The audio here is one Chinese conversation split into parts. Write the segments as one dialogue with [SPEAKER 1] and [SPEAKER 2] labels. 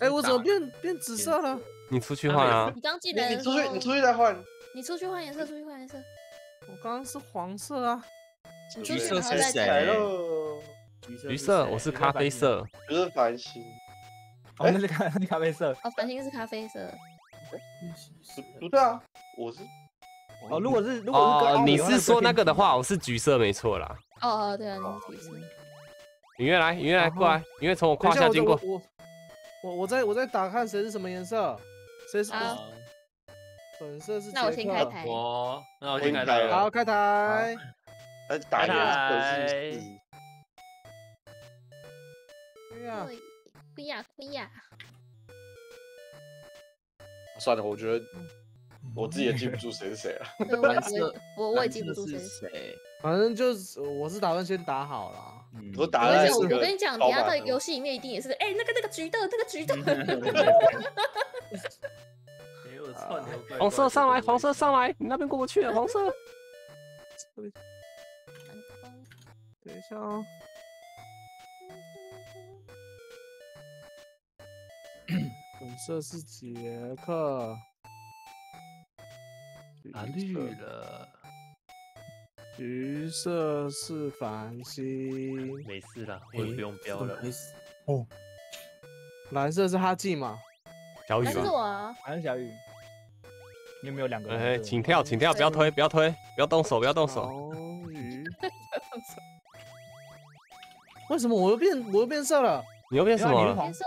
[SPEAKER 1] 哎，我怎么变变紫色了？
[SPEAKER 2] 你出去换啊！
[SPEAKER 3] 你刚进
[SPEAKER 4] 你
[SPEAKER 3] 来
[SPEAKER 4] 你出去，你出去再换。
[SPEAKER 3] 你出去换颜色，出去换颜色。
[SPEAKER 1] 我刚刚是黄色啊。
[SPEAKER 3] 橘
[SPEAKER 5] 色是谁，
[SPEAKER 2] 橘色，我是咖啡色。
[SPEAKER 4] 不是繁星。
[SPEAKER 5] 哦，那是咖咖啡色。
[SPEAKER 3] 哦，繁星是咖啡色。
[SPEAKER 4] 不对啊，我是。
[SPEAKER 5] 哦，如果是如果
[SPEAKER 2] 哦，你是说那个的话，我是橘色没错啦。
[SPEAKER 3] 哦哦，对啊，你是橘色。
[SPEAKER 2] 云月来，云月来过来，云月从我胯下经过。
[SPEAKER 1] 我我我在我在打看谁是什么颜色，谁是粉色是。
[SPEAKER 3] 那我先开台。
[SPEAKER 6] 我那我先开台。
[SPEAKER 1] 好，开台。
[SPEAKER 4] 来打颜色是。
[SPEAKER 1] 对呀。
[SPEAKER 3] 亏呀亏呀！
[SPEAKER 4] 算了，我觉得我自己也记不住谁是谁了。
[SPEAKER 3] 我我也记不住谁是
[SPEAKER 5] 谁。
[SPEAKER 1] 反正就是我是打算先打好了。
[SPEAKER 4] 我打了。
[SPEAKER 3] 我跟你讲，等下在游戏里面一定也是，哎，那个那个橘的，那个橘的。
[SPEAKER 6] 没有错，
[SPEAKER 2] 黄色上来，黄色上来，你那边过不去了，黄色。
[SPEAKER 1] 等一下哦。粉色是杰克，
[SPEAKER 6] 啊绿了，
[SPEAKER 1] 橘色是繁星，
[SPEAKER 6] 没事了，我也不用标了。
[SPEAKER 1] 没事哦，蓝色是哈记嘛？
[SPEAKER 2] 小雨
[SPEAKER 3] 是我啊，
[SPEAKER 5] 还是小雨？你有没有两个？
[SPEAKER 2] 哎，请跳，请跳，不要推，不要推，不要动手，不要动手。
[SPEAKER 1] 小雨，为什么我又变我又变色了？
[SPEAKER 2] 你又变什么？
[SPEAKER 3] 变色，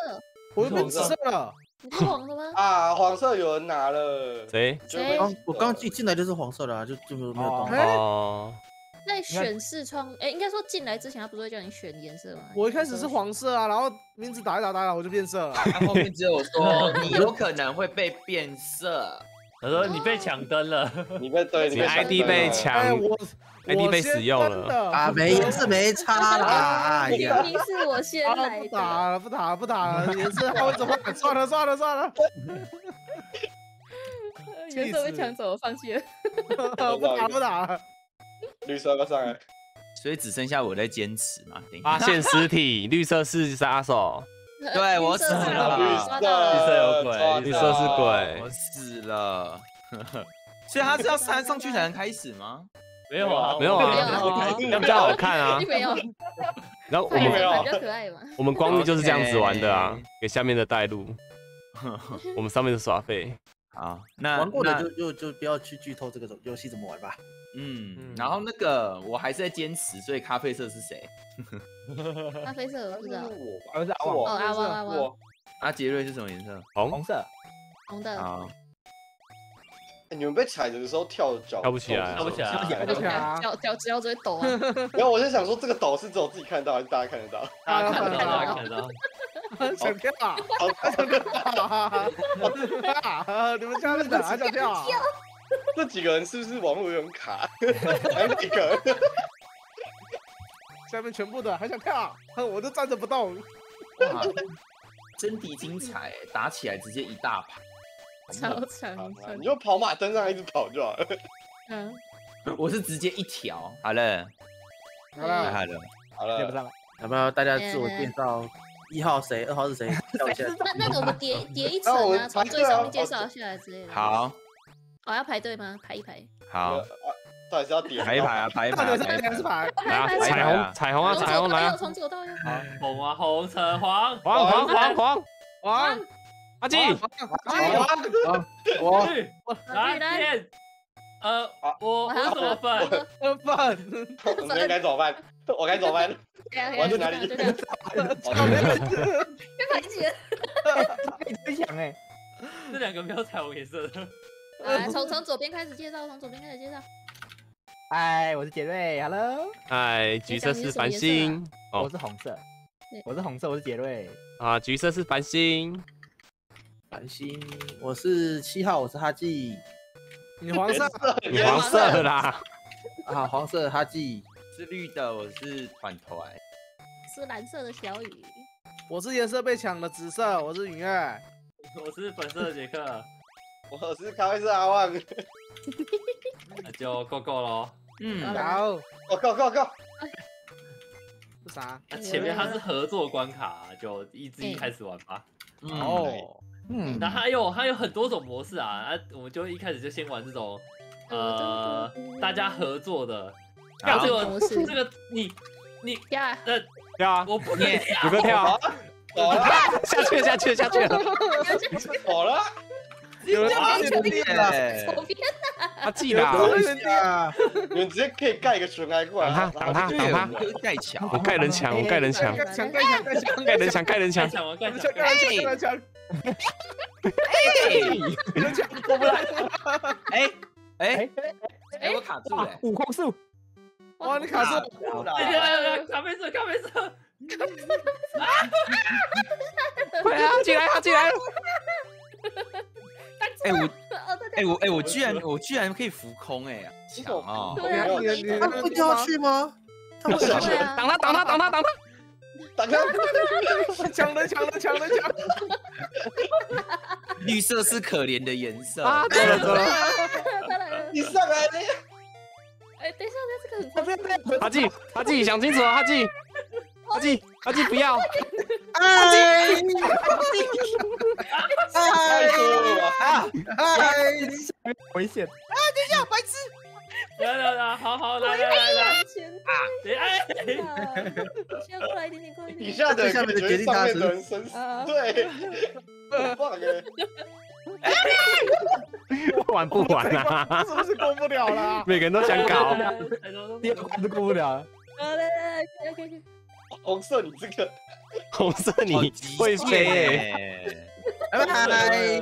[SPEAKER 1] 我又变紫色了。
[SPEAKER 3] 你是黄的吗？
[SPEAKER 4] 啊，黄色有人拿了。
[SPEAKER 2] 谁？
[SPEAKER 3] 谁？
[SPEAKER 7] 我刚一进来就是黄色的啊，就就没有没有动。
[SPEAKER 2] 哦。
[SPEAKER 3] 那选视窗，哎，应该说进来之前，他不是会叫你选颜色吗？
[SPEAKER 1] 我一开始是黄色啊，然后名字打一打打一打，我就变色了。
[SPEAKER 8] 他后面只有说 你有可能会被变色。
[SPEAKER 6] 他说你被抢灯了，
[SPEAKER 4] 你被对，
[SPEAKER 2] 你 ID 被抢，
[SPEAKER 1] 我
[SPEAKER 2] ID 被使用了
[SPEAKER 7] 啊，没颜色没差啦。哎
[SPEAKER 3] 呀，明明是我先来的。
[SPEAKER 1] 不打了，不打了，不打了，颜色换怎么换？算了算了算了。
[SPEAKER 3] 颜色被抢走，我放弃了。
[SPEAKER 1] 不打不打了。
[SPEAKER 4] 绿色要上来。
[SPEAKER 8] 所以只剩下我在坚持嘛。
[SPEAKER 2] 发现尸体，绿色是杀手。
[SPEAKER 8] 对我死了，
[SPEAKER 4] 绿
[SPEAKER 6] 色绿色有鬼，
[SPEAKER 2] 绿色是鬼，
[SPEAKER 8] 我死了。所以他是要 山上去才能开始吗？
[SPEAKER 6] 没有啊，
[SPEAKER 2] 没有啊，那比较好看啊。
[SPEAKER 3] 没有。
[SPEAKER 2] 然后我们
[SPEAKER 3] 比较可爱嘛。
[SPEAKER 2] 我们光遇就是这样子玩的啊，给下面的带路。我们上面的耍废。
[SPEAKER 8] 好，那
[SPEAKER 7] 玩过的就就就不要去剧透这个游戏怎么玩吧。
[SPEAKER 8] 嗯，然后那个我还是在坚持，所以咖啡色是谁？
[SPEAKER 3] 咖啡色我不知道，
[SPEAKER 5] 我是阿
[SPEAKER 3] 旺，哦阿旺阿旺，
[SPEAKER 8] 阿杰瑞是什么颜色？
[SPEAKER 2] 红
[SPEAKER 5] 红色，
[SPEAKER 3] 红的。
[SPEAKER 8] 好，
[SPEAKER 4] 你们被踩着的时候跳的脚
[SPEAKER 2] 跳不起来，
[SPEAKER 6] 跳不起来，
[SPEAKER 1] 跳不起来，
[SPEAKER 3] 脚脚脚只会抖啊。
[SPEAKER 4] 然后我就想说，这个抖是只有自己看到，还是大家看得到？
[SPEAKER 6] 大家看得到，大家看得到。
[SPEAKER 1] 想跳，想跳，你们家在哪还想跳？
[SPEAKER 4] 这几个人是不是网络有点卡？还几个？
[SPEAKER 1] 下面全部的还想跳，我都站着不动。
[SPEAKER 8] 哇，真的精彩，打起来直接一大排，
[SPEAKER 3] 超长。
[SPEAKER 4] 你就跑马灯上一直跑就好了。
[SPEAKER 3] 嗯，
[SPEAKER 8] 我是直接一条。好了，
[SPEAKER 1] 好了，
[SPEAKER 8] 好了，
[SPEAKER 4] 好了，
[SPEAKER 5] 不上。
[SPEAKER 7] 要不要大家自我介绍？一号谁？二号是谁？
[SPEAKER 3] 那那个我们叠 叠一层啊，从最上面介绍下来之类的。
[SPEAKER 8] 好。
[SPEAKER 3] 我，要排队吗？排一排。
[SPEAKER 8] 好，
[SPEAKER 4] 到底是要点
[SPEAKER 8] 排一排啊？排一排，排！
[SPEAKER 2] 彩虹，彩虹啊！彩虹来啊！
[SPEAKER 3] 从左到右。
[SPEAKER 6] 红啊，红橙黄，
[SPEAKER 2] 黄黄黄黄
[SPEAKER 1] 黄，
[SPEAKER 2] 阿基，
[SPEAKER 1] 黄，我
[SPEAKER 6] 蓝天，呃，我我怎么办？
[SPEAKER 1] 饭，
[SPEAKER 4] 我们该怎么办？我该怎么办？我要去哪里？
[SPEAKER 3] 别排挤。
[SPEAKER 5] 最强哎！
[SPEAKER 6] 这两个没有彩虹颜色的。
[SPEAKER 3] 来，从从左边开始介绍，从左边开始介绍。
[SPEAKER 5] 嗨，我是杰瑞，Hello。
[SPEAKER 2] 嗨，橘色是繁星，
[SPEAKER 5] 我是红色。我是红色，我是杰瑞。
[SPEAKER 2] 啊，橘色是繁星。
[SPEAKER 7] 繁星，我是七号，我是哈记。
[SPEAKER 1] 你黄色，
[SPEAKER 2] 你黄色啦。
[SPEAKER 7] 啊，黄色哈记。
[SPEAKER 8] 是绿的，我是团团。
[SPEAKER 3] 是蓝色的小雨。
[SPEAKER 1] 我是颜色被抢的紫色，我是云月。
[SPEAKER 6] 我是粉色的杰克。
[SPEAKER 4] 我是咖啡色阿旺，
[SPEAKER 6] 那就够够喽。
[SPEAKER 8] 嗯，
[SPEAKER 1] 好，
[SPEAKER 4] 我够够够。
[SPEAKER 1] 是啥？
[SPEAKER 6] 那前面它是合作关卡啊，就一至一开始玩吧。
[SPEAKER 1] 哦，
[SPEAKER 7] 嗯，
[SPEAKER 6] 那还有还有很多种模式啊，啊，我们就一开始就先玩这种呃大家合作的。
[SPEAKER 3] 好。
[SPEAKER 6] 这个
[SPEAKER 3] 模式。
[SPEAKER 6] 这个你你
[SPEAKER 2] 跳啊，
[SPEAKER 6] 我不能跳，
[SPEAKER 2] 有个跳，
[SPEAKER 4] 好了，
[SPEAKER 2] 下去了下去了下去了，
[SPEAKER 4] 好了，
[SPEAKER 1] 有人
[SPEAKER 7] 啊
[SPEAKER 1] 有人
[SPEAKER 7] 耶
[SPEAKER 3] 左边
[SPEAKER 2] 他记啦，
[SPEAKER 1] 有人
[SPEAKER 7] 啊，
[SPEAKER 4] 你们直接可以盖一个悬崖过来，
[SPEAKER 2] 挡他 挡他
[SPEAKER 7] 对，
[SPEAKER 2] 挡他。
[SPEAKER 7] 盖墙。
[SPEAKER 2] 我。盖人墙，我盖人墙，
[SPEAKER 1] 盖墙盖墙盖墙
[SPEAKER 2] 盖人墙盖人墙，
[SPEAKER 6] 干抢完干
[SPEAKER 1] 盖
[SPEAKER 6] 人
[SPEAKER 1] 墙盖人墙，
[SPEAKER 5] 过不来。
[SPEAKER 8] 哎。哎。
[SPEAKER 5] 哎。
[SPEAKER 8] 哎，我卡住了。
[SPEAKER 5] 啊，悟空术，
[SPEAKER 1] 哇，你卡住，
[SPEAKER 6] 了。来来来，咖啡色咖啡色，
[SPEAKER 2] 快啊，进来他进来了，
[SPEAKER 8] 哎我 哎我哎我居然我居然可以浮空哎，强哦！
[SPEAKER 3] 对啊，
[SPEAKER 7] 他不掉下去吗？他不掉下去
[SPEAKER 2] 挡他挡他挡他挡他，
[SPEAKER 4] 挡他，
[SPEAKER 1] 抢了抢了抢了抢，
[SPEAKER 8] 绿色是可怜的颜色
[SPEAKER 2] 啊，对了对了，
[SPEAKER 3] 他来了，
[SPEAKER 4] 你上来了，
[SPEAKER 3] 哎，等一下，这个很长，
[SPEAKER 2] 他记他记想清楚啊，他记他记他记不要，
[SPEAKER 7] 哎
[SPEAKER 4] 太多了吧，
[SPEAKER 7] 哎，
[SPEAKER 5] 危险！
[SPEAKER 6] 来来来，好好来来来来，
[SPEAKER 3] 前
[SPEAKER 6] 对哎，
[SPEAKER 3] 先过来一点点，过来一点点。
[SPEAKER 4] 底下的人感觉上面的人生死，
[SPEAKER 3] 啊
[SPEAKER 4] 对，很棒哎，
[SPEAKER 2] 玩不玩啊？
[SPEAKER 1] 是不是过不了啦？
[SPEAKER 2] 每个人都想搞，
[SPEAKER 5] 第二关都过不了。
[SPEAKER 3] 好来来来，OK OK。
[SPEAKER 4] 红色你这个，
[SPEAKER 2] 红色你会飞耶，
[SPEAKER 7] 拜拜。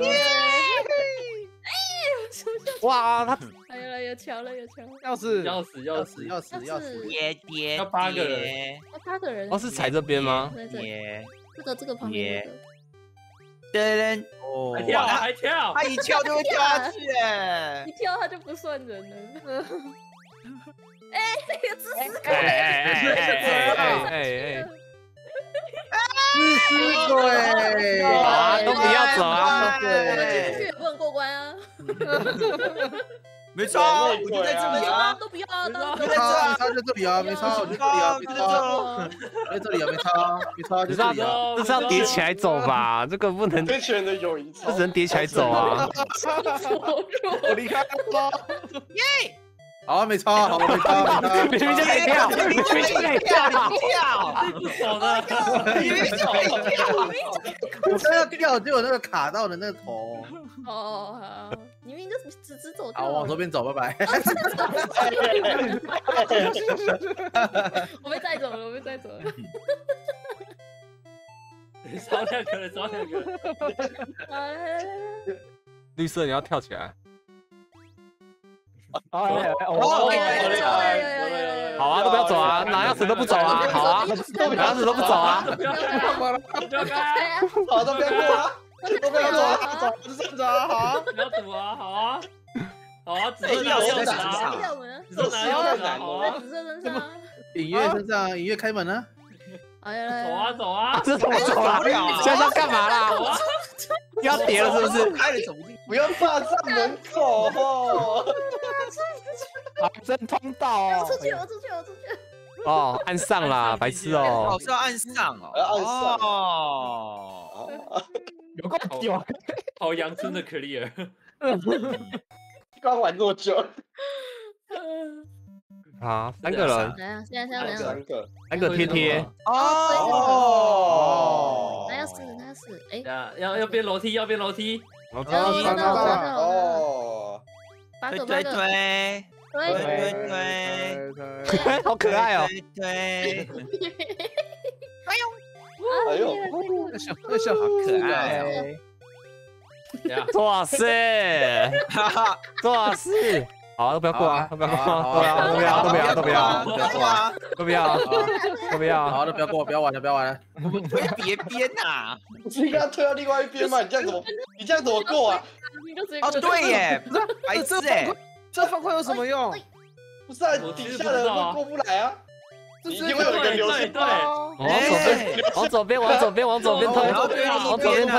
[SPEAKER 2] 哇，他
[SPEAKER 3] 哎呀，有桥了，有桥了。
[SPEAKER 1] 要是
[SPEAKER 6] 要死要死
[SPEAKER 7] 要死要死！
[SPEAKER 8] 爹爹
[SPEAKER 6] 要八个人
[SPEAKER 8] 爹
[SPEAKER 3] 哦，八个人。
[SPEAKER 2] 哦是踩这边吗？
[SPEAKER 3] 耶这里，
[SPEAKER 8] 爹
[SPEAKER 3] 这个这个旁边那个。
[SPEAKER 8] 的人
[SPEAKER 7] 哦
[SPEAKER 6] 还跳还跳，
[SPEAKER 8] 他一跳就会跳下去哎
[SPEAKER 3] 一！跳他就不算人了。哎，这个姿势
[SPEAKER 2] 哎哎哎哎哎哎
[SPEAKER 7] 自私鬼
[SPEAKER 2] 哎，啊都不要走啊！
[SPEAKER 3] 进去也不能过关啊。
[SPEAKER 8] 没错，我就在这里啊！
[SPEAKER 3] 都不要啊，都
[SPEAKER 7] 没差，没差，在这里啊，没差，我就这里啊，没差，在这里啊，没差，没差，就这里啊。
[SPEAKER 2] 这是要叠起来走吧？这个不能，
[SPEAKER 4] 这群人的友谊
[SPEAKER 2] 这只能叠起来走啊！
[SPEAKER 1] 我离开了。
[SPEAKER 7] 好，没差，好，没差，没差。
[SPEAKER 2] 明明就可以跳，明明就可以跳，
[SPEAKER 8] 跳，
[SPEAKER 6] 不走的，
[SPEAKER 7] 我刚要跳，结果那个卡到了那个头。
[SPEAKER 3] 哦，好，你明明就直直走就
[SPEAKER 7] 好。往左边走，拜拜。
[SPEAKER 3] 我被带走了，我被带走了。
[SPEAKER 6] 少两个人，少两个
[SPEAKER 2] 绿色你要跳起来，好啊，都不要走啊，拿钥匙都不走啊，好啊，拿钥匙都不走啊，
[SPEAKER 4] 好，都不要过啊，都不要走啊，
[SPEAKER 1] 走，我是站着啊，好。
[SPEAKER 6] 不要走啊，好啊，好啊，紫
[SPEAKER 8] 哎
[SPEAKER 6] 色
[SPEAKER 3] 要门啊，
[SPEAKER 6] 紫色拿钥匙啊，好啊，
[SPEAKER 3] 在紫色身上啊。
[SPEAKER 7] 影月身上，影月开门呢？
[SPEAKER 3] 哎呀，
[SPEAKER 6] 走啊，走啊，
[SPEAKER 2] 这怎么走啊？现在要干嘛啦？
[SPEAKER 6] 走啊，
[SPEAKER 2] 要叠了是不是？
[SPEAKER 8] 开了走不进。
[SPEAKER 4] 不要霸占门口哦。
[SPEAKER 5] 好真通道哦！
[SPEAKER 3] 出去，我出去，我出去。
[SPEAKER 2] 哦，按上啦，白痴哦
[SPEAKER 8] 哦，！是要按上哦，
[SPEAKER 4] 要按上
[SPEAKER 8] 哦。
[SPEAKER 5] 有够屌，
[SPEAKER 6] 好阳春的 clear，
[SPEAKER 4] 刚玩多久？
[SPEAKER 2] 好，三个人，
[SPEAKER 3] 来啊，现在现在怎样？
[SPEAKER 4] 三个。
[SPEAKER 2] 三个贴贴，
[SPEAKER 4] 哦
[SPEAKER 3] 拿钥匙，拿钥匙。哎，
[SPEAKER 6] 要要要变楼梯，要变楼梯，
[SPEAKER 2] 楼梯
[SPEAKER 3] 哦，
[SPEAKER 1] 哦
[SPEAKER 3] 知道，知道，知道。
[SPEAKER 4] 哦，
[SPEAKER 8] 对
[SPEAKER 3] 八个，八个。
[SPEAKER 8] 对对
[SPEAKER 3] 对
[SPEAKER 8] 对对
[SPEAKER 3] 对。
[SPEAKER 2] 好可爱哦！
[SPEAKER 8] 对对，
[SPEAKER 4] 哎呦
[SPEAKER 7] 小那小好
[SPEAKER 8] 可爱哦。
[SPEAKER 6] 呀，
[SPEAKER 2] 哇塞，
[SPEAKER 8] 哈哈，
[SPEAKER 2] 哇塞，好，都不要过啊，都 不要过啊，都不要，都不要，都不要，都不要，
[SPEAKER 8] 不要啊！
[SPEAKER 2] 都不要，都不要。
[SPEAKER 7] 好都，不要过，不要玩了，不要玩了。
[SPEAKER 8] 推别边呐！
[SPEAKER 4] 不是应该推到另外一边吗？你这样怎么？你这样怎么过啊？
[SPEAKER 8] 哦，对耶，不是白痴哎，
[SPEAKER 1] 这方块有什么用？
[SPEAKER 4] 不是啊，底下的人会过不来啊。你一定会有一个流星
[SPEAKER 6] 对对，
[SPEAKER 2] 往左边，往左边，往左边，往左边推，往左边推。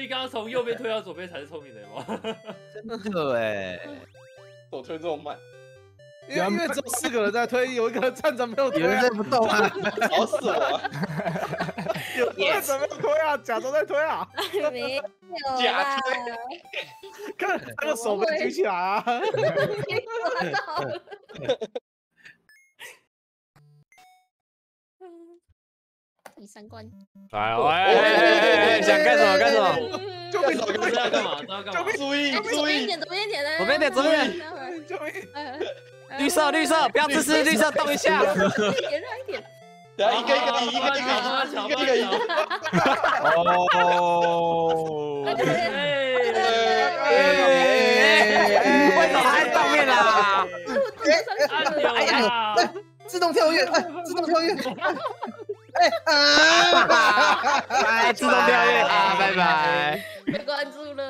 [SPEAKER 8] 啊！
[SPEAKER 6] 所以刚刚从右边推到左边才是聪明的吗？
[SPEAKER 8] 真的哎，
[SPEAKER 4] 手推这么慢，
[SPEAKER 1] 因为因为只有四个人在推，有一个人站着没有推啊
[SPEAKER 7] 有人在，不动啊，
[SPEAKER 4] 好死我啊！
[SPEAKER 1] 有站着没有推啊，假装在推啊，
[SPEAKER 3] 没有
[SPEAKER 4] 假
[SPEAKER 3] 推，
[SPEAKER 1] 看那个手没举起来啊。
[SPEAKER 3] 第三观。
[SPEAKER 2] 来，喂，想干什么干什么？
[SPEAKER 1] 救命！
[SPEAKER 6] 要干嘛？要干嘛？
[SPEAKER 3] 救命！
[SPEAKER 4] 注意，
[SPEAKER 3] 注意，左边点，点，
[SPEAKER 2] 左边点，
[SPEAKER 3] 点。
[SPEAKER 1] 救命！
[SPEAKER 2] 绿色，绿色，不要自私，绿色动一下。
[SPEAKER 3] 点亮一点。
[SPEAKER 4] 等一个，一个，一个，一个，一个，一个，一个。哦。哎
[SPEAKER 7] 哎哎哎！
[SPEAKER 2] 为什还在上面啦？
[SPEAKER 6] 哎呀！
[SPEAKER 7] 自动跳跃，哎，自动跳跃。哎啊，
[SPEAKER 2] 哎，自动跳跃啊，拜拜。
[SPEAKER 3] 被关注了。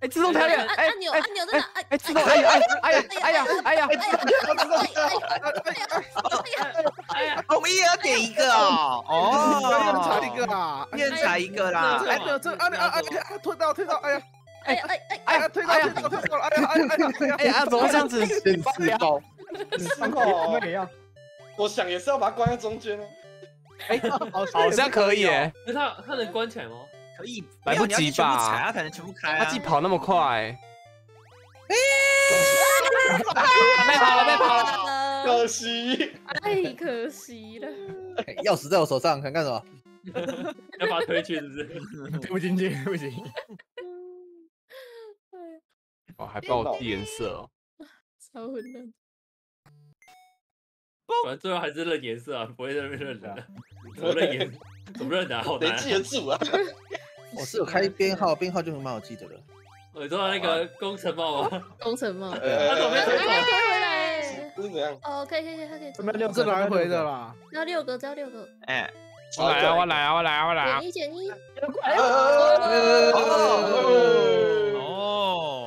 [SPEAKER 2] 哎，自动跳跃，哎
[SPEAKER 3] 按钮，按钮在哪？哎
[SPEAKER 2] 哎，自动，哎呀哎呀哎呀哎呀哎呀，
[SPEAKER 6] 哎呀，
[SPEAKER 8] 我们一人要点一个哦。
[SPEAKER 1] 哦，才一
[SPEAKER 8] 哦，
[SPEAKER 1] 个啊！
[SPEAKER 8] 一人才一个啦。
[SPEAKER 1] 哎，没有这，啊啊啊！推到推到，哎呀，
[SPEAKER 3] 哎哎哎
[SPEAKER 1] 哎呀，推到推到推到，哎呀哎呀哎呀！
[SPEAKER 2] 哎呀，怎么会这样子？
[SPEAKER 7] 先吃饱，
[SPEAKER 5] 伤口我们也要。
[SPEAKER 4] 我想也是要把它关在中间 啊。
[SPEAKER 2] 好像可以哎，
[SPEAKER 6] 那他他能关起来吗？
[SPEAKER 8] 可以，
[SPEAKER 2] 来不及吧
[SPEAKER 8] 你要全部踩它才能全部开啊
[SPEAKER 2] 他自己。跑那么快。被跑了被跑了。
[SPEAKER 4] 可惜，
[SPEAKER 3] 太可惜了。
[SPEAKER 7] 钥匙在我手上，想干什么？
[SPEAKER 6] 要把它推去是不是？
[SPEAKER 5] 推不进去，不行。
[SPEAKER 2] 哦，还帮我递颜色哦。
[SPEAKER 3] 超混乱。
[SPEAKER 6] 反正最后还是认颜色啊，不会在那边认人的。怎么认颜？怎么认的啊？好难啊。
[SPEAKER 4] 得记得住啊。
[SPEAKER 7] 我 是有开编号，编号就很蛮好记得了。
[SPEAKER 6] 我知道那个工程帽吗？
[SPEAKER 3] 工程帽。
[SPEAKER 4] 呃
[SPEAKER 6] 他怎么没推？
[SPEAKER 3] 回来。
[SPEAKER 4] 这是怎样？
[SPEAKER 3] 哦，可以可以可以可以。
[SPEAKER 5] 这
[SPEAKER 1] 来回的。啦。
[SPEAKER 3] 要六个，只要六个。
[SPEAKER 8] 哎，
[SPEAKER 2] 我来啊，我来啊，我来啊，我来啊
[SPEAKER 3] 减。一减一。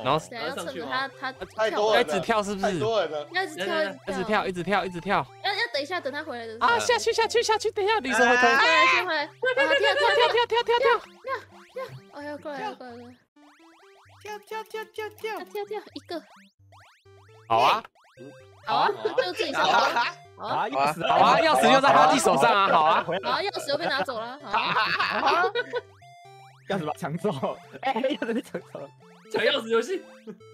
[SPEAKER 8] 哦，
[SPEAKER 2] 然后
[SPEAKER 3] 等下要趁着他他跳完
[SPEAKER 4] 太多了
[SPEAKER 2] 一直跳是不是？
[SPEAKER 4] 太多人了。
[SPEAKER 3] 要一直跳，
[SPEAKER 2] 一直跳，一直跳，一直跳。
[SPEAKER 3] 要要等一下，等他回来的时候。
[SPEAKER 2] 啊，下去下去下去，等一下女生会推。
[SPEAKER 3] 回来，先回来。跳跳跳
[SPEAKER 2] 跳跳跳跳跳。
[SPEAKER 3] 哦，要过来，要过来，过来
[SPEAKER 8] 跳跳跳跳跳
[SPEAKER 3] 跳跳跳一个。
[SPEAKER 2] 好啊，
[SPEAKER 3] 好啊，就自己上。好啊，
[SPEAKER 5] 啊，钥匙
[SPEAKER 2] 好啊，钥匙又在哈弟手上啊，好啊。
[SPEAKER 5] 回来，
[SPEAKER 3] 好啊，钥匙又被拿走了。好啊，
[SPEAKER 5] 钥匙把抢走。哎，钥匙被抢走了。
[SPEAKER 6] 抢钥匙游戏，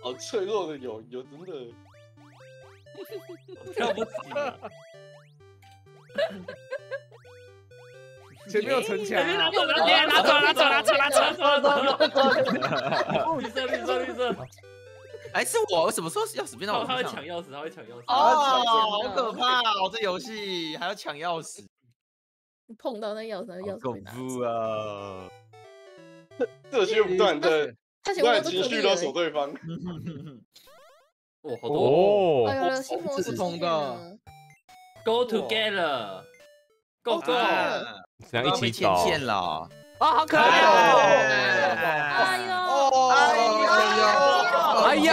[SPEAKER 4] 好脆弱的有有真的。
[SPEAKER 6] 跳不起了。
[SPEAKER 1] 前面有城墙啊，
[SPEAKER 6] 拿走，拿走，拿走，拿走，拿走，拿走，拿走。绿色，绿色，绿色。
[SPEAKER 8] 哎，是我，我什么时候钥匙变到
[SPEAKER 6] 他他会抢钥匙，他会抢钥匙。
[SPEAKER 8] 哦，好可怕哦！这游戏还要抢钥匙，
[SPEAKER 3] 碰到那钥匙，那钥匙被拿走。
[SPEAKER 8] 啊！
[SPEAKER 4] 热血不断的
[SPEAKER 3] 他
[SPEAKER 4] 不
[SPEAKER 3] 想问这
[SPEAKER 4] 断情绪勒索对方。
[SPEAKER 6] 哇，好多。
[SPEAKER 3] 哎
[SPEAKER 2] 哦，
[SPEAKER 3] 呦，新模式
[SPEAKER 1] 不同的
[SPEAKER 6] Go together。Go go。
[SPEAKER 2] 这样一起
[SPEAKER 8] 欠
[SPEAKER 2] 走。
[SPEAKER 8] 欠了。
[SPEAKER 2] 啊，好可爱哦！
[SPEAKER 3] 哎呦，
[SPEAKER 4] 哦，
[SPEAKER 2] 哎呦，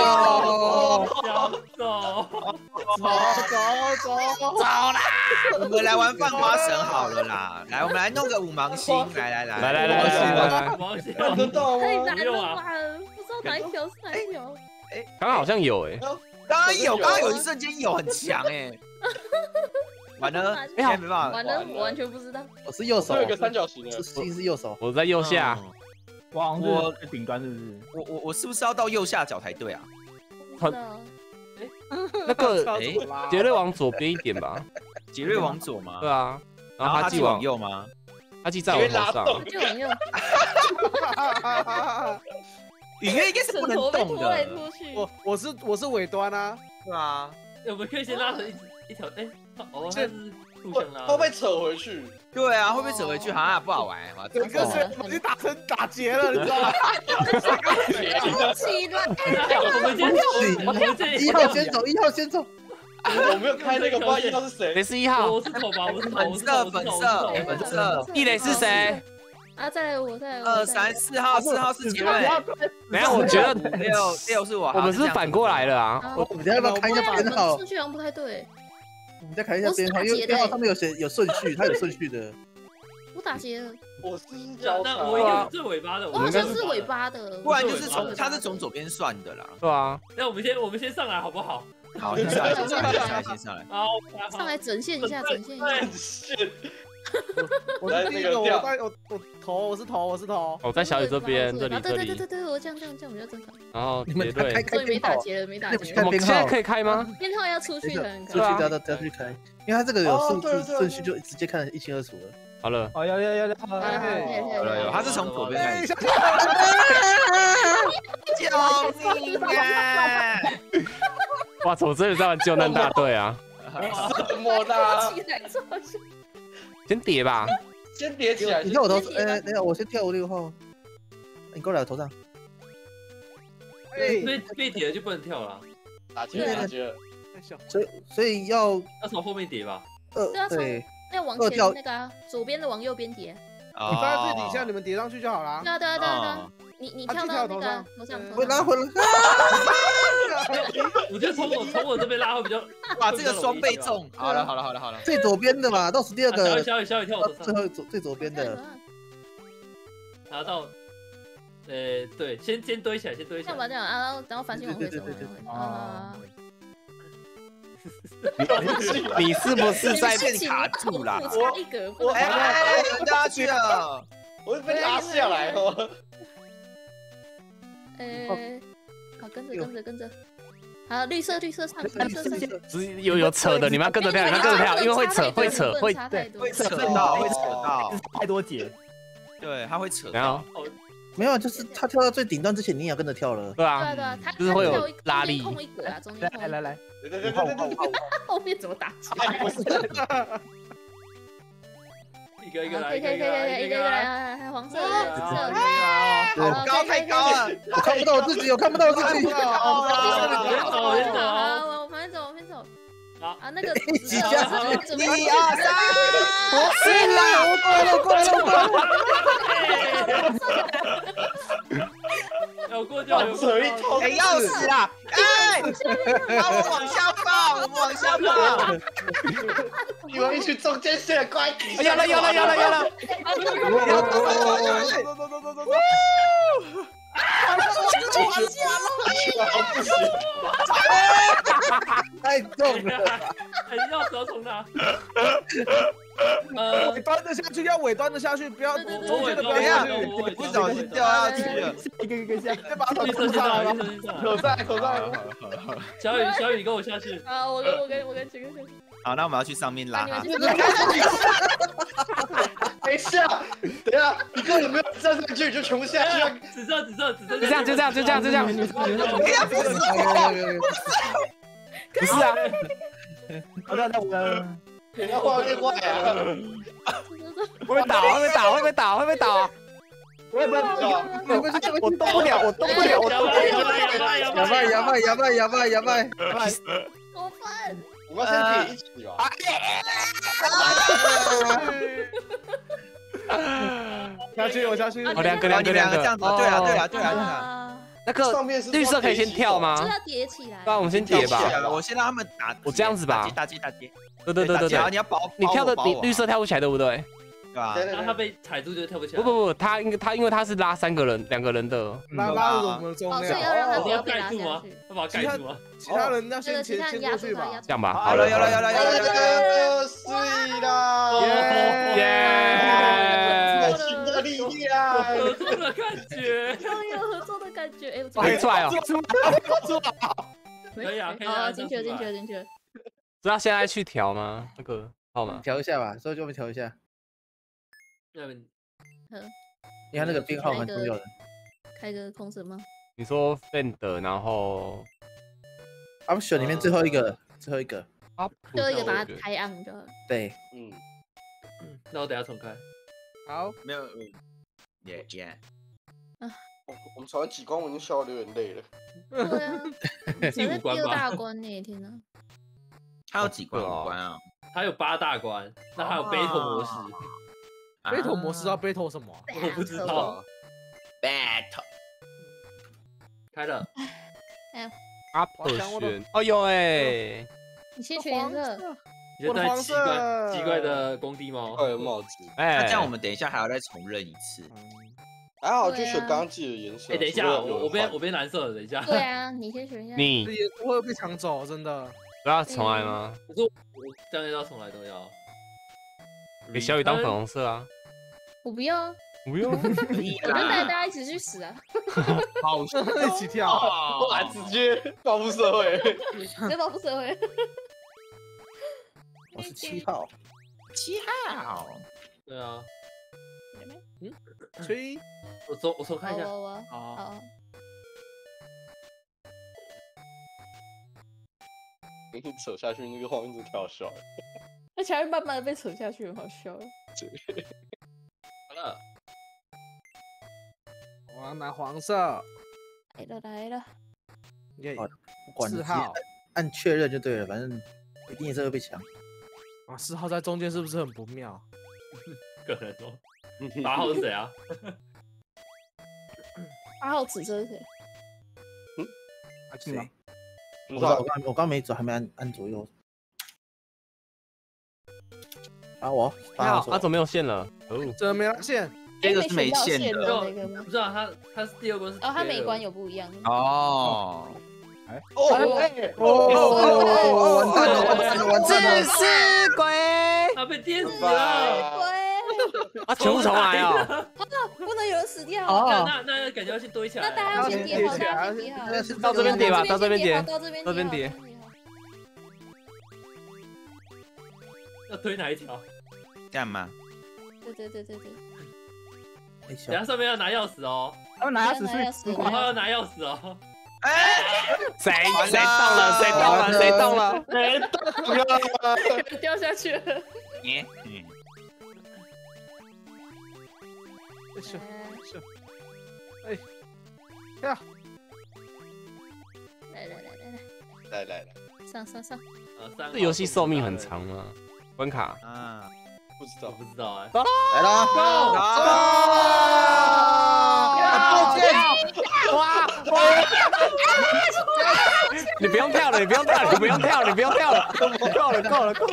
[SPEAKER 6] 小走。
[SPEAKER 1] 走走走，
[SPEAKER 8] 我们来玩放花绳好了啦，来，我们来弄个五芒星，来来来，
[SPEAKER 2] 来来来来来来，
[SPEAKER 6] 王先
[SPEAKER 4] 看得到吗？
[SPEAKER 3] 太难
[SPEAKER 6] 用啊
[SPEAKER 3] 了吧？不知道哪一条是哪一条。
[SPEAKER 2] 刚刚好像有哎，
[SPEAKER 8] 刚刚有，刚刚有一瞬间有很强哎，完了，
[SPEAKER 3] 哎
[SPEAKER 8] 现在没办法，
[SPEAKER 3] 完了，我完全不知道。
[SPEAKER 7] 我是右手
[SPEAKER 4] 这，有一个三角形的
[SPEAKER 7] 是，右手。
[SPEAKER 2] 我在右下。
[SPEAKER 8] 嗯
[SPEAKER 5] 我顶端，是不是？
[SPEAKER 8] 我我我是不是要到右下角才对啊？
[SPEAKER 3] 不知道。
[SPEAKER 2] 那个
[SPEAKER 1] 怎么啦
[SPEAKER 2] 杰瑞往左边一点吧。
[SPEAKER 8] 杰瑞往左吗？
[SPEAKER 2] 对啊，然
[SPEAKER 8] 然后阿继
[SPEAKER 2] 后他继往
[SPEAKER 8] 往右吗？
[SPEAKER 2] 阿继在我头上。
[SPEAKER 3] 就往右
[SPEAKER 8] 里面应该是不能
[SPEAKER 3] 头被拖来
[SPEAKER 8] 动的，
[SPEAKER 3] 拖去。
[SPEAKER 1] 我我是我是尾端啊，
[SPEAKER 8] 对啊，
[SPEAKER 6] 我们可以先拉成一一条，哎，哦，它
[SPEAKER 4] 会
[SPEAKER 6] 相拉。
[SPEAKER 4] 会被扯回去。
[SPEAKER 8] 对啊，会不会扯回去？好像不好玩，
[SPEAKER 1] 整个是已经打成打结了，你知道吗？
[SPEAKER 3] 起来！
[SPEAKER 6] 我们先，我们先
[SPEAKER 7] 一号先走，一号先走。
[SPEAKER 4] 我没有开那个，不知道一号是谁
[SPEAKER 2] 谁。是一号
[SPEAKER 6] 我？是头吧，我是
[SPEAKER 8] 粉，色粉色粉色，
[SPEAKER 2] 地雷是谁？
[SPEAKER 3] 啊，在我在我
[SPEAKER 8] 二三四号，四号是杰瑞，
[SPEAKER 2] 等一下我觉得
[SPEAKER 8] 六六是我，
[SPEAKER 2] 我们是不是反过来了啊。
[SPEAKER 3] 啊
[SPEAKER 7] 我们等一下要不要看一下
[SPEAKER 3] 对啊，我们
[SPEAKER 7] 编号？
[SPEAKER 3] 顺序好像不太对。
[SPEAKER 7] 我们再看一下编号，因为编号上面有写有顺序，它有顺序的。
[SPEAKER 3] 我打结了，
[SPEAKER 4] 我是交叉。
[SPEAKER 6] 那我应该是最尾巴的，
[SPEAKER 3] 我好像是尾。巴的，
[SPEAKER 8] 不然就是从它是从左边算的啦。
[SPEAKER 2] 对啊，
[SPEAKER 6] 那我们先我们先上来好不好？
[SPEAKER 8] 好，先上来，先上来，先上来，先上来。
[SPEAKER 6] 好，
[SPEAKER 3] 上来整线一下，整线一下。
[SPEAKER 1] 我是第一个，我带我我头，我是头，我是头。
[SPEAKER 2] 我在小雨这边，这里
[SPEAKER 3] 啊
[SPEAKER 2] 这里，
[SPEAKER 3] 对对对对对，我这样这样这样比较正常。
[SPEAKER 2] 然后
[SPEAKER 1] 你们
[SPEAKER 2] 结队
[SPEAKER 1] 开，开
[SPEAKER 3] 终于没，打结了，没打
[SPEAKER 1] 那不是
[SPEAKER 3] 结。
[SPEAKER 2] 我们现在可以开吗？
[SPEAKER 3] 编号要出去才能看。
[SPEAKER 1] 出去
[SPEAKER 2] 啊
[SPEAKER 1] 都要要去开，因为它这个有
[SPEAKER 4] 哦
[SPEAKER 1] 数字
[SPEAKER 4] 对对
[SPEAKER 1] 顺序，就直接看得一清二楚了。
[SPEAKER 2] 好了，
[SPEAKER 5] 哦，要要要要，
[SPEAKER 3] 好了好了，
[SPEAKER 8] 他是从左边开始。
[SPEAKER 1] 救命啊！
[SPEAKER 2] 哇，怎么真的在玩救难大队啊？
[SPEAKER 4] 什么的？
[SPEAKER 2] 先叠吧，
[SPEAKER 4] 先叠起来，
[SPEAKER 1] 你跳我头，
[SPEAKER 3] 先叠
[SPEAKER 1] 呃，等一下我先跳我六号，你过来我头上。哎，
[SPEAKER 6] 被被叠了就不能跳了，
[SPEAKER 4] 打结了，打结了。
[SPEAKER 1] 太小，所以所以要
[SPEAKER 6] 要从后面叠吧。
[SPEAKER 1] 呃
[SPEAKER 3] 对啊
[SPEAKER 1] 对，
[SPEAKER 3] 那往前那个啊，左边的往右边叠。
[SPEAKER 1] 你放在最底下，你们叠上去就好了。
[SPEAKER 3] 对。啊对啊对啊对啊。
[SPEAKER 8] 哦，
[SPEAKER 3] 你你
[SPEAKER 1] 啊
[SPEAKER 3] 跳到那个
[SPEAKER 1] 头上
[SPEAKER 3] 我拉，
[SPEAKER 1] 回来回来，
[SPEAKER 6] 我觉得从我从我这边拉会比较。
[SPEAKER 8] 哇，这个双倍重。好了好了好了好了。
[SPEAKER 1] 最左边的嘛，倒数第二
[SPEAKER 6] 啊小雨
[SPEAKER 1] 个，
[SPEAKER 6] 小雨小雨跳我头上，
[SPEAKER 1] 最后左最左边的，
[SPEAKER 6] 拿到。呃，对，先先堆起来，先堆起
[SPEAKER 3] 这样吧
[SPEAKER 6] 来。
[SPEAKER 3] 这样啊，然后然后繁星往回走。
[SPEAKER 1] 对对对对对
[SPEAKER 3] 啊，
[SPEAKER 2] 你是不是在
[SPEAKER 8] 被卡住了
[SPEAKER 3] 我差一格，不能
[SPEAKER 8] 哎哎，人家去了。
[SPEAKER 4] 我会被拉下来哦。
[SPEAKER 3] 呃，好，跟着跟着跟着，好，绿色绿色上，绿色上。
[SPEAKER 2] 只有有扯的，你们要跟着跳，你们要跟着跳，因为会扯会扯会，
[SPEAKER 3] 对
[SPEAKER 8] 会扯到，会扯到，
[SPEAKER 5] 太多节，
[SPEAKER 8] 对，他会扯
[SPEAKER 2] 然
[SPEAKER 8] 到
[SPEAKER 2] 后。
[SPEAKER 1] 没有，就是他跳到最顶端之前，你也要跟着跳了。
[SPEAKER 3] 对
[SPEAKER 2] 对啊
[SPEAKER 3] 啊，对啊，他
[SPEAKER 2] 就是会有拉力
[SPEAKER 3] 中间空一格啊，中间空一格
[SPEAKER 5] 来来来。
[SPEAKER 3] 后面怎么打
[SPEAKER 6] 一个一个来，
[SPEAKER 3] 好可以可以可以可以，一个一个来，来来，黄色、紫色，
[SPEAKER 1] 对
[SPEAKER 3] 好
[SPEAKER 8] 高太高了，
[SPEAKER 1] 我看不到我自己，我看不到我自己。
[SPEAKER 3] 好，我往旁边走，往旁边走。
[SPEAKER 6] 好
[SPEAKER 3] 啊，那个
[SPEAKER 8] 一二三，
[SPEAKER 1] 是啦，我过来了，我过来了，我过来了。
[SPEAKER 6] 有过就有
[SPEAKER 4] 扯一头。
[SPEAKER 8] 哎，要死啦！哎，把我往下放，我们往下跑。
[SPEAKER 4] 你们一群中间线的乖底。
[SPEAKER 2] 要了有了有了要了，
[SPEAKER 4] 不行，
[SPEAKER 1] 太重了，
[SPEAKER 6] 哎，要走从哪？呃
[SPEAKER 1] 尾，端的下去，要尾端的下去，不要中间的不要下去。
[SPEAKER 8] 不小心掉下去了。
[SPEAKER 5] 一个一个下，
[SPEAKER 1] 先把头
[SPEAKER 6] 绿色
[SPEAKER 1] 拖上来吧，
[SPEAKER 6] 先上，
[SPEAKER 1] 口在口在。
[SPEAKER 6] 小雨小雨，你跟我下去。
[SPEAKER 3] 啊，我跟我跟我跟这个，
[SPEAKER 8] 好，那我们要去上面拉他
[SPEAKER 3] 那你。们去
[SPEAKER 4] 等一下，等一下，你根本没有站上去，你就全部下去啊！
[SPEAKER 6] 紫色紫色紫色，
[SPEAKER 2] 就这样就这样就这样就这样，
[SPEAKER 8] 哎呀，不是
[SPEAKER 2] 不是啊，
[SPEAKER 5] 好的，那我
[SPEAKER 4] 你要画面外啊！
[SPEAKER 2] 会不会倒？会不会倒？会不会倒？会不会倒？
[SPEAKER 5] 我也不要，
[SPEAKER 1] 没关系，
[SPEAKER 2] 我动不了，我动不了，我
[SPEAKER 6] 摇
[SPEAKER 2] 动不了。
[SPEAKER 6] 摆摇摆摇摆
[SPEAKER 1] 哑巴哑巴哑巴哑巴哑巴，
[SPEAKER 3] 过分，
[SPEAKER 4] 我们要先叠一起吧。
[SPEAKER 1] 下去我下去。
[SPEAKER 2] 哦，两个两个
[SPEAKER 8] 你们两个这样子，对啊，对啊，
[SPEAKER 2] 哦
[SPEAKER 8] 对啊，对啊。
[SPEAKER 3] 啊，
[SPEAKER 2] 那个
[SPEAKER 4] 上面是
[SPEAKER 2] 绿色可以先跳
[SPEAKER 3] 就
[SPEAKER 2] 吗？
[SPEAKER 3] 要叠起来。
[SPEAKER 2] 对啊，我们先叠吧。
[SPEAKER 8] 啊我先让他们打。
[SPEAKER 2] 我这样子吧
[SPEAKER 8] 打叠打叠打叠，
[SPEAKER 2] 对对对对
[SPEAKER 8] 然后
[SPEAKER 2] 对，
[SPEAKER 8] 你要保，
[SPEAKER 2] 你跳的
[SPEAKER 8] 保我
[SPEAKER 2] 你绿色，跳不起来，对不对？
[SPEAKER 8] 对吧？
[SPEAKER 6] 然后他被踩住就跳不起来。
[SPEAKER 2] 不不不，他应该他因为他是拉三个人两个人的，
[SPEAKER 1] 拉拉着我们的重
[SPEAKER 3] 哦，所以要
[SPEAKER 1] 量，
[SPEAKER 3] 让他
[SPEAKER 6] 我要
[SPEAKER 3] 不要被拉
[SPEAKER 6] 盖住吗
[SPEAKER 3] 下去。？
[SPEAKER 6] 要把它盖住吗？
[SPEAKER 1] 其他人要
[SPEAKER 3] 这个
[SPEAKER 1] 先先先
[SPEAKER 3] 其他人压
[SPEAKER 1] 过去吧
[SPEAKER 3] 住他压。
[SPEAKER 2] 这样吧。
[SPEAKER 8] 好了，有了，有了，有了，有了。
[SPEAKER 4] 呃，碎了！
[SPEAKER 2] 耶！
[SPEAKER 4] 爱情的力量。
[SPEAKER 6] 合作的感觉。
[SPEAKER 3] 终于有合作的感觉，哎，我
[SPEAKER 2] 可以出来哦，
[SPEAKER 6] 可以啊可以
[SPEAKER 3] 哦，
[SPEAKER 6] 啊
[SPEAKER 3] 进去了，进去了，进去了。
[SPEAKER 2] 知道现在去调吗？那个号码
[SPEAKER 1] 调一下吧，所以就我们调一下。
[SPEAKER 6] 嗯
[SPEAKER 1] 你看那个编号蛮重要的。
[SPEAKER 3] 开个空神吗？
[SPEAKER 2] 你说 Fend，然后
[SPEAKER 1] option 里面最后一个，最后一个，
[SPEAKER 2] 啊，
[SPEAKER 3] 最后一个把它
[SPEAKER 2] 不是
[SPEAKER 3] 抬昂就好了。
[SPEAKER 1] 对，
[SPEAKER 4] 嗯，
[SPEAKER 6] 那我等下重开。
[SPEAKER 1] 好，
[SPEAKER 8] 没有，嗯耶耶。
[SPEAKER 4] 我我们传完几关，我已经笑得有点累了。
[SPEAKER 3] 对啊，
[SPEAKER 6] 第
[SPEAKER 3] 才在第二
[SPEAKER 6] 五关吧，
[SPEAKER 3] 大关呢，天哪！
[SPEAKER 8] 他有几关？五关啊？
[SPEAKER 6] 它有八大关，那还有 battle 模式，
[SPEAKER 8] 啊
[SPEAKER 1] battle 模式要 battle 什么啊？
[SPEAKER 6] 我不知道。
[SPEAKER 8] battle。
[SPEAKER 6] 开了
[SPEAKER 2] ，up 选，哦有哎，
[SPEAKER 3] 你先选颜色，
[SPEAKER 6] 你就带奇怪奇怪的工地猫。
[SPEAKER 4] 戴了帽子，
[SPEAKER 2] 哎，
[SPEAKER 8] 那这样我们等一下还要再重认一次。
[SPEAKER 4] 还好就选刚刚记的颜色。
[SPEAKER 6] 哎，等一下，我我变我变蓝色了，等一下。
[SPEAKER 3] 对啊，你先选一下。
[SPEAKER 2] 你
[SPEAKER 1] 这也不会被抢走，真的。
[SPEAKER 2] 不要重来吗？
[SPEAKER 6] 可是我我这样要重来都要。
[SPEAKER 2] 给小雨当粉红色啊！
[SPEAKER 3] 我不要啊，
[SPEAKER 2] 不用，
[SPEAKER 3] 我就带大，家一起去死啊！
[SPEAKER 8] 好
[SPEAKER 1] 一起跳。
[SPEAKER 4] 我来，直接报复社会。
[SPEAKER 3] 直接报复社会。
[SPEAKER 7] 我是七号，
[SPEAKER 8] 七号，
[SPEAKER 6] 对啊，嗯
[SPEAKER 1] 吹，
[SPEAKER 6] 我走我走看一下。
[SPEAKER 3] 我我
[SPEAKER 8] 哦，
[SPEAKER 3] 好，
[SPEAKER 4] 扯下去，那个画面真的太好笑了。
[SPEAKER 3] 那前面慢慢的被扯下去，很好笑。
[SPEAKER 6] 好了，
[SPEAKER 1] 我要拿黄色。
[SPEAKER 3] 来了来了，
[SPEAKER 1] 耶，
[SPEAKER 7] 好不管你
[SPEAKER 1] 四号
[SPEAKER 7] 按确认就对了，反正一定也是会被抢。
[SPEAKER 1] 啊，四号在中间是不是很不妙？
[SPEAKER 6] 个人哦。八号是谁啊？
[SPEAKER 3] 八号紫色是谁？
[SPEAKER 5] 阿庆吗？
[SPEAKER 7] 我刚我刚我刚没走，还没按按左右。啊，我八号
[SPEAKER 2] 他怎么没有线了？哦，
[SPEAKER 1] 这没有线，
[SPEAKER 8] 这个是没线的
[SPEAKER 3] 那个吗
[SPEAKER 6] 不？知道他他是第二关是
[SPEAKER 3] 哦，他每关
[SPEAKER 6] 有
[SPEAKER 3] 有不一样。
[SPEAKER 8] 哦，
[SPEAKER 4] 哦，哎，
[SPEAKER 1] 哦哦哦哦，完蛋了，完蛋了，完蛋了！
[SPEAKER 5] 是鬼，
[SPEAKER 6] 他被电死
[SPEAKER 4] 拜
[SPEAKER 6] 了。
[SPEAKER 3] 鬼，
[SPEAKER 2] 啊，全部重来哦！
[SPEAKER 3] 不能有人死掉。
[SPEAKER 8] 哦
[SPEAKER 6] 那那感觉要去堆起来。
[SPEAKER 3] 那大家要先叠好，大家先叠好。
[SPEAKER 2] 到这边叠吧，到这边叠，
[SPEAKER 3] 到这边
[SPEAKER 2] 到这边叠。
[SPEAKER 6] 要推哪一条？
[SPEAKER 8] 干嘛？
[SPEAKER 3] 对对对对对。
[SPEAKER 6] 等下上面要拿钥匙哦，
[SPEAKER 5] 他们拿钥匙
[SPEAKER 3] 拿钥匙
[SPEAKER 5] 去，
[SPEAKER 6] 五号要拿钥匙哦。
[SPEAKER 2] 谁谁动了？谁动了？谁动了？
[SPEAKER 3] 掉下去了。
[SPEAKER 8] 耶，嗯
[SPEAKER 1] 是是，哎，跳，
[SPEAKER 3] 来来来来来，
[SPEAKER 4] 来来来，
[SPEAKER 3] 上上上。
[SPEAKER 2] 这游戏寿命很长吗？关卡
[SPEAKER 8] 啊，
[SPEAKER 4] 不知道
[SPEAKER 6] 不知道哎。
[SPEAKER 7] 来了，
[SPEAKER 8] 好，
[SPEAKER 2] 哇哇！你不用跳了，你不用跳了，你不用跳了，你不用跳了，够了，够了，够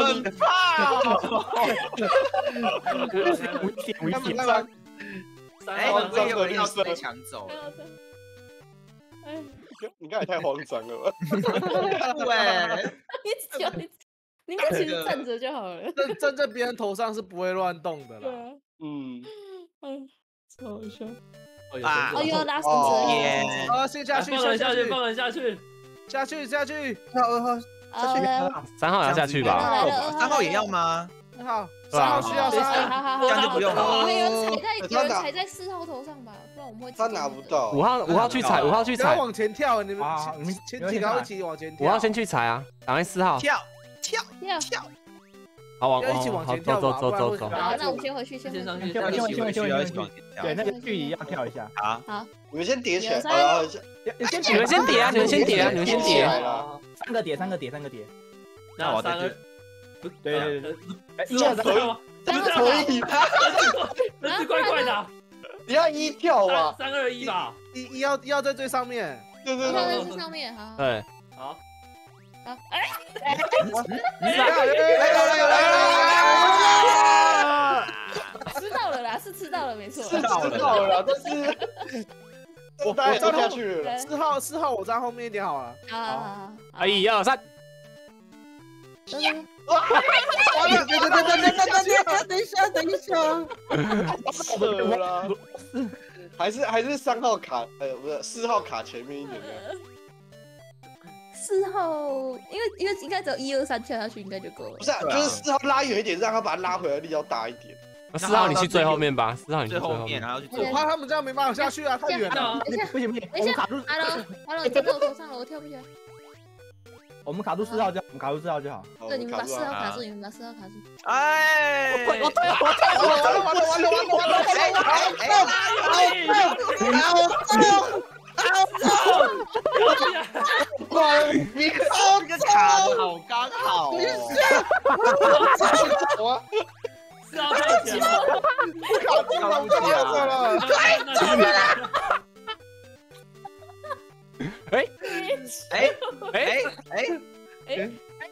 [SPEAKER 2] 了。
[SPEAKER 8] 很怕哦，
[SPEAKER 5] 危险危险
[SPEAKER 1] 干嘛干嘛？
[SPEAKER 8] 哎，
[SPEAKER 6] 三号
[SPEAKER 8] 会不会有人钥匙被抢走？
[SPEAKER 3] 哎，
[SPEAKER 4] 你刚才太慌张了吧？
[SPEAKER 8] 对，
[SPEAKER 3] 你脚你，你应该其实站着就好了。
[SPEAKER 1] 站站在别人头上是不会乱动的 啦。
[SPEAKER 4] 嗯，
[SPEAKER 3] 嗯，超好笑。
[SPEAKER 8] 啊
[SPEAKER 3] 哦，又要拉绳
[SPEAKER 4] 哦
[SPEAKER 3] 子
[SPEAKER 8] 耶
[SPEAKER 1] 啊，先下去，下
[SPEAKER 6] 放人下去，放人下去。
[SPEAKER 1] 下去，下去。
[SPEAKER 7] 二号二号
[SPEAKER 3] 了。好了，
[SPEAKER 2] 三号要下去吧？
[SPEAKER 8] 三号也要吗？
[SPEAKER 1] 二号，三号需要
[SPEAKER 3] 好
[SPEAKER 1] 三号。
[SPEAKER 3] 好好，
[SPEAKER 8] 这样就不用了
[SPEAKER 3] 我们 有人踩在，有人踩在四号头上吧，不然我们会。
[SPEAKER 4] 他拿不。到。
[SPEAKER 2] 五号五号去踩，五号去踩，
[SPEAKER 1] 要往前跳，你们
[SPEAKER 5] 啊你们
[SPEAKER 1] 前几个一起往前跳。
[SPEAKER 2] 五号先去踩啊，挡在四号。
[SPEAKER 8] 跳跳
[SPEAKER 3] 跳。
[SPEAKER 8] 跳，
[SPEAKER 2] 好往
[SPEAKER 1] 要一起往
[SPEAKER 2] 好
[SPEAKER 1] 前跳
[SPEAKER 2] 走走走走走。
[SPEAKER 3] 好，那我们先回去，先回去。
[SPEAKER 6] 先上去，
[SPEAKER 5] 先
[SPEAKER 6] 先
[SPEAKER 5] 先先
[SPEAKER 6] 上去。
[SPEAKER 8] 往前跳
[SPEAKER 5] 对，。那个距离要跳一下。
[SPEAKER 8] 好，
[SPEAKER 3] 好，
[SPEAKER 4] 你们先叠起来，
[SPEAKER 3] 有三
[SPEAKER 4] 然后
[SPEAKER 5] 你先
[SPEAKER 2] 你们先叠啊，你们先叠啊，你们先叠。
[SPEAKER 6] 啊
[SPEAKER 5] 三个叠，三个叠，三个叠。
[SPEAKER 8] 那我再去
[SPEAKER 6] 三二，不
[SPEAKER 5] 对对对，哎，一二三，
[SPEAKER 6] 这样可以吗？
[SPEAKER 3] 三号
[SPEAKER 4] 可以，
[SPEAKER 6] 那是怪怪的啊。
[SPEAKER 4] 你要一跳
[SPEAKER 6] 三
[SPEAKER 4] 吧？
[SPEAKER 6] 三二一吧。
[SPEAKER 1] 一一要要在最上面。
[SPEAKER 4] 对对
[SPEAKER 3] 对
[SPEAKER 4] 对，
[SPEAKER 3] 在最上面，好。
[SPEAKER 2] 对，
[SPEAKER 6] 好，
[SPEAKER 3] 好，哎，
[SPEAKER 1] 来了来了来来
[SPEAKER 3] 吃到了啦，是吃到了，没错。
[SPEAKER 4] 吃到了，但是我大概掉下去了。
[SPEAKER 1] 四号四号，我站后面一点好了。
[SPEAKER 3] 好好好。
[SPEAKER 2] 啊，一二三，
[SPEAKER 3] 等等
[SPEAKER 7] 完了，等等等等等等等一下，等一下，
[SPEAKER 4] 扯了，还是还是三号卡，呃，不是四号卡前面一点的。
[SPEAKER 3] 四号，因为因为应该只有一二三跳下去应该就够了
[SPEAKER 4] 不。是就是四号拉远一点，让他把他拉回来力要大一点。
[SPEAKER 2] 四号你去最后面吧，四号你去
[SPEAKER 8] 最后面，
[SPEAKER 2] 最后面。
[SPEAKER 8] 然后去
[SPEAKER 1] 我怕他们这样没办法下去啊，太远了。
[SPEAKER 3] 等一下，
[SPEAKER 5] 不行不行，我
[SPEAKER 3] 等一下
[SPEAKER 5] 卡住
[SPEAKER 3] ，，Hello，Hello，你站在我头上了，我跳不起来。
[SPEAKER 5] 我们卡住四号就好，我们卡住四号就好。
[SPEAKER 4] 好
[SPEAKER 3] 对，你们把四号
[SPEAKER 8] 啊
[SPEAKER 3] 卡住，你们把四号卡住。
[SPEAKER 8] 哎，我
[SPEAKER 4] 操！你操！
[SPEAKER 8] 你个卡好刚好、哦！
[SPEAKER 6] 你是？我操！
[SPEAKER 4] 太绝了！我靠，太
[SPEAKER 2] 绝
[SPEAKER 8] 了！
[SPEAKER 2] 哎，
[SPEAKER 8] 哎，哎，
[SPEAKER 3] 哎，
[SPEAKER 8] 哎，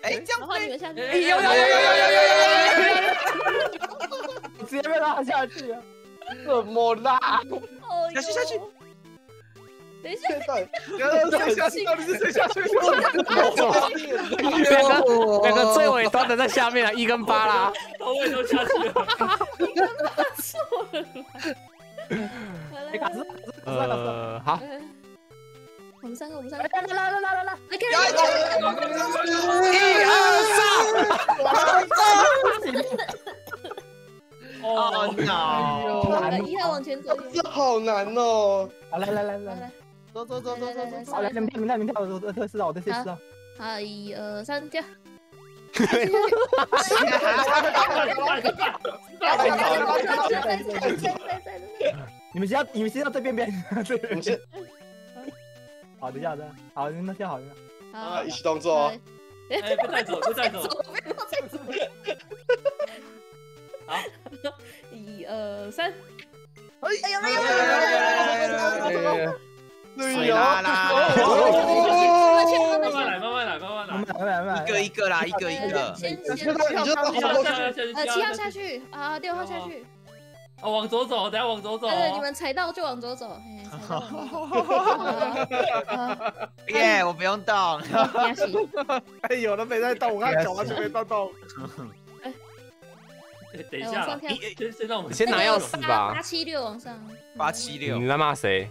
[SPEAKER 3] 哎，江飞，
[SPEAKER 6] 哎，
[SPEAKER 2] 有有有有有有有有有！
[SPEAKER 5] 直接被拉下去，
[SPEAKER 4] 怎么啦？
[SPEAKER 7] 下去下去。
[SPEAKER 3] 等一下，
[SPEAKER 4] 现在
[SPEAKER 1] 谁下去？到底是谁下去？
[SPEAKER 2] 两个两个最尾端的在下面啊，一跟八啦。
[SPEAKER 6] 头尾都下去了。
[SPEAKER 3] 错了。
[SPEAKER 2] 呃，好，
[SPEAKER 3] 来我们三个，我们三个，
[SPEAKER 5] 来来来来来来，
[SPEAKER 3] 来看看。
[SPEAKER 6] 哦
[SPEAKER 8] ，no！
[SPEAKER 3] 来，一号往前走。
[SPEAKER 4] 这好难哦。
[SPEAKER 5] 来来来来，
[SPEAKER 3] 来，
[SPEAKER 1] 走走走走走走
[SPEAKER 5] 来你们明天明天我我都试啊我都试知
[SPEAKER 3] 好一二三跳。
[SPEAKER 5] 你们先你们先到这边边。这边下好你们先好那就
[SPEAKER 4] 好一起动作哦。
[SPEAKER 6] 哎不带走不带走。不要再走 好。
[SPEAKER 3] 一二三。
[SPEAKER 1] 哎有
[SPEAKER 3] 没有
[SPEAKER 1] 有没有有没有有没有有没有
[SPEAKER 8] 水啦啦，
[SPEAKER 6] 慢慢来，慢慢来，慢慢来。
[SPEAKER 5] 慢慢来，慢慢来，
[SPEAKER 8] 一个一个啦，一个一个。
[SPEAKER 3] 先
[SPEAKER 4] 你
[SPEAKER 3] 先
[SPEAKER 4] 就，你就到
[SPEAKER 6] 一号
[SPEAKER 4] 后
[SPEAKER 6] 下下去，
[SPEAKER 3] 呃，七号下去啊，六号下去。
[SPEAKER 6] 哦，往左走，等下往左走。
[SPEAKER 3] 对对，你们踩到就往左走。嘿踩到往左走啊
[SPEAKER 8] 耶，我不用动。
[SPEAKER 1] 哎，有的没在动，我看脚完全没动动。
[SPEAKER 6] 等一下先先让我们
[SPEAKER 2] 先拿钥匙吧
[SPEAKER 3] 八七六往上。
[SPEAKER 8] 八七六
[SPEAKER 2] 你，在骂谁？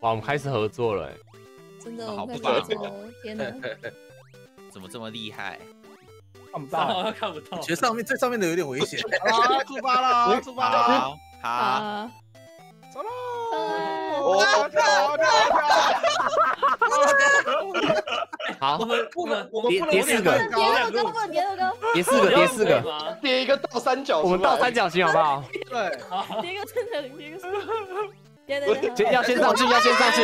[SPEAKER 2] 哇，
[SPEAKER 8] 我
[SPEAKER 2] 们开始合作了。
[SPEAKER 3] 真的，我
[SPEAKER 8] 好
[SPEAKER 3] 快
[SPEAKER 8] 棒
[SPEAKER 3] 走走，天哪！
[SPEAKER 8] 怎么这么厉害？
[SPEAKER 5] 看不到。
[SPEAKER 6] 看不到
[SPEAKER 7] 我。觉得上面最上面的有点危险。
[SPEAKER 1] 好，出发了，出发了，
[SPEAKER 8] 好，好，
[SPEAKER 3] 啊，
[SPEAKER 1] 走喽！
[SPEAKER 4] 我
[SPEAKER 1] 跳跳
[SPEAKER 2] 好
[SPEAKER 6] 我，们我们我们
[SPEAKER 2] 叠
[SPEAKER 6] 不能
[SPEAKER 2] 叠四个
[SPEAKER 3] 叠那么高，不能叠那么高，
[SPEAKER 2] 叠四个，叠四个，
[SPEAKER 6] 个。
[SPEAKER 4] 叠一个倒三角，
[SPEAKER 2] 我们倒三。角形好不好？
[SPEAKER 1] 对，
[SPEAKER 6] 好，
[SPEAKER 3] 叠个真的，叠个
[SPEAKER 2] 要先上去，要先上去，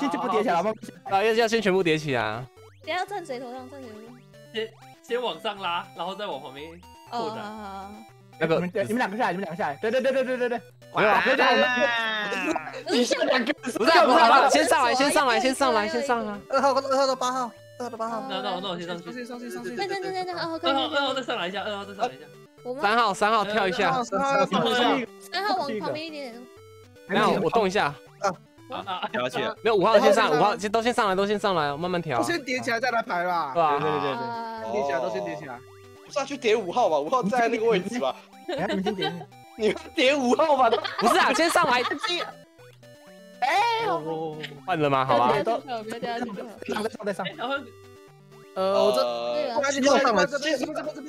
[SPEAKER 5] 先全部叠起来吗？
[SPEAKER 2] 啊，要要先全部叠起来啊。
[SPEAKER 3] 等下站谁头上？站谁头上？
[SPEAKER 6] 先先往上拉，然后再往旁边。
[SPEAKER 3] 哦，
[SPEAKER 6] 扩展。
[SPEAKER 2] 那个
[SPEAKER 5] 你们你们两个下来，你们两个下来。对对对对对对对。
[SPEAKER 2] 没有啊，
[SPEAKER 5] 对对对
[SPEAKER 4] 你现在两个
[SPEAKER 2] 不是啊不是啊，先上来，先上来，先上来，先上来。
[SPEAKER 7] 二号二号到八号，二号到八号。
[SPEAKER 6] 那那我那我先上去。
[SPEAKER 1] 上去上去上去。
[SPEAKER 3] 对对对对对，哦，可以
[SPEAKER 6] 二号。二号再上来一下，二号再上来一下。
[SPEAKER 2] 三号三号跳一下，
[SPEAKER 1] 三号。
[SPEAKER 3] 往旁边一点。
[SPEAKER 2] 然后我动一下。
[SPEAKER 6] 啊啊！
[SPEAKER 8] 了解。
[SPEAKER 2] 没有五号先上，五号先都先上来，都先上来，慢慢调。
[SPEAKER 1] 先叠起来再来排吧
[SPEAKER 2] 对。吧？
[SPEAKER 5] 对对对
[SPEAKER 4] 对
[SPEAKER 1] 叠起来都先叠起来。
[SPEAKER 4] 上去叠五号吧，五号在那个位置吧。
[SPEAKER 5] 你们先叠。
[SPEAKER 4] 你们叠五号吧。
[SPEAKER 2] 不是啊，先上来。
[SPEAKER 5] 哦，
[SPEAKER 2] 换了吗？好吧。
[SPEAKER 3] 不要掉下去不要掉下去就好。
[SPEAKER 5] 上再上再上
[SPEAKER 1] 呃，我这
[SPEAKER 3] 对啊
[SPEAKER 4] 呃，
[SPEAKER 1] 七号上来，这边。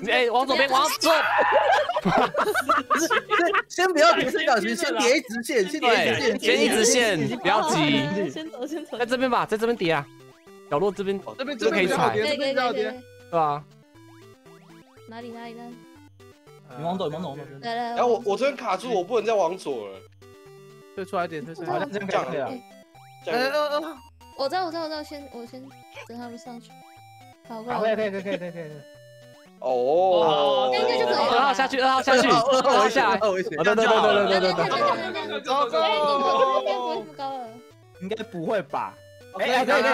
[SPEAKER 2] 哎，往左边，往左。
[SPEAKER 7] 不是，先不要叠三角形，先叠一直线，先叠一直
[SPEAKER 2] 对，
[SPEAKER 7] 线，
[SPEAKER 2] 先一直线，不要急。
[SPEAKER 3] 啊先走先走
[SPEAKER 2] 在。这边吧，在这边叠啊，角落这边，
[SPEAKER 1] 这边
[SPEAKER 2] 这可以踩
[SPEAKER 1] 这边
[SPEAKER 3] 可以可
[SPEAKER 1] 这边比较好叠。
[SPEAKER 2] 对吧？
[SPEAKER 3] 哪里哪里哪里？
[SPEAKER 5] 你往左，你往左，往左。
[SPEAKER 3] 来来。
[SPEAKER 4] 然后我我这边卡住，我不能再往左了。
[SPEAKER 1] 退出来一点，退出来
[SPEAKER 5] 好
[SPEAKER 1] 一点。
[SPEAKER 5] 像这样可以了。
[SPEAKER 1] 呃
[SPEAKER 4] 这样
[SPEAKER 1] 呃呃，
[SPEAKER 3] 我知道我知道我知道，先我先等他们上去。好，
[SPEAKER 5] 可以
[SPEAKER 3] 来。
[SPEAKER 5] 可以可以可以可以可以。
[SPEAKER 4] 哦，
[SPEAKER 3] 这样就可以了
[SPEAKER 2] 二号下去，二号下去，
[SPEAKER 7] 二号
[SPEAKER 2] 我下来。
[SPEAKER 7] 二号危险
[SPEAKER 2] 哦，对对对对对对对对。
[SPEAKER 3] 对对对。
[SPEAKER 1] 糟糕
[SPEAKER 3] 哎，你们这边不会那么高了。
[SPEAKER 5] 应该不会吧？
[SPEAKER 1] 可以可以可以可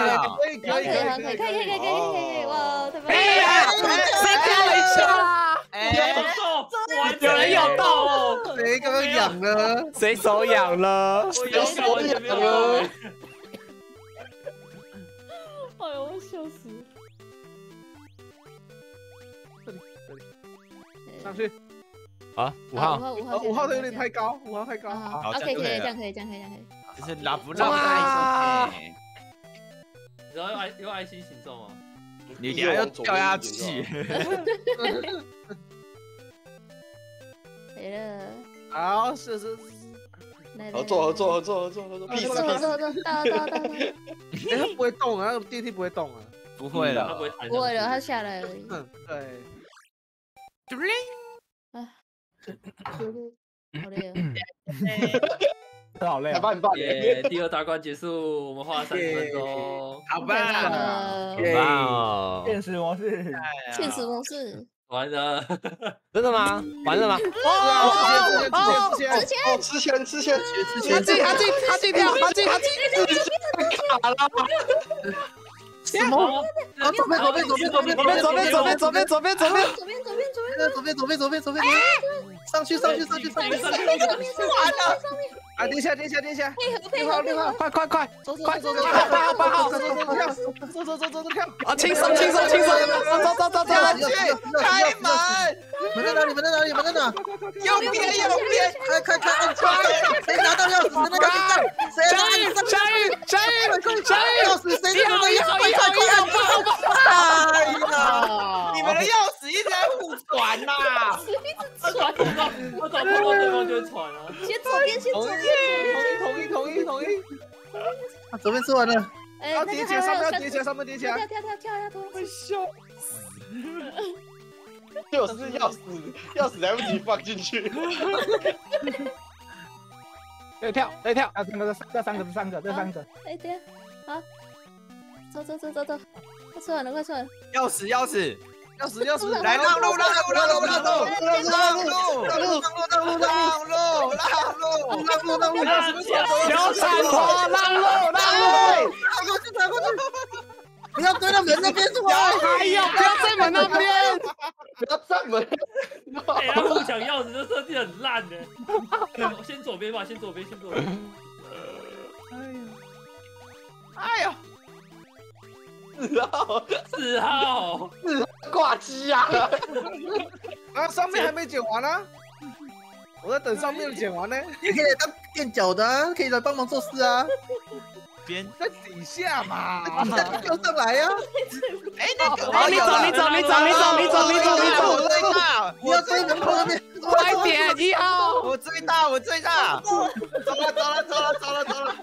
[SPEAKER 1] 以可以可以
[SPEAKER 3] 可以可以可以可以可以哇，太了！
[SPEAKER 2] 三颗
[SPEAKER 8] 雷，
[SPEAKER 6] 有，
[SPEAKER 2] 人有到哦！
[SPEAKER 7] 谁刚刚痒了？
[SPEAKER 2] 谁手痒了？
[SPEAKER 6] 我手痒了！哎
[SPEAKER 3] 呦，我笑死！
[SPEAKER 1] 这里这里，上去。
[SPEAKER 2] 啊，五号，
[SPEAKER 3] 五号，
[SPEAKER 1] 五号，的有点太高，五号太高。
[SPEAKER 3] 好
[SPEAKER 8] ，OK，
[SPEAKER 3] 可以，
[SPEAKER 8] 这样可以，
[SPEAKER 3] 这样可以，这样可以。
[SPEAKER 8] 就是拉不拉？
[SPEAKER 6] 然后用爱用爱心形状吗？
[SPEAKER 8] 你等下要掉下去。
[SPEAKER 3] 没了，
[SPEAKER 1] 好，是是是。
[SPEAKER 4] 合作合作合作合作合作，
[SPEAKER 3] 合
[SPEAKER 4] 屁事
[SPEAKER 3] 作合作合
[SPEAKER 4] 屁事。
[SPEAKER 3] 作，到到到到。
[SPEAKER 1] 哎，它不会动啊，那个电梯不会动啊。
[SPEAKER 8] 不会了
[SPEAKER 6] 它不，会弹。
[SPEAKER 3] 不会了，他下来而已。
[SPEAKER 1] 嗯，对。
[SPEAKER 3] 好累 哦。
[SPEAKER 5] 好累啊！
[SPEAKER 4] 裁判棒
[SPEAKER 6] 耶！第二大关结束，我们花了三十分钟，
[SPEAKER 7] 好
[SPEAKER 3] 呃，
[SPEAKER 2] 好棒哦！
[SPEAKER 5] 现实模式，
[SPEAKER 3] 现实模式，
[SPEAKER 6] 完了，
[SPEAKER 2] 真的吗？完了吗？
[SPEAKER 1] 哦，之前之前之前
[SPEAKER 4] 哦，吃钱吃钱吃
[SPEAKER 2] 他进，他进，他进掉，他进，他进。
[SPEAKER 7] 什么？啊，左边左边左边左边
[SPEAKER 2] 左边，左边，左边，左边，左边，左边。
[SPEAKER 3] 左边左边左边左边，
[SPEAKER 7] 左边左边左边左边，上去上去上去上去上去，
[SPEAKER 1] 啊，停下停下停下，
[SPEAKER 3] 配合配
[SPEAKER 1] 六号
[SPEAKER 3] 合
[SPEAKER 1] 六号，
[SPEAKER 2] 快快快！
[SPEAKER 1] 走走
[SPEAKER 2] 快
[SPEAKER 1] 走走走，
[SPEAKER 2] 八号八号
[SPEAKER 1] 走走走走跳，走走走走走跳，
[SPEAKER 2] 啊，轻松轻松轻松，走走走走走。
[SPEAKER 7] 开门！门在哪里？门在哪里？门在哪？右边右边，开开开按开！谁拿到钥匙？谁拿到钥匙？谁拿到钥匙？
[SPEAKER 2] 小雨，小雨，小雨，
[SPEAKER 7] 钥匙谁拿到钥匙？快快快！八号八号！哎呀！
[SPEAKER 8] 你们的钥匙一直在互传呐！
[SPEAKER 6] 我找碰到，我找碰到对方就会传啊。
[SPEAKER 3] 先左边先左边，
[SPEAKER 1] 同意同意同意同意，啊
[SPEAKER 7] 左边吃完了，
[SPEAKER 3] 哎，
[SPEAKER 1] 要
[SPEAKER 3] 那个
[SPEAKER 1] 叠起来上面叠起来上面叠起来，
[SPEAKER 3] 跳跳跳跳跳跳，
[SPEAKER 4] 就是要死，要死来不及放进去，
[SPEAKER 2] 再跳，再跳。
[SPEAKER 5] 要三个，这三个，这三个，这三个，
[SPEAKER 3] 哎，等下，好，走走走走走，快吃完了，快吃完了，
[SPEAKER 8] 钥匙，钥匙，
[SPEAKER 1] 钥匙钥匙
[SPEAKER 8] 来让路，让路，让路，让路，
[SPEAKER 7] 让路让路让路让路让路让路
[SPEAKER 8] 让路，让路。
[SPEAKER 7] 让路让路，
[SPEAKER 2] 小闪陀，让路，让路。
[SPEAKER 7] 打过去打过去，不要堆到门那边出来。
[SPEAKER 2] 哎呀，不要在门那边。
[SPEAKER 4] 不要站门。
[SPEAKER 6] 哎，他互抢钥匙这设计很烂的。先左边吧，先左边，先左边。
[SPEAKER 8] 哎呀，
[SPEAKER 4] 四号
[SPEAKER 6] 四号，
[SPEAKER 4] 挂机啊！
[SPEAKER 1] 啊，上面还没剪完呢，我在等上面剪完呢，
[SPEAKER 7] 你可以来当垫脚的啊，可以来帮忙做事啊，
[SPEAKER 8] 边，
[SPEAKER 1] 在底下嘛，
[SPEAKER 7] 跳上来呀。
[SPEAKER 8] 哎，那个，
[SPEAKER 2] 好，你走，你走，你走，你走，你走，你走，你走。
[SPEAKER 8] 我最大，
[SPEAKER 7] 你要追门口那边，
[SPEAKER 2] 快点，一号。
[SPEAKER 8] 我最大，我最大。
[SPEAKER 4] 走了走了走了走了走了。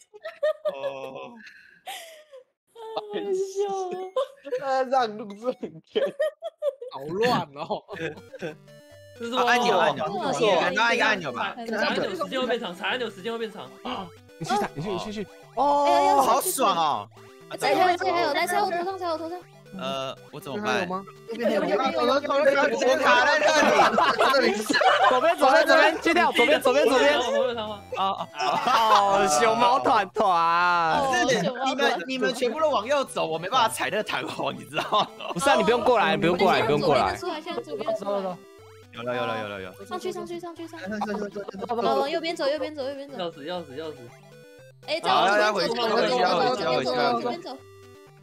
[SPEAKER 4] 哦，他让路是很 偏，
[SPEAKER 1] 好乱哦，
[SPEAKER 6] 这是
[SPEAKER 8] 啊按钮，按钮，按到一个按钮吧。
[SPEAKER 6] 踩按钮时间会变长，踩按钮时间会变长。
[SPEAKER 2] 你去踩，你去，你去，去。
[SPEAKER 3] 哎呀
[SPEAKER 8] 哦，好爽哦！
[SPEAKER 3] 哎，还有这还有，来踩我头上，踩我头上，
[SPEAKER 8] 呃，我怎么办？我卡在这里。
[SPEAKER 2] 左边，左边，左边，去掉，左边，左边，左边。
[SPEAKER 6] 我有长话。
[SPEAKER 8] 哦哦，
[SPEAKER 2] 哦，熊猫团团。
[SPEAKER 8] 是你们你们全部都往右走，我没办法踩那个弹簧，你知道吗？
[SPEAKER 2] 不是啊，你不用过来，不用过来，不用过来。
[SPEAKER 3] 出来，现在左边出来
[SPEAKER 5] 走走走，，
[SPEAKER 8] 有了有了有了有了。
[SPEAKER 3] 上去上去上去上去，
[SPEAKER 5] 走
[SPEAKER 3] 好，往右边走，右边走，右边走。
[SPEAKER 6] 钥匙，钥匙，钥匙。
[SPEAKER 3] 哎，再往
[SPEAKER 8] 要
[SPEAKER 3] 左边走，
[SPEAKER 8] 回去
[SPEAKER 3] 左边走，
[SPEAKER 8] 要回去要回去要回去
[SPEAKER 3] 左边走，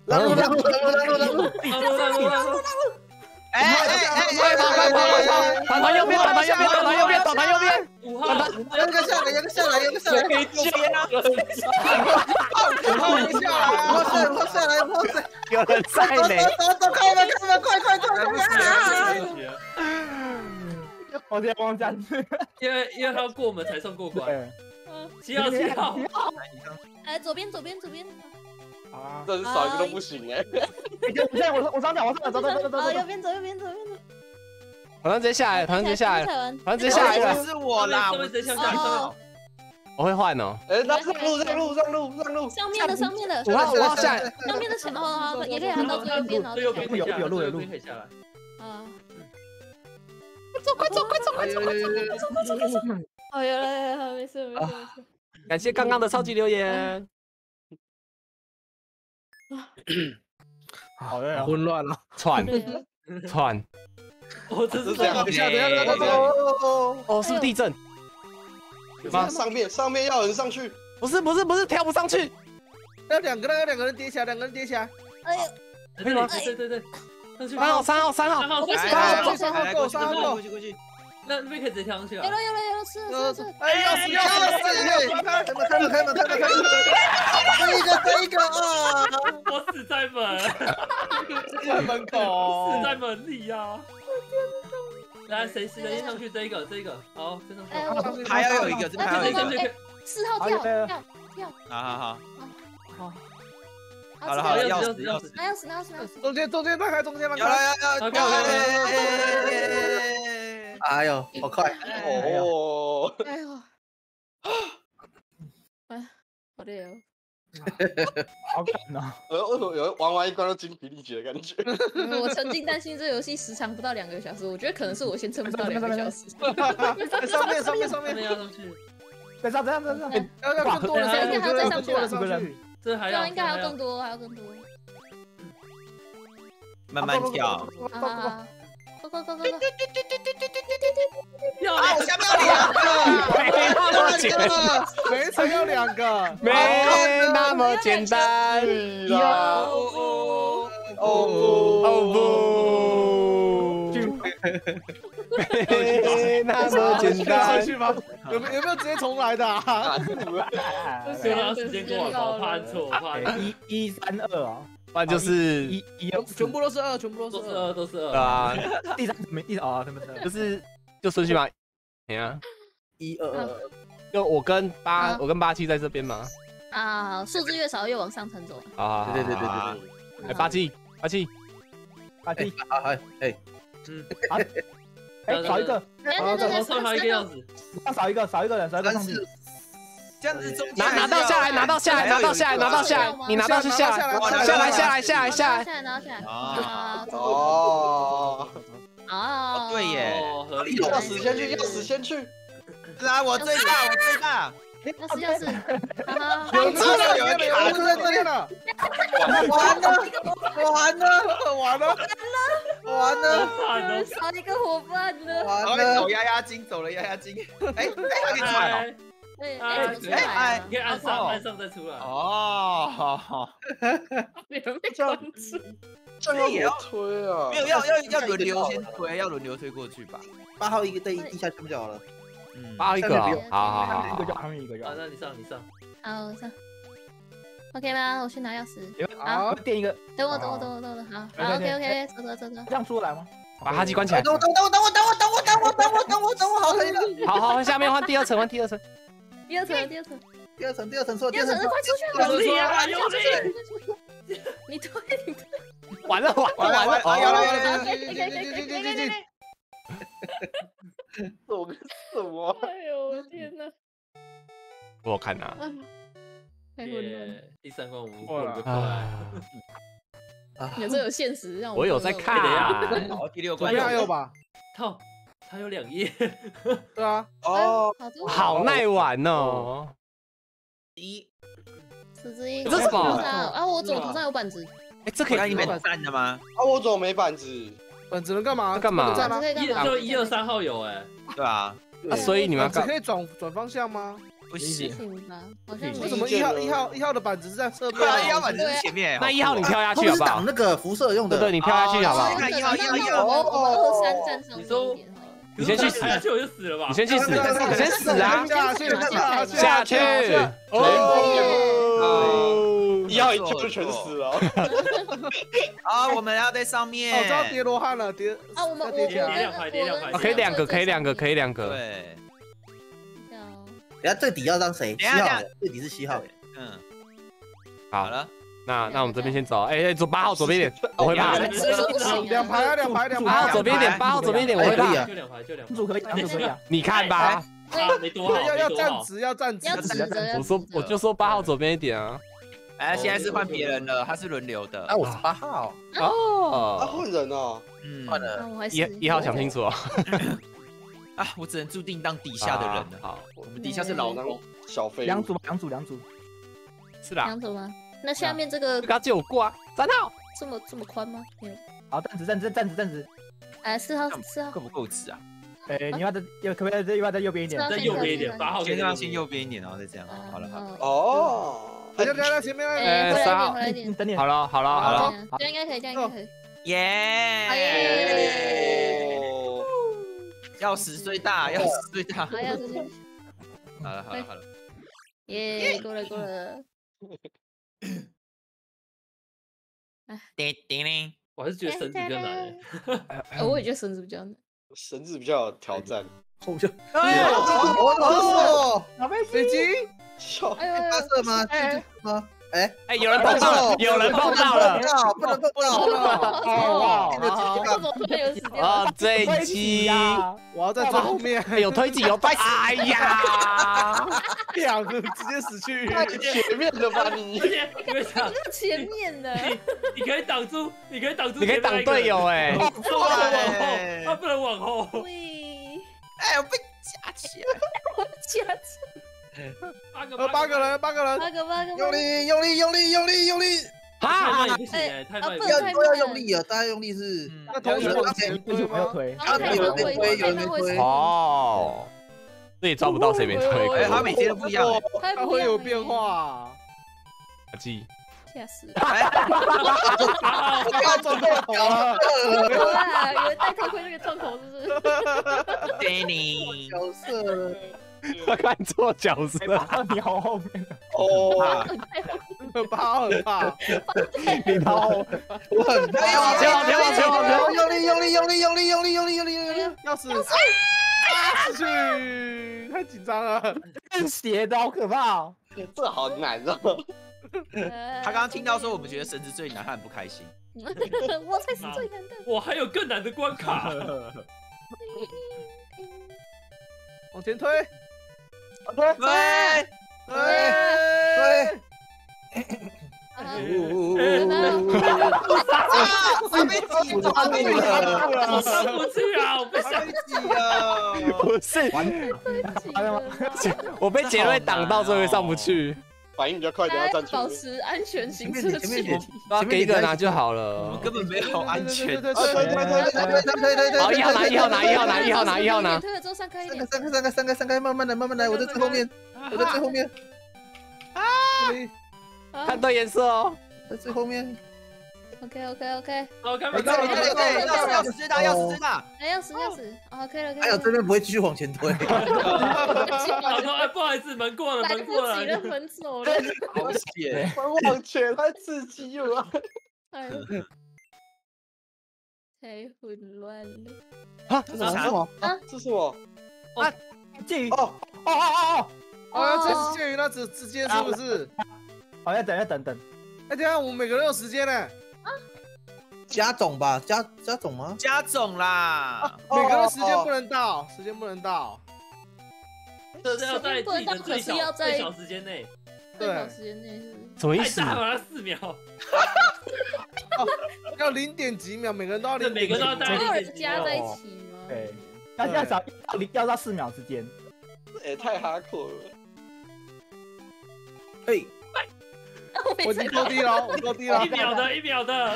[SPEAKER 3] 左边走。
[SPEAKER 7] 让路让路让路让路让路，
[SPEAKER 6] 让路，让路，让路。
[SPEAKER 8] 哎哎哎
[SPEAKER 2] 快跑，快跑，快跑！团团右边，团团右边，团团右边，团团右边。
[SPEAKER 6] 五号，
[SPEAKER 7] 有个下来，有个下来，有个下来，
[SPEAKER 8] 可以接啊！
[SPEAKER 7] 跑下来，跑下来，跑下来，
[SPEAKER 2] 有人在
[SPEAKER 7] 走
[SPEAKER 2] 呢。
[SPEAKER 7] 走走，开门开门，快快快快！
[SPEAKER 5] 我直接忘站去。
[SPEAKER 6] 因为因为他要过门才算过关。
[SPEAKER 5] 对，
[SPEAKER 6] 七号，七号。
[SPEAKER 3] 哎，左边左边左边。
[SPEAKER 5] 好啊。
[SPEAKER 4] 真是少一个都不行哎。
[SPEAKER 5] 现在我我上脚，我上脚，走走走走
[SPEAKER 3] 啊，
[SPEAKER 5] 走
[SPEAKER 3] 右。边走，右边走，右边走。
[SPEAKER 2] 好像直接下来，好像直接下来，
[SPEAKER 3] 踩完。
[SPEAKER 2] 团团直接下来了。
[SPEAKER 8] 是我啦，我
[SPEAKER 6] 直接向下，上
[SPEAKER 3] 哦，
[SPEAKER 2] 我会换哦。
[SPEAKER 4] 哎，让路让路让路让路。
[SPEAKER 3] 上面的上面的
[SPEAKER 2] 五号，五号下来。
[SPEAKER 3] 上面的前，好好，也可以喊到最右边，然后
[SPEAKER 6] 最右边可以下来，
[SPEAKER 5] 有路有路
[SPEAKER 6] 可以下来。
[SPEAKER 3] 啊，
[SPEAKER 2] 走，快走，快走，快走！
[SPEAKER 3] 哦，有了有了，没事没事没事。
[SPEAKER 2] 感谢刚刚的超级留言。
[SPEAKER 5] 好累啊！
[SPEAKER 1] 混乱了，
[SPEAKER 2] 串
[SPEAKER 3] 对啊
[SPEAKER 2] 串，
[SPEAKER 6] 我这是
[SPEAKER 4] 这样
[SPEAKER 1] 等一下等一下等一下等一下，
[SPEAKER 2] 哦，是不是地震？
[SPEAKER 4] 上上面上面要有人上去，
[SPEAKER 2] 不是，不是，不是，跳不上去。
[SPEAKER 1] 要两个人，要两个人叠起来，两个人叠起来，
[SPEAKER 3] 哎呦，
[SPEAKER 6] 可以吗？对对对，三号。
[SPEAKER 2] 三号，三号，三号
[SPEAKER 6] 三。号，
[SPEAKER 3] 我
[SPEAKER 6] 三
[SPEAKER 3] 想
[SPEAKER 6] 号，
[SPEAKER 3] 我想
[SPEAKER 4] 来过去过去过去过去。
[SPEAKER 6] 那那边可以直接跳上去啊
[SPEAKER 3] 有。了有了有了，是了是了。
[SPEAKER 1] 哎，钥匙钥匙，开门开门开门开门开门，
[SPEAKER 7] 这一个这一个啊！
[SPEAKER 6] 我死在门，
[SPEAKER 8] 在门
[SPEAKER 6] 死
[SPEAKER 8] 口。
[SPEAKER 6] 在门里呀。来，谁谁先上去？这一个，这一个，好，先上去。
[SPEAKER 3] 哎，我
[SPEAKER 8] 还要有一个，这边还有一个。
[SPEAKER 6] 这这这
[SPEAKER 3] 四号跳跳跳，
[SPEAKER 8] 好好好，
[SPEAKER 3] 好
[SPEAKER 8] 好了
[SPEAKER 6] 好，钥匙
[SPEAKER 8] 好了钥匙
[SPEAKER 6] 钥匙钥匙。
[SPEAKER 3] 拿钥匙拿钥匙拿钥匙。
[SPEAKER 1] 中间中间拉开，中间拉
[SPEAKER 8] 要
[SPEAKER 1] 开，
[SPEAKER 8] 要要
[SPEAKER 6] 要要要
[SPEAKER 8] 要！
[SPEAKER 7] 哎呦，好快！
[SPEAKER 4] 哦，
[SPEAKER 3] 哎呦，哎，好累哦。
[SPEAKER 5] 好感哦。
[SPEAKER 4] 呃，为什么有玩完一关都精疲力竭的感觉？
[SPEAKER 3] 我曾经担心这游戏时长不到两个小时，我觉得可能是我先撑不到两个小时。
[SPEAKER 1] 哎上面上面上面，
[SPEAKER 6] 没有上去，
[SPEAKER 5] 在上在上在上。
[SPEAKER 1] 要要更多的上去，
[SPEAKER 3] 应该还要再上去
[SPEAKER 1] 更多的
[SPEAKER 5] 五个人
[SPEAKER 1] 上去。
[SPEAKER 6] 这还要
[SPEAKER 3] 应该还要更多，还要更多。
[SPEAKER 7] 慢慢跳。
[SPEAKER 3] 好好好，Go Go Go Go Go！
[SPEAKER 6] 要
[SPEAKER 7] 啊，我下面有两个，
[SPEAKER 2] 没那么简单，
[SPEAKER 1] 每一层要两个，
[SPEAKER 2] 没那么简单。
[SPEAKER 4] 对啦，
[SPEAKER 7] 哦
[SPEAKER 4] 不
[SPEAKER 2] 哦不，没那么简
[SPEAKER 1] 回。去吗？有没有没有直接重来的啊？
[SPEAKER 6] 对啊，时间过了，我怕错，我怕
[SPEAKER 5] 一一三二哦，
[SPEAKER 2] 不然就是
[SPEAKER 5] 一一二
[SPEAKER 1] 全部都是二，全部都是二。
[SPEAKER 6] 都是二。
[SPEAKER 2] 啊，
[SPEAKER 5] 第三没第哦，对不对？
[SPEAKER 2] 就是就顺序嘛。哎呀，
[SPEAKER 7] 一二二，
[SPEAKER 2] 就我跟八
[SPEAKER 3] 啊，
[SPEAKER 2] 我跟八七在这边嘛。
[SPEAKER 3] 啊，数字越少越往上层走。
[SPEAKER 2] 啊，
[SPEAKER 7] 对对对对对对。
[SPEAKER 2] 哎，八七八七，
[SPEAKER 5] 八七，
[SPEAKER 7] 啊哎哎，
[SPEAKER 5] 哎，少一个，
[SPEAKER 6] 然
[SPEAKER 3] 等一下等一
[SPEAKER 6] 个样子，
[SPEAKER 5] 少一个，少一个人，少一个上去。
[SPEAKER 7] 这样子中
[SPEAKER 2] 拿拿到下来，拿到下来，拿到下来，拿到下来，你拿到就下来，下来下来下来下来下来。
[SPEAKER 3] 下来，拿下来。
[SPEAKER 7] 啊，
[SPEAKER 3] 哦，
[SPEAKER 4] 哦，
[SPEAKER 3] 啊，
[SPEAKER 7] 对耶
[SPEAKER 6] 哦，合理。
[SPEAKER 4] 要死先去，要死先去。
[SPEAKER 7] 是啊，我最大，我最大。
[SPEAKER 3] 要死要死，哈哈，
[SPEAKER 1] 有这了，有人卡在这里了，
[SPEAKER 7] 完了，完了，
[SPEAKER 1] 完了，
[SPEAKER 7] 完了，
[SPEAKER 6] 完了，
[SPEAKER 3] 少一个伙伴了。
[SPEAKER 7] 完了！走压压惊，走了压压惊。哎哎，还可以转哦。
[SPEAKER 3] 对，
[SPEAKER 6] 哎
[SPEAKER 3] 哎，
[SPEAKER 7] 哎，
[SPEAKER 6] 你可以按上，按上再出来。
[SPEAKER 7] 哦，好好，
[SPEAKER 3] 你们被关注。
[SPEAKER 4] 这样要推啊
[SPEAKER 7] 没？有要要要轮流先推，要轮流推过去吧。八号一个在地下圈就好了。嗯，
[SPEAKER 2] 八号一个啊，好好好好
[SPEAKER 5] 一个就。他们一个就
[SPEAKER 6] 好，。那你上，你上。
[SPEAKER 3] 好，我上。OK 吗？我去拿钥匙。
[SPEAKER 5] 好，垫一个，
[SPEAKER 3] 等我，等我，等我，等我，好，好，OK OK，走走走走。
[SPEAKER 5] 这样出得来吗？
[SPEAKER 2] 把哈基关起来。
[SPEAKER 7] 等我等我等我等我等我等我等我等我等我好可以了。
[SPEAKER 2] 好好，下面换第二层，换第二层。
[SPEAKER 3] 第二层，第二层，
[SPEAKER 7] 第二层第二层错，
[SPEAKER 3] 第二层，快出去了！
[SPEAKER 6] 有力啊，有力！
[SPEAKER 3] 你推，你推。
[SPEAKER 2] 完了完了
[SPEAKER 7] 完了
[SPEAKER 2] 完了！
[SPEAKER 7] 完了完了有
[SPEAKER 2] 哦
[SPEAKER 7] 了完了。
[SPEAKER 3] 可以，可以，可以，可以，可以，可以，可以。
[SPEAKER 4] 我个什么？
[SPEAKER 3] 哎呦，我的天哪！
[SPEAKER 2] 我有看啊。
[SPEAKER 3] 太混乱了。
[SPEAKER 6] 耶第三关我们
[SPEAKER 1] 过了
[SPEAKER 6] 过了。
[SPEAKER 2] 啊，
[SPEAKER 3] 有这有现实让
[SPEAKER 2] 我有在看。
[SPEAKER 7] 好，第六关
[SPEAKER 1] 左边还有吧？
[SPEAKER 6] 靠，它有两页。
[SPEAKER 1] 对啊，
[SPEAKER 4] 哦，
[SPEAKER 3] 好
[SPEAKER 2] 好耐玩哦。
[SPEAKER 7] 一，
[SPEAKER 3] 十之一。
[SPEAKER 2] 这是什么
[SPEAKER 3] 啊，我怎么头上有板子，
[SPEAKER 2] 哎，这可以
[SPEAKER 7] 那你们站的吗？
[SPEAKER 4] 啊，我怎么没板子？
[SPEAKER 1] 板子能干嘛？
[SPEAKER 2] 那干嘛
[SPEAKER 3] 板子可以干嘛？
[SPEAKER 6] 就一二三号有哎，
[SPEAKER 7] 对啊，
[SPEAKER 2] 啊，所以你们
[SPEAKER 1] 可以转转方向吗？
[SPEAKER 7] 不行。
[SPEAKER 1] 为什么一号一号一号的板子是在侧边
[SPEAKER 7] 对啊，
[SPEAKER 1] 啊？
[SPEAKER 7] 一号板子是前面。
[SPEAKER 2] 那一号你跳下去好不好？
[SPEAKER 7] 那个辐射用
[SPEAKER 2] 对对，你跳下去好不好？
[SPEAKER 7] 一号一号一
[SPEAKER 3] 号二三站上
[SPEAKER 6] 你。
[SPEAKER 2] 你先去死
[SPEAKER 6] 跳下去我就死了吧
[SPEAKER 2] 你？先去死，你先死啊！
[SPEAKER 1] 下去下去
[SPEAKER 2] 下去！哦，
[SPEAKER 4] 一号一跳就全死了。
[SPEAKER 7] 啊，我们要在上
[SPEAKER 1] 哦，
[SPEAKER 7] 面。
[SPEAKER 1] 这要叠罗汉了，叠
[SPEAKER 3] 啊，我们
[SPEAKER 1] 叠。
[SPEAKER 6] 叠两排叠两排
[SPEAKER 2] 哦，可以两个，可以两个，可以两个。
[SPEAKER 7] 对，
[SPEAKER 3] 等
[SPEAKER 7] 等下最底要当谁？七号最底是七号。
[SPEAKER 8] 嗯，
[SPEAKER 2] 好
[SPEAKER 8] 好，了，
[SPEAKER 2] 那那我们这边先走。哎哎，走八号左边一点，我会怕。
[SPEAKER 1] 两排啊，两排，两
[SPEAKER 2] 八号
[SPEAKER 1] 排。
[SPEAKER 2] 左边一点，八号左边一点，我会怕。
[SPEAKER 7] 哎可以啊
[SPEAKER 6] 就两排，就两排。
[SPEAKER 5] 组可以，组可以啊。
[SPEAKER 2] 你看吧，
[SPEAKER 6] 啊，没多好，
[SPEAKER 1] 要要。站直，要站直
[SPEAKER 3] 要。站直，
[SPEAKER 2] 我说我就说八号左边一点啊。
[SPEAKER 8] 哎，现在是换别人了，他是轮流的
[SPEAKER 7] 啊，，我是八号，
[SPEAKER 4] 啊，
[SPEAKER 2] 哦，
[SPEAKER 4] 换人哦，
[SPEAKER 8] 嗯，
[SPEAKER 7] 换了。
[SPEAKER 3] 那我还是
[SPEAKER 2] 一一号想清楚哦。
[SPEAKER 8] 啊，我只能注定当底下的人了。
[SPEAKER 2] 好，
[SPEAKER 8] 我们底下是老公，
[SPEAKER 4] 小飞
[SPEAKER 5] 两组，两组，两组。
[SPEAKER 2] 是啦，
[SPEAKER 3] 两组吗？那下面这个
[SPEAKER 2] 这个要借我过啊，三号。
[SPEAKER 3] 这么这么宽吗？没有。
[SPEAKER 5] 好，站直，站直，站直，站直。
[SPEAKER 3] 哎，四号，四号
[SPEAKER 8] 够，不够直啊？
[SPEAKER 5] 哎，你要在右，可不可以在右在右边一点
[SPEAKER 6] 在右边一点，八号
[SPEAKER 8] 先先右边一点，然后再这样。好了，好了，
[SPEAKER 3] 好。
[SPEAKER 4] 哦，
[SPEAKER 1] 大家来来前面来。
[SPEAKER 3] 哎，
[SPEAKER 2] 三号
[SPEAKER 3] 来点。
[SPEAKER 5] 等你。
[SPEAKER 2] 好了好了好了，
[SPEAKER 3] 这样应该可以，这样应该可以。
[SPEAKER 8] 耶！要十岁大，要十岁大。
[SPEAKER 3] 好
[SPEAKER 8] 了好了好了，
[SPEAKER 3] 耶，过了过了。
[SPEAKER 8] 叮叮铃，
[SPEAKER 6] 我还是觉得绳子比较难
[SPEAKER 3] 我也觉得绳子比较难。
[SPEAKER 4] 绳子比较有挑战。
[SPEAKER 7] 我就
[SPEAKER 1] 哎
[SPEAKER 7] 哦，
[SPEAKER 1] 飞机，
[SPEAKER 7] 小
[SPEAKER 3] 哎呦，
[SPEAKER 7] 发射吗？
[SPEAKER 1] 哎
[SPEAKER 7] 是吗？哎，
[SPEAKER 2] 哎，有人碰到了，有人碰到了。
[SPEAKER 7] 不能碰到，
[SPEAKER 5] 哦，
[SPEAKER 7] 这个
[SPEAKER 3] 这？
[SPEAKER 2] 啊，这一期，
[SPEAKER 1] 我要在最后面，
[SPEAKER 2] 有推挤有拜，哎呀，
[SPEAKER 1] 两个直接死去。
[SPEAKER 4] 太前面了吧你
[SPEAKER 6] 你
[SPEAKER 3] 前面的，
[SPEAKER 6] 你你可以挡住，你可以挡住，
[SPEAKER 2] 你可以挡队友哎，
[SPEAKER 6] 他不能往后，他不能往后。
[SPEAKER 3] 喂，
[SPEAKER 7] 哎，我被夹起来，我
[SPEAKER 3] 夹子，
[SPEAKER 6] 八个
[SPEAKER 1] 呃，八个人，八个。人，
[SPEAKER 3] 八个八个，
[SPEAKER 7] 用力用力用力用力用力，
[SPEAKER 6] 太
[SPEAKER 2] 啊
[SPEAKER 6] 慢也不行哎，太慢
[SPEAKER 7] 要要用力啊，大家用力是。
[SPEAKER 1] 那同时往前推吗？
[SPEAKER 5] 没有推，
[SPEAKER 3] 然后有人会推，有人会。推，
[SPEAKER 2] 哦，这也抓不到谁没推
[SPEAKER 7] 他每天都不一样。
[SPEAKER 3] 它
[SPEAKER 1] 它会有变，化。
[SPEAKER 2] 阿基，
[SPEAKER 3] 吓死！
[SPEAKER 1] 我要撞到头了。
[SPEAKER 3] 有人戴头盔那个撞头是不是？
[SPEAKER 8] Danny，
[SPEAKER 7] 角色
[SPEAKER 2] 他看错角色
[SPEAKER 5] 哎，跑到你好后面，
[SPEAKER 4] 哦，
[SPEAKER 1] 很怕，很怕。
[SPEAKER 5] 你跑后，
[SPEAKER 7] 我很怕。
[SPEAKER 2] 往前往前往前往前
[SPEAKER 7] 用力用力用力用力用力用力用力用力用力。
[SPEAKER 1] 要死！啊，死去！太紧张了。
[SPEAKER 5] 更斜的好可怕哦。
[SPEAKER 4] 这好难哦。
[SPEAKER 8] 他刚刚听到说我们觉得绳子最难，他很不开心。
[SPEAKER 3] 我才是最难的。
[SPEAKER 6] 我还有更难的关卡，
[SPEAKER 1] 往前推，
[SPEAKER 7] 对
[SPEAKER 1] 推，
[SPEAKER 7] 对。
[SPEAKER 3] 啊
[SPEAKER 7] 他被挤住了，
[SPEAKER 6] 我上不去啊！我不想
[SPEAKER 7] 他被挤了。
[SPEAKER 2] 我被杰瑞挡到，所以上不去。
[SPEAKER 4] 反应比较快，等下站起来
[SPEAKER 3] 保。持安全行车
[SPEAKER 7] 前面点
[SPEAKER 3] 距离。
[SPEAKER 2] 那给一个拿就好了
[SPEAKER 8] 我
[SPEAKER 2] 了
[SPEAKER 8] 们。根本没有安全。
[SPEAKER 1] 对对
[SPEAKER 7] 对对对对对对对。
[SPEAKER 2] 好，一号拿，一号拿，一号拿，一号拿，一号拿。
[SPEAKER 3] 推了之后散开一点
[SPEAKER 7] 三个。三个三个三个三个，慢慢来慢慢来，我在最后面，我在最后面，
[SPEAKER 2] 看对颜色哦。
[SPEAKER 7] 在最后面。
[SPEAKER 3] OK OK OK，
[SPEAKER 6] 好，开
[SPEAKER 7] 哎
[SPEAKER 6] 门，
[SPEAKER 7] 对对对对
[SPEAKER 8] 钥匙钥匙知道，钥匙知道。
[SPEAKER 3] 哎，钥匙钥匙，啊，可以了可以了。
[SPEAKER 7] 还有这边不会继续往前推。
[SPEAKER 6] 他说：“哎，不好意思，门过了，门过了
[SPEAKER 3] 不及。了，门走了。
[SPEAKER 8] 好险！
[SPEAKER 4] 往前太刺激了。
[SPEAKER 3] 哎，太混乱了。
[SPEAKER 2] 啊，
[SPEAKER 7] 这是什么？
[SPEAKER 4] 这是我啊
[SPEAKER 5] 介于
[SPEAKER 4] 哦，
[SPEAKER 5] 哦哦哦
[SPEAKER 1] 哦，这是介于那之之间是不是？
[SPEAKER 5] 哦，好，要等要等等，
[SPEAKER 1] 哎，等一下我们每个人有时间呢，
[SPEAKER 7] 加总吧，加加总吗？
[SPEAKER 8] 加总啦，
[SPEAKER 1] 每个人时间不能到，时间不能到。
[SPEAKER 6] 这是要在自己的最
[SPEAKER 3] 可是要
[SPEAKER 6] 小
[SPEAKER 3] 在
[SPEAKER 6] 最小时间内，
[SPEAKER 3] 最小时间内是？
[SPEAKER 2] 什么意思？
[SPEAKER 6] 太大了，四秒，
[SPEAKER 1] 要零点几秒，每个人都要零，
[SPEAKER 6] 对每个都要带
[SPEAKER 3] 没有人加在一起吗？
[SPEAKER 5] 对，要要找要零要到四秒之间，
[SPEAKER 4] 也太哈口了。
[SPEAKER 7] 哎，
[SPEAKER 1] 我已经落地了，我落地了，
[SPEAKER 6] 一秒的，一秒的，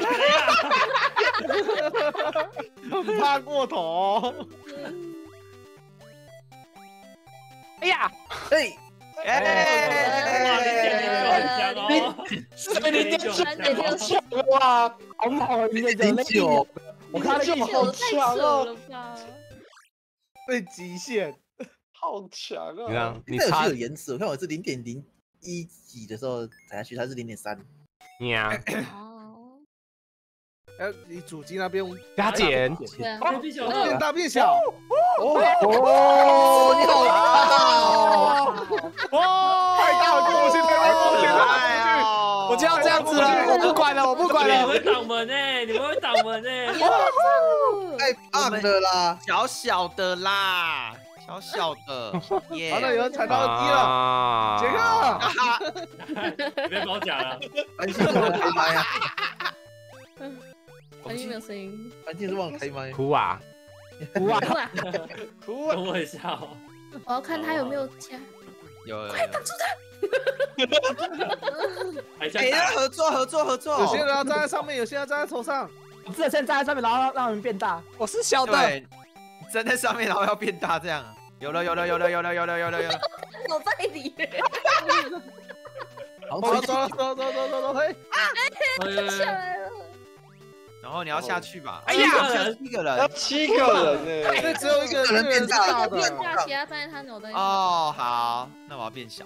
[SPEAKER 1] 怕过头。
[SPEAKER 2] 哎呀，
[SPEAKER 7] 哎。
[SPEAKER 6] 哎，哇，零点九，零点九，
[SPEAKER 3] 零点九，
[SPEAKER 1] 哇，
[SPEAKER 5] 好猛，零点
[SPEAKER 7] 九，
[SPEAKER 5] 我看这个
[SPEAKER 3] 好强啊，
[SPEAKER 1] 被极限，
[SPEAKER 4] 好强啊！
[SPEAKER 2] 你
[SPEAKER 7] 看，你
[SPEAKER 2] 差
[SPEAKER 7] 有延迟，我看我是零点零一几的时候踩下去，它是零点三。
[SPEAKER 2] 呀，
[SPEAKER 3] 哦，
[SPEAKER 1] 哎，你主机那边
[SPEAKER 2] 加减，
[SPEAKER 6] 变
[SPEAKER 1] 大变小。
[SPEAKER 7] 哦，你好大哦！
[SPEAKER 2] 哇，
[SPEAKER 1] 太大了，过不去，太大了，过不去，
[SPEAKER 8] 哎呀，
[SPEAKER 2] 我就要这样子了，我不管了，我不管了。
[SPEAKER 6] 你们会挡门哎，你们会挡门哎。
[SPEAKER 7] 太胖了啦！
[SPEAKER 8] 小小的啦，小小的，
[SPEAKER 1] 完了，
[SPEAKER 8] 耶！
[SPEAKER 1] 有人踩到二级了，
[SPEAKER 2] 啊
[SPEAKER 1] 杰克。
[SPEAKER 6] 别搞假了，
[SPEAKER 7] 安静是忘开麦啊！
[SPEAKER 3] 安静没有声音。
[SPEAKER 7] 安静是忘开麦。
[SPEAKER 2] 哭啊！
[SPEAKER 5] 哭
[SPEAKER 3] 啊，
[SPEAKER 4] 哭啊！
[SPEAKER 6] 等我一下哦。
[SPEAKER 3] 我要看他有没有加。
[SPEAKER 8] 有有有，
[SPEAKER 6] 还想
[SPEAKER 8] 哎，那
[SPEAKER 6] 打？
[SPEAKER 8] 合作合作合作，
[SPEAKER 1] 有些人要站在上面，有些人要站在头上。
[SPEAKER 5] 我这先站在上面，然后让让人变大，
[SPEAKER 2] 我是小的，
[SPEAKER 8] 对，站在上面然后要变大这样，有了有了有了有了有了有了有了，
[SPEAKER 3] 我在里。
[SPEAKER 7] 好，
[SPEAKER 1] 走了，走了，走走走走走，嘿，
[SPEAKER 3] 下来了。
[SPEAKER 8] 然后你要下去吧。
[SPEAKER 6] 哎呀
[SPEAKER 8] 下去一个
[SPEAKER 4] 要
[SPEAKER 8] 人。
[SPEAKER 4] 七个人呢。
[SPEAKER 1] 这只有一个
[SPEAKER 7] 这个人变大
[SPEAKER 1] 的。变。
[SPEAKER 3] 大其他站在他脑袋。
[SPEAKER 8] 哦，好，那我要变小。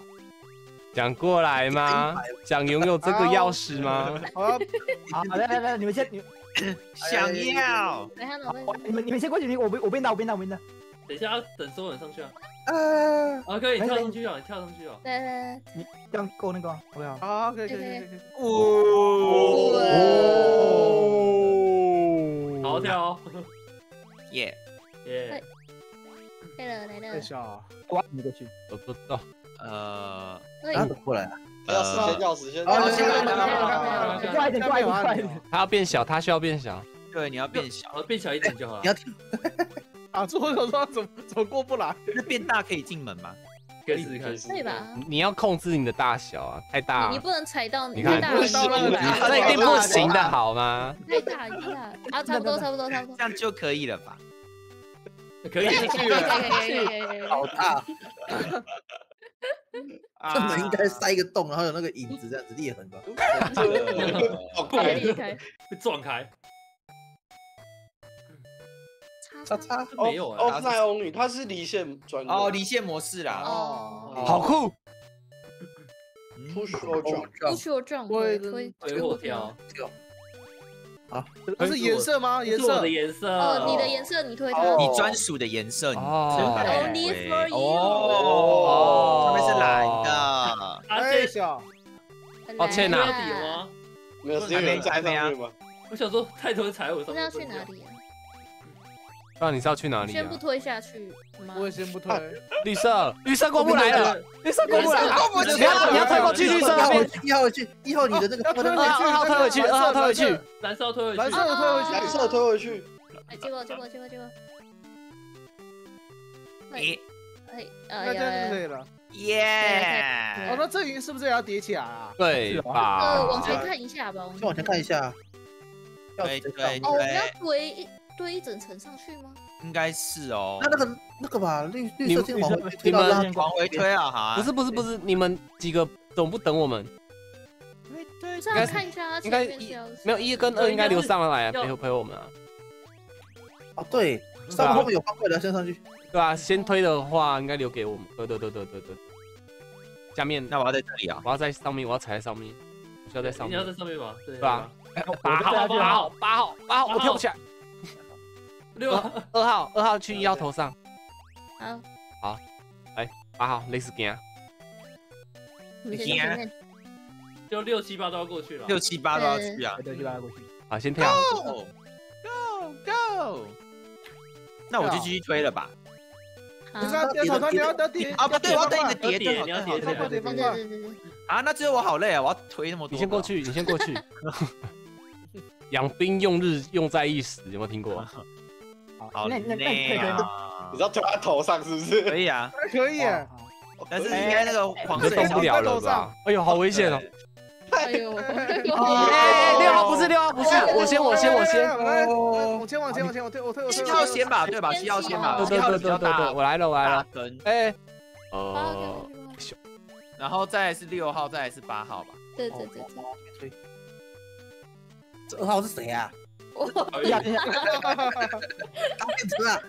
[SPEAKER 2] 想过来吗？想拥有这个钥匙吗？
[SPEAKER 1] 好了，
[SPEAKER 5] 好，来来来，你们先，你
[SPEAKER 8] 想要，
[SPEAKER 3] 在他脑袋上。
[SPEAKER 5] 你们你们先过去，你我我变大，我变大，我变大。
[SPEAKER 6] 等一下要等所有人上去啊。
[SPEAKER 7] 啊，
[SPEAKER 6] 啊，可以你跳上去啊，你跳上去哦。
[SPEAKER 3] 来来来，
[SPEAKER 5] 这样够那个吗？我要。
[SPEAKER 1] 好，可以可以可以可以。
[SPEAKER 8] 哦，
[SPEAKER 6] 好好跳哦。
[SPEAKER 8] 耶，
[SPEAKER 6] 耶，
[SPEAKER 3] 来了来了，
[SPEAKER 1] 太小啊，
[SPEAKER 5] 我你过去。
[SPEAKER 2] 我不知道，
[SPEAKER 8] 呃，
[SPEAKER 3] 喂
[SPEAKER 7] 啊，怎么过来啊？
[SPEAKER 4] 先吊死，
[SPEAKER 1] 先
[SPEAKER 4] 要死，
[SPEAKER 1] 先要死，先
[SPEAKER 3] 吊死，
[SPEAKER 5] 快点，快点，
[SPEAKER 2] 他要变小，他需要变小。
[SPEAKER 8] 对，你要变小，
[SPEAKER 6] 变小一点就好。
[SPEAKER 7] 你要
[SPEAKER 1] 听。啊！我手说，怎么怎么过不来？
[SPEAKER 8] 那变大可以进门吗？
[SPEAKER 6] 可以，可以，
[SPEAKER 3] 可吧？
[SPEAKER 2] 你要控制你的大小啊，太大、了
[SPEAKER 3] 你，不能踩到
[SPEAKER 2] 你
[SPEAKER 3] 太大了，
[SPEAKER 1] 那
[SPEAKER 2] 一定不行的，好吗？
[SPEAKER 3] 太大，太大，差不多，差不多，差不多，
[SPEAKER 8] 这样就可以了吧？
[SPEAKER 6] 可以，
[SPEAKER 3] 可以，可以，可以，可以，
[SPEAKER 7] 好大。
[SPEAKER 8] 啊
[SPEAKER 7] 这门应该塞一个洞，然后有那个影子这样子裂痕吧？
[SPEAKER 4] 好
[SPEAKER 3] 可以
[SPEAKER 4] 快！
[SPEAKER 3] 裂开，
[SPEAKER 6] 被撞开。
[SPEAKER 7] 叉叉，
[SPEAKER 6] 没有
[SPEAKER 4] 哦，
[SPEAKER 6] 啊。
[SPEAKER 4] 奈欧女，她是离线转
[SPEAKER 8] 哦，离线模式啦。
[SPEAKER 3] 哦
[SPEAKER 2] 好酷！
[SPEAKER 8] 嗯
[SPEAKER 4] ，push or
[SPEAKER 3] jump，，push or jump，
[SPEAKER 1] 对
[SPEAKER 3] 推
[SPEAKER 6] 推或跳，
[SPEAKER 1] 啊不是颜色吗？颜色。
[SPEAKER 6] 的颜色。
[SPEAKER 3] 你的颜色你推
[SPEAKER 4] 他
[SPEAKER 8] 你专属的颜色你
[SPEAKER 2] 只
[SPEAKER 8] 有把
[SPEAKER 3] 它
[SPEAKER 8] 拿
[SPEAKER 3] 到手
[SPEAKER 8] 哦。他们是蓝的。
[SPEAKER 6] 哎
[SPEAKER 1] 小。
[SPEAKER 2] 抱歉呐
[SPEAKER 4] 没有时间给你啊。
[SPEAKER 6] 我想说太多的财务
[SPEAKER 3] 那要去哪里
[SPEAKER 2] 那你是要去哪里啊
[SPEAKER 3] 先不？推下去吗？
[SPEAKER 1] 我也先不推。
[SPEAKER 2] 绿色，绿色过不来了，绿色过不来了。
[SPEAKER 7] 不
[SPEAKER 2] 你要你要推过去绿色那边，
[SPEAKER 7] 一号回去，一号你的那个
[SPEAKER 1] 要推回去，
[SPEAKER 2] 二号推回去，二号推回去。
[SPEAKER 6] 蓝色要推回去。
[SPEAKER 1] 蓝色的推回去。
[SPEAKER 4] 蓝色推回去，
[SPEAKER 3] 哎，结果结果结果结果，哎哎
[SPEAKER 1] 那
[SPEAKER 3] 哎
[SPEAKER 1] 这样就可
[SPEAKER 3] 呀，
[SPEAKER 1] 以了。
[SPEAKER 8] 耶！
[SPEAKER 1] 哦，那这鱼是不是也要叠起来啊？
[SPEAKER 2] 对
[SPEAKER 3] 呃，
[SPEAKER 2] 吧
[SPEAKER 3] 往？前看一下吧，往
[SPEAKER 7] 先往前看一下。要
[SPEAKER 8] 对
[SPEAKER 7] 直接上
[SPEAKER 8] 对
[SPEAKER 3] 哦，我们要堆一堆一整层上去吗？
[SPEAKER 8] 应该是哦
[SPEAKER 7] 那。那个那个吧，绿绿色先往回推
[SPEAKER 2] 你们
[SPEAKER 7] 到让
[SPEAKER 8] 往回推啊，哈。
[SPEAKER 2] 不是不是不是，你们几个总不等我们？
[SPEAKER 3] 不是要看一下它
[SPEAKER 2] 应该一没有一跟二应该留上来陪陪我们啊，
[SPEAKER 7] 啊，对，上面后面有方块的，先上去。
[SPEAKER 2] 对啊？先推的话应该留给我们。对对对对对对。下面
[SPEAKER 8] 那我要在这里啊。
[SPEAKER 2] 我要在上面，我要踩在上面，我需要在上面
[SPEAKER 6] 你要。在上面吗？对
[SPEAKER 2] 对吧？八号八号八号八号，我跳不起来。
[SPEAKER 6] 六
[SPEAKER 2] 二号二号去一号头上，
[SPEAKER 3] 好，
[SPEAKER 2] 八号类似惊。
[SPEAKER 3] 你先
[SPEAKER 8] 你啊
[SPEAKER 3] 前面
[SPEAKER 6] 就六七八都要过去了。
[SPEAKER 8] 六七八都要去啊。
[SPEAKER 5] 对，就拉过去。
[SPEAKER 2] 好，先跳。
[SPEAKER 8] Go go go！那我就继续推了吧。
[SPEAKER 1] 不是要叠草你要要叠
[SPEAKER 8] 啊，不对，我要等你的叠
[SPEAKER 6] 叠，你要叠
[SPEAKER 8] 对对对
[SPEAKER 3] 对对
[SPEAKER 1] 叠方块
[SPEAKER 3] 对对对，
[SPEAKER 8] 啊，那最后我好累啊，我要推那么多。
[SPEAKER 2] 你先过。去，你先过去。养兵用日，用在一时，有没有听过？
[SPEAKER 8] 好
[SPEAKER 5] 那
[SPEAKER 4] 你知！道推他头上是不是？
[SPEAKER 8] 可以啊，
[SPEAKER 1] 还可以啊。
[SPEAKER 8] 但是应该那个黄
[SPEAKER 2] 你就
[SPEAKER 8] 色
[SPEAKER 2] 动不了了吧？哎呦，好危险哦！
[SPEAKER 3] 哎呦，
[SPEAKER 2] 哎，六号不是六号，不是，我先，我先，我先。
[SPEAKER 1] 来，往前往前往前，我推我推我推。
[SPEAKER 8] 七号先吧，对吧？七号先吧，
[SPEAKER 2] 对对
[SPEAKER 8] 七号
[SPEAKER 2] 对对对对，
[SPEAKER 8] 比较大
[SPEAKER 2] 我来了，我来了。
[SPEAKER 8] 大根，
[SPEAKER 2] 哎，
[SPEAKER 3] 八
[SPEAKER 2] 呃，
[SPEAKER 3] 个
[SPEAKER 8] 然后再来是六号，再来是八号吧。
[SPEAKER 3] 对对对对，
[SPEAKER 7] 这二号是谁啊？
[SPEAKER 5] 人啊，
[SPEAKER 7] 刀片子啊！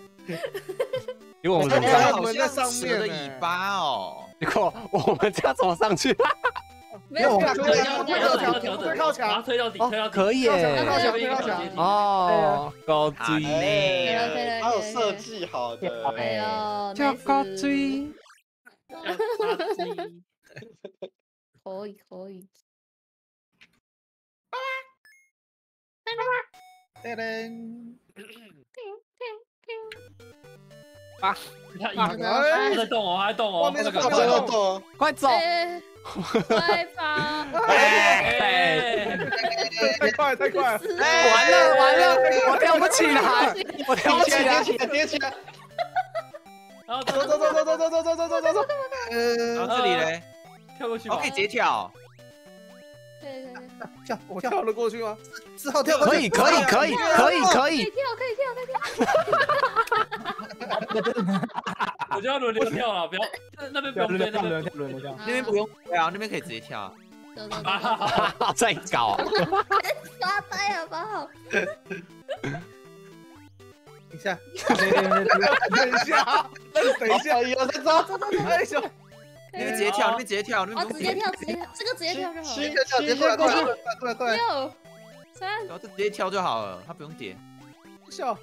[SPEAKER 2] 你我们怎？我
[SPEAKER 8] 们在
[SPEAKER 1] 上面的
[SPEAKER 8] 尾巴哦。
[SPEAKER 2] 你看，我们家怎么上去？
[SPEAKER 3] 没有，
[SPEAKER 7] 我
[SPEAKER 1] 们
[SPEAKER 6] 推
[SPEAKER 1] 推到墙，
[SPEAKER 6] 推到墙，推到底，
[SPEAKER 2] 可以！
[SPEAKER 1] 墙，墙。
[SPEAKER 2] 哦，高追，
[SPEAKER 4] 还有设计好的，
[SPEAKER 3] 哎呦，
[SPEAKER 2] 叫高追。
[SPEAKER 3] 可以可以。拜拜，拜拜。
[SPEAKER 7] 噔噔，
[SPEAKER 6] 他一他在动哦，他在动哦。
[SPEAKER 1] 外面
[SPEAKER 6] 那个
[SPEAKER 1] 泡泡
[SPEAKER 4] 要动，
[SPEAKER 2] 快走！
[SPEAKER 3] 快跑！
[SPEAKER 6] 哎，
[SPEAKER 1] 太快太快！
[SPEAKER 2] 完了完了，我跳不起来，我跳不起来。
[SPEAKER 4] 叠起来，叠起来，
[SPEAKER 6] 然后
[SPEAKER 1] 走走走走走走走走走走走走。
[SPEAKER 7] 呃，
[SPEAKER 8] 这里嘞，
[SPEAKER 6] 跳过去
[SPEAKER 8] 我可以。直接跳。
[SPEAKER 3] 对对对，
[SPEAKER 7] 跳跳，
[SPEAKER 1] 我跳了过去吗？
[SPEAKER 7] 四号跳，
[SPEAKER 2] 可以可以可以可以可以，
[SPEAKER 3] 可以跳可以跳可以。跳，
[SPEAKER 6] 我就要轮流跳了，不要那边不用推，
[SPEAKER 5] 轮流跳，
[SPEAKER 6] 那边
[SPEAKER 5] 轮流跳，轮流跳。
[SPEAKER 8] 那边不用对啊，那边可以直接跳啊。
[SPEAKER 3] 走走走，
[SPEAKER 2] 再搞。
[SPEAKER 3] 发呆好不好？
[SPEAKER 7] 等一下，
[SPEAKER 1] 等一下，等一下，
[SPEAKER 4] 一二三，走，
[SPEAKER 3] 走走走，
[SPEAKER 1] 哎呦，
[SPEAKER 8] 那边直接跳，那边直接跳，那边
[SPEAKER 3] 哦，
[SPEAKER 8] 不用点。
[SPEAKER 3] 直接跳，直接跳，这个直接跳就好了。
[SPEAKER 4] 直
[SPEAKER 7] 接跳，直接过来过来过来过来过来，
[SPEAKER 3] 六三
[SPEAKER 8] 然后就直接跳就好了，他不用点。
[SPEAKER 1] 笑，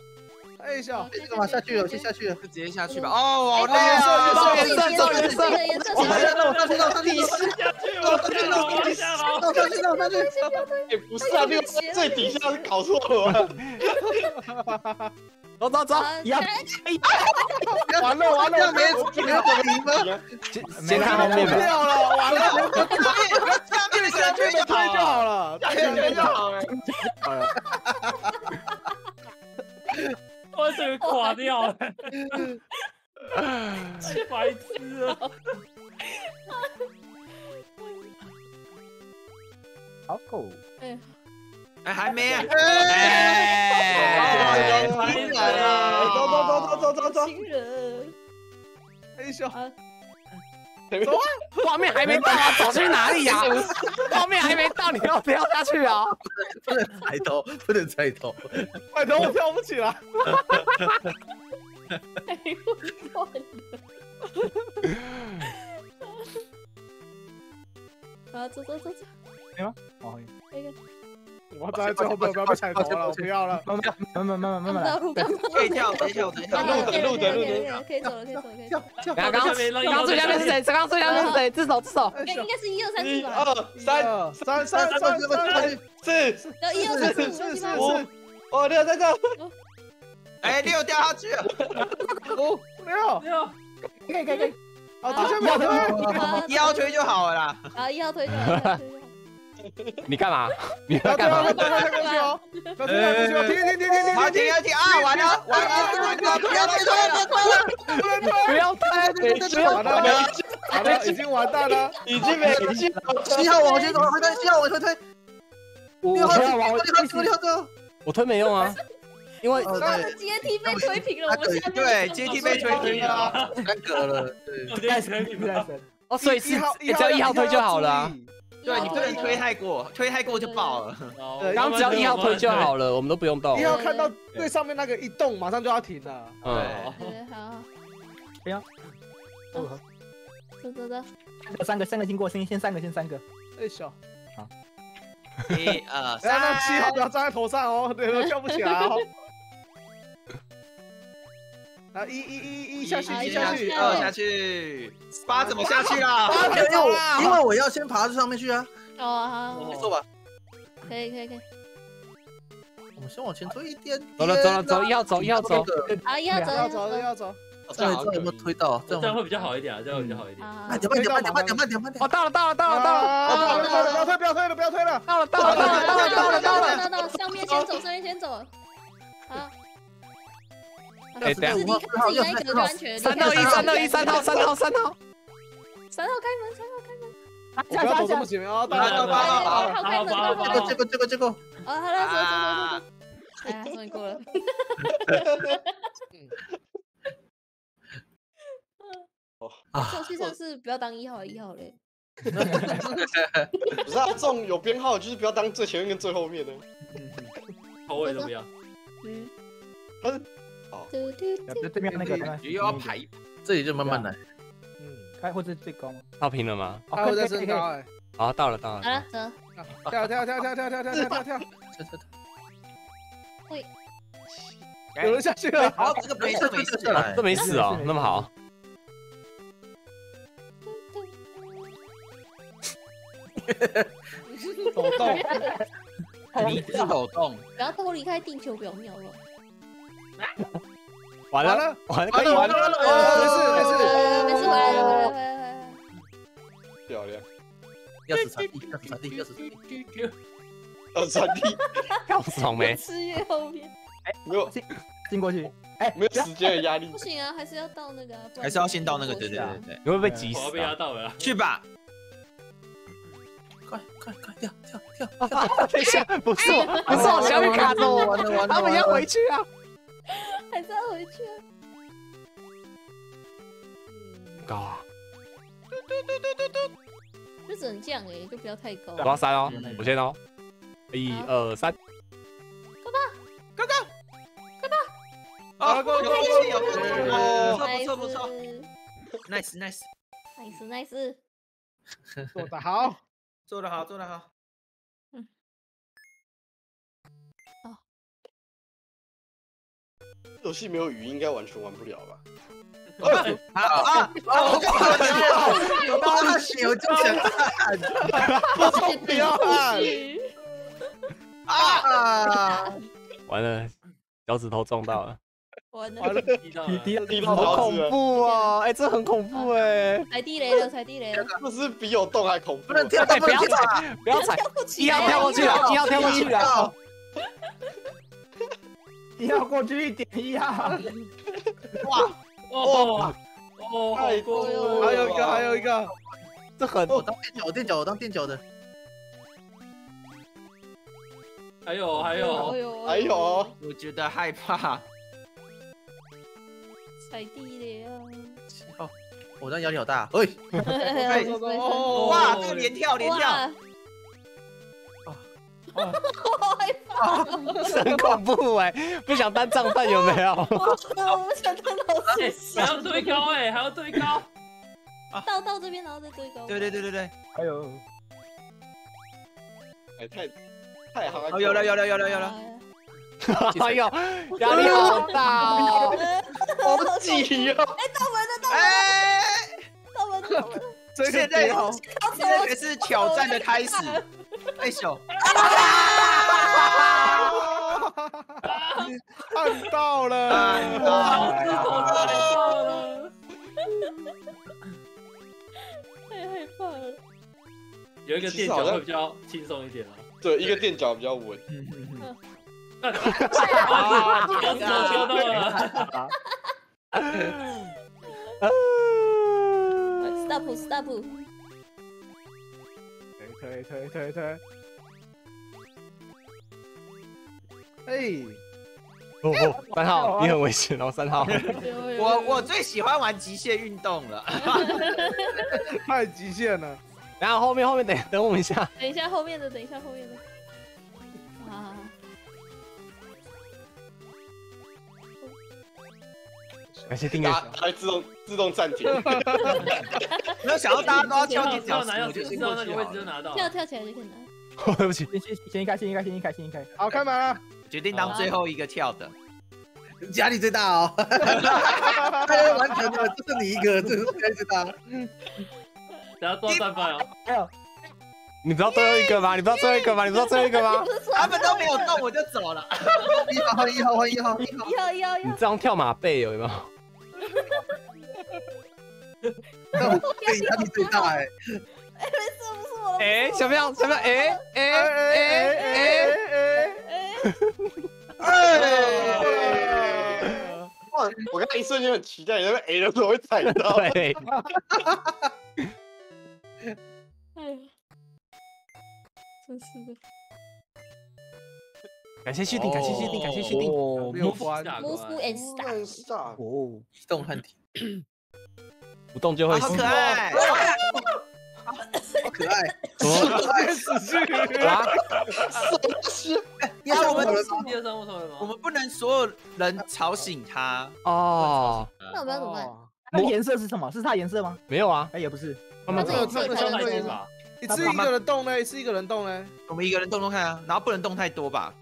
[SPEAKER 1] 哎小，
[SPEAKER 7] 这个嘛下去了，我先下去了。
[SPEAKER 8] 就直接下去吧。哦，好累
[SPEAKER 3] 哎
[SPEAKER 8] 啊！
[SPEAKER 3] 颜色颜色颜色颜色
[SPEAKER 7] 我来了，我上去了，我上去了，
[SPEAKER 6] 下去，我下了，我下了。
[SPEAKER 7] 我上去了，我上去了。
[SPEAKER 4] 也不是啊，那个最底下是搞错了吧？
[SPEAKER 2] 走走走，
[SPEAKER 3] 啊
[SPEAKER 5] 要
[SPEAKER 1] 完了完了，
[SPEAKER 7] 这样没没有怎么赢吗？
[SPEAKER 2] 先先看后面吧。
[SPEAKER 1] 掉了，完了，
[SPEAKER 8] 下面的下去就
[SPEAKER 1] 推就
[SPEAKER 8] 好。
[SPEAKER 1] 好了，
[SPEAKER 8] 下去就好了。
[SPEAKER 6] 我整个垮掉了，白痴啊！
[SPEAKER 5] 好狗，
[SPEAKER 8] 哎，还没啊。
[SPEAKER 2] 哎，
[SPEAKER 8] 新人啊！
[SPEAKER 1] 走走走走走走走，
[SPEAKER 3] 新人，
[SPEAKER 1] 哎小，
[SPEAKER 2] 画面还没到啊，走去哪里呀？画面还没到，你要跳下去啊？
[SPEAKER 7] 不能抬头，不能抬头。
[SPEAKER 1] 踩头我跳不起来，
[SPEAKER 3] 哎呦我的。啊，走走走走，
[SPEAKER 5] 哦，
[SPEAKER 3] 那个
[SPEAKER 1] 我站在最后边，不要被踩到了，我不要了，
[SPEAKER 5] 慢慢慢慢慢慢慢慢。
[SPEAKER 8] 可以跳，可以跳，
[SPEAKER 3] 路
[SPEAKER 4] 的路的路的，
[SPEAKER 3] 可以走了，可以走了，可以走了。
[SPEAKER 2] 刚刚刚出江面是谁？刚刚出江面是谁？自首自首。
[SPEAKER 3] 应该是一二三四吧。
[SPEAKER 4] 二三
[SPEAKER 1] 三三三三三
[SPEAKER 4] 四。
[SPEAKER 3] 有，一二三四五，四
[SPEAKER 4] 四
[SPEAKER 3] 四。
[SPEAKER 4] 哦，六那个。
[SPEAKER 8] 哎，六掉下去了。
[SPEAKER 1] 五六六，
[SPEAKER 5] 可以可以可以。
[SPEAKER 1] 好，江面
[SPEAKER 8] 一号推就好了。
[SPEAKER 3] 啊，一号推就好了。
[SPEAKER 2] 你干嘛？你
[SPEAKER 1] 不要
[SPEAKER 2] 在干嘛？
[SPEAKER 1] 推，不要推，过去哦，不要推过去哦，停停停停停
[SPEAKER 8] 好，
[SPEAKER 1] 停
[SPEAKER 8] 停啊停啊！完了完了完了！不要推推了。
[SPEAKER 2] 不要推，不要
[SPEAKER 1] 完了，好了，已经完蛋了。
[SPEAKER 4] 已经没劲了。
[SPEAKER 7] 七号往前走，回推，七号往前推，
[SPEAKER 2] 我
[SPEAKER 7] 六号
[SPEAKER 2] 要往我
[SPEAKER 7] 六号六号最后。
[SPEAKER 2] 我推没用啊，因为
[SPEAKER 3] 阶梯被推平了，我们下面
[SPEAKER 8] 对，阶梯被推平了。
[SPEAKER 7] 三格了，对。
[SPEAKER 5] 太神太神，
[SPEAKER 2] 哦，所以是
[SPEAKER 1] 一号
[SPEAKER 2] 只要一号推就好了啊。
[SPEAKER 8] 对你不能推太过，推太过就爆了。
[SPEAKER 1] 对
[SPEAKER 2] 刚刚只要一号推就好了，我们都不用动
[SPEAKER 1] 一。号看到最上面那个一动，马上就要停了。
[SPEAKER 2] 嗯，
[SPEAKER 3] 对，好，
[SPEAKER 5] 不要，
[SPEAKER 3] 走走走，
[SPEAKER 5] 三个三个经过，先先三个先三个，
[SPEAKER 1] 哎小，
[SPEAKER 8] 一二
[SPEAKER 1] 不要让七号不，要站在头上哦，对，我跳不起来哦。啊，一一一一下去，一下去，
[SPEAKER 8] 二下去，八怎么下去啦？
[SPEAKER 7] 因为我因为我要先爬到上面去啊，
[SPEAKER 3] 哦好，
[SPEAKER 7] 没错吧？
[SPEAKER 3] 可以可以可以，
[SPEAKER 7] 我们先往前推一点点。
[SPEAKER 2] 走了走了走，一号走一号走。
[SPEAKER 3] 好，一号走，
[SPEAKER 1] 要走要走。
[SPEAKER 7] 这样这样有没有推到？这样
[SPEAKER 6] 这样会比较好一点啊，这样会比较好一点。
[SPEAKER 7] 慢点慢点慢点慢点慢点慢点
[SPEAKER 2] 哦，。到了到了到了到了
[SPEAKER 1] 啊！不要推，不要推了，不要推了。
[SPEAKER 2] 到了到了到了到了到了到了。
[SPEAKER 3] 到到上面先走，上面先走，好。
[SPEAKER 2] 哎等下
[SPEAKER 3] 自己看自己那一格就安全。
[SPEAKER 2] 三到一三到一三号三号三号。
[SPEAKER 3] 三号开门，三号开门。
[SPEAKER 1] 我不要走这么前面啊！到了到了到了到了。
[SPEAKER 3] 好开门，好开门。
[SPEAKER 7] 这个这个这个，
[SPEAKER 3] 啊，好了，走走走走走。哎呀，终于过了。
[SPEAKER 7] 啊
[SPEAKER 3] 这种事上是不要当一号，一号嘞。
[SPEAKER 4] 不是啊，这种有编号就是不要当最前面跟最后面的。
[SPEAKER 6] 头尾都不要。
[SPEAKER 3] 嗯。
[SPEAKER 4] 嗯
[SPEAKER 3] 嘟嘟嘟
[SPEAKER 5] 这这边那个刚刚
[SPEAKER 8] 又要排。
[SPEAKER 7] 这里就慢慢来。
[SPEAKER 1] 嗯，
[SPEAKER 5] 开或者最高吗？
[SPEAKER 2] 到平了吗？
[SPEAKER 1] 还有在升高哎。
[SPEAKER 2] 好，到了到了。
[SPEAKER 3] 好了，走。
[SPEAKER 1] 跳跳跳跳跳跳跳跳跳跳，
[SPEAKER 7] 这这
[SPEAKER 1] 有人下去了。
[SPEAKER 8] 好，这个没事没事。
[SPEAKER 7] 下来
[SPEAKER 2] 这。没事哦，那么好。
[SPEAKER 1] 抖动，
[SPEAKER 8] 你是抖动，
[SPEAKER 3] 不要偷离开地球表面了。
[SPEAKER 2] 完了
[SPEAKER 1] 完了，
[SPEAKER 2] 完了，可以
[SPEAKER 1] 完了，哦没事没事。
[SPEAKER 3] 没事，回来了，回来了，回来了。
[SPEAKER 4] 漂亮，
[SPEAKER 7] 钥匙传递，钥匙传递，钥匙传递。
[SPEAKER 4] 呃，传递
[SPEAKER 2] 好爽没？
[SPEAKER 3] 吃越后面
[SPEAKER 4] 没有
[SPEAKER 5] 进过去，哎，
[SPEAKER 4] 没有时间的压力
[SPEAKER 3] 不。行啊，还是要到那个啊，
[SPEAKER 8] 还是要先到那个？对对对对，
[SPEAKER 2] 你会不会急
[SPEAKER 6] 我要
[SPEAKER 2] 死啊？
[SPEAKER 6] 被压到了。
[SPEAKER 8] 去吧。
[SPEAKER 7] 快快快跳跳跳！
[SPEAKER 2] 等一下，不是我，不是我，小米卡着我，
[SPEAKER 7] 完了完了，
[SPEAKER 2] 他们要回去啊。
[SPEAKER 3] 还是要回去
[SPEAKER 2] 高啊。嘟嘟嘟嘟嘟！
[SPEAKER 3] 就只能这样哎，就不要太高。
[SPEAKER 2] 我要三哦，我先哦。一二三，
[SPEAKER 8] 哦，有默契有默契，
[SPEAKER 4] 哦
[SPEAKER 8] 不错不错不错
[SPEAKER 3] nice，nice
[SPEAKER 8] nice，nice nice。
[SPEAKER 1] 做得好，
[SPEAKER 8] 做得好做得好。
[SPEAKER 4] 游戏没有语音应该完全玩不了吧？
[SPEAKER 7] 啊啊 啊！我靠 有大血，我就想看
[SPEAKER 1] 不要按，
[SPEAKER 7] 啊！
[SPEAKER 2] 完了，脚趾头撞到了，
[SPEAKER 3] 完了，
[SPEAKER 1] 完了，
[SPEAKER 6] 踢到
[SPEAKER 2] 好恐怖啊！哎，这很恐怖哎！
[SPEAKER 3] 踩地雷了，踩地雷了，
[SPEAKER 4] 这是比有洞还恐怖。
[SPEAKER 7] 不能跳，
[SPEAKER 2] 哎，
[SPEAKER 7] 不
[SPEAKER 2] 不要
[SPEAKER 7] 能跳啊！
[SPEAKER 2] 踩，不要踩，
[SPEAKER 3] 跳不
[SPEAKER 2] 要，跳过去了，一要跳过去了。
[SPEAKER 5] 一要过去一点一啊！
[SPEAKER 6] 哦哦，好
[SPEAKER 4] 太
[SPEAKER 6] 过
[SPEAKER 4] 多了
[SPEAKER 1] 还有一个，还有一个，
[SPEAKER 2] 这很
[SPEAKER 7] 我当垫脚，我垫脚，我当垫脚的。
[SPEAKER 6] 还有还有
[SPEAKER 4] 还有哦，
[SPEAKER 8] 我觉得害怕。
[SPEAKER 3] 踩地雷啊！
[SPEAKER 7] 哦，我这样压力好大。哎，
[SPEAKER 8] 哇，这个连跳连跳，
[SPEAKER 3] 哇！我害怕，
[SPEAKER 2] 很恐怖哎！不想当账犯有没有？
[SPEAKER 3] 我不想当老
[SPEAKER 6] 哎
[SPEAKER 3] 师。
[SPEAKER 6] 还要堆高哎，还要堆高。
[SPEAKER 3] 到到这边，然后再堆高。
[SPEAKER 8] 对对对对对，
[SPEAKER 5] 还有
[SPEAKER 4] 哎，太太好
[SPEAKER 8] 哦，有了有了有了有了，
[SPEAKER 2] 哎呦，压力好大哦！
[SPEAKER 4] 好挤哦！
[SPEAKER 8] 哎，
[SPEAKER 3] 到门，到门，
[SPEAKER 1] 这个
[SPEAKER 8] 现在
[SPEAKER 1] 不要
[SPEAKER 8] 现在才是挑战的开始。哎咻，
[SPEAKER 1] 按到了，
[SPEAKER 6] 脚趾头踩到了。
[SPEAKER 3] 太害怕了。
[SPEAKER 6] 有一个垫脚会比较轻松一点啊。
[SPEAKER 4] 对，一个垫脚比较稳。
[SPEAKER 6] 脚趾头敲到了。
[SPEAKER 3] Stop stop，
[SPEAKER 1] 推推推推，哎，
[SPEAKER 2] 哦哦，三号，你很危险哦，三号。
[SPEAKER 8] 我我最喜欢玩极限运动了。
[SPEAKER 1] 太极限了，
[SPEAKER 2] 然后后面后面等等我们一下，
[SPEAKER 3] 等一下后面的，等一下后面的。啊，
[SPEAKER 2] 感谢订阅
[SPEAKER 4] 打。打自动自动暂停。
[SPEAKER 8] 没有想到大家都要挑垫脚石，
[SPEAKER 6] 知道拿钥匙，
[SPEAKER 8] 我就先
[SPEAKER 6] 知道那个位。置就拿到。
[SPEAKER 3] 跳跳起来就可以拿。
[SPEAKER 2] 对不起，
[SPEAKER 5] 先先先一开，先一开，先一开，先一开。
[SPEAKER 1] 好，开门了，
[SPEAKER 8] 决定当最后一个跳的。
[SPEAKER 7] 压力最大哦。哎，完成了，就剩你一个，这是压力最大。
[SPEAKER 6] 等下多少战犯哦？
[SPEAKER 5] 还有
[SPEAKER 2] 你不知道最后一个吗？你不知道最后一个吗？你不知道最后一个吗？
[SPEAKER 8] 他们都没有动，我就走了。
[SPEAKER 7] 一号换一号换一号一号。
[SPEAKER 3] 一号一号一号，
[SPEAKER 2] 你这样跳马背有没有？
[SPEAKER 7] 那我对压力最大哎。
[SPEAKER 3] 哎，没事不是我。
[SPEAKER 2] 哎，小朋友，小朋友，哎哎
[SPEAKER 1] 哎哎
[SPEAKER 2] 哎哎！
[SPEAKER 1] 哎哎，
[SPEAKER 3] 哎，
[SPEAKER 4] 哇！我刚才一瞬间很期待，你那个 A 的时候会踩到。
[SPEAKER 2] 对，
[SPEAKER 3] 哎呀，真是的。
[SPEAKER 2] 感谢续订，感谢续订，感谢续订。
[SPEAKER 5] 哦，
[SPEAKER 1] 六环，
[SPEAKER 6] 下
[SPEAKER 3] Move and stop。
[SPEAKER 5] 哦，
[SPEAKER 7] 移动汉体，
[SPEAKER 2] 不动就会死
[SPEAKER 8] 好可。爱。
[SPEAKER 7] 好可爱。
[SPEAKER 2] 什么？
[SPEAKER 1] 死去，
[SPEAKER 2] 啊？
[SPEAKER 7] 你也是我们
[SPEAKER 6] 第二张我什么吗？
[SPEAKER 8] 我们不能所有人吵醒他。
[SPEAKER 2] 哦，
[SPEAKER 3] 那我们要怎么办？
[SPEAKER 5] 它的颜色是什么？是它的颜色吗？
[SPEAKER 2] 没有啊，
[SPEAKER 5] 哎，也不是。
[SPEAKER 2] 他们
[SPEAKER 3] 这个这个
[SPEAKER 1] 相对
[SPEAKER 6] 来吧。
[SPEAKER 1] 一次一个人动呢，一次一个人动呢，
[SPEAKER 8] 我们一个人动动看啊，然后不能动太多吧。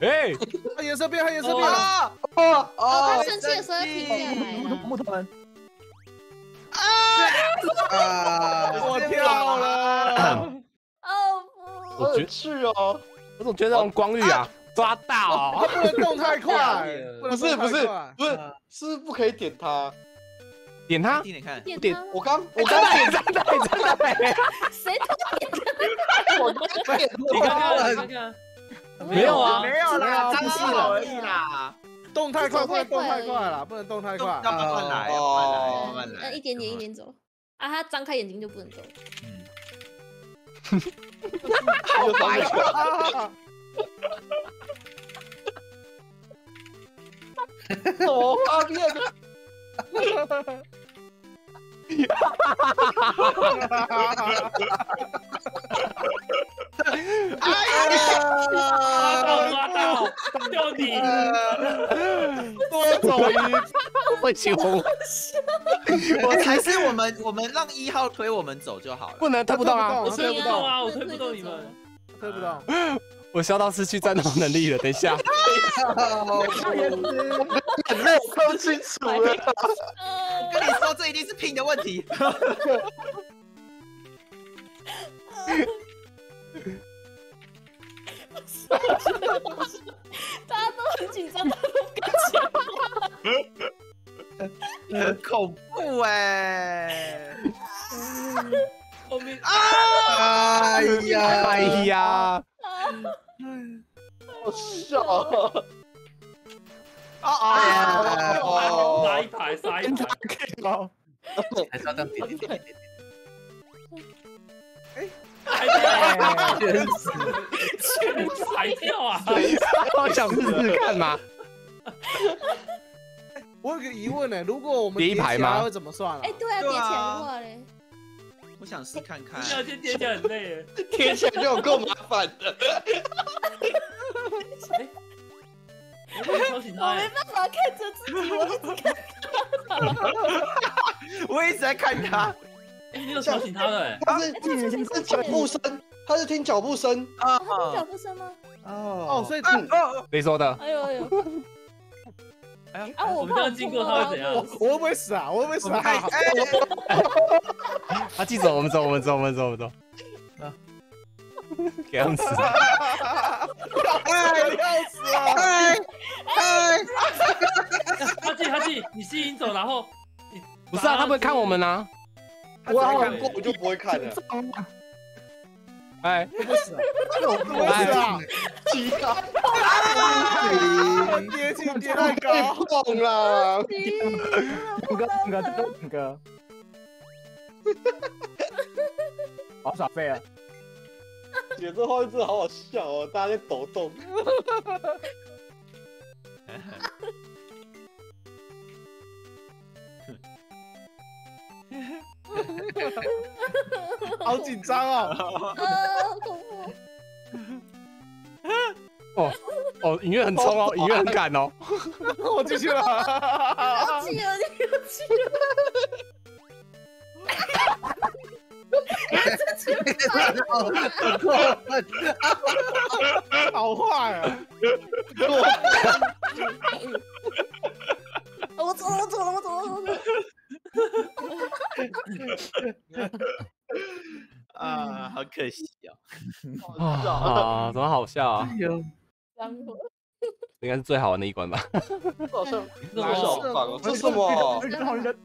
[SPEAKER 2] 哎，
[SPEAKER 1] 它颜色变，它颜色变了，
[SPEAKER 8] 啊！
[SPEAKER 7] 哦
[SPEAKER 3] 哦，他生气的时候要停下来
[SPEAKER 5] 木头
[SPEAKER 3] 啦。
[SPEAKER 5] 木头人，
[SPEAKER 7] 啊！
[SPEAKER 1] 我跳了，
[SPEAKER 3] 哦不，
[SPEAKER 2] 我觉
[SPEAKER 4] 去哦，
[SPEAKER 2] 我总觉得那种光遇啊，抓到。
[SPEAKER 1] 不能动太快，不
[SPEAKER 4] 不是不是不是，是不可以点它。
[SPEAKER 2] 点他，
[SPEAKER 8] 点点看，
[SPEAKER 2] 点
[SPEAKER 3] 点他吗？
[SPEAKER 4] 我刚
[SPEAKER 2] 我刚才也在在在在，
[SPEAKER 3] 谁偷点的？
[SPEAKER 4] 我刚点
[SPEAKER 6] 你看看，你看看，
[SPEAKER 2] 没有啊
[SPEAKER 8] 没有啦，
[SPEAKER 1] 没有
[SPEAKER 8] 张
[SPEAKER 1] 不是
[SPEAKER 8] 手而已啦。
[SPEAKER 1] 动太快，不能动太
[SPEAKER 3] 太快
[SPEAKER 1] 快了，不能动太
[SPEAKER 8] 要
[SPEAKER 1] 快。
[SPEAKER 8] 慢慢来，要慢慢来，要慢慢来。
[SPEAKER 3] 呃，一点点一点走。啊，他张开眼睛就不能走。
[SPEAKER 4] 又张一个，我发现
[SPEAKER 6] 抓到抓到，就你，
[SPEAKER 1] 多走一，
[SPEAKER 2] 会请我，
[SPEAKER 8] 我才是我们，我们让一号推我们走就好了。
[SPEAKER 2] 不能推不动啊，
[SPEAKER 6] 我推
[SPEAKER 1] 不动
[SPEAKER 6] 啊，我推不动你们。
[SPEAKER 1] 推不动。
[SPEAKER 2] 我笑到失去战斗能力了。等一下，
[SPEAKER 7] 哦
[SPEAKER 4] 眼泪说清楚了。
[SPEAKER 3] 呃
[SPEAKER 7] 跟你说，这一定是拼的问题。
[SPEAKER 3] 大家都很紧张，大家都不敢讲。
[SPEAKER 7] 很恐怖哎！
[SPEAKER 6] 后面
[SPEAKER 1] 哎呀，
[SPEAKER 2] 哎呀，
[SPEAKER 4] 好笑啊
[SPEAKER 7] 啊哦，
[SPEAKER 4] 哦
[SPEAKER 6] 杀一排，杀一排，
[SPEAKER 1] 好，
[SPEAKER 7] 还是要这样点点点点点。
[SPEAKER 6] 还在
[SPEAKER 5] 真是
[SPEAKER 6] 全甩掉啊！
[SPEAKER 2] 我想试试看嘛。
[SPEAKER 1] 我有个疑问呢，如果我们
[SPEAKER 2] 第一排吗
[SPEAKER 1] 叠起来会怎么算啊
[SPEAKER 3] 哎，？对啊，叠
[SPEAKER 7] 对啊
[SPEAKER 3] 起来的话嘞，
[SPEAKER 7] 我想试看看。
[SPEAKER 6] 要先叠起来很累耶。
[SPEAKER 4] 贴起来就有够麻烦的。
[SPEAKER 6] 我没
[SPEAKER 3] 办法看着自己，我一直看。
[SPEAKER 7] 我一直在看他
[SPEAKER 6] 哎，你有吵醒他了耶。
[SPEAKER 4] 他是是脚步声，他是听脚步声。
[SPEAKER 7] 啊
[SPEAKER 3] 他听脚步声吗？
[SPEAKER 7] 哦
[SPEAKER 1] 哦，所以
[SPEAKER 7] 啊哦
[SPEAKER 2] 谁说的？
[SPEAKER 3] 哎呦哎呦！
[SPEAKER 7] 哎呀
[SPEAKER 3] 啊，我
[SPEAKER 6] 我们这样经过他会怎样
[SPEAKER 1] 我我会不会死啊？我会不会死啊？
[SPEAKER 7] 哎
[SPEAKER 2] 啊，记走，我们走，我们走，我们走，我们走。啊给他们死。
[SPEAKER 1] 哎，要死啊！
[SPEAKER 7] 哎哎！
[SPEAKER 6] 哈记哈记，你吸引走，然后你
[SPEAKER 2] 不是啊，他不会看我们啊。
[SPEAKER 4] 我看过我就不会看了。
[SPEAKER 2] 哎，
[SPEAKER 1] 会不会死啊？会不会死啊？
[SPEAKER 4] 鸡蛋
[SPEAKER 1] 跌起跌太
[SPEAKER 4] 太
[SPEAKER 1] 高，
[SPEAKER 4] 棒了！
[SPEAKER 5] 整个整个整个，好耍废啊！
[SPEAKER 4] 姐这画面真的好好笑哦，大家在抖动。
[SPEAKER 1] 好紧张哦！
[SPEAKER 3] 呃，好恐怖。
[SPEAKER 2] 哦，音乐很冲哦，音乐很赶哦。
[SPEAKER 1] 我进去了。
[SPEAKER 3] 要气了，你要气了。
[SPEAKER 1] 好坏啊！
[SPEAKER 3] 我走了，我走了，我走了，我走了。
[SPEAKER 7] 啊，好可惜哦。
[SPEAKER 2] 啊，怎么好笑啊？应该是最好玩的一关吧？
[SPEAKER 4] 好像
[SPEAKER 6] 这
[SPEAKER 4] 是什么？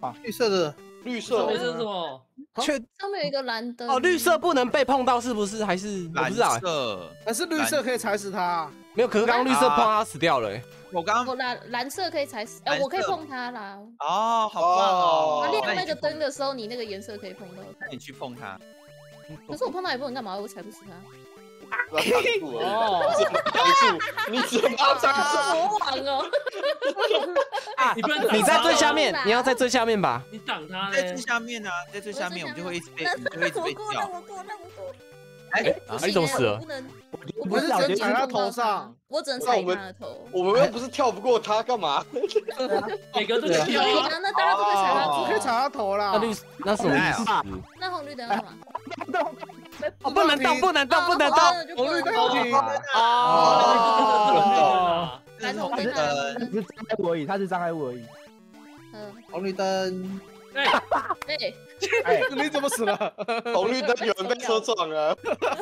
[SPEAKER 5] 啊，
[SPEAKER 4] 绿色的，绿色
[SPEAKER 6] 这是什么？
[SPEAKER 2] 确
[SPEAKER 3] 上面有一个蓝灯。
[SPEAKER 2] 哦，绿色不能被碰到，是不是？还是
[SPEAKER 7] 蓝？色，
[SPEAKER 1] 还是绿色可以踩死它？
[SPEAKER 2] 没有，可是刚刚绿色碰它死掉了欸。
[SPEAKER 7] 我刚
[SPEAKER 3] 我蓝蓝色可以踩死，
[SPEAKER 7] 哎，
[SPEAKER 3] 我可以碰它啦。
[SPEAKER 7] 哦，好棒哦。
[SPEAKER 3] 它亮那个灯的时候，你那个颜色可以碰到它。
[SPEAKER 7] 那你去碰它。
[SPEAKER 3] 可是我碰到也不能干嘛，我踩不死它。
[SPEAKER 4] 挡住了，
[SPEAKER 1] 哦，
[SPEAKER 4] 你怎么挡住？
[SPEAKER 3] 啊，魔王哦！
[SPEAKER 6] 你不能挡
[SPEAKER 2] 你在最下面，你要在最下面吧？
[SPEAKER 6] 你挡他
[SPEAKER 7] 在最。下面呢，在最下面，我们就会一直被，你就会一直被
[SPEAKER 3] 我过了，
[SPEAKER 7] 叫。
[SPEAKER 3] 我过了，我过。
[SPEAKER 7] 哎，
[SPEAKER 2] 啊，你怎么死了
[SPEAKER 3] 我不？能，我
[SPEAKER 1] 不踩他头上，
[SPEAKER 3] 我只能踩他的头。
[SPEAKER 4] 我们又不是跳不过他，干嘛？
[SPEAKER 6] 每个都
[SPEAKER 3] 可以
[SPEAKER 6] 是跳啊。
[SPEAKER 3] 啊，那当然不可以踩他
[SPEAKER 7] 哦
[SPEAKER 3] 头。
[SPEAKER 1] 可以踩他头啦。
[SPEAKER 2] 那绿那什么意思？
[SPEAKER 3] 那红绿灯干嘛？
[SPEAKER 2] 哦，不能动，不能动，不能动。
[SPEAKER 1] 红绿灯
[SPEAKER 3] 哦
[SPEAKER 1] 要停。
[SPEAKER 2] 哦，
[SPEAKER 3] 蓝红灯啊，蓝红灯。
[SPEAKER 5] 是障碍物而已，它是障碍物而已。
[SPEAKER 3] 嗯，
[SPEAKER 4] 红绿灯，
[SPEAKER 6] 哎，
[SPEAKER 3] 对，
[SPEAKER 5] 哎，
[SPEAKER 1] 你怎么死了？
[SPEAKER 4] 红绿灯有人被车撞了。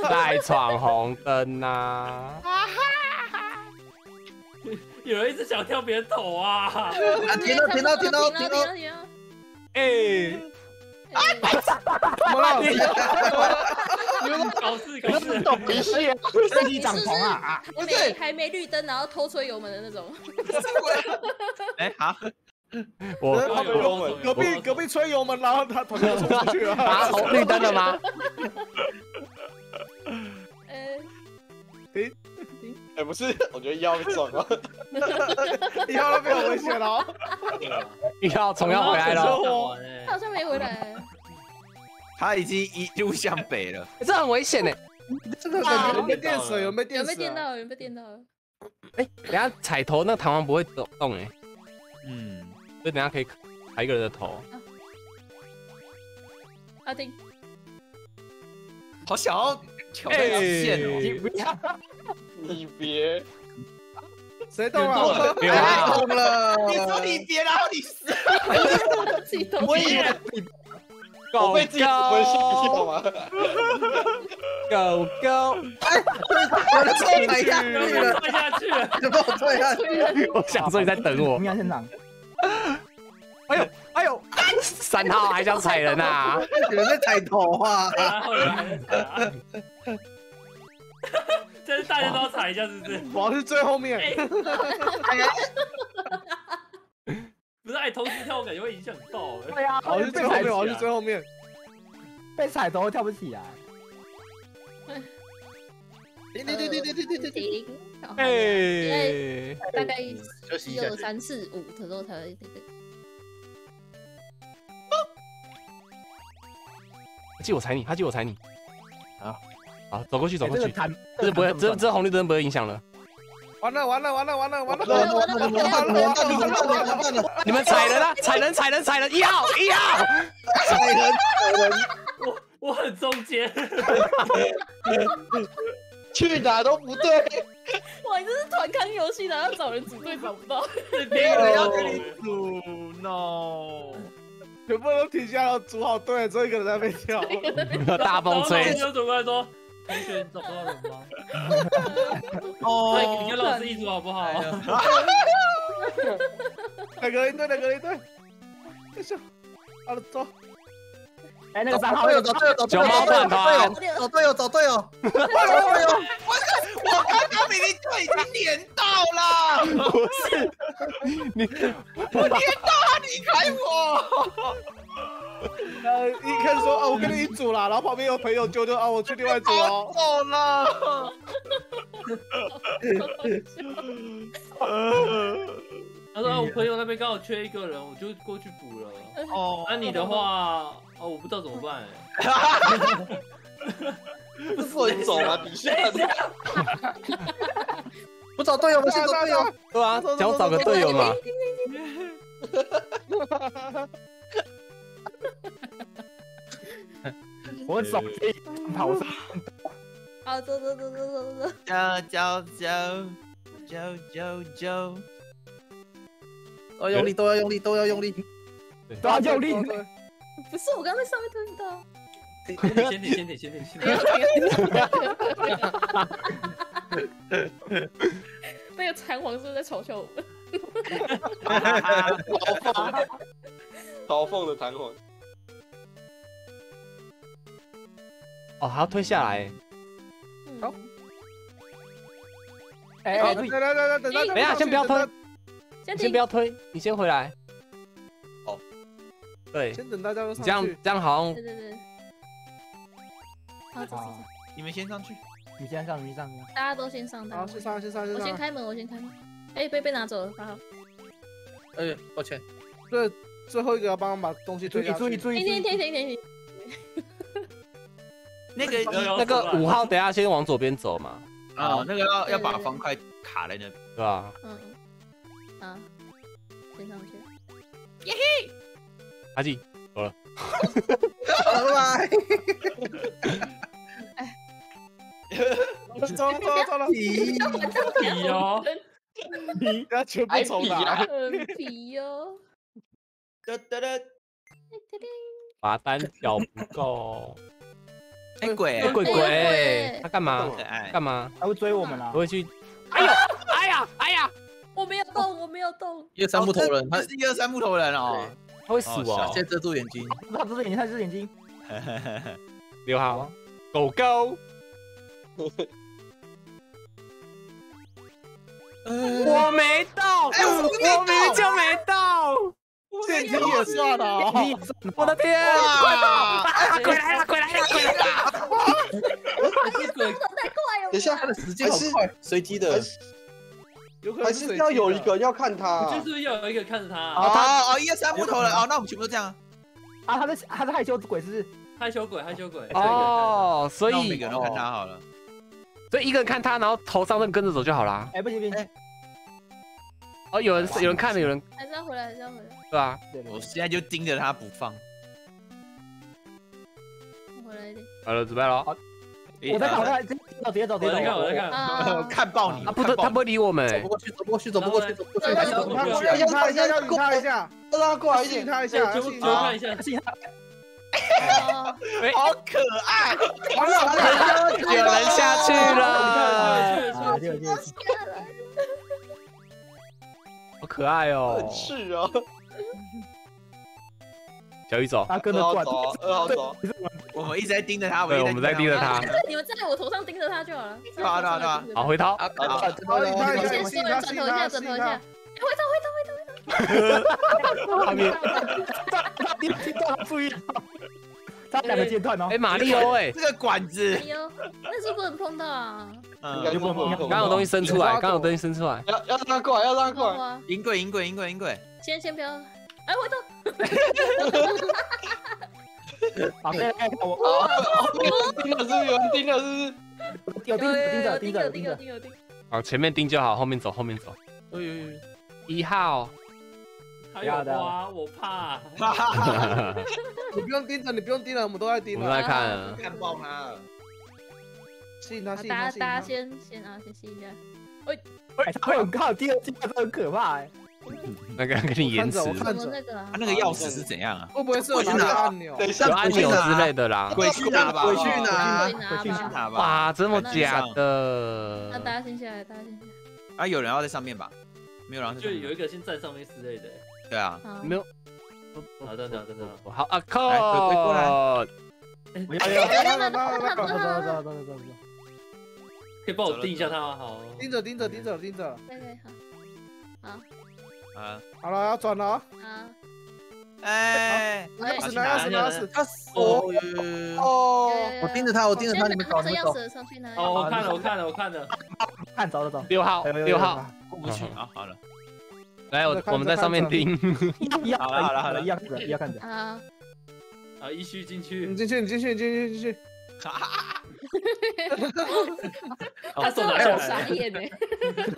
[SPEAKER 2] 在闯红灯呐！
[SPEAKER 6] 有人一直想跳别人头啊！
[SPEAKER 7] 啊，停了，停了，停了，停了。
[SPEAKER 3] 停了。
[SPEAKER 2] 哎，
[SPEAKER 1] 怎么了？
[SPEAKER 6] 搞事搞事！
[SPEAKER 4] 懂一下，
[SPEAKER 5] 身体长虫啊啊！
[SPEAKER 3] 还没还没绿灯，然后偷吹油门的那种。
[SPEAKER 7] 哎，好，
[SPEAKER 2] 我
[SPEAKER 1] 他们油门，隔壁隔壁吹油门，然后他头就冲出去了。
[SPEAKER 2] 打红绿灯了吗？
[SPEAKER 3] 呃，
[SPEAKER 4] 哎，不是，我觉得腰被撞了。
[SPEAKER 1] 以后都没有危险了哦。
[SPEAKER 2] 你要重要回来了，
[SPEAKER 3] 他好像没回来。
[SPEAKER 7] 他已经一路向北了。
[SPEAKER 2] 这很危险呢。
[SPEAKER 1] 这个感觉有没有电死？有没有
[SPEAKER 3] 有
[SPEAKER 1] 电死？
[SPEAKER 3] 被电到？有被电到？
[SPEAKER 2] 哎，等下踩头那弹簧不会动动哎，
[SPEAKER 7] 嗯，
[SPEAKER 2] 所以等下可以踩一个人的头。
[SPEAKER 3] 阿丁，
[SPEAKER 7] 好想要挑战极限哦。
[SPEAKER 5] 你
[SPEAKER 4] 别，
[SPEAKER 1] 谁动了？
[SPEAKER 6] 有动了
[SPEAKER 8] 你说你别，然后你死，
[SPEAKER 3] 自己投
[SPEAKER 4] 我以为
[SPEAKER 2] 狗
[SPEAKER 4] 我被自己
[SPEAKER 2] 狗
[SPEAKER 4] 回吓一跳吗？
[SPEAKER 2] 狗狗，
[SPEAKER 7] 我的车踩下去了，
[SPEAKER 6] 踹下去了，
[SPEAKER 7] 怎么我退下去？
[SPEAKER 2] 我想说你在等我
[SPEAKER 5] 我。们现场，
[SPEAKER 2] 哎呦哎呦，三号还想踩人啊？
[SPEAKER 7] 有人在踩头啊！
[SPEAKER 6] 真的，大家都要踩一下，是不是？
[SPEAKER 1] 我是最后面。
[SPEAKER 6] 不是，哎，同时跳，我感觉会影响到。
[SPEAKER 5] 对啊，
[SPEAKER 1] 我是最后面，我是最后面，
[SPEAKER 5] 被踩都跳不起来。
[SPEAKER 7] 停停停停停
[SPEAKER 3] 停停！
[SPEAKER 2] 哎，
[SPEAKER 3] 大概一二三四五他说他才会。
[SPEAKER 2] 借我踩你，他借我踩你。
[SPEAKER 4] 好，
[SPEAKER 2] 走过去，走过去。
[SPEAKER 5] 哎这
[SPEAKER 2] 不会，这
[SPEAKER 5] 这
[SPEAKER 2] 这红绿灯不会影响了。
[SPEAKER 1] 完了完了完了完了完了！
[SPEAKER 7] 完了完了完了完了完了完了！
[SPEAKER 2] 你们踩人啊！踩人，踩人，踩人！一号，一号。
[SPEAKER 7] 踩人踩人！
[SPEAKER 6] 我我很中间，
[SPEAKER 4] 去哪都不对，
[SPEAKER 3] 哇，你这是团康游戏的，要找人组队找不到。
[SPEAKER 8] 没有人要跟你组，no。
[SPEAKER 1] 全部都停下来，组好队，只有一个人在被跳。
[SPEAKER 2] 大风吹
[SPEAKER 6] 然后就走过来说：“同学，你找不到人吗？
[SPEAKER 8] 哦，
[SPEAKER 6] 你跟老师一组好不好？”
[SPEAKER 1] 两 个一队，两个一队。等一下，好了，走。
[SPEAKER 5] 哎，那个三号
[SPEAKER 7] 队友找队友找队友
[SPEAKER 2] 熊猫饭团
[SPEAKER 7] 找队友找队友找队友，
[SPEAKER 8] 我刚刚明明就已经连到了，
[SPEAKER 2] 不是你，
[SPEAKER 8] 我连到他离开我。
[SPEAKER 1] 呃，一开始说啊，我跟你一组啦，然后旁边有朋友揪就啊，我去另外一组哦。
[SPEAKER 8] 走了。
[SPEAKER 6] 他说：“啊，我朋友那边刚好缺一个人，我就过去补了。
[SPEAKER 8] 哦
[SPEAKER 6] 那你的话，哦，我不知道怎么办。
[SPEAKER 4] 不是不能走吗？底下的
[SPEAKER 7] 我找队友，我先找队友。
[SPEAKER 2] 对啊，想要找个队友嘛。
[SPEAKER 5] 我手机跑上，
[SPEAKER 3] 好，走走走走走走。
[SPEAKER 8] 走走走走走走，
[SPEAKER 7] 都要用力，都要用力，都要用力。
[SPEAKER 5] 都要用力。
[SPEAKER 3] 不是，我刚才上面推不到。
[SPEAKER 6] 先点，先点，先点，先点。
[SPEAKER 3] 那个弹簧是不是在嘲笑我们？
[SPEAKER 4] 嘲讽，嘲讽的弹簧。
[SPEAKER 2] 哦，还要推下来。
[SPEAKER 3] 好，
[SPEAKER 5] 哎哎，
[SPEAKER 1] 好等等等等等等，
[SPEAKER 2] 等一下，先不要推，
[SPEAKER 3] 先
[SPEAKER 2] 不要推，你先回来。
[SPEAKER 4] 好。
[SPEAKER 2] 对，
[SPEAKER 1] 先等大家都上
[SPEAKER 2] 去这样
[SPEAKER 1] 去。
[SPEAKER 2] 这样好像
[SPEAKER 3] 对对对。好，走走走，
[SPEAKER 8] 你们先上去。
[SPEAKER 5] 你先上，你先上，你先上。
[SPEAKER 3] 大家都先上，大
[SPEAKER 1] 好，
[SPEAKER 3] 家
[SPEAKER 1] 先上，先上，先上。
[SPEAKER 3] 我先开门，我先开门。哎，被被拿走了，好。
[SPEAKER 7] 哎，抱歉，
[SPEAKER 1] 这，最后一个要帮忙把东西推下去。
[SPEAKER 5] 注意注意！
[SPEAKER 3] 停停
[SPEAKER 5] 注意
[SPEAKER 3] 停停停停！
[SPEAKER 8] 那个
[SPEAKER 2] 那个五号，等下先往左边走嘛，
[SPEAKER 8] 啊，那个要要把方块卡在那边。
[SPEAKER 2] 对吧？
[SPEAKER 3] 嗯嗯。啊，先上去。
[SPEAKER 2] 耶嘿阿纪，
[SPEAKER 7] 好了，拜拜。
[SPEAKER 1] 走了走了走了，
[SPEAKER 7] 咦，
[SPEAKER 6] 皮哦，
[SPEAKER 1] 不要全部重来。
[SPEAKER 3] 很皮哟。
[SPEAKER 8] 哒哒哒，
[SPEAKER 2] 罚单缴不够。
[SPEAKER 8] 哎鬼
[SPEAKER 2] 哎，鬼
[SPEAKER 3] 哎
[SPEAKER 2] 鬼
[SPEAKER 3] 鬼，
[SPEAKER 2] 他干嘛？干嘛？
[SPEAKER 5] 他会追我们啊
[SPEAKER 2] 不！会去？哎呦，哎呀，哎呀，
[SPEAKER 3] 我没有动，我没有动。
[SPEAKER 7] 一二三木头人，他
[SPEAKER 8] 他是一二三木头人哦。
[SPEAKER 2] 他会死哦。
[SPEAKER 7] 先遮住眼睛。
[SPEAKER 5] 他遮住眼睛，他遮住眼睛。
[SPEAKER 2] 六号，狗狗，我没动，
[SPEAKER 8] 哎我
[SPEAKER 2] 明明就没动，
[SPEAKER 1] 电梯也下了哦。
[SPEAKER 2] 我的天！啊，鬼来了，鬼来了，鬼来了！
[SPEAKER 6] 这鬼
[SPEAKER 3] 太快了。
[SPEAKER 4] 等一下，
[SPEAKER 7] 他的时间好快，随机的。
[SPEAKER 1] 有可能
[SPEAKER 4] 还是要有一个人要看他
[SPEAKER 6] 就。是要有一个看着他，
[SPEAKER 8] 哦哦，一二三木头人哦，那我们全部都这样。
[SPEAKER 5] 啊，他是他是害羞鬼，是不是？
[SPEAKER 6] 害羞鬼，害羞鬼。
[SPEAKER 2] 哦，所以
[SPEAKER 8] 每个人都看他好了。
[SPEAKER 2] 所以一个人看他，然后头上那个跟着走就好啦。
[SPEAKER 5] 哎，不行不行
[SPEAKER 8] 哎，
[SPEAKER 2] 哦，有人有人看了，有人
[SPEAKER 3] 还是要回来，还是要回来。
[SPEAKER 2] 对吧？
[SPEAKER 5] 对对
[SPEAKER 8] 我现在就盯着他不放。
[SPEAKER 3] 我回来一点。
[SPEAKER 2] 好了，准备了，
[SPEAKER 5] 我在搞，我在直接走，直接走，直接走。
[SPEAKER 6] 我在看，我在看。
[SPEAKER 8] 爆你！
[SPEAKER 2] 他不他不会理我们欸，
[SPEAKER 7] 走不过去，走不过去，走不过去，走不过去，
[SPEAKER 1] 他过来，一下，要引他一下，
[SPEAKER 4] 让他过来一点。
[SPEAKER 1] 他一下，
[SPEAKER 6] 哎，求
[SPEAKER 1] 吸引他
[SPEAKER 6] 求看一下，
[SPEAKER 3] 哦
[SPEAKER 8] 好可爱，
[SPEAKER 1] 完了完了，
[SPEAKER 2] 有人下去了，好可爱哦
[SPEAKER 4] 很。是哦，
[SPEAKER 2] 小雨走，
[SPEAKER 5] 他跟着灌，
[SPEAKER 4] 二号走，二号走。
[SPEAKER 8] 我们一直在盯着他，
[SPEAKER 2] 对，我们在盯着他。
[SPEAKER 3] 你们在我头上盯着他就好了。
[SPEAKER 8] 对啊对啊对啊
[SPEAKER 2] 好，回头。
[SPEAKER 3] 转头一下，转头一下。。回头回头回头
[SPEAKER 2] 画面，
[SPEAKER 5] 你听到他注意到，他两个阶段哦。
[SPEAKER 2] 哎，马里欧，哎，
[SPEAKER 8] 这个管子
[SPEAKER 3] 头！哎，呦，那是不能碰到啊。
[SPEAKER 8] 嗯，
[SPEAKER 4] 应该不能
[SPEAKER 2] 刚刚有东西伸出来，刚刚有东西伸出来。
[SPEAKER 4] 要要让他过来，要让他过来。
[SPEAKER 3] 哇，
[SPEAKER 8] 银鬼银鬼银鬼银鬼，
[SPEAKER 3] 先先不要。哎，回头。
[SPEAKER 5] 好，哎哎，我
[SPEAKER 4] 盯了是不是？有人盯了是不是？
[SPEAKER 5] 有盯着盯着盯
[SPEAKER 3] 盯着盯
[SPEAKER 5] 着盯着，
[SPEAKER 3] 着盯着盯着。
[SPEAKER 2] 好，前面盯就好，后面走，后面走。
[SPEAKER 7] 哎呦呦呦
[SPEAKER 2] 一号，
[SPEAKER 6] 还有花，我怕。
[SPEAKER 1] 你不用盯着，你不用盯着，我们都在
[SPEAKER 2] 我
[SPEAKER 1] 盯我。
[SPEAKER 2] 们在看。
[SPEAKER 8] 看爆他！
[SPEAKER 1] 吸引他，
[SPEAKER 3] 好，
[SPEAKER 1] 吸引他，
[SPEAKER 3] 大家
[SPEAKER 1] 吸引他。
[SPEAKER 3] 大家先先啊，先吸一下。
[SPEAKER 5] 哎，他会很靠，第二阶段很可怕哎。
[SPEAKER 2] 那个给你延迟，
[SPEAKER 1] 我
[SPEAKER 3] 什
[SPEAKER 1] 看着，
[SPEAKER 3] 么那个啊
[SPEAKER 8] 他？那个钥匙是怎样啊？
[SPEAKER 1] 会不会是有按钮？
[SPEAKER 4] 等一下
[SPEAKER 2] 有，按钮之类的啦。
[SPEAKER 8] 鬼去拿吧，
[SPEAKER 7] 回去拿
[SPEAKER 3] 回去拿
[SPEAKER 5] 回去
[SPEAKER 3] 吧。
[SPEAKER 2] 哇，这么假
[SPEAKER 3] 那
[SPEAKER 2] 的？
[SPEAKER 3] 大家先下来，大家先下来。
[SPEAKER 8] 啊，有人要在上面吧？没有人
[SPEAKER 6] 就。有一个先站上面之类的。
[SPEAKER 8] 对啊，
[SPEAKER 2] 没有。
[SPEAKER 6] 好的，好的，好的。
[SPEAKER 2] 好啊，扣。
[SPEAKER 8] 来鬼鬼过来
[SPEAKER 5] 我要要
[SPEAKER 1] 来
[SPEAKER 5] 要，
[SPEAKER 1] 来来来来
[SPEAKER 5] 走走
[SPEAKER 1] 来
[SPEAKER 5] 走走走走走。
[SPEAKER 6] 可以帮我盯一下他吗？好。
[SPEAKER 1] 盯着盯着盯着盯着，
[SPEAKER 3] 对对好。
[SPEAKER 8] 啊，
[SPEAKER 1] 好了，要转了啊！
[SPEAKER 3] 啊，
[SPEAKER 8] 哎，
[SPEAKER 1] 拿钥匙拿钥匙拿钥匙，
[SPEAKER 7] 他死哦！
[SPEAKER 4] 哦，
[SPEAKER 7] 我盯着他，我盯着他，你们走，
[SPEAKER 3] 拿着钥
[SPEAKER 7] 你们走。
[SPEAKER 3] 匙上去拿。
[SPEAKER 6] 哦，我看了，我看了，我看了。
[SPEAKER 5] 看，走走走。
[SPEAKER 2] 六号，六号，
[SPEAKER 8] 过不去啊！好了，
[SPEAKER 2] 来，我我们在上面盯。
[SPEAKER 8] 好了好了好了
[SPEAKER 5] 一样看着，一样看着。
[SPEAKER 3] 啊，
[SPEAKER 6] 啊，一区进去你。
[SPEAKER 1] 进去，你进去，你进去，你进去。
[SPEAKER 6] 他手拿
[SPEAKER 3] 好
[SPEAKER 6] 下来了。
[SPEAKER 3] 傻眼呢。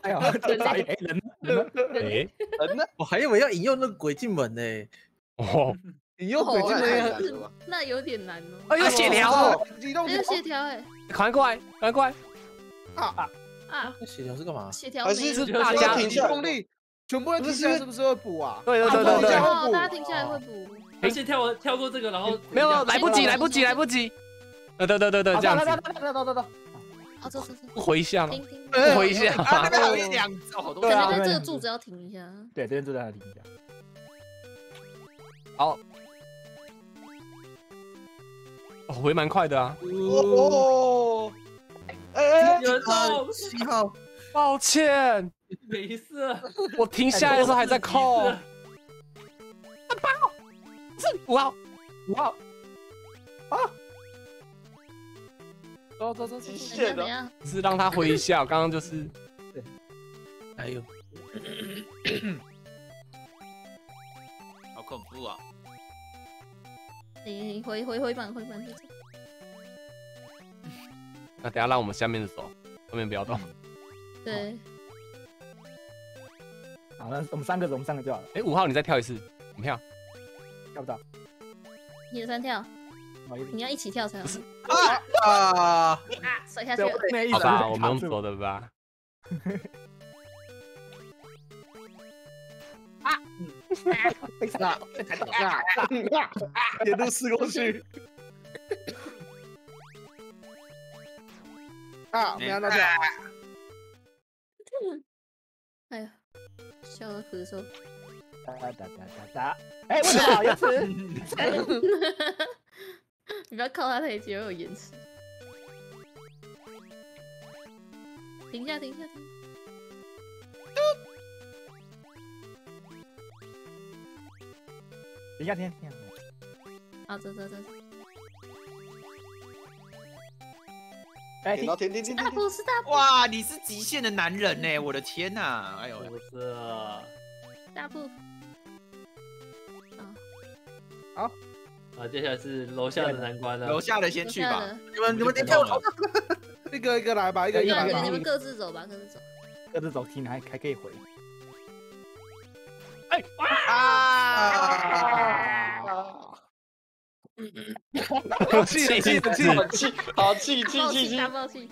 [SPEAKER 5] 哎呦，这傻眼，哎人人
[SPEAKER 2] 哎，
[SPEAKER 4] 人呢？
[SPEAKER 7] 我还以为要引诱那个鬼进门呢。
[SPEAKER 2] 哦，
[SPEAKER 1] 引诱鬼进门
[SPEAKER 3] 那有点难哦。
[SPEAKER 2] 哎呦，血条哦，
[SPEAKER 1] 移动
[SPEAKER 3] 还有协调哎
[SPEAKER 2] 赶快过来，赶快过来。
[SPEAKER 3] 啊，
[SPEAKER 7] 那血条是干嘛？
[SPEAKER 3] 协调
[SPEAKER 4] 还是
[SPEAKER 2] 大家
[SPEAKER 1] 移动力，全部人停下来是不是会补啊？
[SPEAKER 2] 对对对对对，
[SPEAKER 3] 哦，大家停下来会补。
[SPEAKER 6] 他先跳完跳过这个，然后
[SPEAKER 2] 没有来不及，来不及，来不及。呃，对对对对，这样子，
[SPEAKER 5] 走走走走走。
[SPEAKER 3] 哦，走走走，
[SPEAKER 2] 回一下吗？
[SPEAKER 3] 停停。
[SPEAKER 1] 哎
[SPEAKER 2] 回一下。
[SPEAKER 8] 啊，那边还有一两哦，好多
[SPEAKER 3] 可能在这个柱子要停一下。
[SPEAKER 5] 对，这边就在那停一下。
[SPEAKER 2] 好，哦，回蛮快的啊。
[SPEAKER 4] 哦，哎哎，
[SPEAKER 6] 有人动，
[SPEAKER 7] 七号，
[SPEAKER 2] 抱歉，
[SPEAKER 6] 没事。
[SPEAKER 2] 我停下来的时候还在扣。
[SPEAKER 6] 八号
[SPEAKER 2] 是五号，
[SPEAKER 5] 五号，
[SPEAKER 1] 啊走走走
[SPEAKER 4] 极
[SPEAKER 3] 怎
[SPEAKER 4] 限的，
[SPEAKER 3] 样？
[SPEAKER 2] 是让他回一下。刚刚就是
[SPEAKER 7] 哎呦，
[SPEAKER 8] 好恐怖啊！
[SPEAKER 3] 你回回回板回板就走。
[SPEAKER 2] 那等下让我们下面的走，后面不要动。
[SPEAKER 3] 对，
[SPEAKER 5] 好，那我们三个走，我们三个就好了，
[SPEAKER 2] 哎，五号你再跳一次，我们跳。
[SPEAKER 5] 跳不到。
[SPEAKER 3] 一二三跳，你要一起跳才好。
[SPEAKER 7] 啊！
[SPEAKER 3] 啊，摔下去了。
[SPEAKER 5] 对我那意思
[SPEAKER 2] 好吧，
[SPEAKER 5] 是
[SPEAKER 2] 我们用
[SPEAKER 5] 卡住
[SPEAKER 2] 走的吧。
[SPEAKER 5] 被踩到，被踩到。
[SPEAKER 1] 沿路试过去。啊，没按到跳。
[SPEAKER 3] 哎呀，笑到咳嗽。
[SPEAKER 5] 哒哒哒哒哒。哎，我的好牙齿。
[SPEAKER 3] 你不要靠他太近，会有延迟。停下，停下，停。
[SPEAKER 5] 下，等一下，等一下。
[SPEAKER 3] 好，走走走走。
[SPEAKER 5] 哎，
[SPEAKER 4] 点到停停停停
[SPEAKER 3] 大
[SPEAKER 4] 停，
[SPEAKER 3] 步是大步，
[SPEAKER 8] 哇，你是极限的男人呢！我的天哪！哎呦，
[SPEAKER 6] 不是啊。
[SPEAKER 3] 大步。
[SPEAKER 6] 啊，接下来是楼下的难关了。
[SPEAKER 8] 楼下的先去吧。
[SPEAKER 7] 你们你们先跳楼，
[SPEAKER 1] 一个一个来吧，一个一个
[SPEAKER 3] 你。们各自走吧，各自走。
[SPEAKER 5] 各自走，停还还可以回。
[SPEAKER 8] 啊！
[SPEAKER 1] 啊！气气气气，
[SPEAKER 4] 好气，好气气气气
[SPEAKER 3] 大！暴气。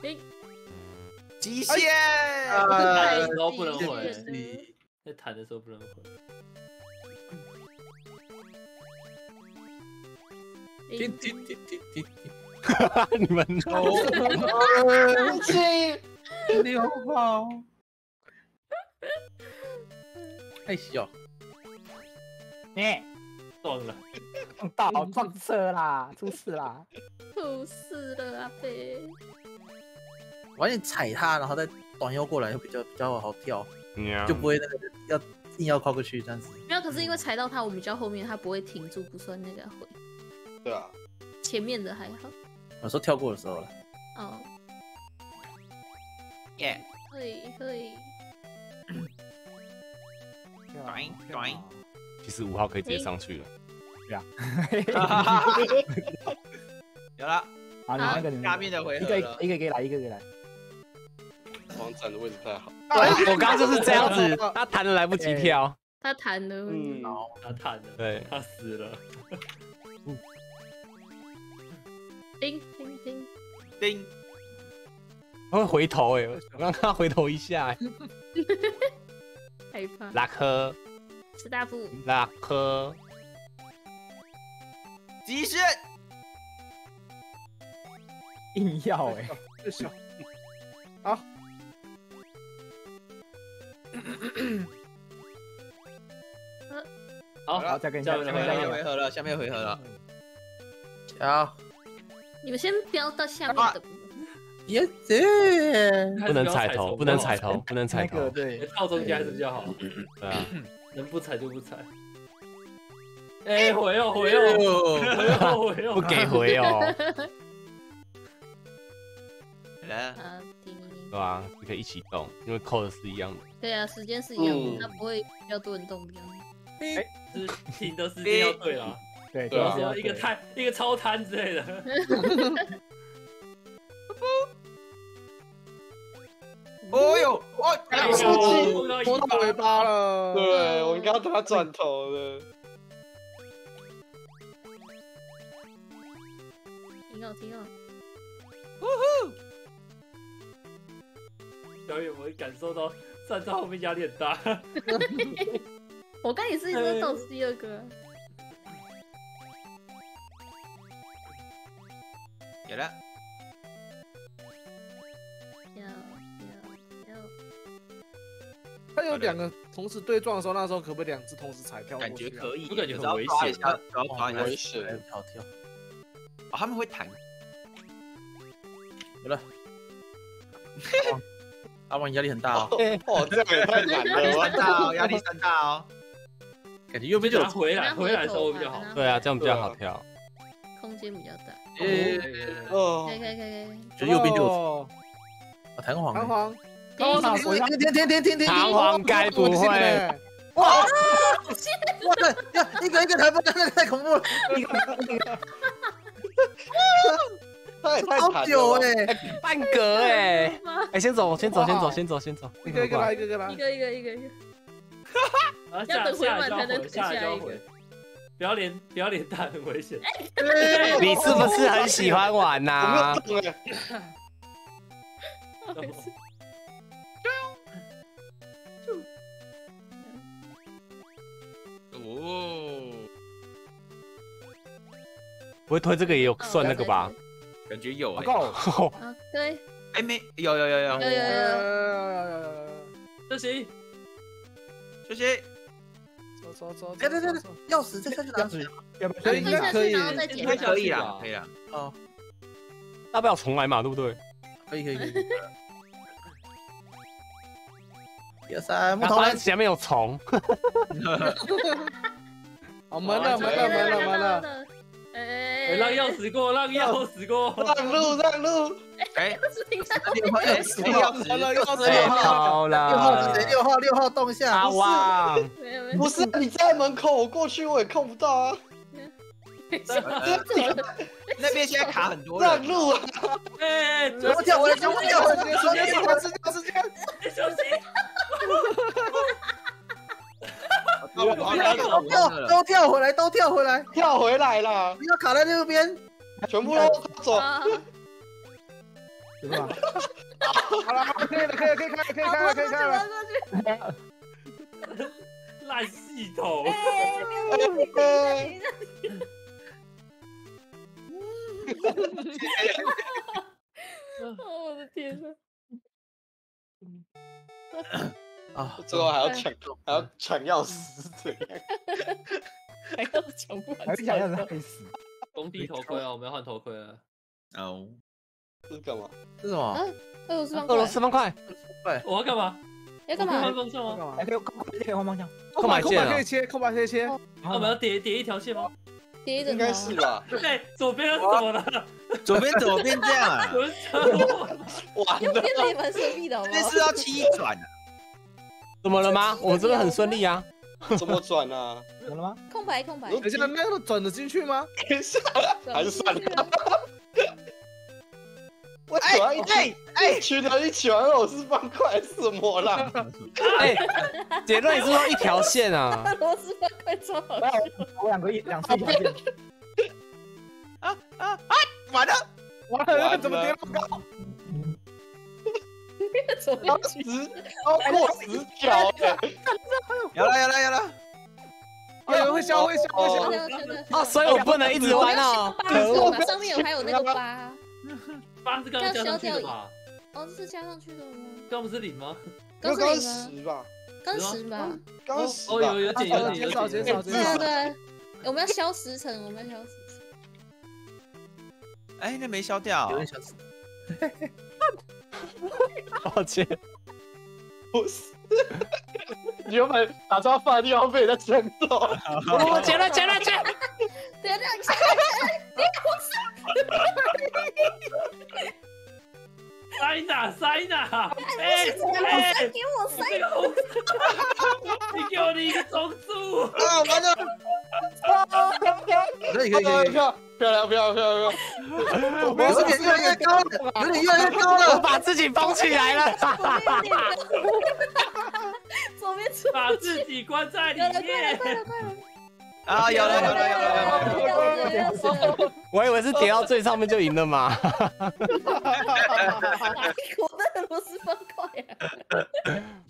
[SPEAKER 3] 停，
[SPEAKER 7] 极限。
[SPEAKER 6] 弹的时候不能回，
[SPEAKER 3] 限
[SPEAKER 6] 在弹的时候不能回。
[SPEAKER 3] 停
[SPEAKER 5] 停停停停！
[SPEAKER 2] 你们
[SPEAKER 4] 生气！
[SPEAKER 5] 六号。哎呦！哎，
[SPEAKER 6] 撞了，
[SPEAKER 5] 撞到撞车啦，出事啦！
[SPEAKER 3] 出事了，阿飞。
[SPEAKER 7] 晚点踩它，然后再短腰过来，就比较比较好跳，
[SPEAKER 2] 嗯
[SPEAKER 7] 就不会那个要硬要跨过去这样子。
[SPEAKER 3] 没有，可是因为踩到它，我比较后面，它不会停住，不算那个回。
[SPEAKER 4] 对啊，
[SPEAKER 3] 前面的还好。
[SPEAKER 7] 有时候跳过的时候了。
[SPEAKER 3] 哦，
[SPEAKER 8] 耶，
[SPEAKER 3] 可以可以。
[SPEAKER 8] 转转，
[SPEAKER 2] 其实五号可以直接上去了。
[SPEAKER 8] 有了，
[SPEAKER 5] 好，你那个你
[SPEAKER 8] 下面的回
[SPEAKER 5] 一个
[SPEAKER 8] 合。
[SPEAKER 5] 一个一个来，一个一个来。
[SPEAKER 4] 王站的位置不太好。
[SPEAKER 2] 我刚刚就是这样子，他弹的来不及跳。
[SPEAKER 3] 他弹的。
[SPEAKER 4] 嗯，
[SPEAKER 6] 他弹的，
[SPEAKER 2] 对
[SPEAKER 6] 他死了。
[SPEAKER 3] 叮叮叮。
[SPEAKER 8] 叮，
[SPEAKER 2] 他会回头哎，我刚刚看他回头一下哎。
[SPEAKER 3] 害怕。
[SPEAKER 2] 拉科
[SPEAKER 3] 吃大步。
[SPEAKER 2] 拉科，
[SPEAKER 8] 极限，
[SPEAKER 5] 硬要哎，
[SPEAKER 1] 这小
[SPEAKER 6] 好，
[SPEAKER 5] 好，再跟你
[SPEAKER 6] 下
[SPEAKER 8] 面
[SPEAKER 6] 回合
[SPEAKER 8] 了，下面回合了。
[SPEAKER 7] 好，
[SPEAKER 3] 你们先飙到下面的。
[SPEAKER 7] 耶耶！
[SPEAKER 2] 不能踩头，不能踩头，不能踩
[SPEAKER 5] 那个
[SPEAKER 2] 头。
[SPEAKER 5] 对，
[SPEAKER 6] 套中间还是比较好，
[SPEAKER 2] 对啊，
[SPEAKER 6] 能不踩就不踩。哎，回哦回哦回哦回哦，
[SPEAKER 2] 不给回哦，
[SPEAKER 8] 来，
[SPEAKER 3] 啊。
[SPEAKER 2] 对吧？你可以一起动，因为扣的是一样的。
[SPEAKER 3] 对啊，时间是一样的，
[SPEAKER 4] 嗯
[SPEAKER 3] 它不会比较多人动比较。
[SPEAKER 6] 是停的时间要对了，
[SPEAKER 5] 对
[SPEAKER 4] 对啊
[SPEAKER 6] 不是要一个摊一个超摊之类的。
[SPEAKER 8] 哦呦，哦，
[SPEAKER 6] 哎
[SPEAKER 4] 生气
[SPEAKER 6] 碰到
[SPEAKER 1] 拖到尾巴了。
[SPEAKER 4] 对我应该要等他转头的。
[SPEAKER 3] 挺好挺好。
[SPEAKER 6] 小野，我会感受到站在后面压力很大。
[SPEAKER 3] 我刚也是一直倒数第二个啊。
[SPEAKER 8] 有了。
[SPEAKER 1] 他有两个同时对撞的时候，那时候可不可以两只同时踩跳过
[SPEAKER 8] 感？觉可以，
[SPEAKER 6] 我感觉很危险
[SPEAKER 8] 抓一下，只要抓一下
[SPEAKER 4] 危险
[SPEAKER 7] 跳跳，
[SPEAKER 8] 哦，他们会弹，
[SPEAKER 7] 阿王压力很大哦，
[SPEAKER 4] 哦，这样也太难
[SPEAKER 8] 压力！山大哦，压力山大哦。
[SPEAKER 7] 感觉右边就
[SPEAKER 6] 回来回来的时候会比较好。
[SPEAKER 2] 对啊，这样比较好跳。
[SPEAKER 3] 空间比较大。
[SPEAKER 4] 哦
[SPEAKER 3] 可以可以可以
[SPEAKER 7] 右边就有
[SPEAKER 1] 哦
[SPEAKER 7] 啊弹簧欸，
[SPEAKER 1] 弹簧，
[SPEAKER 3] 停
[SPEAKER 5] 上
[SPEAKER 1] 停
[SPEAKER 7] 停停停停停停！
[SPEAKER 2] 弹簧该不会
[SPEAKER 7] 哇！哇塞，呀，一个一个弹不，那个太恐怖了，
[SPEAKER 4] 太
[SPEAKER 7] 好
[SPEAKER 4] 惨了吧。
[SPEAKER 7] 久哎，
[SPEAKER 2] 半格哎？哎，先走，先走，先走，先走，先走。
[SPEAKER 1] 一个一个来，一个一个来
[SPEAKER 3] 一。个一个一个一个。
[SPEAKER 6] 然后 下
[SPEAKER 3] 要等回满才能
[SPEAKER 6] 回，下
[SPEAKER 3] 一
[SPEAKER 6] 回。不要连不要连打，很危险。
[SPEAKER 2] 你是不是很喜欢玩呐？
[SPEAKER 4] 没有动哎，
[SPEAKER 8] 哦，
[SPEAKER 2] 不会推这个也有算那个吧？
[SPEAKER 8] 感觉有哎，
[SPEAKER 5] 够，
[SPEAKER 3] 啊，对，
[SPEAKER 8] 哎没有有有有。
[SPEAKER 3] 有有，有
[SPEAKER 1] 有，
[SPEAKER 6] 这行，
[SPEAKER 8] 休息，
[SPEAKER 1] 走走走，
[SPEAKER 7] 对对对对，钥匙再下去拿
[SPEAKER 5] 钥匙。要不要
[SPEAKER 1] 可以
[SPEAKER 3] 推下？去，
[SPEAKER 1] 可以
[SPEAKER 6] 应。该可以啦
[SPEAKER 8] 可以啦，可以啦。
[SPEAKER 7] 哦，
[SPEAKER 2] 大不了重来嘛，对不对？
[SPEAKER 7] 可以可以可以。一二 三，木头人。
[SPEAKER 2] 前面有虫，
[SPEAKER 1] 好门了门了门了门了，
[SPEAKER 3] 哎，
[SPEAKER 6] 让钥匙过，让钥匙过。
[SPEAKER 4] 让路让路，
[SPEAKER 8] 哎，
[SPEAKER 3] 是停在
[SPEAKER 7] 六号钥匙，六号
[SPEAKER 1] 门了钥
[SPEAKER 7] 六
[SPEAKER 1] 匙
[SPEAKER 7] 号，
[SPEAKER 2] 好
[SPEAKER 7] 六号是谁？
[SPEAKER 2] 了，
[SPEAKER 7] 六号六号动一下
[SPEAKER 2] 阿。旺，
[SPEAKER 3] 没有没有
[SPEAKER 4] 不是你在门口，我过去我也看不到啊。
[SPEAKER 8] 那边现在卡很多人，
[SPEAKER 4] 让路啊！
[SPEAKER 6] 哎，
[SPEAKER 7] 全部跳回来，全部跳回来，
[SPEAKER 1] 时间时间时间时间，
[SPEAKER 6] 小心！
[SPEAKER 7] 都跳都跳回来，都跳回来，
[SPEAKER 4] 跳回来了，
[SPEAKER 7] 不要卡在那边。
[SPEAKER 4] 全部都走。
[SPEAKER 3] 啊，
[SPEAKER 5] 是吧？
[SPEAKER 1] 好了，可以了，可以了，可以开了，可以开了，可以开了。
[SPEAKER 6] 烂系统，
[SPEAKER 3] 我的天呐！
[SPEAKER 7] 啊，
[SPEAKER 4] 最后还要抢，还要抢钥匙，是怎样？
[SPEAKER 3] 还要抢不完
[SPEAKER 5] 还是想让他可以死。
[SPEAKER 6] 工地头盔啊，我们要换头盔了。
[SPEAKER 8] 哦，
[SPEAKER 4] 这是干嘛？
[SPEAKER 7] 这是什么？
[SPEAKER 3] 俄罗斯方
[SPEAKER 2] 俄罗
[SPEAKER 3] 块
[SPEAKER 2] 斯方块，对
[SPEAKER 6] 我要干嘛？
[SPEAKER 3] 要干
[SPEAKER 6] 我可以换
[SPEAKER 3] 嘛？
[SPEAKER 6] 方向吗？
[SPEAKER 5] 可以可以换方向。
[SPEAKER 1] 空白线可以切，空白可以切。
[SPEAKER 6] 那我们要叠叠一条线吗？
[SPEAKER 3] 叠一整
[SPEAKER 4] 应该
[SPEAKER 3] 条
[SPEAKER 4] 是吧？
[SPEAKER 6] 对，左边是怎么了？
[SPEAKER 8] 左边怎么变这样啊？
[SPEAKER 6] 我是车
[SPEAKER 4] 完
[SPEAKER 3] 右边
[SPEAKER 4] 了，
[SPEAKER 3] 的也蛮神秘的？
[SPEAKER 8] 这是要七转啊？
[SPEAKER 2] 怎么了吗？我们这边很顺利啊。
[SPEAKER 4] 怎么转啊？
[SPEAKER 5] 怎么了吗？
[SPEAKER 3] 空白空白，
[SPEAKER 4] 如
[SPEAKER 1] 等一下，那个转得进去吗？
[SPEAKER 4] 等一下，还是算了。我
[SPEAKER 8] 哎
[SPEAKER 4] 转一
[SPEAKER 8] 哎
[SPEAKER 4] 哎，一群人一起玩俄罗斯方块是什么啦？
[SPEAKER 2] 哎，结论你是说一条线啊？
[SPEAKER 3] 螺丝方块超好笑，
[SPEAKER 5] 我两个一两次一条线，
[SPEAKER 8] 啊啊
[SPEAKER 1] 啊
[SPEAKER 4] 完了完
[SPEAKER 1] 了，怎么跌那么高？
[SPEAKER 3] 怎么
[SPEAKER 4] 要死，要过死角的！
[SPEAKER 8] 有了有了有了，
[SPEAKER 1] 哎呦，会消会消会
[SPEAKER 4] 哦
[SPEAKER 1] 消。
[SPEAKER 2] 啊，所以我不能一直玩哦。
[SPEAKER 3] 八是吧？上面有还有那个八，
[SPEAKER 6] 八是刚刚加上去的吧？
[SPEAKER 3] 哦，这是加上去的吗？
[SPEAKER 6] 刚不是零吗？
[SPEAKER 3] 刚
[SPEAKER 4] 刚？十吧，
[SPEAKER 3] 刚十吧？
[SPEAKER 4] 刚刚十
[SPEAKER 6] 哦，有。有减有减有
[SPEAKER 1] 减少
[SPEAKER 6] 减
[SPEAKER 1] 减少
[SPEAKER 3] 对啊对啊，我们要消十层，我们要消十层。
[SPEAKER 8] 哎，那没消掉
[SPEAKER 7] 有，点想死。
[SPEAKER 2] 抱歉，
[SPEAKER 4] 不是，你原本打算放的地方被人家抢走，
[SPEAKER 2] 我结论结论结论。
[SPEAKER 3] 等一下，你下
[SPEAKER 6] 塞哪塞哪？哎哎，
[SPEAKER 3] 给我塞
[SPEAKER 6] 你给我的一个中柱。
[SPEAKER 7] 啊，完了！可以可以可以，
[SPEAKER 4] 漂漂亮漂亮漂亮 漂亮！
[SPEAKER 7] 有点越来越高了，有点越来越高
[SPEAKER 2] 我
[SPEAKER 7] 了。
[SPEAKER 2] 把自己封起来了。
[SPEAKER 3] 左边出
[SPEAKER 6] 把自己关在里
[SPEAKER 3] 有了，快了，
[SPEAKER 6] 面。
[SPEAKER 3] 快了，快了！
[SPEAKER 8] 啊，有了有了有了有了！
[SPEAKER 2] 我以为是叠到最上面就赢了嘛。
[SPEAKER 3] 哪一国的俄罗斯方块啊？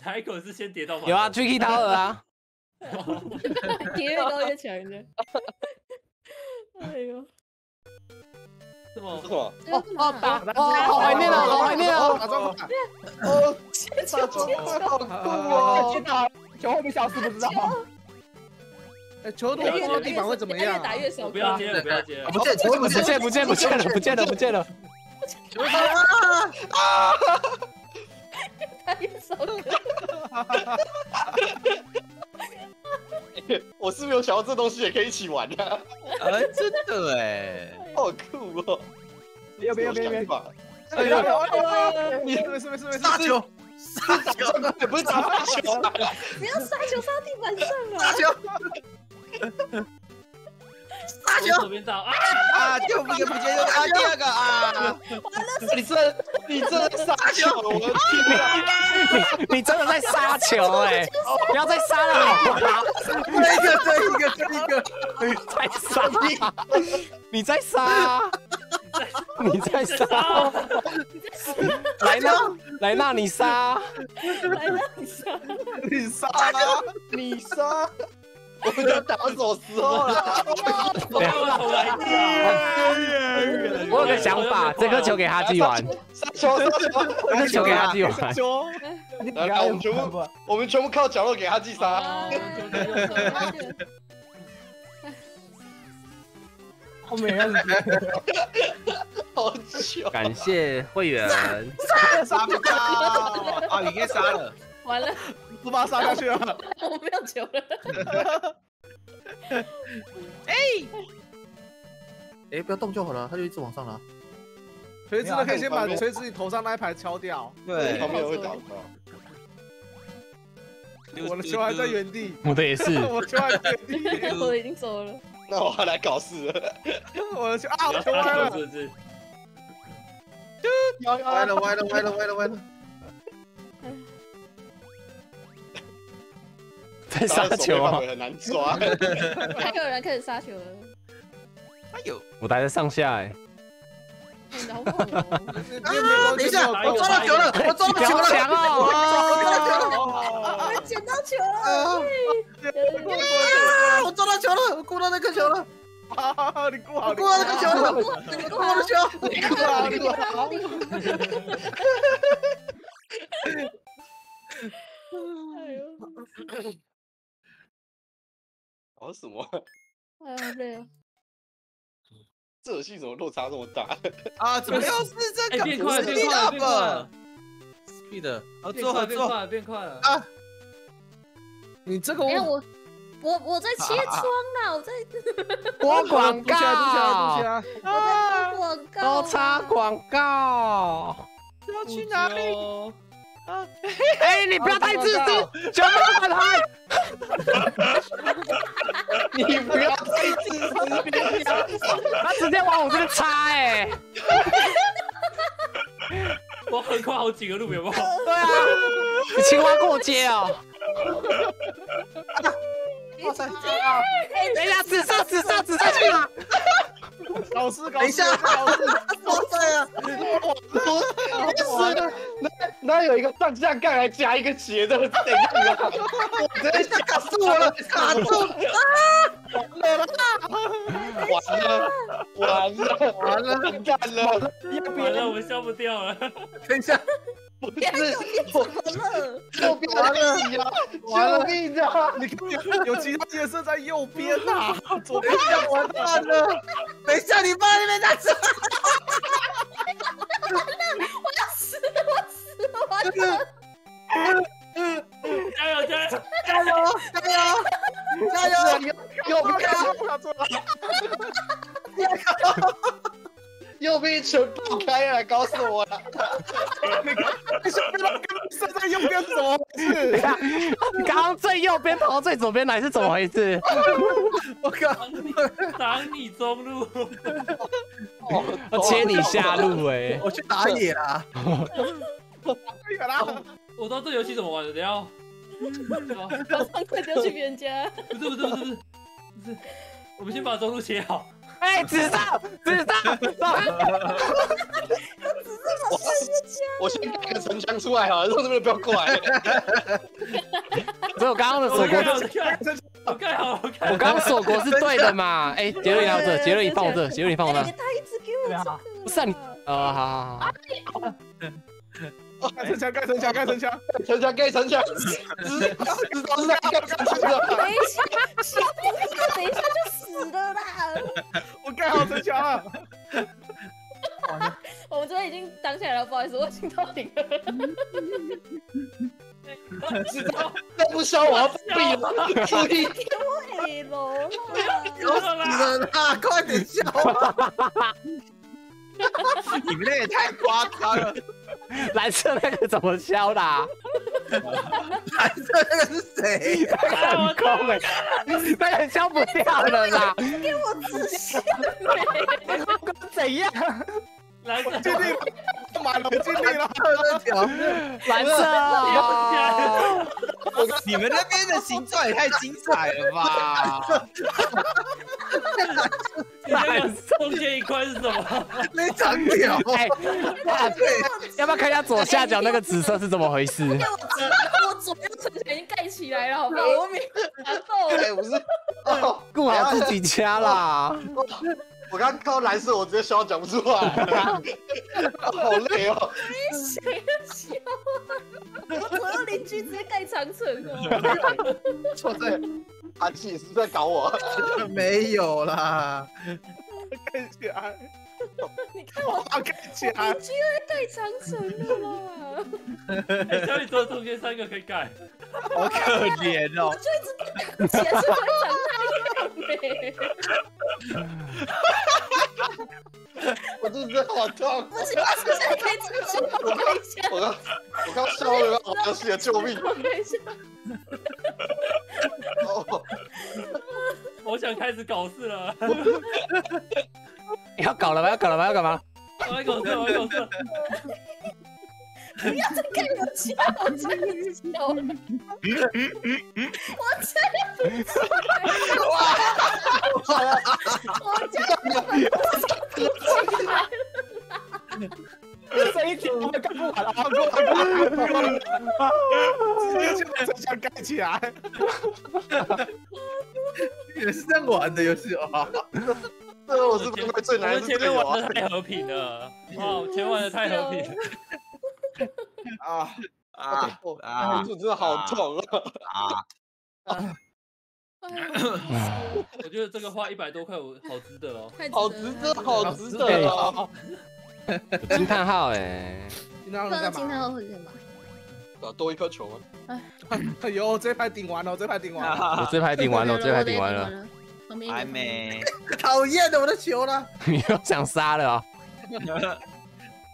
[SPEAKER 6] 哪一口是先叠到
[SPEAKER 2] 有啊，Tricky Tower 啊。
[SPEAKER 3] 叠越高越强的。哎呦，
[SPEAKER 6] 什么
[SPEAKER 4] 是？么？
[SPEAKER 3] 这个干嘛？
[SPEAKER 2] 打哦，好怀念啊，好怀念啊。
[SPEAKER 1] 打中法。
[SPEAKER 4] 哦，
[SPEAKER 3] 打中
[SPEAKER 4] 好酷
[SPEAKER 1] 哦
[SPEAKER 5] 知道球后面消失不知道。
[SPEAKER 1] 哎，球多的地方会怎么样啊？
[SPEAKER 3] 越打越少。
[SPEAKER 6] 不要接了，不要接了。
[SPEAKER 7] 不见球不
[SPEAKER 2] 不
[SPEAKER 7] 见
[SPEAKER 2] 见不见不见了，不见了不见了。
[SPEAKER 7] 球啊！
[SPEAKER 3] 打越少。
[SPEAKER 4] 我是没有想到这东西也可以一起玩的，
[SPEAKER 8] 呃，真的哎，
[SPEAKER 4] 好酷哦！
[SPEAKER 5] 右边右边右边，
[SPEAKER 4] 吧，
[SPEAKER 1] 哎呦，哎呦，你没事没事没事。
[SPEAKER 7] 杀球！杀球！
[SPEAKER 4] 也不是打发球啊，
[SPEAKER 3] 不要杀球杀地板上啊！
[SPEAKER 7] 杀球！杀球！
[SPEAKER 6] 左边到啊！
[SPEAKER 8] 啊，第五个不接就，啊，第二个啊，
[SPEAKER 4] 你这你这在杀球，我的天啊！
[SPEAKER 2] 你你真的在杀球哎！不要再杀了好不好？
[SPEAKER 7] 这一个，这一个，这一个。
[SPEAKER 2] 你在杀，你在杀，你在杀，莱纳莱纳你杀，
[SPEAKER 3] 来让你杀！
[SPEAKER 1] 你杀
[SPEAKER 4] 你杀！我们要打什么时候了？
[SPEAKER 6] 我要来一次
[SPEAKER 2] 我有个想法，这颗球给哈基玩，
[SPEAKER 4] 杀球杀球！
[SPEAKER 2] 这颗球给哈基玩。
[SPEAKER 1] 球。
[SPEAKER 5] 你
[SPEAKER 4] 来来我们全部我们全部靠角落给哈基杀。
[SPEAKER 3] 啊！
[SPEAKER 5] 后面要是
[SPEAKER 4] 好糗！
[SPEAKER 2] 感谢会员，
[SPEAKER 8] 杀不到，啊，你给杀了，
[SPEAKER 3] 完了，
[SPEAKER 1] 不把他杀下去了。
[SPEAKER 3] 我没有球了。
[SPEAKER 7] 哎哎，不要动就好了，他就一直往上拉。
[SPEAKER 1] 锤子的可以先把锤子你头上那一排敲掉。
[SPEAKER 8] 对
[SPEAKER 4] 旁，边有人会打到。
[SPEAKER 1] 我的球还在原地，
[SPEAKER 2] 我的也是。
[SPEAKER 1] 我的球还在原地，
[SPEAKER 3] 我已经走了。
[SPEAKER 4] 那我还来搞事了。
[SPEAKER 1] 我的球啊，我
[SPEAKER 6] 要杀
[SPEAKER 1] 球？歪了，
[SPEAKER 7] 歪了，歪了，歪了，歪了。
[SPEAKER 2] 在杀球啊！
[SPEAKER 4] 很难抓。
[SPEAKER 3] 还有人开始杀球了，
[SPEAKER 7] 哎呦，
[SPEAKER 2] 我还在上下哎！
[SPEAKER 7] 啊！等一下，我抓到球了，我抓到球了，
[SPEAKER 2] 强哦！
[SPEAKER 3] 我们捡到球了，
[SPEAKER 7] 啊！我抓到球了，我过到那颗球了，
[SPEAKER 1] 啊，你过好，
[SPEAKER 7] 我过到那颗球了，我过我的球，
[SPEAKER 1] 你过好，你过好。
[SPEAKER 3] 哎呦，
[SPEAKER 4] 搞什么？
[SPEAKER 3] 哎呀，好累哦。
[SPEAKER 4] 这游戏怎么落差这么大？
[SPEAKER 7] 啊！怎么又是这
[SPEAKER 6] 哎，
[SPEAKER 7] 个？
[SPEAKER 6] 变快了，变快了，变快了
[SPEAKER 7] ，！speed，啊
[SPEAKER 6] 变快了，变快了，变快了。
[SPEAKER 7] 啊！
[SPEAKER 1] 你这个我
[SPEAKER 3] 我我我在切 窗啦，我在
[SPEAKER 2] 播广告，
[SPEAKER 1] 来。
[SPEAKER 3] 我在播广告
[SPEAKER 2] 都插广告。
[SPEAKER 7] 要去哪里？
[SPEAKER 6] 里？
[SPEAKER 2] 哎，你不要太自私，全部都反台，
[SPEAKER 4] 你不要太自私
[SPEAKER 2] 他直接往我这边插哎。
[SPEAKER 6] 我横跨好几个路，有没有？
[SPEAKER 2] 对啊，你青蛙过街哦。
[SPEAKER 7] 哇塞！
[SPEAKER 2] 等一下，紫色，紫色，紫色去哪？
[SPEAKER 1] 搞事，搞事，
[SPEAKER 7] 等一下
[SPEAKER 1] 老师。
[SPEAKER 7] 哇塞啊！
[SPEAKER 4] 是哪哪有一个上下杠还加一个斜的？
[SPEAKER 7] 等一下卡住我了，卡住！
[SPEAKER 4] 完了，完了，完了，完蛋了！
[SPEAKER 6] 完了，我们消不掉了。
[SPEAKER 7] 等一下，
[SPEAKER 4] 不是我
[SPEAKER 3] 了，
[SPEAKER 4] 右边的你啊！救命啊！
[SPEAKER 1] 你看有有其他颜色在右边呐，左边
[SPEAKER 7] 完蛋了！等一下，你爸那边在这。
[SPEAKER 3] 我要死了，我死了，我要
[SPEAKER 6] 加油，加油！
[SPEAKER 7] 加油！加油！加油！
[SPEAKER 4] 右边
[SPEAKER 1] 卡住了。
[SPEAKER 4] 右边全爆开了，搞死我了！
[SPEAKER 1] 你看，你小边跟射在右边怎么回事？
[SPEAKER 2] 刚刚最右边跑到最左边来是怎么回事？
[SPEAKER 7] 我靠！
[SPEAKER 6] 挡你中路，
[SPEAKER 2] 我切你下路哎！
[SPEAKER 7] 我去打野啦！
[SPEAKER 1] 有啦，
[SPEAKER 6] 我知道这游戏怎么玩的，等一下哦。
[SPEAKER 3] 马上快丢去别人家。
[SPEAKER 6] 不是不是不是不是不是，我们先把中路切好。
[SPEAKER 2] 哎，紫色，紫色，
[SPEAKER 4] 我先盖个城墙出来好了，让这边不要过来。
[SPEAKER 2] 所以我刚刚的锁国，
[SPEAKER 6] 我盖好，我盖好，我盖
[SPEAKER 2] 我刚刚锁国是对的嘛？哎，杰瑞你放我这，杰瑞你放我这，杰瑞你放我那
[SPEAKER 3] 哎。他一直给我这个，
[SPEAKER 2] 不是啊你呃，好好好，
[SPEAKER 1] 盖城墙，盖城墙，盖城墙。
[SPEAKER 4] 城墙盖城墙，知知道是在盖城墙的。
[SPEAKER 3] 等一下，小兵，等一下就死了啦。
[SPEAKER 1] 我盖好城墙了。
[SPEAKER 3] 我们这边已经挡起来了，不好意思，我已经到顶了。
[SPEAKER 4] 知道再不消我要毙了！注意，
[SPEAKER 3] 对喽，
[SPEAKER 7] 有死了啦！快点笑啊！你们那也太夸张了！
[SPEAKER 2] 蓝色那个怎么消的啊？
[SPEAKER 7] 蓝色那个是谁？
[SPEAKER 2] 很空哎，那个消不掉了啦。
[SPEAKER 3] 给我自信。
[SPEAKER 2] 怎样？
[SPEAKER 6] 蓝色，
[SPEAKER 1] 尽力了，干嘛了？我尽力了。
[SPEAKER 2] 蓝色哦，
[SPEAKER 7] 你们那边的形状也太精彩了吧！
[SPEAKER 6] 你那个中间一块是什么？
[SPEAKER 7] 那张条，
[SPEAKER 2] 哎，啊要不要看一下左下角那个紫色是怎么回事？
[SPEAKER 3] 给我左右城墙已经盖起来了，好不好？我没拿到。
[SPEAKER 4] 哎，不是，哦，
[SPEAKER 2] 顾好自己家啦。
[SPEAKER 4] 我刚刚看到蓝色，我直接笑到讲不出来，好累哦。
[SPEAKER 3] 谁要笑啊！我左右邻居直接盖长城了。
[SPEAKER 4] 错在阿气是不是在搞我？
[SPEAKER 7] 没有啦。
[SPEAKER 1] 盖起来，
[SPEAKER 3] 你看我
[SPEAKER 1] 把盖起来
[SPEAKER 3] 邻。居然盖长城了啦！
[SPEAKER 6] 哎，小李说中间三个可以盖，
[SPEAKER 7] 好可怜哦！
[SPEAKER 3] 就一直被挡起来，就会长那样呗。
[SPEAKER 4] 我肚子好痛，
[SPEAKER 3] 不行，不行，可以我看一下，
[SPEAKER 4] 我刚我刚笑到有点好像是救命！
[SPEAKER 3] 我看一下。
[SPEAKER 4] 哦，
[SPEAKER 6] 我想开始搞事了，
[SPEAKER 2] 要搞了吗？要搞了吗？要干嘛？
[SPEAKER 6] 我要搞事，我要搞事。
[SPEAKER 3] 不要再看我家，我真的笑了。我真的不是，我家
[SPEAKER 5] 这一题我们干不完了，好过来，直接就把这箱盖起来。
[SPEAKER 7] 也是这样玩的游戏啊。
[SPEAKER 4] 这个我是不会最
[SPEAKER 6] 我
[SPEAKER 4] 难的
[SPEAKER 6] 前面玩的太和平了，哦，前面玩的太和平了。
[SPEAKER 4] 啊
[SPEAKER 7] 啊
[SPEAKER 4] 哦
[SPEAKER 7] 啊
[SPEAKER 4] 这真的好痛啊！
[SPEAKER 7] 啊！
[SPEAKER 6] 我觉得这个花一百多块，我好值得哦。
[SPEAKER 3] 太
[SPEAKER 4] 好值得，好值得哦！
[SPEAKER 2] 有惊叹号哎，
[SPEAKER 1] 今天要
[SPEAKER 3] 放到惊
[SPEAKER 1] 干嘛？
[SPEAKER 3] 叹号会干嘛？
[SPEAKER 4] 啊多一颗球啊？
[SPEAKER 1] 哎呦，这排顶完了，这排顶完了。
[SPEAKER 2] 我这排顶完了，我这排顶完了，
[SPEAKER 3] 了，旁边
[SPEAKER 7] 还没，讨厌的，我的球呢？
[SPEAKER 2] 你又想杀了哦。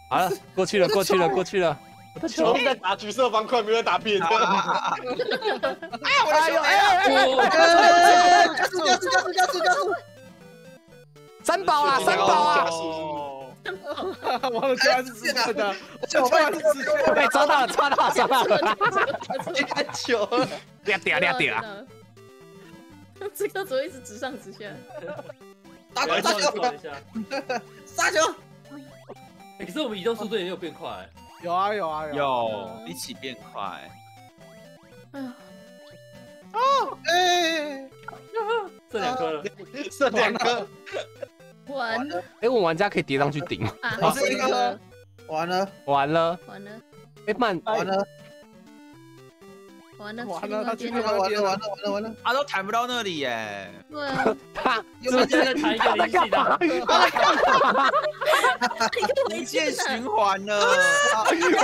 [SPEAKER 2] 好了，过去了，过去了，过去了。我的球
[SPEAKER 4] 球，在打橘色方块，没有在打别的。
[SPEAKER 7] 哎，我的球来了！
[SPEAKER 6] 哦
[SPEAKER 7] 加速加速加速加速加速！
[SPEAKER 2] 三宝啊，三宝啊！
[SPEAKER 4] 哦，
[SPEAKER 1] 我的球还是直线的，我球还是直线
[SPEAKER 2] 哎，抓到了，抓到了，抓到了！
[SPEAKER 7] 加球！
[SPEAKER 2] 掉掉掉掉！
[SPEAKER 3] 这个怎么一直直上直下？
[SPEAKER 7] 打
[SPEAKER 6] 来
[SPEAKER 7] 打球！杀球！
[SPEAKER 6] 哎可是我们移动速度也有变快。
[SPEAKER 1] 有啊有啊有。
[SPEAKER 7] 有，一起变快。
[SPEAKER 3] 哎呀，
[SPEAKER 7] 哎，
[SPEAKER 6] 这两颗了，
[SPEAKER 4] 这两颗
[SPEAKER 3] 完了
[SPEAKER 2] 哎，我们玩家可以叠上去顶。
[SPEAKER 3] 啊！
[SPEAKER 7] 我是一个
[SPEAKER 3] 个
[SPEAKER 7] 完了
[SPEAKER 2] 完了，
[SPEAKER 3] 完了
[SPEAKER 2] 哎慢，
[SPEAKER 7] 完了
[SPEAKER 3] 完了
[SPEAKER 1] 完了他去
[SPEAKER 7] 完了完了完了完了完了！
[SPEAKER 9] 他都弹不到那里耶。
[SPEAKER 3] 对啊，
[SPEAKER 2] 他
[SPEAKER 7] 有
[SPEAKER 6] 是不是在弹一个灵气的？
[SPEAKER 9] 无限循环 了，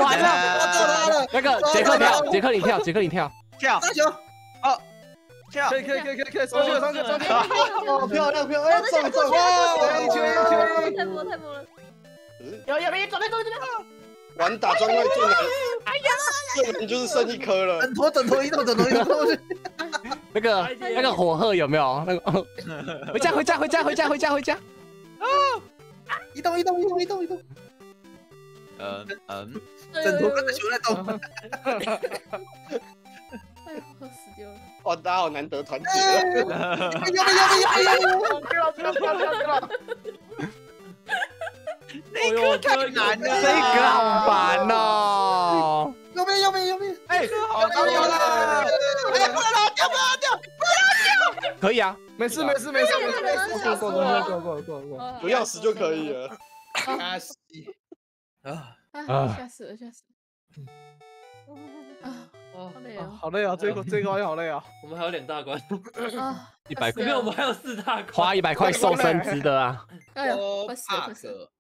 [SPEAKER 2] 完了，
[SPEAKER 7] 我做他了！
[SPEAKER 2] 那个杰克跳，杰克你跳，杰克你跳，
[SPEAKER 9] 跳
[SPEAKER 7] 杀球！
[SPEAKER 9] 跳
[SPEAKER 1] 可以可以可以可以可以，上去了上去了上去了。
[SPEAKER 4] 哦，漂亮漂亮！哎，中中哦！
[SPEAKER 1] 一圈一圈。
[SPEAKER 3] 太波太波了！
[SPEAKER 5] 有有没？左边左边左边。
[SPEAKER 4] 玩打装备最难，哎呀，最难就是剩一颗了。
[SPEAKER 7] 枕头枕头移动枕头移动。
[SPEAKER 2] 那个那个火鹤有没有？那个回家回家回家回家回家回家。
[SPEAKER 7] 移动移动移动移动移动，
[SPEAKER 9] 嗯嗯，
[SPEAKER 7] 枕头跟着球在动。
[SPEAKER 3] 哎呦，我死掉了！
[SPEAKER 4] 哇，大家好难得团结。
[SPEAKER 7] 有没有没有没有？
[SPEAKER 5] 不要不要不要不要不要！
[SPEAKER 6] 那个太难了
[SPEAKER 2] 这个好烦哦。
[SPEAKER 7] 有没有有没有有没有？
[SPEAKER 5] 哎，
[SPEAKER 9] 好高了，
[SPEAKER 7] 哎，不能掉不能掉！
[SPEAKER 2] 可以啊，
[SPEAKER 1] 没事没事没事没事没事。
[SPEAKER 5] 过过过过过过过。
[SPEAKER 3] 哦
[SPEAKER 4] 有钥匙就可以了。
[SPEAKER 7] 啊死啊！
[SPEAKER 3] 啊！吓死了吓死了！啊，好累
[SPEAKER 1] 啊
[SPEAKER 3] 哦！
[SPEAKER 1] 好累啊，这个这个好像好累啊。
[SPEAKER 6] 我们还有两大关，
[SPEAKER 3] 啊，
[SPEAKER 2] 一百
[SPEAKER 6] 因为我们还有四大关。
[SPEAKER 2] 花一百块瘦身值得啊。
[SPEAKER 3] 哎呦，
[SPEAKER 9] 哦
[SPEAKER 3] 快死了快死了！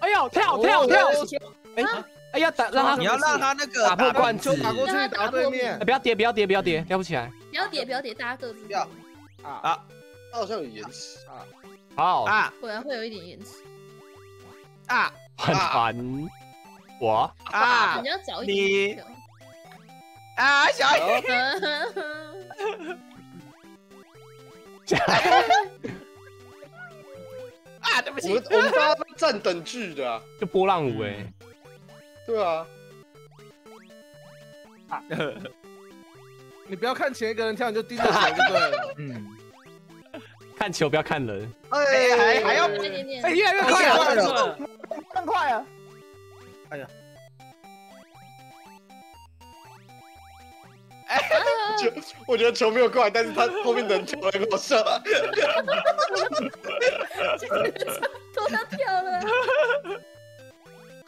[SPEAKER 2] 哎呦，跳跳跳！哎哎呀打让他
[SPEAKER 9] 你要让他那个
[SPEAKER 2] 打破罐子，
[SPEAKER 1] 打过去打对面
[SPEAKER 2] 哎。不要叠不要叠不要叠，叠不起来。
[SPEAKER 3] 不要叠不要叠，大家各自
[SPEAKER 7] 不要
[SPEAKER 4] 它好像有延迟啊。
[SPEAKER 2] 好，
[SPEAKER 9] 啊
[SPEAKER 3] 果然，会有一点延迟。
[SPEAKER 9] 啊
[SPEAKER 2] 很烦我。
[SPEAKER 9] 啊
[SPEAKER 3] 你要早一
[SPEAKER 9] 你
[SPEAKER 3] 点
[SPEAKER 9] 啊！小雨，
[SPEAKER 3] 跳。
[SPEAKER 9] 啊，对不起
[SPEAKER 4] 我们，我们大家都站等距的啊。
[SPEAKER 2] 就波浪舞哎，
[SPEAKER 4] 对啊，
[SPEAKER 1] 你不要看前一个人跳，你就盯着球就对了。
[SPEAKER 5] 嗯，
[SPEAKER 2] 看球不要看人。
[SPEAKER 9] 哎
[SPEAKER 7] 哎
[SPEAKER 9] 还还要
[SPEAKER 3] 一点点
[SPEAKER 2] 哎，越来越快
[SPEAKER 7] 快
[SPEAKER 2] 了。
[SPEAKER 7] 了！
[SPEAKER 5] 更快啊！
[SPEAKER 4] 就我觉得球没有过来，但是他后面的人球很好笑。
[SPEAKER 3] 都要跳了，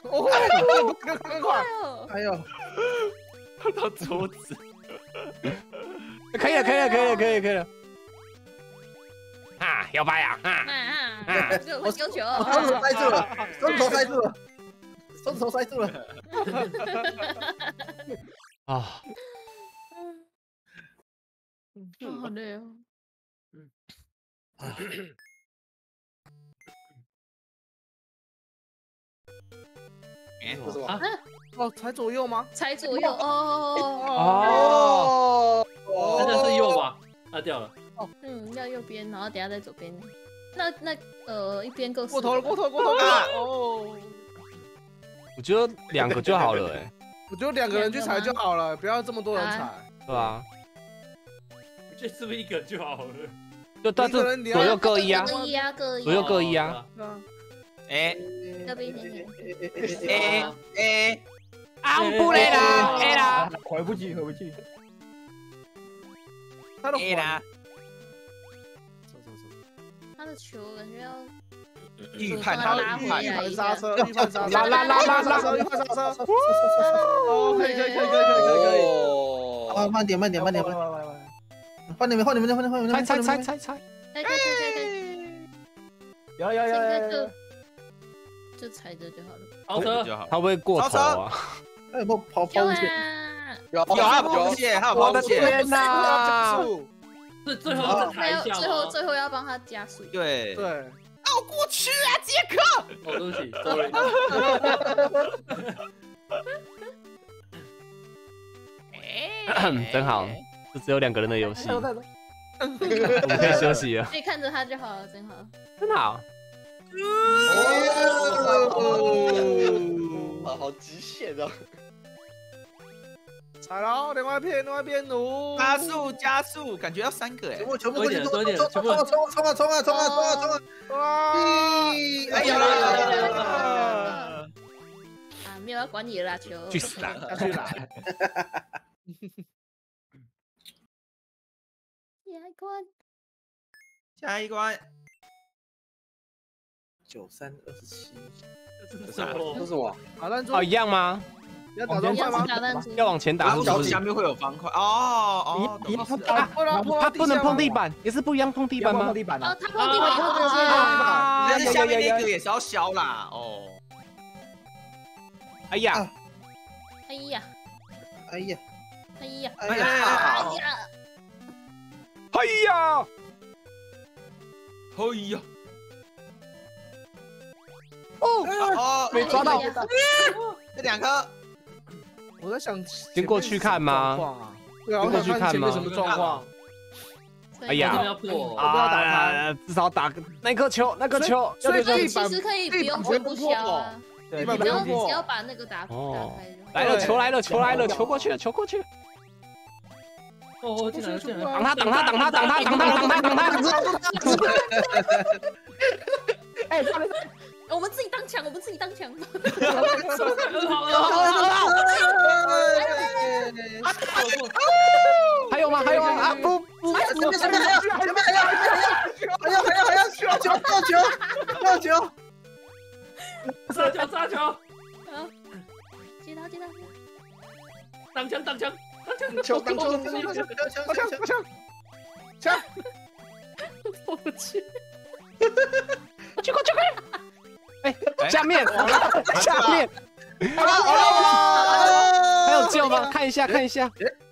[SPEAKER 1] 哦，更更快。
[SPEAKER 3] 哎呦！
[SPEAKER 7] 哎呦，
[SPEAKER 9] 到桌子，
[SPEAKER 2] 可以了，可以了，可以了，可以了，可以了。啊，摇摆呀！啊，
[SPEAKER 3] 啊啊！这个丢球，
[SPEAKER 7] 我双手塞住了，双手塞住了，双手塞住了。
[SPEAKER 2] 啊，
[SPEAKER 3] 哦好累哦。
[SPEAKER 4] 为什么？
[SPEAKER 1] 哦，踩左右吗？
[SPEAKER 3] 踩左右哦，
[SPEAKER 2] 哦，
[SPEAKER 4] 哦
[SPEAKER 6] 真的是右吧？啊，掉了。
[SPEAKER 3] 嗯，要右边，然后等下再左边。那那呃，一边各四
[SPEAKER 1] 过头了，
[SPEAKER 3] 个
[SPEAKER 1] 过头，过头。
[SPEAKER 9] 啊
[SPEAKER 1] 哦，
[SPEAKER 2] 我觉得两个就好了，哎，
[SPEAKER 1] 我觉得两个人去踩就好了，不要这么多人踩。
[SPEAKER 2] 对吧？
[SPEAKER 6] 是不是一个就好了？
[SPEAKER 2] 就但是左右各一啊，
[SPEAKER 3] 各一啊，各一。
[SPEAKER 2] 左右各一啊。
[SPEAKER 9] 哎。哎哎，
[SPEAKER 2] 啊不嘞啦，哎啦，
[SPEAKER 5] 回不去，回不去。
[SPEAKER 1] 他的
[SPEAKER 9] 哎啦，
[SPEAKER 3] 他的球感觉要
[SPEAKER 9] 预判
[SPEAKER 3] 他
[SPEAKER 9] 他预判
[SPEAKER 1] 预判
[SPEAKER 3] 拉回来。
[SPEAKER 1] 刹车，预判刹车，
[SPEAKER 2] 拉拉拉拉刹
[SPEAKER 1] 车，预判刹车。哦，可以可以可以可以可以可以。
[SPEAKER 7] 啊，
[SPEAKER 4] 哦，
[SPEAKER 7] 慢点慢点慢点慢点！换你们换你们换你们换你们
[SPEAKER 2] 猜猜猜
[SPEAKER 7] 换你们。
[SPEAKER 2] 猜猜，
[SPEAKER 3] 可以可以可以可以。
[SPEAKER 5] 有有有
[SPEAKER 3] 现在
[SPEAKER 5] 有有
[SPEAKER 3] 就。就踩着就好了。
[SPEAKER 6] 超车，
[SPEAKER 9] 就好。
[SPEAKER 2] 他会不会过头啊？
[SPEAKER 7] 哎，不跑跑
[SPEAKER 3] 就
[SPEAKER 7] 五线，
[SPEAKER 3] 啊！
[SPEAKER 4] 有
[SPEAKER 9] 有啊，螃蟹，还有
[SPEAKER 2] 我的
[SPEAKER 9] 螃蟹，
[SPEAKER 2] 天哪！
[SPEAKER 6] 是最后再抬
[SPEAKER 3] 还有
[SPEAKER 6] 一下吗？
[SPEAKER 3] 最后最后要帮他加速。
[SPEAKER 9] 对，
[SPEAKER 1] 对，
[SPEAKER 9] 绕过去啊，杰克。
[SPEAKER 6] 哦，对不起，sorry。
[SPEAKER 2] 真好，这只有两个人的游戏，
[SPEAKER 5] 有
[SPEAKER 2] 我们可以休息了，
[SPEAKER 3] 可以看着他就好了，真好。
[SPEAKER 2] 真好。
[SPEAKER 4] 哇，好极限哦！
[SPEAKER 1] 踩了，另外一边，另外一边努。
[SPEAKER 9] 加速加速，感觉要三个哎
[SPEAKER 7] 全。部全部
[SPEAKER 6] 多一点多一点
[SPEAKER 7] 冲啊冲啊冲啊冲啊冲啊冲啊！
[SPEAKER 1] 哇！
[SPEAKER 9] 哎呀
[SPEAKER 3] 啊，没有要管你了啦，球。
[SPEAKER 2] 去死啦！
[SPEAKER 1] 下 去啦。
[SPEAKER 3] 下一关。
[SPEAKER 9] 下一关，
[SPEAKER 7] 九三二十七，
[SPEAKER 6] 这是什么
[SPEAKER 4] 这是什么？
[SPEAKER 1] 打弹珠
[SPEAKER 2] 哦，，一样吗？
[SPEAKER 1] 要打
[SPEAKER 3] 弹珠吗？
[SPEAKER 2] 要往前打
[SPEAKER 9] 然后
[SPEAKER 2] 是不是？
[SPEAKER 9] 下面会有方块哦哦，
[SPEAKER 5] 一
[SPEAKER 9] 懂了
[SPEAKER 2] 啊
[SPEAKER 1] 不能
[SPEAKER 2] 它不能碰地板，也是不一样碰地板吗？
[SPEAKER 5] 地板
[SPEAKER 3] 哦，
[SPEAKER 5] 啊！
[SPEAKER 3] 他碰地板也会直接。
[SPEAKER 2] 啊
[SPEAKER 9] 但是下面那个也是要消啦哦。
[SPEAKER 2] 哎呀，
[SPEAKER 3] 哎呀，
[SPEAKER 7] 哎呀
[SPEAKER 3] 哎呀，
[SPEAKER 7] 哎
[SPEAKER 9] 哎
[SPEAKER 7] 呀！
[SPEAKER 3] 哎
[SPEAKER 9] 呀，
[SPEAKER 3] 呀！
[SPEAKER 2] 哎呀，
[SPEAKER 9] 哎呀，
[SPEAKER 2] 哦，
[SPEAKER 9] 哦，
[SPEAKER 2] 没抓到。
[SPEAKER 3] 哎呀
[SPEAKER 9] 这两颗，
[SPEAKER 1] 我在想，
[SPEAKER 2] 先过去看吗？
[SPEAKER 1] 对啊，
[SPEAKER 2] 过去看吗
[SPEAKER 1] 想前面什么状况？
[SPEAKER 2] 哎呀。
[SPEAKER 6] 这边要破，
[SPEAKER 2] 啊，至少打个那颗球，那颗球，
[SPEAKER 1] 所以
[SPEAKER 3] 这个
[SPEAKER 1] 地板
[SPEAKER 3] 其实可以不用全部消啊，
[SPEAKER 5] 对，
[SPEAKER 1] 地板
[SPEAKER 3] 只要
[SPEAKER 1] 不用破
[SPEAKER 3] 只要把那个打打
[SPEAKER 2] 哦
[SPEAKER 3] 开。
[SPEAKER 2] 来了，球来了，球来了，球过去了，球过去了，
[SPEAKER 6] 哦，进来了，进来了，
[SPEAKER 2] 挡他，挡他，挡他，挡他，挡他，挡他，挡他，
[SPEAKER 5] 哎，上面
[SPEAKER 3] 我们自己当墙，我们自己当墙。
[SPEAKER 2] 还有吗？还有吗？啊不不，
[SPEAKER 7] 前面前面还要前面还要还要还要还要还要球球球球球！
[SPEAKER 6] 杀球杀球，
[SPEAKER 3] 接他接他，
[SPEAKER 6] 挡枪挡枪挡枪，
[SPEAKER 4] 球当球当球！
[SPEAKER 1] 好枪好枪枪！
[SPEAKER 3] 过不去。
[SPEAKER 2] 过 去过去过！哎，下面下面还有救吗？看一下看一下，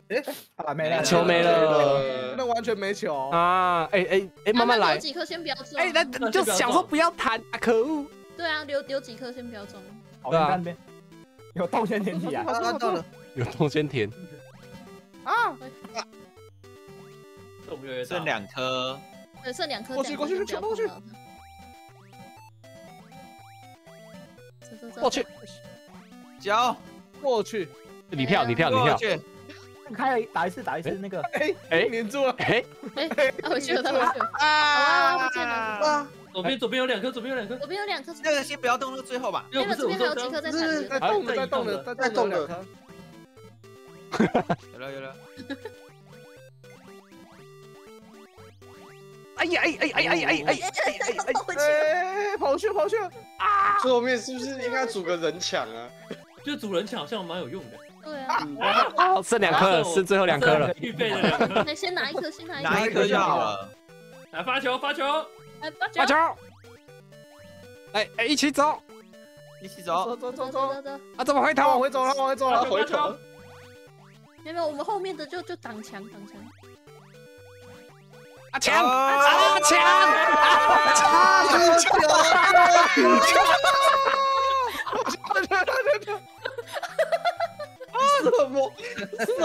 [SPEAKER 2] 哎
[SPEAKER 5] 啊没了，
[SPEAKER 2] 球没了
[SPEAKER 1] 那完全没球。
[SPEAKER 2] 啊！哎哎哎，慢慢来
[SPEAKER 3] 留。几颗先不要中。
[SPEAKER 2] 哎，那你就想说不要弹啊！可恶！
[SPEAKER 3] 对啊，留留几颗先不要中。
[SPEAKER 5] 好，那边有洞先填起来。
[SPEAKER 7] 啊到了，
[SPEAKER 2] 有洞先填。
[SPEAKER 1] 啊！
[SPEAKER 6] 这我们越来越
[SPEAKER 9] 剩两颗，
[SPEAKER 3] 对，剩两颗。
[SPEAKER 1] 过去过去过去
[SPEAKER 3] 先不要碰到它。走走走。
[SPEAKER 2] 过去，
[SPEAKER 9] 脚，
[SPEAKER 1] 过去，
[SPEAKER 2] 你跳你跳你跳。
[SPEAKER 9] 过去，
[SPEAKER 5] 开了打一次打一次那个，
[SPEAKER 1] 哎
[SPEAKER 2] 哎
[SPEAKER 1] 粘住了。
[SPEAKER 2] 哎，
[SPEAKER 3] 哎，他回去了，他回去了。
[SPEAKER 9] 啊
[SPEAKER 3] 不见了
[SPEAKER 7] 啊！
[SPEAKER 6] 左边左边有两颗，左边有两颗，
[SPEAKER 3] 左边有两颗。
[SPEAKER 9] 那个先不要动，那个最后吧。
[SPEAKER 3] 没有，这边还有几颗在
[SPEAKER 1] 不是在。动的，在动的，在动的两颗。
[SPEAKER 9] 有了有了，
[SPEAKER 2] 哎呀哎哎哎哎哎哎哎哎！
[SPEAKER 3] 回去。
[SPEAKER 1] 哎，跑去跑去！
[SPEAKER 4] 最后面是不是应该组个人墙啊？
[SPEAKER 6] 就组人墙好像蛮有用的，
[SPEAKER 3] 对啊，
[SPEAKER 2] 好，剩两颗了，剩最后两颗了。
[SPEAKER 6] 预备的两颗，
[SPEAKER 3] 那先拿一颗，先拿一颗。
[SPEAKER 9] 拿一颗就好了。
[SPEAKER 6] 来发球发球，
[SPEAKER 3] 哎，发
[SPEAKER 2] 发球！哎哎，一起走
[SPEAKER 9] 一起走，
[SPEAKER 1] 走走
[SPEAKER 3] 走
[SPEAKER 1] 走走，
[SPEAKER 3] 走。
[SPEAKER 2] 啊！怎么回
[SPEAKER 1] 头往
[SPEAKER 2] 头？
[SPEAKER 1] 回走了，往回走
[SPEAKER 4] 啊，
[SPEAKER 1] 了。
[SPEAKER 4] 回头，
[SPEAKER 3] 没有，我们后面的就就挡墙挡墙。
[SPEAKER 2] 阿强阿强阿强阿强阿强！哈哈哈哈哈哈！
[SPEAKER 4] 什么什么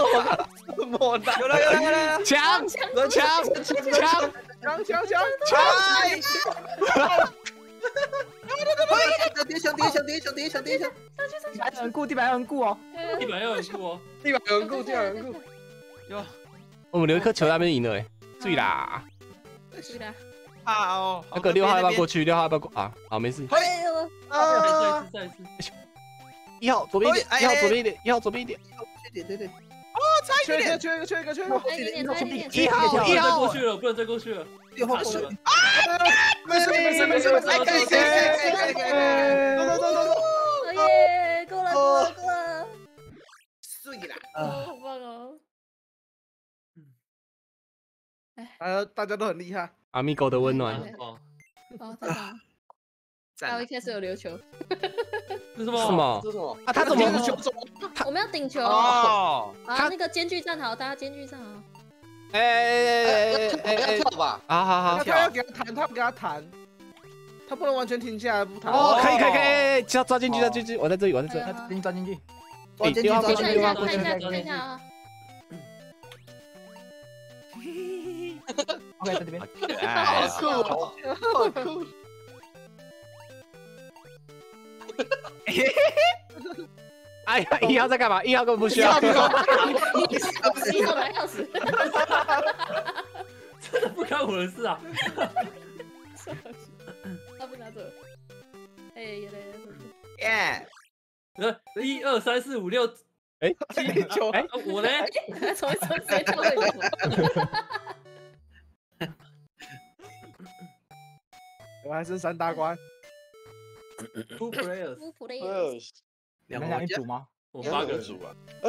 [SPEAKER 4] 什么的？
[SPEAKER 9] 有了有了有了！
[SPEAKER 2] 强强强强
[SPEAKER 1] 强强强强！
[SPEAKER 7] 叠墙叠墙叠墙叠墙叠墙，
[SPEAKER 5] 地板有人顾，地板有人顾哦。
[SPEAKER 6] 地板要有人过哦。
[SPEAKER 4] 地板有人顾，地板有人顾。
[SPEAKER 2] 我们留一颗球在那边赢了哎，注意啦，
[SPEAKER 3] 是的。
[SPEAKER 9] 啊哦，
[SPEAKER 2] 那个六号要不要过去？六号要不要过啊？好，没事。
[SPEAKER 3] 哎呦，
[SPEAKER 6] 再一次，再一次。
[SPEAKER 2] 一号左边一点，一号左边一点，一号左边一点。
[SPEAKER 7] 对对对，
[SPEAKER 1] 哦，差一点，缺一个，缺一个，缺一个，缺一个。
[SPEAKER 3] 差一点，差一点。
[SPEAKER 2] 一号，一号
[SPEAKER 6] 过去了，不能再过去了。
[SPEAKER 7] 六号过去。
[SPEAKER 1] 啊！没事没事没事没事，可以可以可以可以可以，走走走走走。
[SPEAKER 3] 耶，够了够了够了。
[SPEAKER 7] 碎了。
[SPEAKER 3] 哦，好棒哦。
[SPEAKER 1] 哎，大家都很厉害。
[SPEAKER 2] 阿米狗的温暖。
[SPEAKER 6] 哦，
[SPEAKER 3] 哦，太棒了。他一开始有琉球。
[SPEAKER 6] 这是什么？
[SPEAKER 2] 什么？
[SPEAKER 4] 这是什么？
[SPEAKER 2] 啊，他怎么？
[SPEAKER 3] 我们要顶球。
[SPEAKER 9] 哦。
[SPEAKER 3] 啊，那个间距站好，大家间距站好。
[SPEAKER 2] 哎哎哎哎
[SPEAKER 4] 要跳吧？
[SPEAKER 2] 好好好，
[SPEAKER 1] 他要给他弹，他要给他弹，他不能完全停下来不弹。
[SPEAKER 2] 哦，可以可以可以，只要抓进去，抓进去，我在这里，我在这里。
[SPEAKER 5] 给你抓进去。
[SPEAKER 7] 抓进去，抓进去，
[SPEAKER 3] 看一下，看一下，看一下啊。
[SPEAKER 5] OK，在这边。
[SPEAKER 9] 哎，
[SPEAKER 4] 好酷哦，好酷。
[SPEAKER 2] 哎呀，一号在干嘛？一号根本不需要。
[SPEAKER 3] 一号来钥匙。
[SPEAKER 6] 真的不关我的事啊！
[SPEAKER 3] 他不拿走。哎，原来
[SPEAKER 9] 耶！
[SPEAKER 6] 呃，一二三四五六，
[SPEAKER 2] 哎，
[SPEAKER 6] 七九，哎，我呢？
[SPEAKER 3] 从从谁我？
[SPEAKER 1] 我还剩三大关。
[SPEAKER 6] Two
[SPEAKER 3] players，Two players。
[SPEAKER 5] 两个人一组吗？
[SPEAKER 6] 我八个人
[SPEAKER 4] 组啊。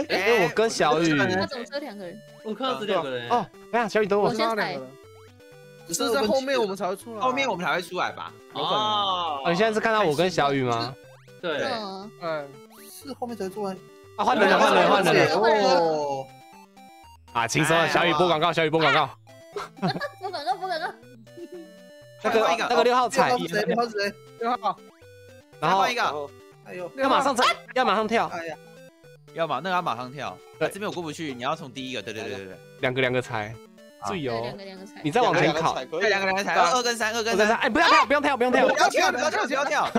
[SPEAKER 2] 哎，我跟小雨。
[SPEAKER 3] 他怎么只有两个人？
[SPEAKER 6] 我看到是两个人。
[SPEAKER 2] 哦，等下，小雨等我。
[SPEAKER 3] 我先踩。
[SPEAKER 1] 只是在后面我们才会出来。
[SPEAKER 9] 后面我们才会出来吧？
[SPEAKER 2] 哦。你现在是看到我跟小雨吗？
[SPEAKER 6] 对。
[SPEAKER 1] 嗯。
[SPEAKER 7] 是后面才出来。
[SPEAKER 2] 啊，换人了，换人了，换人了。
[SPEAKER 7] 哦。
[SPEAKER 2] 啊，轻松了，小雨播广告，小雨播广告。
[SPEAKER 3] 播广告，播广告。
[SPEAKER 2] 那个那个六号踩。
[SPEAKER 7] 六号谁？
[SPEAKER 1] 六号。
[SPEAKER 2] 然后
[SPEAKER 9] 换一个。
[SPEAKER 7] 哎呦，
[SPEAKER 2] 要马上踩，要马上跳。
[SPEAKER 7] 哎呀，
[SPEAKER 9] 要马，那个要马上跳。
[SPEAKER 2] 对，
[SPEAKER 9] 这边我过不去，你要从第一个。对对对对对。
[SPEAKER 2] 两个两个踩，注意哦。
[SPEAKER 3] 两个两个踩。
[SPEAKER 2] 你再往前跑。
[SPEAKER 9] 对，两个两个踩。二跟三，二跟三。
[SPEAKER 2] 哎，不要跳，不用跳，不用跳。
[SPEAKER 9] 不要跳，不要跳，不要跳。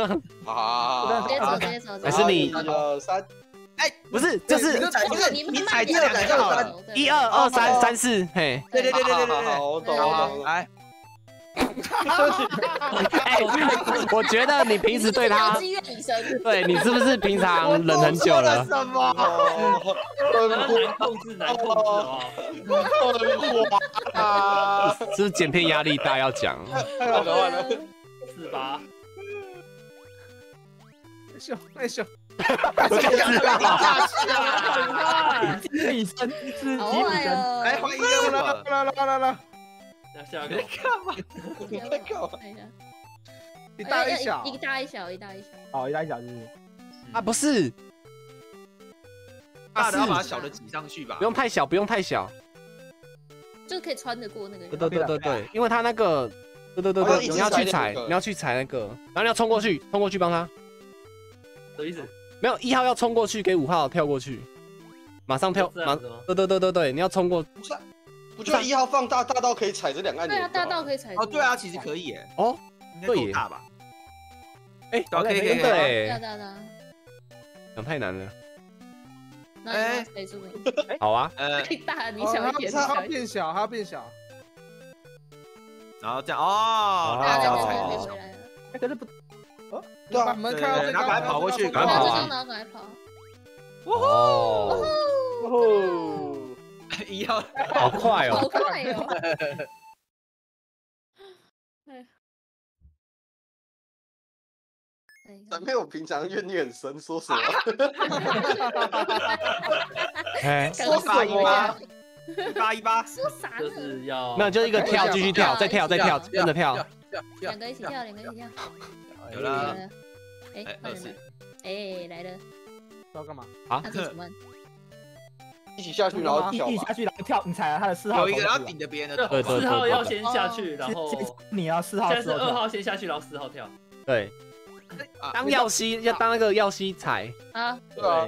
[SPEAKER 4] 好！
[SPEAKER 3] 直接走，直接走。
[SPEAKER 2] 还是你。
[SPEAKER 4] 一二三。
[SPEAKER 9] 哎，
[SPEAKER 2] 不是，就是
[SPEAKER 9] 不是你你踩这两个就好了。
[SPEAKER 2] 一二二三三四，嘿。
[SPEAKER 9] 对对对对对对。
[SPEAKER 4] 好，我懂了。
[SPEAKER 9] 来。
[SPEAKER 2] 哎，我觉得你平时对他，对你是不是平常忍很久了？
[SPEAKER 4] 什么？
[SPEAKER 6] 难控制，难控制
[SPEAKER 4] 啊！
[SPEAKER 2] 是不是剪片压力大要讲？
[SPEAKER 6] 四八。
[SPEAKER 1] 秀，太秀。
[SPEAKER 5] 女生是
[SPEAKER 3] 好坏哦！
[SPEAKER 9] 来换一个，
[SPEAKER 1] 来来来来来。
[SPEAKER 6] 下个。
[SPEAKER 9] 你干嘛？
[SPEAKER 3] 你
[SPEAKER 9] 在干嘛？
[SPEAKER 1] 一大一小，
[SPEAKER 3] 一大一小，一大一小。
[SPEAKER 5] 哦，一大一小就是。
[SPEAKER 2] 啊，不是。
[SPEAKER 9] 大的要把小的挤上去吧。
[SPEAKER 2] 不用太小，不用太小。
[SPEAKER 3] 就是可以穿得过那个。
[SPEAKER 2] 对对对对对，因为他那个，对对对对，你要去踩，你要去踩那个，然后你要冲过去，冲过去帮他。
[SPEAKER 6] 什么意思？
[SPEAKER 2] 没有，一号要冲过去给五号跳过去，马上跳，马，对对对对对，你要冲过。
[SPEAKER 4] 不是，不就一号放大，大到可以踩这两个按钮？
[SPEAKER 3] 对啊，大到可以踩。
[SPEAKER 9] 哦，对啊，其实可以耶。
[SPEAKER 2] 哦，
[SPEAKER 9] 对大吧？
[SPEAKER 2] 哎，
[SPEAKER 9] 可以可以可以。
[SPEAKER 2] 对。
[SPEAKER 3] 大大大。
[SPEAKER 2] 想太难了。
[SPEAKER 3] 哎，谁输？
[SPEAKER 2] 好啊。
[SPEAKER 9] 呃，
[SPEAKER 3] 太大，你小一点。
[SPEAKER 1] 它变小，它变小。
[SPEAKER 9] 然后这样哦，
[SPEAKER 3] 这
[SPEAKER 9] 样踩
[SPEAKER 3] 回来了。
[SPEAKER 5] 可是不。
[SPEAKER 1] 哦，对啊，门开到最高，
[SPEAKER 9] 赶快跑过去，
[SPEAKER 2] 赶快跑
[SPEAKER 3] 啊！赶快跑！
[SPEAKER 2] 哦
[SPEAKER 4] 哦，
[SPEAKER 9] 一号，
[SPEAKER 2] 好快哦，
[SPEAKER 3] 好快哦！
[SPEAKER 4] 咱 没有平常怨念很深，说 什么？
[SPEAKER 2] 哎，
[SPEAKER 9] 说什么？一八一八，
[SPEAKER 3] 说啥？
[SPEAKER 6] 就是要
[SPEAKER 2] 没有，就一个跳，继续跳，再跳，再跳，跟着跳。
[SPEAKER 3] 两个一起跳，两个一起跳。
[SPEAKER 9] 有了。
[SPEAKER 3] 哎，来了！哎，来了！
[SPEAKER 1] 要干嘛？
[SPEAKER 2] 啊？
[SPEAKER 3] 他是什么？
[SPEAKER 4] 一起下去，然后跳。
[SPEAKER 5] 一起下去，然后跳，你踩了他的四号。
[SPEAKER 9] 有一个要顶着别人的头。
[SPEAKER 6] 四号要先下去，然后
[SPEAKER 5] 你要四号。
[SPEAKER 6] 现在是二号先下去，然后四号跳。
[SPEAKER 2] 对。当耀西要当那个耀西踩。
[SPEAKER 3] 啊。
[SPEAKER 4] 对啊。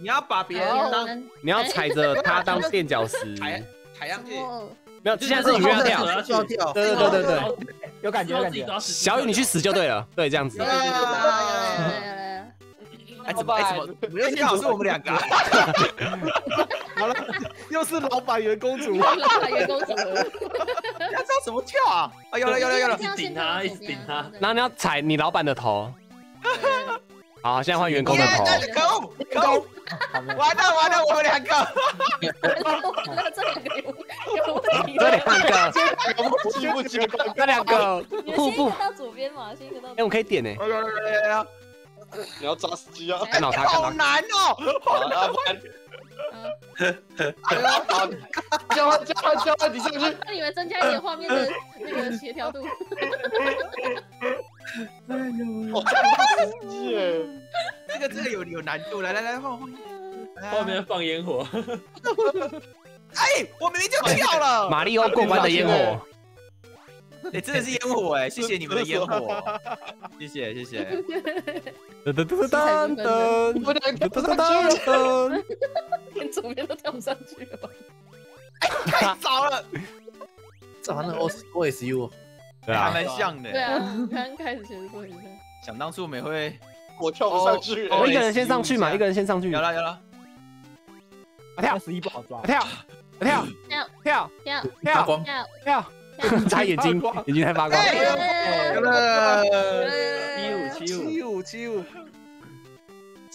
[SPEAKER 9] 你要把别人当，
[SPEAKER 2] 你要踩着他当垫脚石。
[SPEAKER 9] 踩踩上去。
[SPEAKER 2] 没有，现在是你要跳，
[SPEAKER 6] 要
[SPEAKER 7] 要跳
[SPEAKER 2] 对对对对对，
[SPEAKER 5] 有感觉有感觉。
[SPEAKER 2] 小雨你去死就对了，对，这样子
[SPEAKER 3] 有。了有了有了有了，
[SPEAKER 8] 哎，怎么哎怎么？哎幸好是我们两个啊。
[SPEAKER 1] 好了，又是老板员公主，
[SPEAKER 3] 老板员公主，
[SPEAKER 8] 要知道怎么跳啊？啊，有了有了有了。
[SPEAKER 3] 一定要先
[SPEAKER 6] 顶他一直顶他
[SPEAKER 2] 然后你要踩你老板的头。好，现在换员工的头。
[SPEAKER 8] 可恶可恶！完了完了，我们两个。
[SPEAKER 3] 那 这两个有有问题
[SPEAKER 2] 这
[SPEAKER 3] 吗？
[SPEAKER 2] 两个，
[SPEAKER 4] 不接不接，
[SPEAKER 2] 这两个互。
[SPEAKER 3] 到左边嘛，先一个到
[SPEAKER 2] 哎，
[SPEAKER 3] 左
[SPEAKER 2] 我可以点呢。
[SPEAKER 4] 你要抓死机啊！
[SPEAKER 2] 看到他，看到他。
[SPEAKER 8] 好难哦。
[SPEAKER 4] 好啊，不然
[SPEAKER 3] 边。
[SPEAKER 4] 哎呀，好，交换交换交换，你上去。
[SPEAKER 3] 那你们增加一点画面的那个协调度。
[SPEAKER 4] 我扎死鸡耶！
[SPEAKER 8] 这个这个有有难度，来来来换换。
[SPEAKER 6] 后面放烟火，
[SPEAKER 8] 哎，我明明就跳了。
[SPEAKER 2] 马里奥过关的烟火。
[SPEAKER 8] 哎，真的是烟火哎，谢谢你们的烟火，谢谢谢谢。
[SPEAKER 2] 噔噔噔噔噔噔
[SPEAKER 4] 不上去了。
[SPEAKER 2] 噔。
[SPEAKER 3] 连左边都跳不上去了吧？
[SPEAKER 8] 太早了，
[SPEAKER 7] 这好像 O O S U，
[SPEAKER 8] 还
[SPEAKER 2] 对啊，还
[SPEAKER 8] 蛮像的。
[SPEAKER 3] 对啊，刚开始其实不一样。
[SPEAKER 8] 想当初我们会，
[SPEAKER 4] 我跳不上去。
[SPEAKER 8] 哦
[SPEAKER 2] 我一个人先上去嘛，一个人先上去。
[SPEAKER 8] 有了有了，
[SPEAKER 2] 啊跳
[SPEAKER 5] 十一不好抓
[SPEAKER 2] 啊。跳啊跳
[SPEAKER 3] 跳
[SPEAKER 2] 跳
[SPEAKER 3] 跳
[SPEAKER 2] 跳
[SPEAKER 7] 光
[SPEAKER 3] 跳
[SPEAKER 2] 跳，
[SPEAKER 3] 跳，
[SPEAKER 2] 他眼睛眼睛在发光。
[SPEAKER 8] 有了。
[SPEAKER 6] 七五七五，
[SPEAKER 1] 七五七五，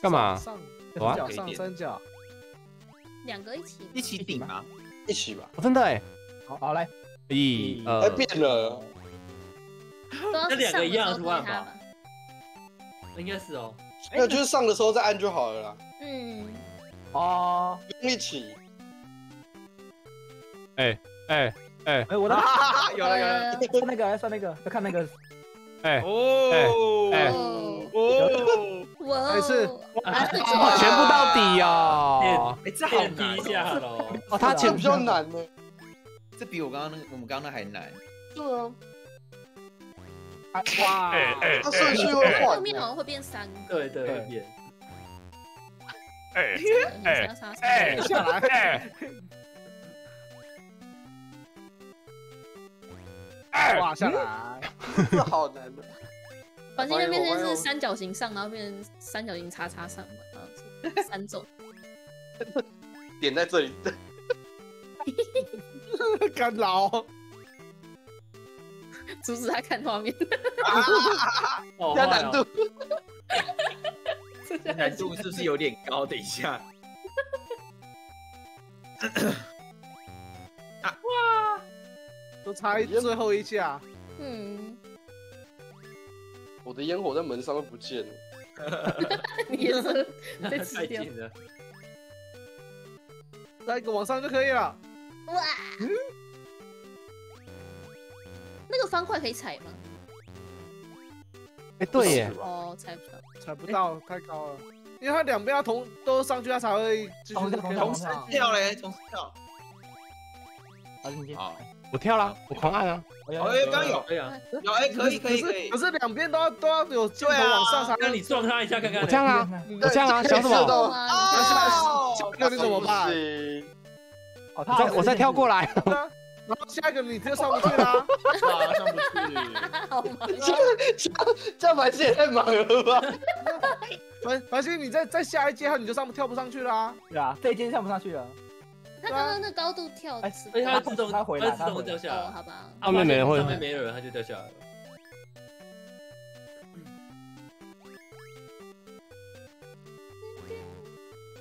[SPEAKER 2] 干嘛？
[SPEAKER 1] 三角上三角，
[SPEAKER 3] 两个一起，
[SPEAKER 8] 一起顶啊！
[SPEAKER 4] 一起吧。
[SPEAKER 2] 哦真的哎，
[SPEAKER 5] 好好来，
[SPEAKER 2] 一
[SPEAKER 4] 哎，
[SPEAKER 2] 二
[SPEAKER 4] 变了。
[SPEAKER 3] 都要
[SPEAKER 6] 那两个一样是万吧？应该是哦。
[SPEAKER 4] 没有，就是上的时候再按就好了啦，
[SPEAKER 3] 嗯，
[SPEAKER 5] 哦，
[SPEAKER 4] 一起。
[SPEAKER 2] 哎哎
[SPEAKER 5] 哎，我的
[SPEAKER 8] 有了 有了。
[SPEAKER 3] 呃
[SPEAKER 5] 算那个，算那个，要看那个，
[SPEAKER 2] 哎，
[SPEAKER 8] 哦
[SPEAKER 2] 哎
[SPEAKER 3] 哦，
[SPEAKER 8] 哦，
[SPEAKER 3] 哇
[SPEAKER 1] 还是。
[SPEAKER 3] 啊这
[SPEAKER 2] 哦全部到底哦。
[SPEAKER 8] 哎，这好
[SPEAKER 6] 变
[SPEAKER 8] 难
[SPEAKER 6] 低一下
[SPEAKER 8] 哦，
[SPEAKER 6] 喽。
[SPEAKER 2] 哦，他前
[SPEAKER 4] 这比较难呢。
[SPEAKER 8] 这比我刚刚那个我们刚刚那还难。
[SPEAKER 4] 对啊，
[SPEAKER 5] 啊哇，
[SPEAKER 4] 它顺序会换。
[SPEAKER 3] 后。面好像会变三个，
[SPEAKER 6] 对对。
[SPEAKER 2] 哎
[SPEAKER 3] 哎
[SPEAKER 2] 哎
[SPEAKER 3] 杀，
[SPEAKER 1] 下来，
[SPEAKER 2] 哎
[SPEAKER 1] 哇下来，
[SPEAKER 4] 这 好难的。
[SPEAKER 3] 反正就变成是三角形上，然后变成三角形叉叉上嘛，然后是三种。
[SPEAKER 4] 点在这里，
[SPEAKER 1] 干扰，
[SPEAKER 3] 阻止他看画面，
[SPEAKER 6] 哦，
[SPEAKER 4] 加难度。
[SPEAKER 8] 难度是不是有点高？等一下，
[SPEAKER 1] 都差最后一下，
[SPEAKER 3] 嗯，
[SPEAKER 4] 我的烟火在门上都不见了。
[SPEAKER 3] 你也是 被
[SPEAKER 6] 太
[SPEAKER 3] 吃掉。
[SPEAKER 6] 近了。
[SPEAKER 1] 再一个往上就可以了。
[SPEAKER 3] 哇！那个方块可以踩吗？
[SPEAKER 2] 哎对耶，
[SPEAKER 3] 哦，踩不到。
[SPEAKER 1] 踩不到，太高了，因为它两边要同都上去，它才会继续
[SPEAKER 5] 同时
[SPEAKER 1] 可以
[SPEAKER 5] 同时。
[SPEAKER 8] 跳。
[SPEAKER 5] 好，进去。
[SPEAKER 8] 好，
[SPEAKER 2] 我跳啦，我狂按啊。
[SPEAKER 8] 哎，刚有
[SPEAKER 6] 可以啊。
[SPEAKER 8] 有哎，可以可以
[SPEAKER 1] 可是可。是两边都要都要有镜头往上才能
[SPEAKER 6] 那你撞他一下看看。
[SPEAKER 2] 我这样啊，我这样啊，想什么？
[SPEAKER 8] 哦，
[SPEAKER 1] 那你怎么办？
[SPEAKER 4] 行，
[SPEAKER 5] 哦，
[SPEAKER 2] 我
[SPEAKER 5] 他
[SPEAKER 2] 再我再跳过来。
[SPEAKER 1] 然后下一个你就上不去啦。
[SPEAKER 8] 啊，上不去。
[SPEAKER 3] 好吗？
[SPEAKER 4] 这样白痴也太忙了吧？
[SPEAKER 1] 反反正你再再下一阶，你就上不跳不上去啦。
[SPEAKER 5] 对啊，这一阶上不上去了。
[SPEAKER 3] 他刚刚那高度跳
[SPEAKER 5] 哎
[SPEAKER 3] 是
[SPEAKER 6] 而且它自动，
[SPEAKER 5] 他回来
[SPEAKER 6] 它自动掉下来。
[SPEAKER 3] 好吧。
[SPEAKER 2] 后面没人会
[SPEAKER 6] 上面没有人，他就掉下来了。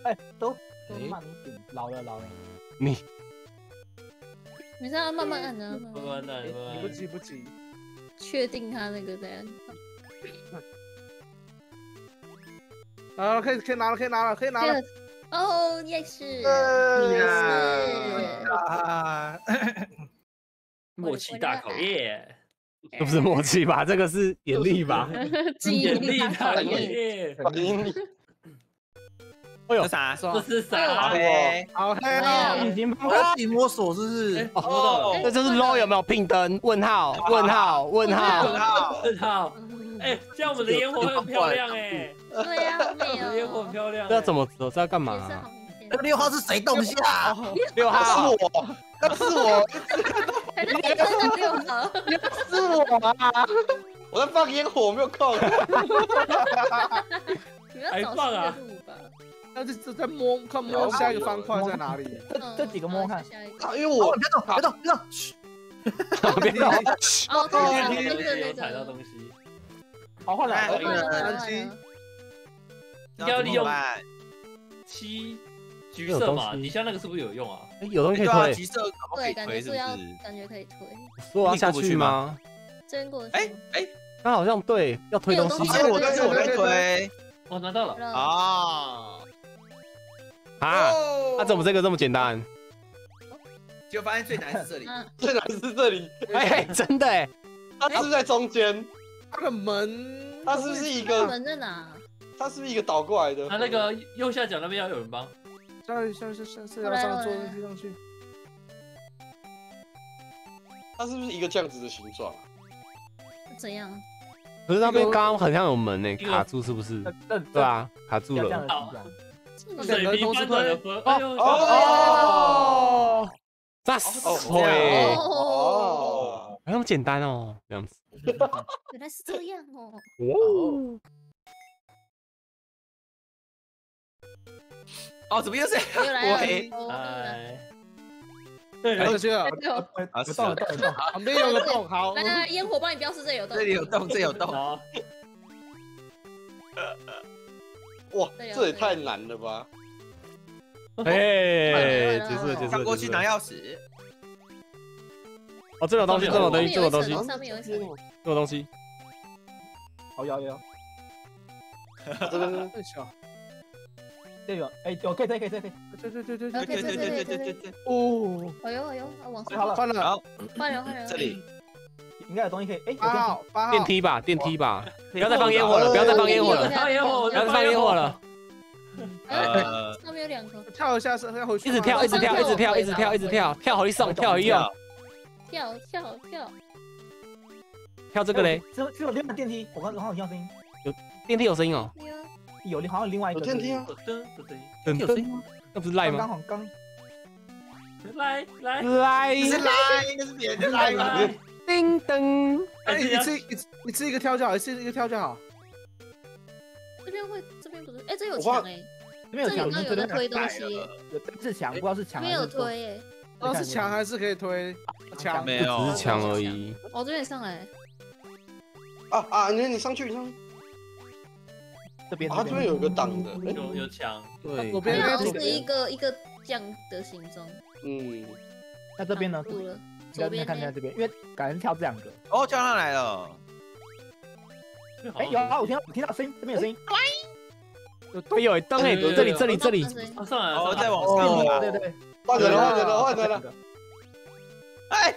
[SPEAKER 5] 哎，都都慢一点，老了老了。
[SPEAKER 2] 你
[SPEAKER 3] 你是要慢慢按的，慢
[SPEAKER 6] 慢
[SPEAKER 3] 按
[SPEAKER 6] 慢，慢
[SPEAKER 1] 你不急不急，
[SPEAKER 3] 确定他那个在。
[SPEAKER 1] 啊，可以可以拿了，可以拿了，可以拿了。
[SPEAKER 3] 哦，也是，也
[SPEAKER 8] 啊，
[SPEAKER 6] 默契大考验，
[SPEAKER 2] 这不是默契吧？这个是眼力吧？
[SPEAKER 6] 眼力
[SPEAKER 3] 力大
[SPEAKER 6] 大考
[SPEAKER 3] 考验。
[SPEAKER 2] 哎呦
[SPEAKER 8] 这，啥？
[SPEAKER 6] 这是啥
[SPEAKER 8] ？OK，
[SPEAKER 1] 好黑
[SPEAKER 3] 啊
[SPEAKER 1] 哦，
[SPEAKER 5] 已经
[SPEAKER 7] 我要自己摸索，是不是？
[SPEAKER 6] 摸到了。
[SPEAKER 2] 这就是 low 有没有拼灯？问号？问号？问号
[SPEAKER 8] 问
[SPEAKER 2] 号？
[SPEAKER 6] 问号，哎，这样我们的烟火会很漂亮哎，
[SPEAKER 3] 对呀，好美
[SPEAKER 6] 我们的烟火漂亮。
[SPEAKER 2] 这要怎么走？这要干嘛
[SPEAKER 3] 颜色
[SPEAKER 2] 啊？
[SPEAKER 3] 好明先
[SPEAKER 7] 那个六号是谁动下？
[SPEAKER 2] 六
[SPEAKER 4] 号是，我，那是我，
[SPEAKER 3] 还在天真的六号，
[SPEAKER 4] 是我啊！我在放烟火，我没有空。
[SPEAKER 3] 你要找新的
[SPEAKER 6] 放啊
[SPEAKER 3] 路吧？
[SPEAKER 1] 那就再摸看摸下一个方块在哪里。
[SPEAKER 3] 嗯
[SPEAKER 5] 这这几个摸看，
[SPEAKER 3] 下一个
[SPEAKER 4] 啊，因为我
[SPEAKER 7] 别动，别动，别动！嘘
[SPEAKER 2] 别动，
[SPEAKER 3] 哦，对对对，
[SPEAKER 6] 有
[SPEAKER 3] 那个那
[SPEAKER 6] 有踩到
[SPEAKER 3] 个，
[SPEAKER 6] 东西，
[SPEAKER 5] 好换
[SPEAKER 9] 哎
[SPEAKER 5] 了，
[SPEAKER 3] 换了换了
[SPEAKER 1] 三七
[SPEAKER 3] 了，
[SPEAKER 6] 应该要利用七橘色嘛，
[SPEAKER 2] 有东西。
[SPEAKER 6] 底下那个是不是有用啊？
[SPEAKER 2] 哎有东西可以推，
[SPEAKER 9] 橘色搞不可
[SPEAKER 3] 对，
[SPEAKER 9] 以推是不
[SPEAKER 3] 感觉是要？感觉可以推，
[SPEAKER 2] 说我要下去吗？
[SPEAKER 3] 真过去，
[SPEAKER 9] 哎哎，
[SPEAKER 2] 他好像对要推东西。
[SPEAKER 9] 哎，我但是我在推
[SPEAKER 6] 我拿到了，
[SPEAKER 3] 了，
[SPEAKER 9] 啊，
[SPEAKER 2] 啊，那怎么这个这么简单？
[SPEAKER 9] 结果发现最难是这里，
[SPEAKER 3] 嗯，
[SPEAKER 4] 最难是这里，
[SPEAKER 2] 哎，真的哎，
[SPEAKER 4] 它是是在中间？
[SPEAKER 1] 它的门，
[SPEAKER 4] 它是不是一
[SPEAKER 3] 那
[SPEAKER 4] 个？
[SPEAKER 3] 门在哪？
[SPEAKER 4] 它是不是一个倒过来的？
[SPEAKER 6] 他那个右下角那边要有人帮，
[SPEAKER 1] 下下下下是要上坐上去上去。
[SPEAKER 4] 它是不是一个这样子的形状？啊
[SPEAKER 3] 怎样？
[SPEAKER 2] 可是那边刚刚好像有门呢，
[SPEAKER 6] 这个
[SPEAKER 2] 卡住是不是？
[SPEAKER 5] 这这
[SPEAKER 2] 对啊，卡住
[SPEAKER 5] 要这样
[SPEAKER 2] 了。
[SPEAKER 5] 的形状。
[SPEAKER 6] 水平般的和，哎呦，
[SPEAKER 2] 哦，那
[SPEAKER 4] 哦
[SPEAKER 2] 水，
[SPEAKER 3] 哦，
[SPEAKER 4] 哦，
[SPEAKER 2] 还那么简单哦，这样子。
[SPEAKER 3] 原来是这样哦。
[SPEAKER 2] 哦，
[SPEAKER 9] 哦，怎么又是？
[SPEAKER 3] 又来了，
[SPEAKER 9] 喂
[SPEAKER 3] 哦
[SPEAKER 6] 哎，
[SPEAKER 1] 来下去了，
[SPEAKER 3] 又来了
[SPEAKER 9] 啊，
[SPEAKER 5] 有动有动有动，
[SPEAKER 1] 旁边有个洞，好
[SPEAKER 3] 来，来来，烟火帮你标示这里有洞，
[SPEAKER 9] 这里有洞，这里有洞，
[SPEAKER 6] 好，
[SPEAKER 4] 哇，
[SPEAKER 3] 对哦
[SPEAKER 4] 这也太难了吧！
[SPEAKER 2] 哎，结束了，结束了。
[SPEAKER 9] 上过去拿钥匙。
[SPEAKER 2] 哦，这种东西，这种东西，这种东西，
[SPEAKER 3] 上面有一层，
[SPEAKER 2] 这种东西。
[SPEAKER 5] 好有有有，
[SPEAKER 4] 这个
[SPEAKER 1] 太 小。
[SPEAKER 5] 这个哎我可以可以可以可以可以，
[SPEAKER 1] 对对对对
[SPEAKER 3] 对
[SPEAKER 1] 对。
[SPEAKER 9] 对对对对对对对，
[SPEAKER 1] 哦，
[SPEAKER 3] 哎呦哎呦，啊往上
[SPEAKER 5] 好了
[SPEAKER 1] 换了
[SPEAKER 9] 好，
[SPEAKER 3] 换人换人，
[SPEAKER 9] 这里
[SPEAKER 5] 应该有东西可以哎有
[SPEAKER 1] 八号八号
[SPEAKER 2] 电梯吧，电梯吧，不要再放烟火了，不要再放烟火了，
[SPEAKER 6] 放烟火，
[SPEAKER 2] 不要再放烟火了，
[SPEAKER 3] 哎，
[SPEAKER 9] 呃，
[SPEAKER 3] 上面有两颗，
[SPEAKER 1] 跳一下是要回去吗，
[SPEAKER 2] 一直跳，一直跳，一直跳，一直跳，一直跳，跳好一送，跳好一用，
[SPEAKER 3] 跳跳跳，
[SPEAKER 2] 跳这个嘞，
[SPEAKER 5] 只只有另外电梯，我刚刚好像听到声音，有
[SPEAKER 2] 电梯有声音哦，
[SPEAKER 3] 对啊
[SPEAKER 5] 有好像有另外一个
[SPEAKER 4] 电梯啊！
[SPEAKER 6] 噔噔噔，
[SPEAKER 2] 噔
[SPEAKER 5] 有声音吗？
[SPEAKER 2] 那不是赖
[SPEAKER 5] 吗刚
[SPEAKER 2] 吗？
[SPEAKER 5] 好刚
[SPEAKER 6] 来来
[SPEAKER 2] 来，
[SPEAKER 9] 是来，那是别的来
[SPEAKER 6] 来，
[SPEAKER 2] 叮噔，
[SPEAKER 1] 哎，一次一次一次一个跳就好，一次一个跳就好。
[SPEAKER 3] 这边会这边不是，哎，这有墙哎，
[SPEAKER 5] 这边有墙，
[SPEAKER 3] 这里刚有在推东西，
[SPEAKER 5] 有是墙，不知道是墙
[SPEAKER 3] 这边有
[SPEAKER 5] 还是说
[SPEAKER 3] 推哎，
[SPEAKER 1] 不知道是墙还是可以推墙，
[SPEAKER 9] 没有。
[SPEAKER 2] 只是墙而已。
[SPEAKER 3] 哦这边上来，
[SPEAKER 4] 啊啊！你你上去，你上去。
[SPEAKER 5] 这边
[SPEAKER 4] 啊，这边。有一个挡的。哎
[SPEAKER 6] 有有墙，
[SPEAKER 2] 对
[SPEAKER 1] 左边那个
[SPEAKER 3] 是一个一个这样的形状，
[SPEAKER 4] 嗯，
[SPEAKER 5] 那这边呢？
[SPEAKER 3] 左边呢
[SPEAKER 5] 看一下这边，因为感觉跳这两个。
[SPEAKER 9] 哦，叫上来了，
[SPEAKER 5] 哎，有啊，我听到我听到声音，这边有声音。
[SPEAKER 2] 哎有灯哎，这里这里这里，
[SPEAKER 6] 哦上来了，
[SPEAKER 9] 哦，再往上吧，
[SPEAKER 5] 对对对，
[SPEAKER 4] 换人了，换人了，换人。了。
[SPEAKER 9] 哎，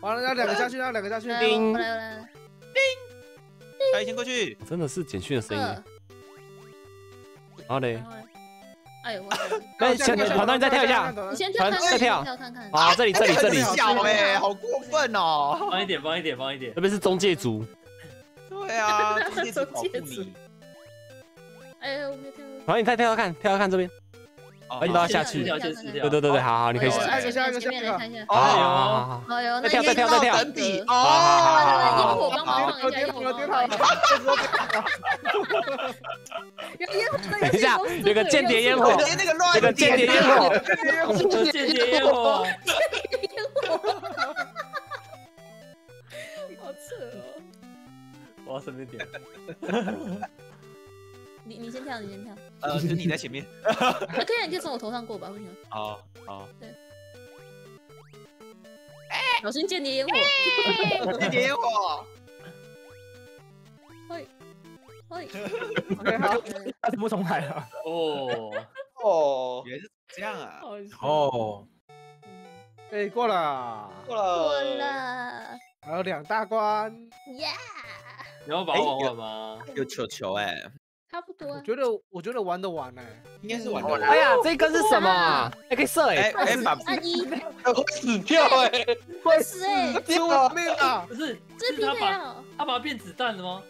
[SPEAKER 1] 完了要两个下去，要两个下去。
[SPEAKER 3] 来
[SPEAKER 2] 叮
[SPEAKER 3] 来来来，
[SPEAKER 9] 开先过去，
[SPEAKER 2] 真的是简讯的声音。
[SPEAKER 3] 二，
[SPEAKER 2] 然后嘞。
[SPEAKER 3] 哎呦，我
[SPEAKER 2] 哎，先跑到你再跳一下，
[SPEAKER 3] 你先跳看看，
[SPEAKER 2] 再跳。
[SPEAKER 3] 跳看看，
[SPEAKER 2] 好，这里这里这里，
[SPEAKER 9] 小哎，好过分哦。
[SPEAKER 6] 放一点，放一点，放一点
[SPEAKER 2] 这，边是中介组，
[SPEAKER 9] 对啊，中介族保护你。
[SPEAKER 3] 哎，我没跳过。
[SPEAKER 2] 然后你再跳跳看，跳跳看这边，
[SPEAKER 9] 哦
[SPEAKER 2] 而且都要下去。对对对对，好好，你可以。
[SPEAKER 1] 下一个下一个
[SPEAKER 3] 前面来看一下。
[SPEAKER 2] 好好好好好，
[SPEAKER 3] 哎呦，
[SPEAKER 2] 再跳再跳再跳。
[SPEAKER 9] 等比
[SPEAKER 3] 好
[SPEAKER 2] 好好好好
[SPEAKER 3] 烟火帮忙放 一下，烟火
[SPEAKER 1] 我
[SPEAKER 3] 帮忙
[SPEAKER 1] 颠
[SPEAKER 3] 放
[SPEAKER 1] 倒
[SPEAKER 3] 一下。
[SPEAKER 1] 了，
[SPEAKER 3] 有烟火，
[SPEAKER 2] 等一下有个间谍烟火。
[SPEAKER 9] 哎，那个乱
[SPEAKER 2] 这个间谍烟火，
[SPEAKER 6] 间谍烟火，
[SPEAKER 3] 好扯哦！
[SPEAKER 6] 我要顺便点，
[SPEAKER 3] 你你先跳，你先跳。
[SPEAKER 9] 呃，就你在前面。
[SPEAKER 3] 哎，可以啊，你可以从我头上过吧，不行吗？
[SPEAKER 9] 哦哦，
[SPEAKER 3] 小心间谍烟火！
[SPEAKER 9] 间谍烟火，
[SPEAKER 3] 嘿，嘿
[SPEAKER 1] ，OK 好，
[SPEAKER 5] 他怎么重来了？
[SPEAKER 6] 哦，
[SPEAKER 4] 哦，
[SPEAKER 9] 原来是这样啊。哦，
[SPEAKER 1] 哎过了，
[SPEAKER 4] 过了
[SPEAKER 3] 过
[SPEAKER 4] 了，
[SPEAKER 1] 还有两大关。
[SPEAKER 3] 耶，
[SPEAKER 6] 你要把我玩完吗？
[SPEAKER 9] 有球球哎，
[SPEAKER 3] 差不多啊。
[SPEAKER 1] 我觉得我觉得玩得完哎，
[SPEAKER 9] 应该是玩的。
[SPEAKER 2] 哎呀，这根是什么啊？还可以射哎，
[SPEAKER 9] 哎哎，把
[SPEAKER 3] 阿姨，
[SPEAKER 4] 会 死掉哎！
[SPEAKER 3] 会死哎！
[SPEAKER 1] 救命啊！
[SPEAKER 6] 不是，
[SPEAKER 3] 这
[SPEAKER 6] 是他把！他把它变子弹了吗？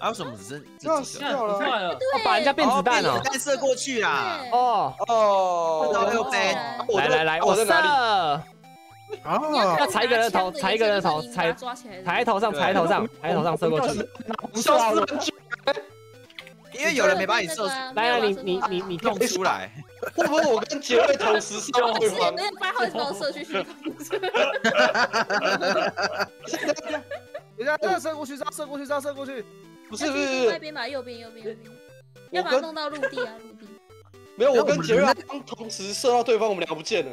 [SPEAKER 9] 还有什么只剩
[SPEAKER 4] 这
[SPEAKER 9] 几个？
[SPEAKER 4] 死掉了。
[SPEAKER 6] 快了，
[SPEAKER 2] 哦把人家变子弹了
[SPEAKER 9] 哦，。弹射过去啦。
[SPEAKER 2] 哦，
[SPEAKER 4] 哦，
[SPEAKER 9] 到右边
[SPEAKER 4] 我在
[SPEAKER 2] 来来来，我？射，
[SPEAKER 7] 哦，
[SPEAKER 2] 要踩一个人的头踩一个人的头踩
[SPEAKER 3] 抓起来，
[SPEAKER 2] 踩在头上，踩在头上，踩在头上射过去。
[SPEAKER 4] 消失
[SPEAKER 9] 因为有人没把你射出
[SPEAKER 2] 来来，你你你你
[SPEAKER 9] 弄出来，
[SPEAKER 4] 会不会我跟杰瑞同时杀对方？
[SPEAKER 3] 没有八号把我射去去，
[SPEAKER 1] 人家这样射过去，这样射过去，这样射过去。
[SPEAKER 4] 不是不是不是，
[SPEAKER 3] 另外边吧，右边右边右边，要把它弄到陆地啊陆地。
[SPEAKER 4] 没有，我跟杰瑞刚同时射到对方，我们两个不见了。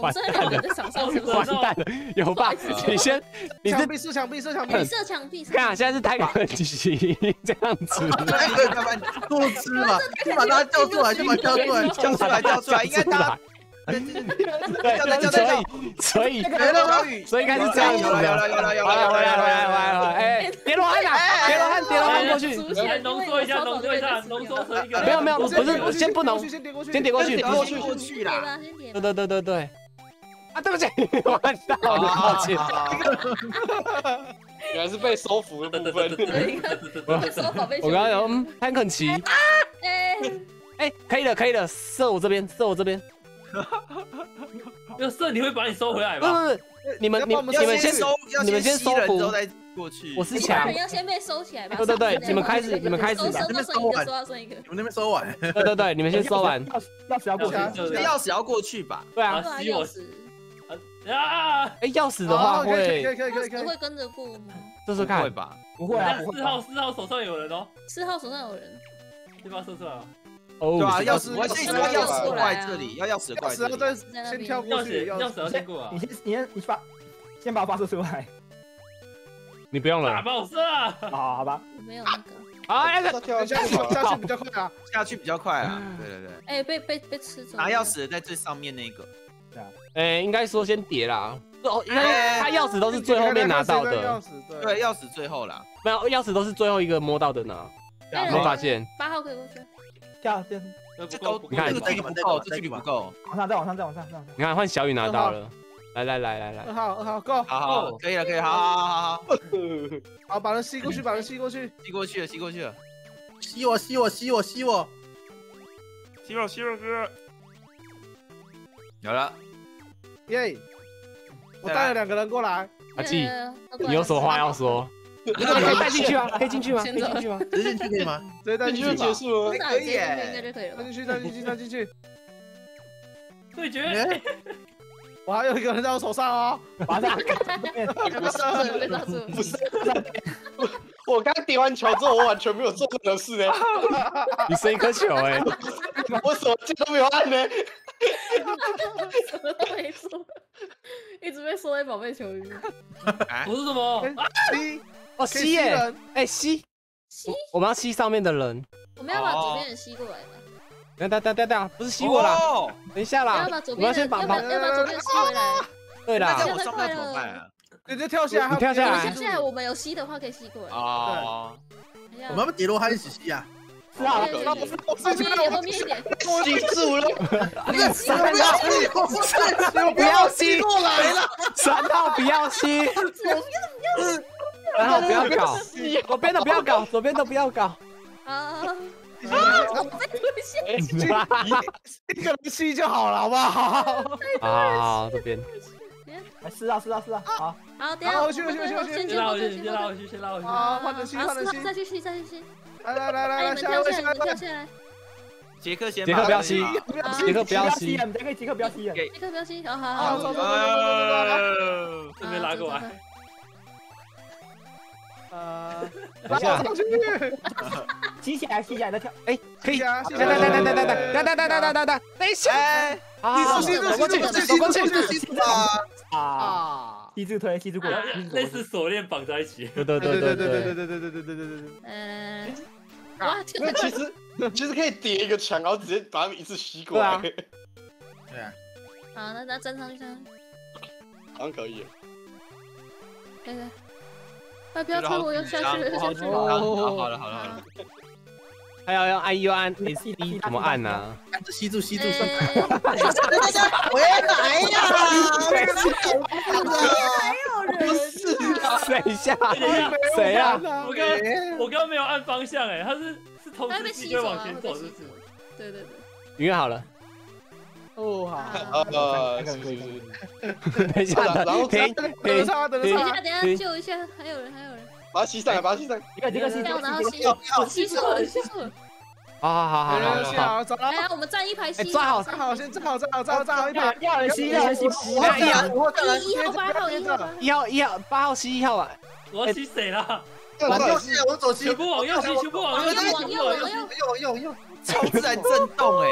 [SPEAKER 3] 我们这两个人在场上是不是？
[SPEAKER 2] 完蛋了，有吧？你先，你是
[SPEAKER 1] 墙壁射墙壁射墙壁
[SPEAKER 3] 你，射墙壁，
[SPEAKER 2] 看啊，现在是台港机这样子，
[SPEAKER 7] 哎，要不然多吃嘛，先把它叫出来，先把它叫出来，
[SPEAKER 9] 叫出来，叫出来，应该打
[SPEAKER 2] 对，
[SPEAKER 9] 叫在叫
[SPEAKER 2] 所
[SPEAKER 9] 在
[SPEAKER 2] 以所以
[SPEAKER 7] 没了吗
[SPEAKER 9] 小？雨，
[SPEAKER 2] 所以应该是这样子
[SPEAKER 9] 有了有了
[SPEAKER 2] 的。
[SPEAKER 9] 有了有
[SPEAKER 2] 回来
[SPEAKER 9] 了
[SPEAKER 2] 回来回来回来回来，哎，叠罗汉啊，叠罗汉叠罗汉过去，
[SPEAKER 6] 来浓缩一下，浓缩一下，浓缩成一个。
[SPEAKER 2] 没有没有，不
[SPEAKER 1] 先叠过
[SPEAKER 2] 是
[SPEAKER 1] 去
[SPEAKER 2] 先不能，
[SPEAKER 1] 先叠过去，
[SPEAKER 2] 先叠过去，不是
[SPEAKER 4] 先叠过去
[SPEAKER 9] 过去啦。
[SPEAKER 3] 吧，先点
[SPEAKER 2] 对对对对对。啊，对不起，完蛋了，抱歉。
[SPEAKER 4] 原来是被收服的部分。
[SPEAKER 2] 我刚刚有嗯，潘肯奇，啊
[SPEAKER 3] 哎，
[SPEAKER 2] 哎，可以了可以了，射我这边，射我这边。
[SPEAKER 6] 要射你会把你收回来吧？
[SPEAKER 2] 不不不，你们你你们先
[SPEAKER 9] 收，
[SPEAKER 2] 你们先收服
[SPEAKER 9] 人之后再过去。
[SPEAKER 2] 我是强
[SPEAKER 3] 人，要先被收起来吧。
[SPEAKER 2] 对对对你们开始你们开始
[SPEAKER 3] 收收到剩一个，收到剩一个。
[SPEAKER 7] 你们那边收完，
[SPEAKER 2] 对对对，你们先收完。
[SPEAKER 5] 钥匙要过去，
[SPEAKER 9] 这钥匙要过去吧？
[SPEAKER 2] 对啊，
[SPEAKER 6] 吸我
[SPEAKER 3] 钥匙，
[SPEAKER 6] 啊！
[SPEAKER 2] 哎，钥匙的话
[SPEAKER 1] 哦可以可以
[SPEAKER 2] 会
[SPEAKER 1] 可以可以可以。
[SPEAKER 3] 钥匙会跟着过吗？
[SPEAKER 9] 不会
[SPEAKER 2] 试试看。
[SPEAKER 5] 不会吧，不会啊。
[SPEAKER 6] 四号四号手上有人哦，
[SPEAKER 3] 四号手上有人，
[SPEAKER 6] 对吧？射出来了。
[SPEAKER 2] 哦，
[SPEAKER 9] 对啊，钥
[SPEAKER 1] 匙
[SPEAKER 9] 匙，我跟你说，钥匙过来这里，要钥匙过来这里。
[SPEAKER 1] 钥匙要先跳过
[SPEAKER 6] 钥
[SPEAKER 1] 去，
[SPEAKER 6] 匙钥匙要先过啊
[SPEAKER 5] 你！先你先你发，先把我发射出来。
[SPEAKER 2] 你不用了。
[SPEAKER 6] 打爆射啊！
[SPEAKER 5] 好好吧，
[SPEAKER 3] 没有那个。
[SPEAKER 2] 啊，那个
[SPEAKER 4] 跳
[SPEAKER 1] 下去下去比较快啊。
[SPEAKER 9] 下去比较快啊！对对对，
[SPEAKER 3] 哎，被被被吃走。
[SPEAKER 9] 拿钥匙的在最上面那个。
[SPEAKER 2] 哎，应该说先叠啦。哦，因为他钥匙都是最后面拿到的，
[SPEAKER 1] 钥匙对。
[SPEAKER 9] 对，钥匙最后啦。
[SPEAKER 2] 没有钥匙都是最后一个摸到的呢。
[SPEAKER 3] 哎
[SPEAKER 2] 没发现？
[SPEAKER 3] 八号可以过去。
[SPEAKER 5] 跳先
[SPEAKER 9] 这
[SPEAKER 6] 这够
[SPEAKER 9] 都
[SPEAKER 2] 你看
[SPEAKER 9] 这个距离不够，这距离不够。
[SPEAKER 5] 往上，再往上，再往上，再往上。
[SPEAKER 2] 你看换小雨拿到了。来来来来来
[SPEAKER 1] 二，号二号 go，
[SPEAKER 9] 好好，可以了，可以了，好好好好好，
[SPEAKER 1] 好 把人吸过去，把人吸过去。
[SPEAKER 9] 吸过去了，吸过去了。
[SPEAKER 7] 吸我吸我吸我吸我，
[SPEAKER 9] 吸我，吸我，吸肉。有了，
[SPEAKER 1] 耶！我带了两个人过来，
[SPEAKER 2] 阿纪，
[SPEAKER 3] 呃
[SPEAKER 2] 你有什么话要？说？那个可以带进去 吗？可以进去吗？可以进去吗？
[SPEAKER 7] 直接进去可以吗？
[SPEAKER 1] 直接带进去吧。
[SPEAKER 4] 结束了。
[SPEAKER 9] 可以耶
[SPEAKER 3] 应该就可以了吧。
[SPEAKER 1] 带进去，带进去，带进去。
[SPEAKER 6] 对决，
[SPEAKER 7] 哎，
[SPEAKER 1] 我还有一个人在我手上哦。
[SPEAKER 5] 马上，
[SPEAKER 3] 被抓住了，被抓住了。
[SPEAKER 4] 不是，我刚点完球之后，我完全没有做任何事呢，
[SPEAKER 2] 你生一颗球哎，
[SPEAKER 4] 我手机都没有按呢。
[SPEAKER 3] 什么都没做，一直被收在宝贝球里面。
[SPEAKER 6] 不是什么
[SPEAKER 1] 哎吸，
[SPEAKER 2] 哦吸耶，
[SPEAKER 1] 人。
[SPEAKER 2] 哎吸，
[SPEAKER 3] 吸，
[SPEAKER 2] 我们要吸上面的人。
[SPEAKER 3] 我们要把左边人吸过来吗？
[SPEAKER 2] 等等等等等，不是吸我啦，
[SPEAKER 9] 哦
[SPEAKER 2] 等一下啦
[SPEAKER 3] 要把，左
[SPEAKER 2] 我们要先把把，
[SPEAKER 3] 要把左边人吸回来。
[SPEAKER 2] 对啦
[SPEAKER 9] 样，我上面怎么办啊？
[SPEAKER 1] 直接跳下来，
[SPEAKER 2] 你跳下来
[SPEAKER 3] 我现在我们有吸的话可以吸过来。
[SPEAKER 9] 哦，
[SPEAKER 7] 我们要叠罗汉一起吸啊！
[SPEAKER 5] 是啊，
[SPEAKER 3] 对对对后面一点，后面一点。
[SPEAKER 4] 记住了，
[SPEAKER 7] 不是，不要吸，
[SPEAKER 2] 不要吸，
[SPEAKER 7] 过来了，
[SPEAKER 2] 三号不要吸，三号不要搞，左边的不要搞，左边的不要搞。
[SPEAKER 3] 啊！
[SPEAKER 1] 一个人吸就好了，好不好？
[SPEAKER 2] 好，这边
[SPEAKER 5] 哎，是啊，是啊，是啊，好，
[SPEAKER 3] 好，等下
[SPEAKER 1] 拉回去回去回去回去
[SPEAKER 3] 先
[SPEAKER 6] 先拉回去，
[SPEAKER 3] 先。
[SPEAKER 6] 拉回去，先拉回去。
[SPEAKER 1] 好，换人吸，
[SPEAKER 3] 好，
[SPEAKER 1] 换人吸
[SPEAKER 3] 四号。再去吸，再去吸。
[SPEAKER 1] 来来来来
[SPEAKER 3] 哎，
[SPEAKER 1] 来，
[SPEAKER 3] 你们
[SPEAKER 1] 下一位，
[SPEAKER 3] 下来，你们
[SPEAKER 1] 下一位。
[SPEAKER 3] 下来。
[SPEAKER 9] 杰克先
[SPEAKER 2] 杰克不要吸杰克不要吸
[SPEAKER 5] 杰克不要吸。
[SPEAKER 9] 给
[SPEAKER 3] 杰克不要吸，好好
[SPEAKER 1] 好，
[SPEAKER 6] 这边拉过来，
[SPEAKER 1] 呃，
[SPEAKER 2] 等一下
[SPEAKER 1] 拉上去。
[SPEAKER 5] 吸起来，吸起来，再跳。
[SPEAKER 2] 哎，可以，
[SPEAKER 1] 吸啊
[SPEAKER 2] 等等等等等等等等等等等等等，等一下，
[SPEAKER 9] 哎，
[SPEAKER 2] 好好好
[SPEAKER 1] 吸住
[SPEAKER 2] 走过去，
[SPEAKER 1] 吸住
[SPEAKER 2] 走过去，
[SPEAKER 7] 吸住啊！
[SPEAKER 5] 啊，
[SPEAKER 1] 啊！
[SPEAKER 5] 吸住推，吸住过，
[SPEAKER 6] 类似锁链绑在一起。
[SPEAKER 2] 对对
[SPEAKER 1] 对
[SPEAKER 2] 对对
[SPEAKER 1] 对对对对
[SPEAKER 2] 对，
[SPEAKER 1] 对对对对对对对。
[SPEAKER 3] 呃，哇，
[SPEAKER 4] 那其实 其实可以叠一个墙，然后直接把他们一次吸过来，
[SPEAKER 2] 对啊
[SPEAKER 3] 好，那那站上去，站上去。
[SPEAKER 4] 好像可以。
[SPEAKER 3] 对对。哎，不要推我，要下去了，下去
[SPEAKER 9] 好
[SPEAKER 3] 了。
[SPEAKER 9] 好好了好了好了，
[SPEAKER 2] 还要要按 U 按 S D 怎么按呢？
[SPEAKER 7] 吸住吸住，算
[SPEAKER 3] 哎
[SPEAKER 7] 回来呀！
[SPEAKER 3] 还有人。
[SPEAKER 4] 不是啊，
[SPEAKER 2] 等一下，谁呀？
[SPEAKER 6] 我刚刚我刚刚没有按方向哎，他是是同时机就
[SPEAKER 3] 吸走啊，
[SPEAKER 6] 往前走，是不是？
[SPEAKER 3] 对对对，
[SPEAKER 2] 音乐好了，等一下，
[SPEAKER 4] 然后
[SPEAKER 2] 停
[SPEAKER 1] 等
[SPEAKER 2] 停
[SPEAKER 1] 着上啊，等
[SPEAKER 3] 一下，等一下救一下，还有人还有人，
[SPEAKER 4] 把它吸上来，把它吸上来。
[SPEAKER 5] 一个这个是
[SPEAKER 3] 这样然后吸吸住了吸住了，
[SPEAKER 2] 好好好好
[SPEAKER 1] 来来
[SPEAKER 2] 好好，
[SPEAKER 1] 好，走了
[SPEAKER 3] 来，啊，我们站一排吸，
[SPEAKER 2] 哎抓好
[SPEAKER 1] 站好，先站好，站好，站好，站好一排
[SPEAKER 5] 要。要人吸，要人吸，
[SPEAKER 7] 五号再来，五号，
[SPEAKER 3] 一一号八号一号八号，
[SPEAKER 2] 一号一号八号吸一号啊，
[SPEAKER 6] 我要吸谁了？
[SPEAKER 7] 往右吸，往左吸，
[SPEAKER 6] 全部往右吸，全部往右吸，全部往右吸。
[SPEAKER 7] 右右右，
[SPEAKER 9] 超自然震动哎，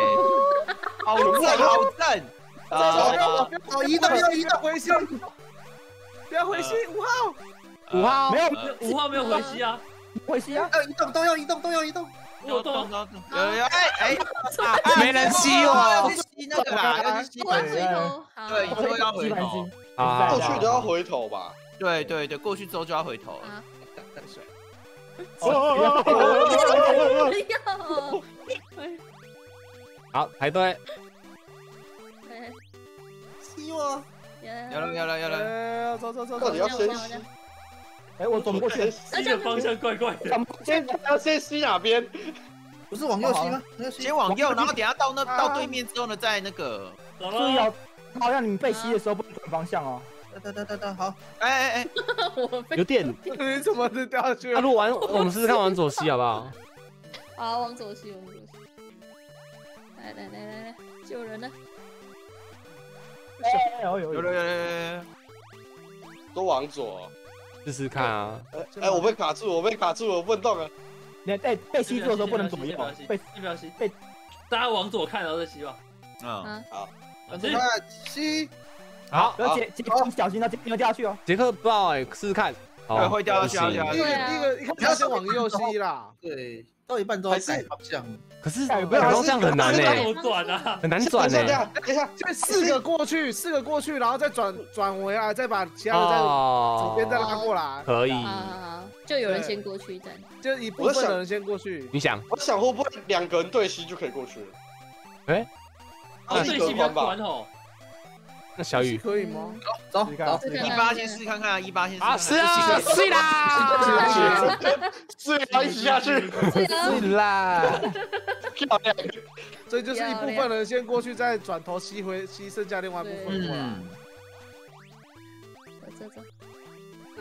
[SPEAKER 9] 好正好正。啊，
[SPEAKER 7] 好移动要移动，
[SPEAKER 1] 回吸，不要回吸，五号。
[SPEAKER 2] 五号
[SPEAKER 5] 没有
[SPEAKER 6] 五号没有回吸啊，
[SPEAKER 5] 回吸啊，
[SPEAKER 7] 要移动都要移动都要移动，
[SPEAKER 6] 我有动，
[SPEAKER 9] 有有有哎哎，
[SPEAKER 2] 没人吸我，
[SPEAKER 9] 要去吸那个啦，要去吸
[SPEAKER 3] 回头，好，
[SPEAKER 9] 对，以后要回头。，
[SPEAKER 4] 过去都要回头吧？
[SPEAKER 9] 对对对，过去之后就要回头了。
[SPEAKER 5] 哦
[SPEAKER 3] 不要，
[SPEAKER 2] 好排队，
[SPEAKER 3] 哎
[SPEAKER 7] 吸我，
[SPEAKER 9] 有了有了有了，
[SPEAKER 1] 呃，走走走走
[SPEAKER 4] 到底。要先吸？
[SPEAKER 5] 哎，我转过去，
[SPEAKER 6] 吸的方向怪怪的。
[SPEAKER 4] 先要先吸哪边？
[SPEAKER 7] 不是往右吸吗？
[SPEAKER 9] 先往右，然后等下到那到对面之后呢，再那个，
[SPEAKER 5] 注意哦，，好像你被吸的时候不能转方向哦。
[SPEAKER 7] 哒哒哒哒，好，
[SPEAKER 9] 哎哎哎，
[SPEAKER 3] 我
[SPEAKER 2] 有点。
[SPEAKER 1] 你怎么是掉下去
[SPEAKER 2] 那
[SPEAKER 1] 了？
[SPEAKER 2] 录完我们试试看往左吸好不好？
[SPEAKER 3] 好往左吸，往左吸，来来来来来，救人了，
[SPEAKER 5] 哎，有有
[SPEAKER 9] 有了有
[SPEAKER 4] 都往左。
[SPEAKER 2] 试试看啊。
[SPEAKER 4] 哎，我被卡住，我被卡住了，我不能动了。
[SPEAKER 5] 你被被吸住的时候不能左右，被
[SPEAKER 6] 一秒吸，
[SPEAKER 5] 被
[SPEAKER 6] 大家往左看，然后再吸吧。
[SPEAKER 9] 嗯，
[SPEAKER 3] 好，
[SPEAKER 1] 往
[SPEAKER 6] 左
[SPEAKER 7] 看吸，
[SPEAKER 2] 好，
[SPEAKER 5] 而且杰克小心哦，杰克你会掉下去哦。
[SPEAKER 2] 杰克不知道哎，试试看。
[SPEAKER 9] 对，
[SPEAKER 2] 好，
[SPEAKER 9] 会掉下去。
[SPEAKER 1] 第一个第一个一开始要先往右吸啦。
[SPEAKER 7] 对，到一半都还是方向，
[SPEAKER 2] 可是
[SPEAKER 5] 哎不
[SPEAKER 2] 改方向很难
[SPEAKER 6] 那
[SPEAKER 2] 哎，
[SPEAKER 6] 怎么转啊？
[SPEAKER 2] 很难转
[SPEAKER 4] 等一下，
[SPEAKER 2] 哎。
[SPEAKER 4] 等一下，
[SPEAKER 1] 就四个过去，四个过去，然后再转转回来，再把其他的再
[SPEAKER 2] 哦
[SPEAKER 1] 左边再拉过来，
[SPEAKER 2] 可以。
[SPEAKER 3] 啊，就有人先过去站，
[SPEAKER 1] 就一部分的人先过去。
[SPEAKER 2] 你想，
[SPEAKER 4] 我想会不会两个人对吸就可以过去了？
[SPEAKER 2] 哎，
[SPEAKER 6] 啊，
[SPEAKER 4] 一
[SPEAKER 6] 对吸比较
[SPEAKER 4] 格宽吧
[SPEAKER 6] 宽？哦。
[SPEAKER 2] 那小雨
[SPEAKER 1] 可以吗？
[SPEAKER 7] 走走，
[SPEAKER 3] 这个
[SPEAKER 9] 一八先试看看啊，一八先试
[SPEAKER 2] 啊，
[SPEAKER 9] 看看。
[SPEAKER 2] 是啊，睡啦，
[SPEAKER 4] 是，要一起下去，
[SPEAKER 3] 对啊，
[SPEAKER 2] 睡啦。
[SPEAKER 4] 漂亮。
[SPEAKER 1] 所以就是一部分人先过去，再转头吸回吸剩下另外一部分过来。
[SPEAKER 9] 嗯，
[SPEAKER 3] 走走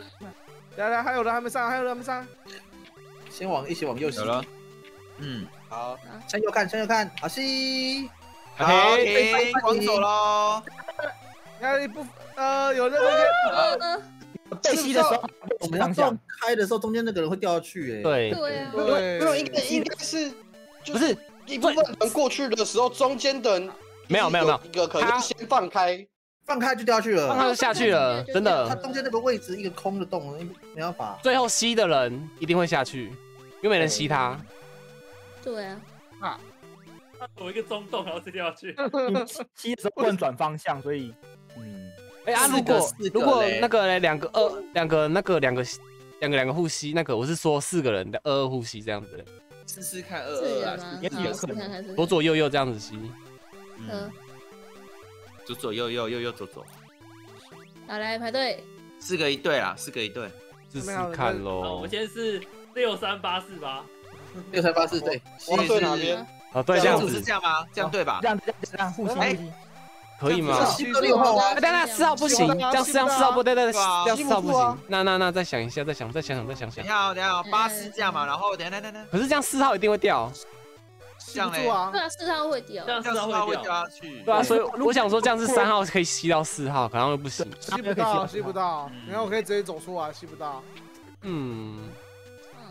[SPEAKER 3] 走，
[SPEAKER 1] 来来，还有人还没上，还有人还没上。
[SPEAKER 7] 先往一起往右吸。
[SPEAKER 9] 嗯，
[SPEAKER 4] 好，
[SPEAKER 7] 向右看，向右看，好吸，
[SPEAKER 9] 好
[SPEAKER 2] ，OK，
[SPEAKER 9] 停，往左喽。
[SPEAKER 1] 那一部呃，有那个
[SPEAKER 3] 呃，
[SPEAKER 5] 被吸的时候
[SPEAKER 7] 我们要撞，开的时候，中间那个人会掉下去，哎，，
[SPEAKER 2] 对，
[SPEAKER 3] 对啊，
[SPEAKER 1] 对，
[SPEAKER 4] 没有，应该应该是就
[SPEAKER 2] 不是
[SPEAKER 4] 一部分人过去的时候，中间的人
[SPEAKER 2] 没有没有没有。
[SPEAKER 4] 一个可能先放开，
[SPEAKER 7] 放开就掉下去了，
[SPEAKER 2] 放开就下去了，真
[SPEAKER 7] 它
[SPEAKER 2] 的。
[SPEAKER 7] 中间那个位置一个空的洞，没办法，
[SPEAKER 2] 最后吸的人一定会下去，因为没人吸他。
[SPEAKER 3] 对啊，
[SPEAKER 6] 啊。躲一个中洞，然后直接掉下去。
[SPEAKER 5] 你吸的时候不能转方向，所以嗯，
[SPEAKER 2] 哎啊，如果如果那个嘞两个二两个那个两个两个两个互吸，那个我是说四个人的二二互吸这样子，
[SPEAKER 9] 试试看二
[SPEAKER 3] 是
[SPEAKER 9] 二啊，
[SPEAKER 3] 人吗？
[SPEAKER 2] 左左右右这样子吸。
[SPEAKER 3] 嗯
[SPEAKER 9] 嗯，，左左右右右右左左，
[SPEAKER 3] 好来排队，
[SPEAKER 9] 四个一队啦，四个一队。
[SPEAKER 2] 试试看
[SPEAKER 6] 好，
[SPEAKER 2] 喽
[SPEAKER 6] 我。先是六三八四八。
[SPEAKER 7] 六三八四对，
[SPEAKER 4] 我要对哪边？
[SPEAKER 2] 哦，对，这样
[SPEAKER 9] 子是
[SPEAKER 2] 子
[SPEAKER 9] 这样吗？这样对吧
[SPEAKER 5] 这？样子这样这样互吸
[SPEAKER 9] 哎
[SPEAKER 5] 互吸，
[SPEAKER 2] 可以吗？
[SPEAKER 7] 吸到六号啊
[SPEAKER 2] 啊，，当然四号不行，这样这样四号不对对对，这样四号不行。那那那再想一下，再想再想想再想想。
[SPEAKER 9] 等一下哦，等一下哦，八四这样嘛，然后等一下等下等下，
[SPEAKER 2] 可是这样四号一定会掉。
[SPEAKER 4] 吸不住啊
[SPEAKER 3] 对！啊，四号会掉
[SPEAKER 6] 这，样四号会
[SPEAKER 9] 掉
[SPEAKER 6] 掉。
[SPEAKER 9] 下去。
[SPEAKER 2] 对啊，所以我想说这样是三号可以吸到四号，可能会不行。
[SPEAKER 1] 吸不到，吸不到
[SPEAKER 9] 嗯。
[SPEAKER 1] 你看我可以直接走出来，吸不到。
[SPEAKER 2] 嗯，
[SPEAKER 3] 嗯，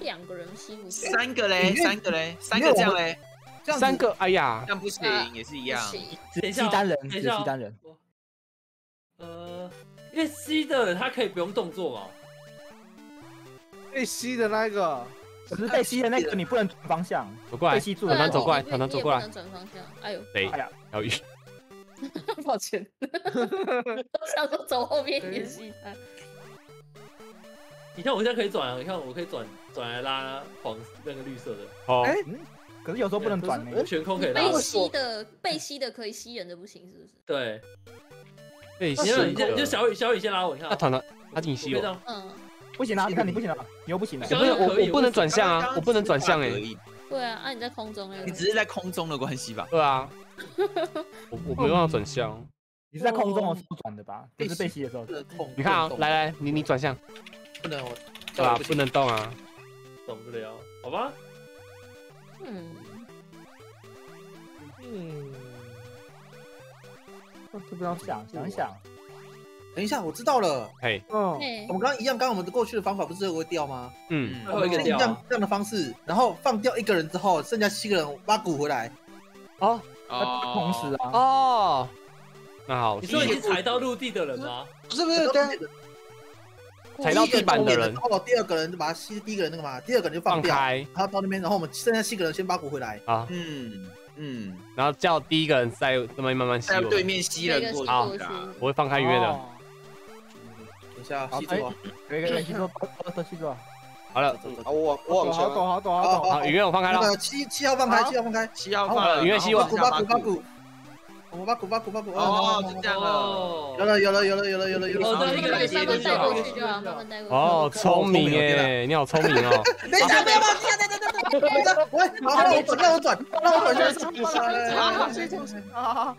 [SPEAKER 3] 两个人吸不吸？
[SPEAKER 9] 三个嘞，三个嘞，三个这样嘞，
[SPEAKER 7] 这样
[SPEAKER 2] 三个，哎呀。
[SPEAKER 9] 这，样不行，也是一样。
[SPEAKER 6] 等一下哦
[SPEAKER 5] 吸单人，只
[SPEAKER 6] 等一下哦
[SPEAKER 5] 吸单人，
[SPEAKER 6] 呃，因为吸的人他可以不用动作嘛。
[SPEAKER 1] 被吸的那个，
[SPEAKER 5] 可是被吸的那个你不能转方向，
[SPEAKER 2] 走过来
[SPEAKER 5] 被，吸住
[SPEAKER 3] 对啊
[SPEAKER 2] 团团走过来
[SPEAKER 3] 你也
[SPEAKER 2] 团团走过来。
[SPEAKER 3] 转方向。哎呦，
[SPEAKER 2] 谁
[SPEAKER 5] 哎？呀，
[SPEAKER 2] 小雨，
[SPEAKER 3] 抱歉，我想说走后面也吸他。
[SPEAKER 6] 你看我现在可以转啊，你看我可以转转来拉黄那个绿色的，
[SPEAKER 2] 哦，
[SPEAKER 1] 哎
[SPEAKER 5] 可是有时候不能转呢
[SPEAKER 6] 我。悬空可以拉
[SPEAKER 3] 被。吸的被吸的可以吸人的不行，是不是？
[SPEAKER 6] 对，
[SPEAKER 2] 被
[SPEAKER 6] 你让你就就小雨小雨先拉我，你看啊，
[SPEAKER 2] 那团团他进吸我，
[SPEAKER 3] 嗯，
[SPEAKER 5] 不行啊！你看你不行啊，你又不行了。
[SPEAKER 2] 我不能我我不能转向啊，我不能转向哎，
[SPEAKER 3] 对啊，啊你在空中哎，
[SPEAKER 9] 你只是在空中的关系吧？
[SPEAKER 2] 对啊，我我没办法转向。
[SPEAKER 5] 你是在空中的时候转的吧？就是被吸的时候。
[SPEAKER 2] 你看啊，来来，你你转向，
[SPEAKER 7] 不能我
[SPEAKER 2] 对吧？不能动啊。
[SPEAKER 6] 动不了，好吧？
[SPEAKER 3] 嗯，
[SPEAKER 1] 嗯，
[SPEAKER 5] 就不要想想一想，
[SPEAKER 7] 等一下，我知道了。
[SPEAKER 2] 嘿，
[SPEAKER 1] 嗯，
[SPEAKER 3] 哎
[SPEAKER 7] 我，们刚刚一样，刚刚我们的过去的方法不是会掉吗？
[SPEAKER 2] 嗯，
[SPEAKER 6] 最后一个
[SPEAKER 7] 一
[SPEAKER 6] 掉啊，
[SPEAKER 7] 样这样的方式，然后放掉一个人之后，剩下七个人挖骨回来。
[SPEAKER 2] 哦
[SPEAKER 5] 那同时啊，
[SPEAKER 2] 哦，那好
[SPEAKER 6] 你，说已经踩到陆地的人吗？
[SPEAKER 7] 不是不是，对。啊，
[SPEAKER 2] 踩到地板的人。
[SPEAKER 7] 然后第二个人就把他吸，第一个人那个嘛，第二个人就放掉，
[SPEAKER 2] 放开。
[SPEAKER 7] 然后到那边，然后我们剩下七个人先把骨回来。
[SPEAKER 2] 啊，
[SPEAKER 9] 嗯嗯，
[SPEAKER 2] 然后叫第一个人再慢慢慢慢吸我，
[SPEAKER 9] 在对面吸人啊。
[SPEAKER 2] 我会放开约的。
[SPEAKER 5] 哦。
[SPEAKER 7] 等一下，吸住啊，
[SPEAKER 5] 有一个人吸住，都都吸住。啊。
[SPEAKER 2] 好了，
[SPEAKER 4] 好，我往我往前。
[SPEAKER 1] 好抖，
[SPEAKER 4] 了，
[SPEAKER 1] 好抖，好抖，
[SPEAKER 2] 好，雨月我放开了，
[SPEAKER 7] 七七号放开，七号放开，
[SPEAKER 9] 七号放了，
[SPEAKER 2] 因为希望
[SPEAKER 7] 挖骨挖骨挖骨，我们挖骨挖骨挖骨。
[SPEAKER 9] 哦，就这样了。
[SPEAKER 6] 哦
[SPEAKER 7] 有，了有了有了有了有了有了。
[SPEAKER 6] 哦对一个
[SPEAKER 3] 慢
[SPEAKER 6] 人
[SPEAKER 3] 慢慢慢带过去就好，慢慢带过去。
[SPEAKER 2] 哦，聪明哎，你好聪明哦。
[SPEAKER 7] 等一下，不要忘记，等等等等等等，喂，好，让我转，让我转，让我转先上。
[SPEAKER 1] 啊，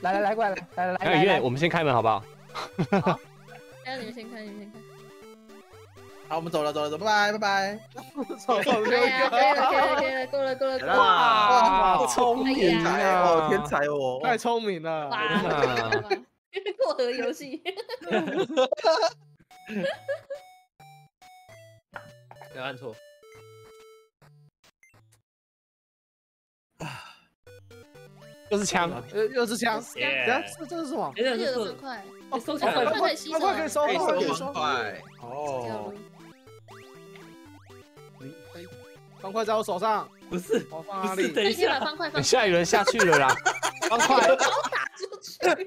[SPEAKER 5] 来来来，过来，来来
[SPEAKER 2] 那个雨约，
[SPEAKER 5] 来来
[SPEAKER 2] 我们先开门好不好？
[SPEAKER 3] 哎，你们先开，你们先看。
[SPEAKER 7] 好，我们走了走了走，拜拜拜拜。
[SPEAKER 1] 走走
[SPEAKER 3] 哎呀，可以了，可以了，可以了，够了，够了，够了。
[SPEAKER 2] 哇，聪明
[SPEAKER 7] 天才
[SPEAKER 2] 啊！
[SPEAKER 7] 哦，天才哦。
[SPEAKER 1] 太聪明了，
[SPEAKER 3] 哇，过河游戏。
[SPEAKER 6] 不要按错，
[SPEAKER 2] 又是枪，
[SPEAKER 1] 又又是枪，这这是什么？
[SPEAKER 6] 哎，这
[SPEAKER 3] 这个
[SPEAKER 6] 是
[SPEAKER 3] 方块，
[SPEAKER 6] 哎收起来了，
[SPEAKER 3] 方块可以
[SPEAKER 1] 收，
[SPEAKER 9] 可以
[SPEAKER 1] 收
[SPEAKER 9] 收方。块，
[SPEAKER 7] 哦，
[SPEAKER 1] 方块在我手上，
[SPEAKER 6] 不是
[SPEAKER 1] 我放哪，里？
[SPEAKER 6] 等一
[SPEAKER 3] 你先把
[SPEAKER 6] 下，
[SPEAKER 3] 方块放
[SPEAKER 2] 等。下有人下去了啦，方块
[SPEAKER 3] 打出去。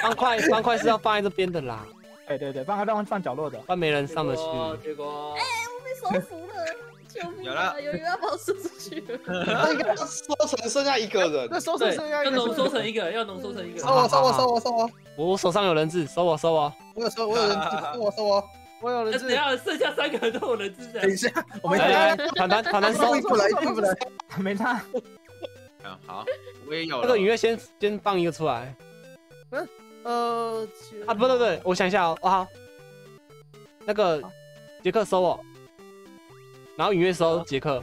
[SPEAKER 2] 方块方块是要放在这边的啦，
[SPEAKER 5] 对对对，放开放放角落的。
[SPEAKER 2] 不然没人上得去。
[SPEAKER 6] 结果我
[SPEAKER 3] 被收服了，救命啊！有人要把我输出去了。
[SPEAKER 4] 那应该缩成剩下一个人
[SPEAKER 1] 那。收成，剩下一个
[SPEAKER 6] 要浓缩成一个，要浓缩成一个。
[SPEAKER 7] 收我收我收我收我，
[SPEAKER 2] 我手上有人质，收我收我。
[SPEAKER 7] 我有收我有人质收我收我。
[SPEAKER 1] 我有人质
[SPEAKER 6] 那等一，下剩下三个人都有人质
[SPEAKER 7] 等一，下，我们
[SPEAKER 2] 来来，团团团团收
[SPEAKER 7] 进。不来进不来。
[SPEAKER 5] 没他，
[SPEAKER 9] 嗯，好，我也有了。
[SPEAKER 2] 那个雨月先先放一个出来嗯
[SPEAKER 1] 呃，
[SPEAKER 2] 啊！不对不对，我想一下哦，哦好，那个杰克收我，然后雨月收杰克，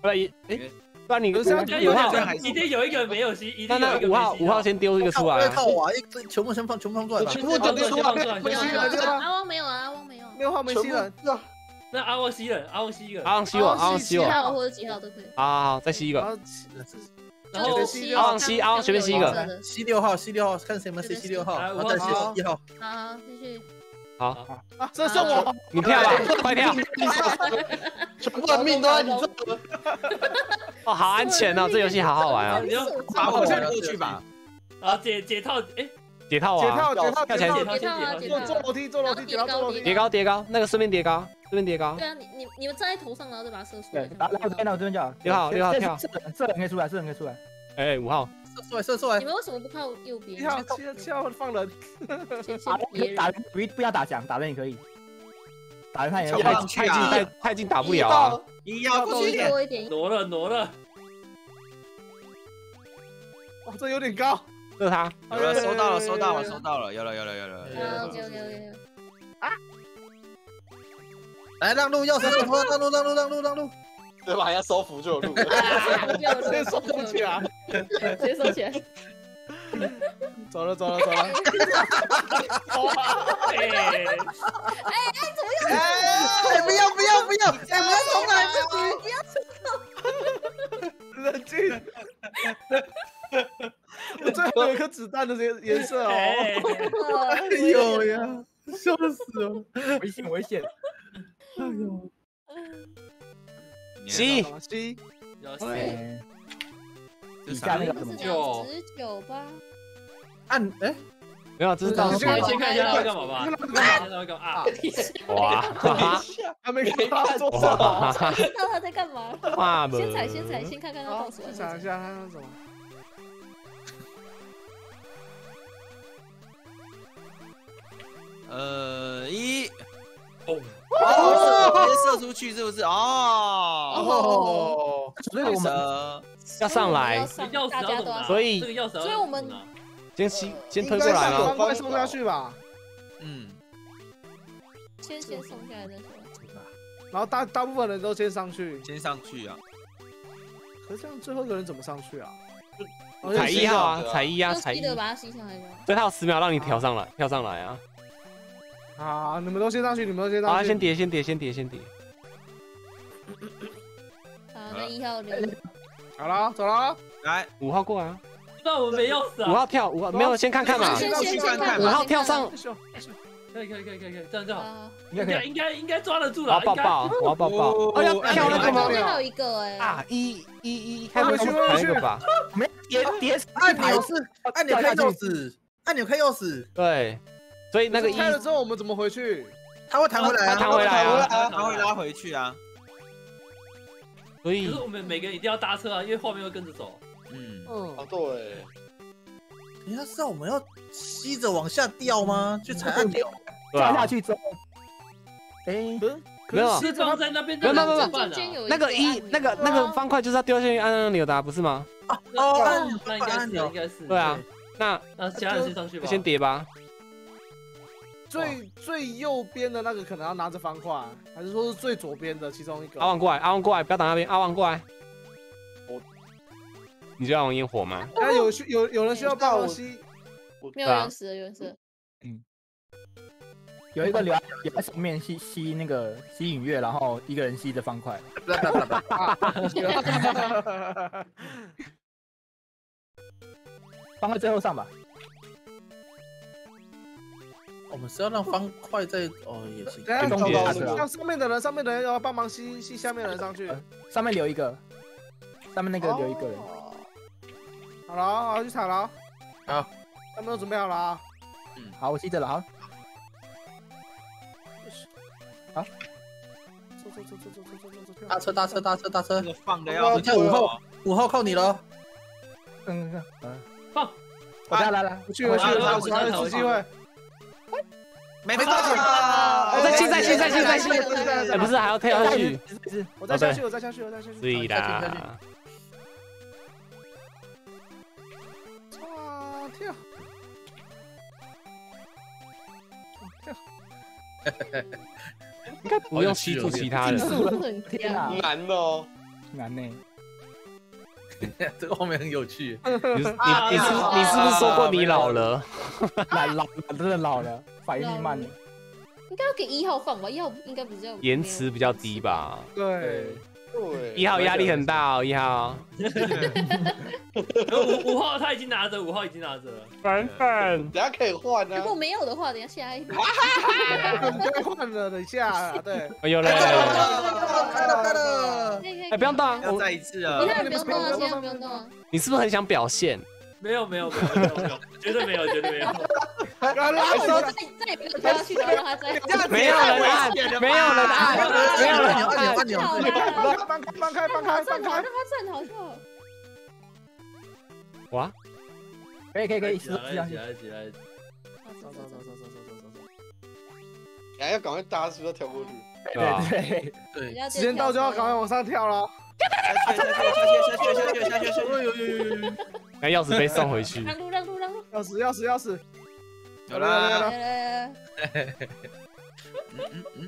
[SPEAKER 2] 不然一哎，不然你
[SPEAKER 1] 有这样
[SPEAKER 6] 应该有
[SPEAKER 2] 五号
[SPEAKER 6] 两个，一定有一个人没有吸，一定
[SPEAKER 2] 那那
[SPEAKER 6] 有一个
[SPEAKER 2] 五号
[SPEAKER 6] 没吸
[SPEAKER 2] 五号先丢一个出来
[SPEAKER 7] 靠我啊！一全部先放全部放出来吧。
[SPEAKER 6] 全部丢丢出来，先放出来，先放出来。
[SPEAKER 1] 这个吗
[SPEAKER 3] 阿汪没有啊，阿汪没有。
[SPEAKER 1] 六号没吸了，
[SPEAKER 6] 那阿旺吸了，阿旺吸一个，
[SPEAKER 2] 阿旺吸我，阿旺吸我，
[SPEAKER 3] 几
[SPEAKER 2] 好
[SPEAKER 3] 号或者几号都可以。
[SPEAKER 2] 好好，再吸一个，
[SPEAKER 1] 然后
[SPEAKER 3] 吸
[SPEAKER 2] 阿旺吸阿旺随便吸一个
[SPEAKER 7] 吸六号，吸六号，看谁们谁吸六号，然后再吸一号。
[SPEAKER 3] 好好，继续。
[SPEAKER 2] 好，
[SPEAKER 1] 啊，这是我，
[SPEAKER 2] 你跳吧，快跳！
[SPEAKER 4] 全部的命都在你这。
[SPEAKER 2] 哦，好安全哦，这游戏好好玩哦！
[SPEAKER 6] 你要
[SPEAKER 9] 把我先过去吧。
[SPEAKER 6] 然后解解套，哎，
[SPEAKER 2] 解套
[SPEAKER 1] 解
[SPEAKER 2] 啊，
[SPEAKER 1] 套解套
[SPEAKER 2] 跳起来
[SPEAKER 1] 解套，
[SPEAKER 6] 解套先解套，
[SPEAKER 1] 坐坐楼梯坐楼梯，解套坐楼梯，
[SPEAKER 2] 叠高叠高，那个顺便叠高，顺便叠高
[SPEAKER 3] 对，啊，你你你们站在头上，然后再把它射出来
[SPEAKER 5] 对，。来来我这边，来我这边就好。
[SPEAKER 2] 六号六号跳
[SPEAKER 5] 这人这人可以出来，这人可以出来。
[SPEAKER 2] 哎，五号，
[SPEAKER 7] 射出来，射出来
[SPEAKER 3] 你。们为什么不靠右边？
[SPEAKER 1] 七号七号放人，
[SPEAKER 3] 先
[SPEAKER 5] 打。打人不不要打墙，打人也可以。打人他也
[SPEAKER 2] 太太近太太近打不了啊！
[SPEAKER 9] 一要过去一点，
[SPEAKER 3] 多一点。
[SPEAKER 6] 挪了挪了，
[SPEAKER 1] 哇，这有点高，
[SPEAKER 2] 这是他，
[SPEAKER 9] 有了，收到了，收到了，收到了，有了，有了，有了。
[SPEAKER 3] 有了，有了有了。啊。
[SPEAKER 7] 来让路，钥匙让路，让路，让路，让路，让路。
[SPEAKER 4] 对吧？要收服就有路。
[SPEAKER 1] 直接收不起来，
[SPEAKER 3] 直接收起来。
[SPEAKER 1] 走了走了走了，
[SPEAKER 6] 哎，
[SPEAKER 7] 哎，不要不要不要，哎，不要重来自己。
[SPEAKER 1] 冷静。我最后有一颗子弹的颜颜色哦，
[SPEAKER 6] 哎，
[SPEAKER 1] 哎呦呀，笑死了。
[SPEAKER 5] 危险危险。
[SPEAKER 2] 吸
[SPEAKER 1] 吸，
[SPEAKER 6] C
[SPEAKER 5] C
[SPEAKER 9] 有你
[SPEAKER 5] 底那个什么
[SPEAKER 6] 就
[SPEAKER 3] 十九吧？
[SPEAKER 7] 按哎。
[SPEAKER 2] 没有，这是当时
[SPEAKER 6] 先看一下他会干嘛吧。
[SPEAKER 1] 看
[SPEAKER 6] 他会干嘛啊？
[SPEAKER 2] 哇！
[SPEAKER 1] 还没看他做什么？
[SPEAKER 3] 看到他在干嘛？
[SPEAKER 2] 画的。
[SPEAKER 3] 先踩，先踩，先看看他
[SPEAKER 1] 动
[SPEAKER 3] 什么。
[SPEAKER 1] 想一下他要怎么。
[SPEAKER 9] 呃，一。
[SPEAKER 6] 哦，
[SPEAKER 9] 哦，直接射出去是不是？哦，
[SPEAKER 1] 哦，
[SPEAKER 5] 所以我们，
[SPEAKER 2] 要上来
[SPEAKER 3] 大家都？
[SPEAKER 2] 所以
[SPEAKER 6] 这个钥匙
[SPEAKER 3] 所以我们
[SPEAKER 2] 先吸先推过来吗
[SPEAKER 1] 方？块送下去吧，
[SPEAKER 9] 嗯，
[SPEAKER 3] 先先送下来再说。
[SPEAKER 1] 然后大大部分人都先上去，
[SPEAKER 9] 先上去啊，
[SPEAKER 1] 可是这样最后一个人怎么上去啊？哦
[SPEAKER 2] 踩一号啊，踩一啊，
[SPEAKER 3] 用
[SPEAKER 2] 踩一。
[SPEAKER 3] 记得把它吸上来。
[SPEAKER 2] 所以他有十秒让你跳上来，跳上来啊！
[SPEAKER 1] 啊！你们都先上去，你们都先
[SPEAKER 2] 好啊，
[SPEAKER 1] 上去。
[SPEAKER 2] 先叠，先叠，先叠，先叠。
[SPEAKER 3] 好，那一号留。
[SPEAKER 1] 好了，走了。
[SPEAKER 9] 来，
[SPEAKER 2] 五号过来啊！
[SPEAKER 6] 那我们没钥匙啊。
[SPEAKER 2] 五号跳，五号没有，先看看嘛。
[SPEAKER 3] 先先先
[SPEAKER 9] 看看
[SPEAKER 2] 五号跳上，
[SPEAKER 6] 可以可以可以可以可以，这样就好。
[SPEAKER 3] 啊，
[SPEAKER 6] 应该
[SPEAKER 5] 应该可以。
[SPEAKER 6] 应该应该抓得住
[SPEAKER 2] 我要
[SPEAKER 6] 了。应该
[SPEAKER 2] 抱抱，我要抱抱。
[SPEAKER 9] 哦
[SPEAKER 2] 哦，要跳那个吗
[SPEAKER 3] 中？间还有一个哎。
[SPEAKER 2] 啊，一一一，开
[SPEAKER 1] 回去
[SPEAKER 2] 看
[SPEAKER 1] 回去
[SPEAKER 2] 那个吧。
[SPEAKER 5] 没叠叠
[SPEAKER 7] 按钮是按钮开钥匙，按钮开钥匙，
[SPEAKER 2] 对，所以那个一，
[SPEAKER 1] 开了之后我们怎么回去？
[SPEAKER 7] 它会弹回来。
[SPEAKER 2] 弹回来啊。
[SPEAKER 9] 他他会拉回去啊，
[SPEAKER 2] 所以
[SPEAKER 6] 可是我们每个人一定要搭车啊，因为画面会跟着走。
[SPEAKER 9] 嗯，
[SPEAKER 1] 嗯，
[SPEAKER 4] 啊，对，
[SPEAKER 7] 你要知道我们要吸着往下掉吗？去踩按钮，
[SPEAKER 2] 对啊，
[SPEAKER 5] 跳下去之后，哎，
[SPEAKER 2] 没有啊
[SPEAKER 6] 是放在那边
[SPEAKER 2] 没有没有没有
[SPEAKER 6] 怎么办啊
[SPEAKER 3] 中间有
[SPEAKER 2] 那个一那个那个方块就是要丢下去按按钮的啊，不是吗？
[SPEAKER 7] 哦，按钮
[SPEAKER 6] 那应该是
[SPEAKER 7] 按钮
[SPEAKER 6] 应，该是。
[SPEAKER 2] 对啊，那
[SPEAKER 6] 那其他人先上去吧。
[SPEAKER 2] 就先叠吧。
[SPEAKER 1] 最最右边的那个可能要拿着方块，还是说是最左边的其中一个？
[SPEAKER 2] 阿旺过来，阿旺过来，不要挡那边，阿旺过来。
[SPEAKER 4] 我
[SPEAKER 2] 你就要用烟火吗？
[SPEAKER 1] 那有需有有人需要帮我吸？
[SPEAKER 3] 没有人死了，有人死了。
[SPEAKER 5] 有一个留在留在上面吸吸那个吸引月，然后一个人吸着方块。
[SPEAKER 7] 不不不不，
[SPEAKER 5] 方块最后上吧。
[SPEAKER 7] 我们是要让方块在哦也行。
[SPEAKER 1] 等一下
[SPEAKER 5] 中间是吧
[SPEAKER 1] 让上面的人，上面的人要帮忙吸吸下面的人上去。
[SPEAKER 5] 上面留一个，上面那个留一个人。
[SPEAKER 1] 哦好了，好去踩了。
[SPEAKER 7] 好，
[SPEAKER 1] 他们都准备好了啊。
[SPEAKER 5] 好，我记得了，好。
[SPEAKER 1] 走走走走走走走走走。
[SPEAKER 7] 大车大车大车大车
[SPEAKER 9] 这，个放的要
[SPEAKER 7] 你看五号五号靠你了。
[SPEAKER 5] 嗯嗯嗯，
[SPEAKER 6] 放。
[SPEAKER 5] 我来来来，
[SPEAKER 1] 我去我去，还有
[SPEAKER 6] 我
[SPEAKER 1] 还有次机会。
[SPEAKER 9] 没错，
[SPEAKER 2] 哦再吸再吸再吸再吸
[SPEAKER 1] 吸
[SPEAKER 2] 哎，不是还要跳下去？
[SPEAKER 5] 是
[SPEAKER 1] 我再下去，我再下去，我再下去。
[SPEAKER 2] 对
[SPEAKER 7] 下去下去
[SPEAKER 2] 啦。
[SPEAKER 1] 哇，跳！
[SPEAKER 2] 应该不用吸住其他人。
[SPEAKER 4] 难哦。
[SPEAKER 5] 难呢。
[SPEAKER 7] 这个后面很有趣。
[SPEAKER 2] 你是你你是你是不是说过你老了？
[SPEAKER 5] 老老真的老了，反应力慢了。
[SPEAKER 3] 应该要给一号放吧，一号应该比较
[SPEAKER 2] 延迟比较低吧？
[SPEAKER 1] 对，
[SPEAKER 4] 对，
[SPEAKER 2] 一号压力很大哦，一号。
[SPEAKER 6] 五五号他已经拿着，五号已经拿着了。
[SPEAKER 2] 粉粉，
[SPEAKER 4] 等下可以换啊
[SPEAKER 3] 如果。没有的话，等下下一个。
[SPEAKER 1] 该换了，等一下啊，对。
[SPEAKER 2] 哎呦嘞！
[SPEAKER 7] 开了开了，
[SPEAKER 3] 可以可以
[SPEAKER 2] 哎，不用动啊！
[SPEAKER 9] 再一次啊
[SPEAKER 3] 其！他人不用动啊，其他人不用动啊。
[SPEAKER 2] 你是不是很想表现？
[SPEAKER 6] 没有没有没有没有没有，绝对没有绝对没有。
[SPEAKER 1] 刚
[SPEAKER 3] 然
[SPEAKER 1] 来说
[SPEAKER 3] 后我再再也不用跳下去，然后让他再。
[SPEAKER 2] 没有人按，没有人按，没有人
[SPEAKER 7] 按钮按钮按钮。
[SPEAKER 1] 放开放开放开放开
[SPEAKER 3] 站好，让。他站好就好。
[SPEAKER 2] 哇！
[SPEAKER 5] 可以可以可以，
[SPEAKER 6] 起来起来起来！
[SPEAKER 1] 走走走走走走走走。
[SPEAKER 4] 走！哎要赶快搭，是不是要跳过去？
[SPEAKER 2] 对
[SPEAKER 5] 对，对，
[SPEAKER 1] 时间到就要赶快往上跳了。
[SPEAKER 9] 下去下去下去下去下去下去！
[SPEAKER 2] 那钥匙被送回去。
[SPEAKER 3] 让路让路让路。
[SPEAKER 1] 钥匙钥匙钥匙。
[SPEAKER 9] 有啦，
[SPEAKER 3] 来来来，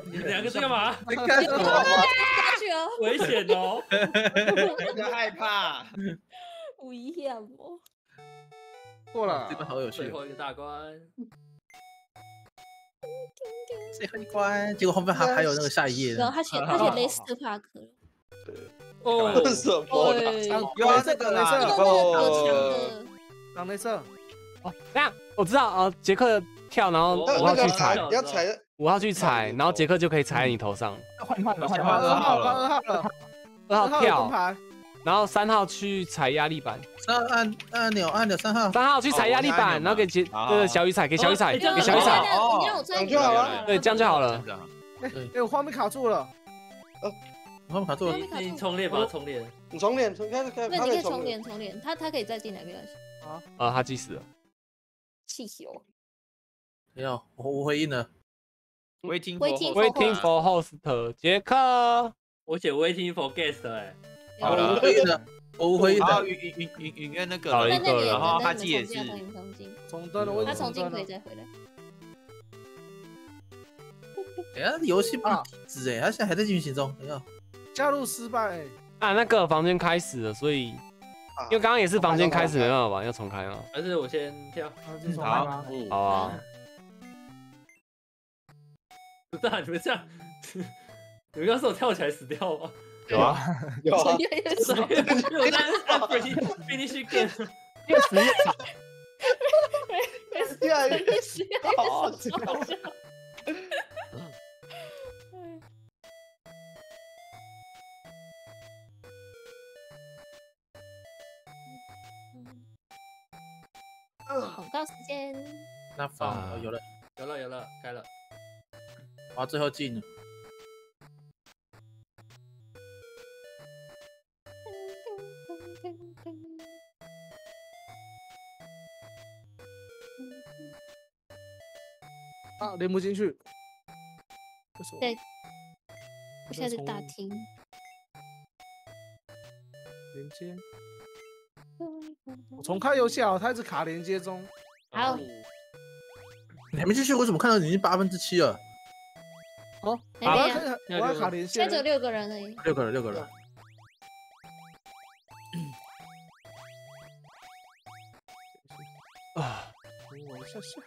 [SPEAKER 6] 你们两个在干嘛？
[SPEAKER 7] 你干什么？
[SPEAKER 3] 下去哦。
[SPEAKER 6] 危险哦！
[SPEAKER 9] 有点害怕。
[SPEAKER 3] 危险哦。
[SPEAKER 1] 过了
[SPEAKER 7] 这。关好有趣，
[SPEAKER 6] 最后一个大关，
[SPEAKER 7] 最后一关，结果后面还还有那个下一页呢。
[SPEAKER 3] 然后他写他写雷斯特帕克。
[SPEAKER 6] 哦，
[SPEAKER 4] 什么啦？
[SPEAKER 9] 有啊，这个啦，
[SPEAKER 3] 那个
[SPEAKER 4] 哦
[SPEAKER 3] 那。
[SPEAKER 2] 哦，这样我知道啊。杰克跳，然后
[SPEAKER 6] 哦
[SPEAKER 2] 五号去踩，
[SPEAKER 4] 踩要踩
[SPEAKER 2] 五号去踩，然后杰克就可以踩在你头上。
[SPEAKER 5] 换换了换
[SPEAKER 1] 二
[SPEAKER 5] 换了。
[SPEAKER 1] 号了，二号了，
[SPEAKER 2] 二号跳，然后三号去踩压力板，
[SPEAKER 7] 三按按钮按钮三号，
[SPEAKER 2] 三号去踩压力板，然后给杰呃小雨踩，给小雨踩，给小雨踩。
[SPEAKER 6] 哦
[SPEAKER 3] 你让我
[SPEAKER 4] 这样就好了
[SPEAKER 2] 对，这样就好了。
[SPEAKER 1] 哎，我画面卡住了。
[SPEAKER 7] 我们卡住了。
[SPEAKER 6] 你重练吧，重练。
[SPEAKER 4] 你重练，重开始开，
[SPEAKER 3] 那你可以
[SPEAKER 4] 他可以
[SPEAKER 3] 重连重连，他他可以再进来，没关系。
[SPEAKER 2] 呃，他计时了。
[SPEAKER 3] 气死我！
[SPEAKER 7] 没有，我我回应了。
[SPEAKER 9] Waiting
[SPEAKER 3] Waiting
[SPEAKER 9] for
[SPEAKER 2] Waiting for host，杰克。
[SPEAKER 6] 我写 waiting for guest 哎，
[SPEAKER 9] 好了
[SPEAKER 7] 我回应了，我回应了。
[SPEAKER 9] 然后云云云云云渊那个
[SPEAKER 2] 少了一个
[SPEAKER 9] 然后
[SPEAKER 3] 等等
[SPEAKER 9] 哈基也是
[SPEAKER 3] 重进啊，等你们重进，
[SPEAKER 1] 重登了，
[SPEAKER 3] 他
[SPEAKER 1] 经重
[SPEAKER 3] 进可以。再回来。
[SPEAKER 7] 哎呀，游戏不止哎，他现在还在进行中。哎呀，
[SPEAKER 1] 加入失败，
[SPEAKER 2] 啊，那个房间开始了，所以
[SPEAKER 4] 啊。
[SPEAKER 2] 因为刚刚也是房间开始，没办法玩，要重开吗？
[SPEAKER 6] 还是我先跳？
[SPEAKER 1] 啊，这重来吗？
[SPEAKER 8] 嗯
[SPEAKER 2] 好啊，
[SPEAKER 6] 不是啊，你们这样，你们刚是我跳起来死掉吗？
[SPEAKER 2] 有啊，
[SPEAKER 4] 有
[SPEAKER 6] finish finish game，
[SPEAKER 5] 越死越少。
[SPEAKER 4] 越来越
[SPEAKER 3] 越是越来越
[SPEAKER 4] 好
[SPEAKER 3] 少，广告时间，
[SPEAKER 7] 那放有了，
[SPEAKER 6] 有了有了，开了。
[SPEAKER 7] 好，最后进了。
[SPEAKER 1] 啊，连不进去。
[SPEAKER 3] 对我现在是大厅。
[SPEAKER 1] 连接，我重开游戏啊，它一直卡连接中。
[SPEAKER 3] 好，
[SPEAKER 7] 你还没继续，我怎么看到已经八分之七了？
[SPEAKER 1] 哦，我
[SPEAKER 3] 哎对呀
[SPEAKER 1] 要看，我要卡连线
[SPEAKER 3] 现在只有。六个人而已。
[SPEAKER 7] 六个人，六个人。
[SPEAKER 2] 啊，
[SPEAKER 1] 等我一下下。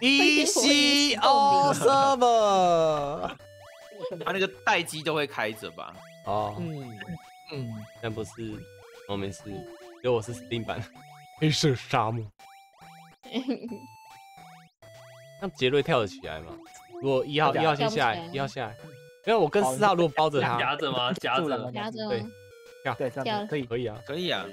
[SPEAKER 2] 一西哦什么？
[SPEAKER 9] 他那个待机都会开着吧？
[SPEAKER 2] 哦，
[SPEAKER 1] 嗯，
[SPEAKER 7] 嗯，
[SPEAKER 2] 但不是，我没事，因为我是 Steam 版黑色沙漠。那杰瑞跳得起来吗？如果一号一号先下来，一号下来，因为我跟四号如果包着他，
[SPEAKER 6] 夹着吗？夹着
[SPEAKER 5] 住了，
[SPEAKER 2] 对
[SPEAKER 3] 压着吗？
[SPEAKER 5] 对，这样子可以。
[SPEAKER 2] 可以啊？
[SPEAKER 9] 可以啊，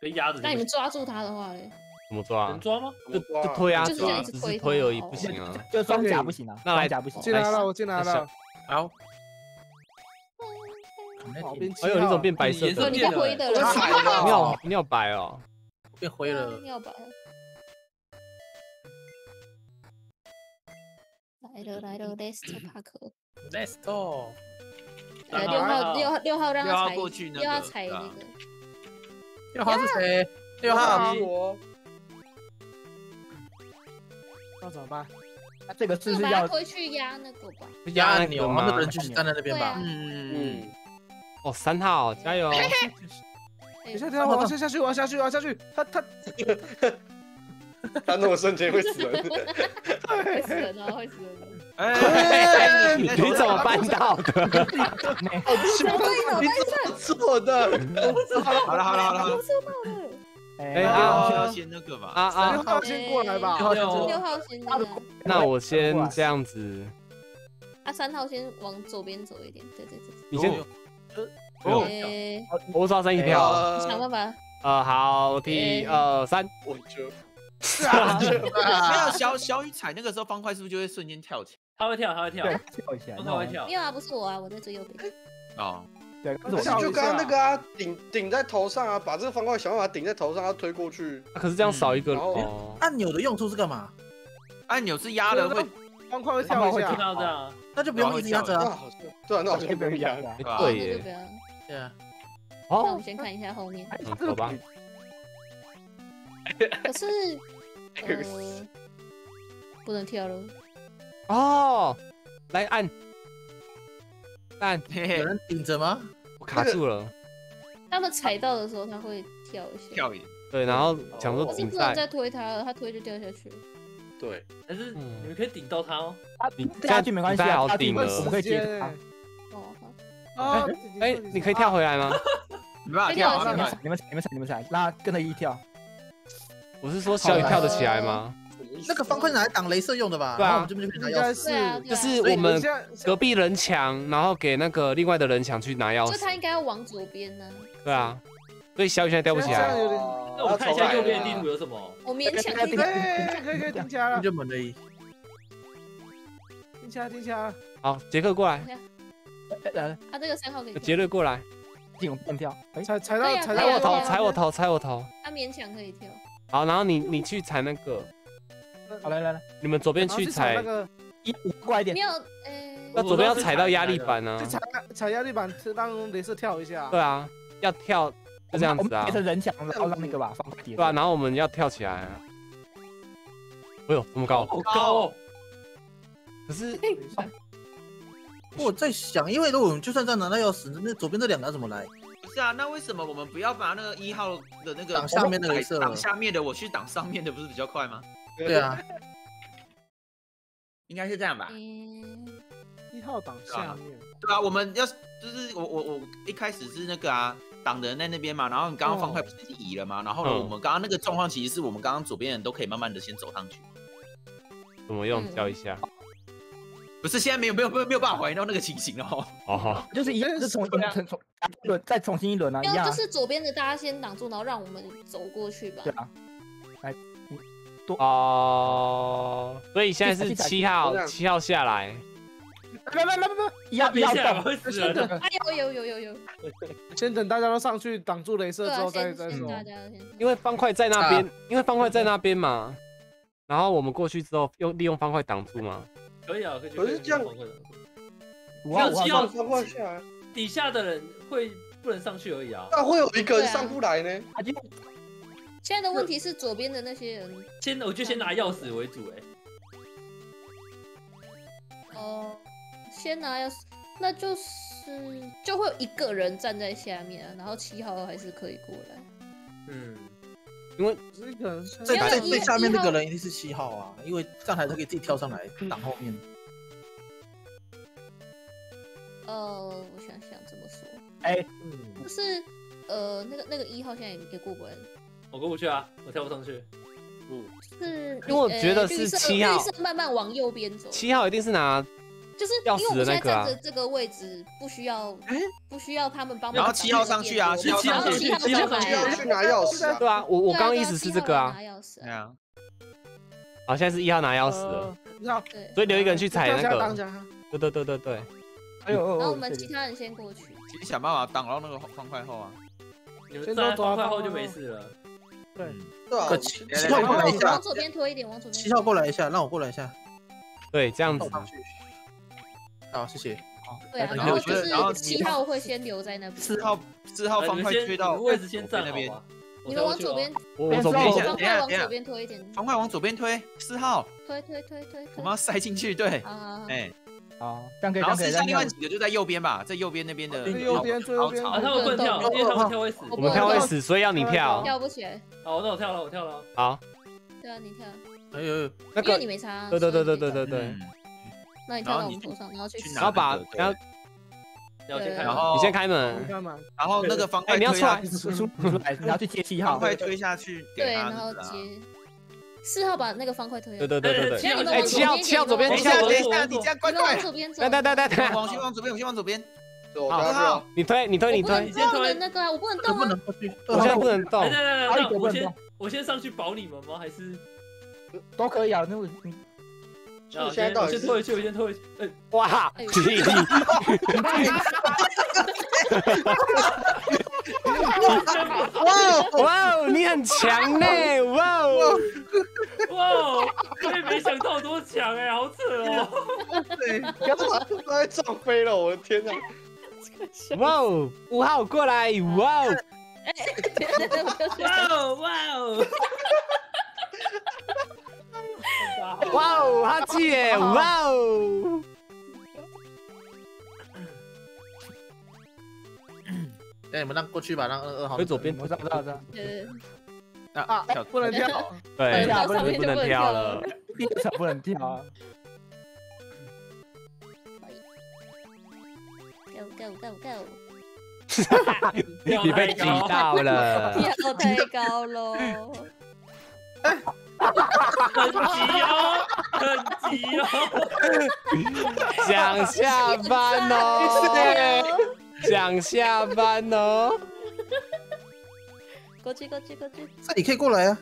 [SPEAKER 6] 可以压着。
[SPEAKER 3] 那你们抓住他的话嘞？
[SPEAKER 2] 怎么抓啊？
[SPEAKER 6] 能抓吗？
[SPEAKER 2] 就就推啊，
[SPEAKER 3] 就是推
[SPEAKER 2] 推而已，
[SPEAKER 3] 哦
[SPEAKER 2] 不行啊。
[SPEAKER 5] 就双夹不行啊，
[SPEAKER 2] 那来
[SPEAKER 5] 双夹不行。
[SPEAKER 1] 进来了，我进来
[SPEAKER 2] 那
[SPEAKER 1] 了。
[SPEAKER 7] 好。
[SPEAKER 1] 好，变
[SPEAKER 2] 哎呦，你怎么变白色
[SPEAKER 6] 了
[SPEAKER 3] 变灰的了，
[SPEAKER 4] 我踩了
[SPEAKER 2] 你好，你好白哦。
[SPEAKER 7] 变灰了。
[SPEAKER 3] 尿白。来了来了，Lester 帕克
[SPEAKER 7] ，Let's go。
[SPEAKER 3] 呃，六号六号六号让
[SPEAKER 9] 六号
[SPEAKER 3] 他踩，
[SPEAKER 9] 过去那
[SPEAKER 3] 六号
[SPEAKER 9] 个对啊
[SPEAKER 3] 踩那个，
[SPEAKER 7] 六号是谁？六号。
[SPEAKER 4] 我
[SPEAKER 1] 那怎么办？
[SPEAKER 5] 那这个
[SPEAKER 3] 就是把他
[SPEAKER 5] 是要
[SPEAKER 3] 推去压那个吧。
[SPEAKER 2] 压按
[SPEAKER 7] 钮，
[SPEAKER 2] 个吗
[SPEAKER 7] 那个？人就是站在那边吧
[SPEAKER 3] 对啊。
[SPEAKER 9] 嗯，
[SPEAKER 2] 哦，三号，加油！
[SPEAKER 3] 哎
[SPEAKER 1] 等一下，等一下，我要下下去，我要下去，我要下去。他他
[SPEAKER 4] 他那么瞬间会死人，
[SPEAKER 3] 会死人哦，会死人哦。
[SPEAKER 9] 哎，
[SPEAKER 2] 你怎么办到的？
[SPEAKER 4] 好强！你怎么做的？
[SPEAKER 9] 好了好了好了好了，
[SPEAKER 5] 哎
[SPEAKER 2] 哎
[SPEAKER 9] 六
[SPEAKER 2] 啊
[SPEAKER 9] 号要先那个吧？
[SPEAKER 2] 啊啊
[SPEAKER 1] 六！号先过来吧。
[SPEAKER 6] 六号
[SPEAKER 3] 六号先那个，
[SPEAKER 2] 那我先这样子，
[SPEAKER 3] 啊，三号先往左边走一点，对对对
[SPEAKER 2] 你先，
[SPEAKER 9] 哦
[SPEAKER 2] 我抓三一票。
[SPEAKER 4] 呃
[SPEAKER 3] 想办法，
[SPEAKER 2] 呃，好，一二三，
[SPEAKER 4] 我就
[SPEAKER 9] 没有小小雨踩那个时候方块是不是就会瞬间跳起
[SPEAKER 6] 他会跳，他会跳，
[SPEAKER 5] 对跳一下，
[SPEAKER 6] 他会跳。
[SPEAKER 3] 没。有啊，不是我啊，我在最右边。
[SPEAKER 9] 哦，
[SPEAKER 5] 对，
[SPEAKER 4] 不是就刚刚那个啊，顶顶在头上啊，把这个方块想办法顶在头上，要推过去。
[SPEAKER 2] 啊可是这样少一个。
[SPEAKER 7] 按钮的用处是干嘛？
[SPEAKER 9] 按钮是压了会
[SPEAKER 1] 方块会跳一
[SPEAKER 6] 听
[SPEAKER 1] 下。
[SPEAKER 7] 那就不用一直压着啊。
[SPEAKER 4] 对啊，那好像不一样。
[SPEAKER 2] 哎
[SPEAKER 9] 对
[SPEAKER 2] 耶，
[SPEAKER 3] 那就不要。
[SPEAKER 7] 对啊。
[SPEAKER 3] 那我
[SPEAKER 2] 哦
[SPEAKER 3] 们，先看一下后面。
[SPEAKER 2] 好吧。
[SPEAKER 3] 可是，呃，不能跳了。
[SPEAKER 2] 哦，来按，按，
[SPEAKER 9] 嘿嘿
[SPEAKER 7] 有人顶着吗？
[SPEAKER 2] 我卡住了。
[SPEAKER 3] 他们踩到的时候，他会跳一下。
[SPEAKER 9] 跳一
[SPEAKER 2] 对，然后想说顶在，
[SPEAKER 3] 不能再推他了，他推就掉下去了。
[SPEAKER 4] 对，
[SPEAKER 6] 但是
[SPEAKER 2] 嗯
[SPEAKER 6] 你们可以顶到他哦。
[SPEAKER 2] 你
[SPEAKER 5] 下去没关系啊，
[SPEAKER 2] 你太好
[SPEAKER 5] 下去
[SPEAKER 2] 顶了
[SPEAKER 5] 我们可以接他。
[SPEAKER 3] 哦，好。
[SPEAKER 1] 啊，
[SPEAKER 2] 哎，你可以跳回来吗？
[SPEAKER 9] 没办法跳，
[SPEAKER 3] 好像
[SPEAKER 9] 没办法
[SPEAKER 5] 你们踩，你们踩，你们踩，让他跟着一跳。
[SPEAKER 2] 我是说小雨跳得起来吗？
[SPEAKER 7] 那个方块拿来挡镭射用的吧？
[SPEAKER 2] 对啊
[SPEAKER 7] 我们这边就可以拿钥匙。
[SPEAKER 2] 就是我们隔壁人墙，然后给那个另外的人墙去拿钥匙。
[SPEAKER 3] 就他应该要往左边呢。
[SPEAKER 2] 对啊，所以小雨现在吊不起来。
[SPEAKER 6] 那我们看一下右边的地图有什么。
[SPEAKER 3] 我勉强可以。
[SPEAKER 1] 哎，可以可以顶起来了，
[SPEAKER 7] 就门而已。
[SPEAKER 1] 顶起来顶起来。
[SPEAKER 2] 好，杰克过来，
[SPEAKER 5] 呃，
[SPEAKER 3] 他这个三号可以。
[SPEAKER 2] 杰瑞过来，
[SPEAKER 5] 进我不跳。哎，
[SPEAKER 1] 踩踩到
[SPEAKER 3] 可以啊
[SPEAKER 1] 踩到
[SPEAKER 2] 踩我头，
[SPEAKER 3] 可以啊
[SPEAKER 2] 踩我头，踩我头。
[SPEAKER 3] 他勉强可以跳。
[SPEAKER 2] 好，然后你你去踩那个，
[SPEAKER 5] 好来来来，
[SPEAKER 2] 你们左边
[SPEAKER 1] 去踩
[SPEAKER 2] 踩
[SPEAKER 1] 那，个
[SPEAKER 5] 一五过来一点
[SPEAKER 3] 没，有，呃，
[SPEAKER 2] 那左边要踩到压力板啊
[SPEAKER 1] 去。踩踩压力板，让镭射跳一下。
[SPEAKER 2] 对啊，要跳就这样子啊
[SPEAKER 5] 变，成人墙，然后让那个把方块叠。
[SPEAKER 2] 对啊，然后我们要跳起来啊。哎呦，这么高！
[SPEAKER 6] 好高哦！
[SPEAKER 2] 可是
[SPEAKER 7] 我在想，因为如果我们就算这样拿到钥匙，那左边这两个怎么来？
[SPEAKER 9] 不是啊，那为什么我们不要把那个一号的那个
[SPEAKER 7] 挡下面的镭射
[SPEAKER 9] 挡下面的，我去挡上面的，不是比较快吗？
[SPEAKER 7] 对啊，
[SPEAKER 9] 应该是这样吧？
[SPEAKER 3] 嗯，
[SPEAKER 1] 一号挡下面，
[SPEAKER 9] 对啊，我们要就是我我我一开始是那个啊挡的人在那边嘛，然后你刚刚方块不是已经移了吗？然后呢，
[SPEAKER 2] 嗯
[SPEAKER 9] 我们刚刚那个状况其实是我们刚刚左边人都可以慢慢的先走上去，
[SPEAKER 2] 怎么用？教一下。
[SPEAKER 9] 不是现在没有没有没有没有办法还原到那个情形哦。
[SPEAKER 2] 哦，
[SPEAKER 5] 就是一样，是重新重重一轮，再重新一轮啊，一样啊。
[SPEAKER 3] 没有就是左边的大家先挡住，然后让我们走过去吧
[SPEAKER 5] 对。啊，来，多
[SPEAKER 2] 哦，所以现在是七号，七号下来。
[SPEAKER 5] 没没没没没，一样一样
[SPEAKER 6] 别下来
[SPEAKER 5] 动
[SPEAKER 6] 会死人的。
[SPEAKER 3] 哎有有有有有，
[SPEAKER 1] 先等大家都上去挡住镭射之后再再说。
[SPEAKER 3] 大家先。
[SPEAKER 2] 因为方块在那边，因为方块在那边嘛，然后我们过去之后用利用方块挡住嘛。
[SPEAKER 6] 可以啊，可以。
[SPEAKER 4] 可是这样
[SPEAKER 5] 五号五号
[SPEAKER 6] 只要
[SPEAKER 4] 方块下来，
[SPEAKER 6] 底下的人会不能上去而已啊。
[SPEAKER 4] 那会有一个人上不来呢？
[SPEAKER 3] 现在的问题是左边的那些人，
[SPEAKER 6] 先我就先拿钥匙为主，哎，
[SPEAKER 3] 哦，先拿钥匙，那就是就会有一个人站在下面啊，然后七号还是可以过来。
[SPEAKER 6] 嗯，
[SPEAKER 2] 因为
[SPEAKER 1] 只是一个人
[SPEAKER 7] 最下面那个人一定是七号啊，因为这样才他可以自己跳上来挡后面。
[SPEAKER 3] 呃，我想想怎么说，
[SPEAKER 5] 哎，嗯
[SPEAKER 3] 就是呃，那个那个一号现在也也过不来，
[SPEAKER 6] 我过不去啊，我跳不上去。
[SPEAKER 3] 嗯是
[SPEAKER 2] 因为我觉得是七号
[SPEAKER 3] 绿色慢慢往右边走，
[SPEAKER 2] 七号一定是拿
[SPEAKER 3] 就是
[SPEAKER 2] 钥匙
[SPEAKER 3] 因为我们现在
[SPEAKER 2] 的那个啊
[SPEAKER 3] 站着这个位置，不需要不需要他们帮忙。
[SPEAKER 9] 然后七号上去啊
[SPEAKER 6] 七号上去
[SPEAKER 3] 七号上
[SPEAKER 4] 去拿钥匙啊
[SPEAKER 2] 对啊，我我刚刚意思是这个
[SPEAKER 3] 七号要
[SPEAKER 2] 啊
[SPEAKER 3] 拿。钥匙
[SPEAKER 9] 对啊，
[SPEAKER 2] 好，现在是一号拿钥匙了
[SPEAKER 1] 呃，一号，
[SPEAKER 3] 对，
[SPEAKER 2] 所以留一个人去踩那个。
[SPEAKER 1] 当家当家，
[SPEAKER 2] 对对对对对，
[SPEAKER 5] 哎呦，
[SPEAKER 3] 然后我
[SPEAKER 5] 哦对对
[SPEAKER 3] 们其他人先过去。
[SPEAKER 9] 其实想办法挡到那个方块后啊。
[SPEAKER 6] 你们站在方块后就没事了。
[SPEAKER 1] 对
[SPEAKER 9] 嗯
[SPEAKER 4] 对啊
[SPEAKER 7] 可，七七号过来一下
[SPEAKER 3] 往，左边推一点，往左边。
[SPEAKER 7] 七号过来一下，让我过来一下，
[SPEAKER 2] 对，这样子。
[SPEAKER 7] 好，谢谢。
[SPEAKER 3] 对啊，
[SPEAKER 5] 哎
[SPEAKER 3] 然后
[SPEAKER 9] 我觉得然后
[SPEAKER 3] 就是七号会先留在那边。
[SPEAKER 9] 四号四号方块推到
[SPEAKER 6] 位置先站
[SPEAKER 9] 那边，
[SPEAKER 3] 你们往左边，
[SPEAKER 2] 我我左边
[SPEAKER 3] 方
[SPEAKER 9] 等一下等下
[SPEAKER 3] 块往左边推一点，
[SPEAKER 9] 方块往左边推，四号
[SPEAKER 3] 推推推推推。
[SPEAKER 9] 我们要塞进去，对，
[SPEAKER 3] 好好好。
[SPEAKER 9] 哎，
[SPEAKER 5] 好，这样可以，这
[SPEAKER 9] 然后。剩下另外几个就在右边吧，在右边那边的
[SPEAKER 1] 最右边最右边
[SPEAKER 6] 啊，他们不能跳，因为他们跳会死。
[SPEAKER 2] 我们跳会死，所以要你跳。
[SPEAKER 3] 跳不起来。
[SPEAKER 6] 好，那我跳了，我跳了。
[SPEAKER 2] 好，
[SPEAKER 3] 对啊，你跳，
[SPEAKER 7] 哎呦，
[SPEAKER 2] 那个
[SPEAKER 3] 你没差。
[SPEAKER 2] 对对对对对对对，
[SPEAKER 9] 嗯
[SPEAKER 3] 那你跳到我们头上，然后去
[SPEAKER 2] 然后把然后
[SPEAKER 9] 然后
[SPEAKER 2] 你先开门，
[SPEAKER 9] 然后那个方块
[SPEAKER 2] 哎，你要出来
[SPEAKER 5] 出出出来，你要去接七号。
[SPEAKER 9] 方块推下去
[SPEAKER 3] 对，然后。接四号把那个方块推。
[SPEAKER 2] 对对对对对。哎，
[SPEAKER 3] 往
[SPEAKER 2] 七号七号左边，
[SPEAKER 9] 等一下，
[SPEAKER 2] 七号左边
[SPEAKER 9] 等一，下，你这样怪
[SPEAKER 3] 你们往
[SPEAKER 9] 怪。
[SPEAKER 3] 左边走。
[SPEAKER 2] 等等等等等，
[SPEAKER 9] 往先往左边，我先往左边。
[SPEAKER 4] 我
[SPEAKER 2] 好你推你推你
[SPEAKER 3] 我不能那个啊，我不能动啊。
[SPEAKER 7] 不能过去。
[SPEAKER 2] 我现在不能动
[SPEAKER 6] 哎，。来来来，
[SPEAKER 5] 好一
[SPEAKER 6] 那我先我先上去保你们吗？还是
[SPEAKER 5] 都可以啊，那我
[SPEAKER 6] 啊
[SPEAKER 4] 现在到底
[SPEAKER 6] 先退回去，我先退回去。哎，
[SPEAKER 2] 哇，
[SPEAKER 3] 哎呦
[SPEAKER 2] 体力，哇哦，你很强呢，哇哦，
[SPEAKER 6] 哇，我也没想到多强哎，好扯哦。
[SPEAKER 4] 不要把他快撞飞了，我的天哪！
[SPEAKER 2] 哇哦，五号过来，哇哦，
[SPEAKER 6] 哇哦哇哦！
[SPEAKER 2] 哇哦，哈气耶，哇哦，
[SPEAKER 7] 哎，你们让过去吧，让二二号。
[SPEAKER 2] 回左边，
[SPEAKER 5] 我知道我知道我知道。
[SPEAKER 3] 呃，
[SPEAKER 9] 啊，跳
[SPEAKER 1] 不能跳，
[SPEAKER 2] 对，
[SPEAKER 3] 到
[SPEAKER 2] 不
[SPEAKER 3] 能
[SPEAKER 2] 能不能跳
[SPEAKER 3] 跳
[SPEAKER 2] 了，
[SPEAKER 5] 不能跳啊。
[SPEAKER 3] go go go go，
[SPEAKER 2] 你被挤到了，
[SPEAKER 3] 跳太高喽。
[SPEAKER 6] 很急哦，很急哦。
[SPEAKER 2] 想下班哦，想下班哦，
[SPEAKER 3] 过去过去过去，
[SPEAKER 7] 那你可以过来啊。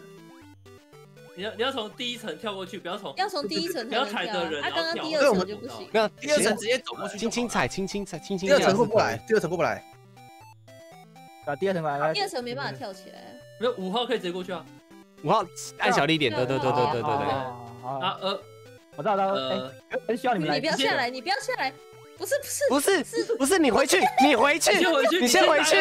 [SPEAKER 6] 你要你要从第一层跳过去，不要从
[SPEAKER 3] 要从第一层才能跳啊，他刚刚第二层就不行。
[SPEAKER 2] 没有，
[SPEAKER 9] 第二层直接走过去。
[SPEAKER 2] 轻轻踩，轻轻踩，轻轻
[SPEAKER 7] 第二层过不来，第二层过不来。
[SPEAKER 5] 啊，第二层来来
[SPEAKER 3] 第。二层没办法跳起来，
[SPEAKER 6] 没有五号可以直接过去啊。
[SPEAKER 2] 五号按小力点，对对对对对对对，
[SPEAKER 5] 哦
[SPEAKER 6] 啊呃
[SPEAKER 5] 我知道，我知很需要你们来。
[SPEAKER 3] 你不要下来，你不要下来，不是不是
[SPEAKER 2] 不是不是，你回去，你回去，
[SPEAKER 6] 你先回去，
[SPEAKER 2] 你先回去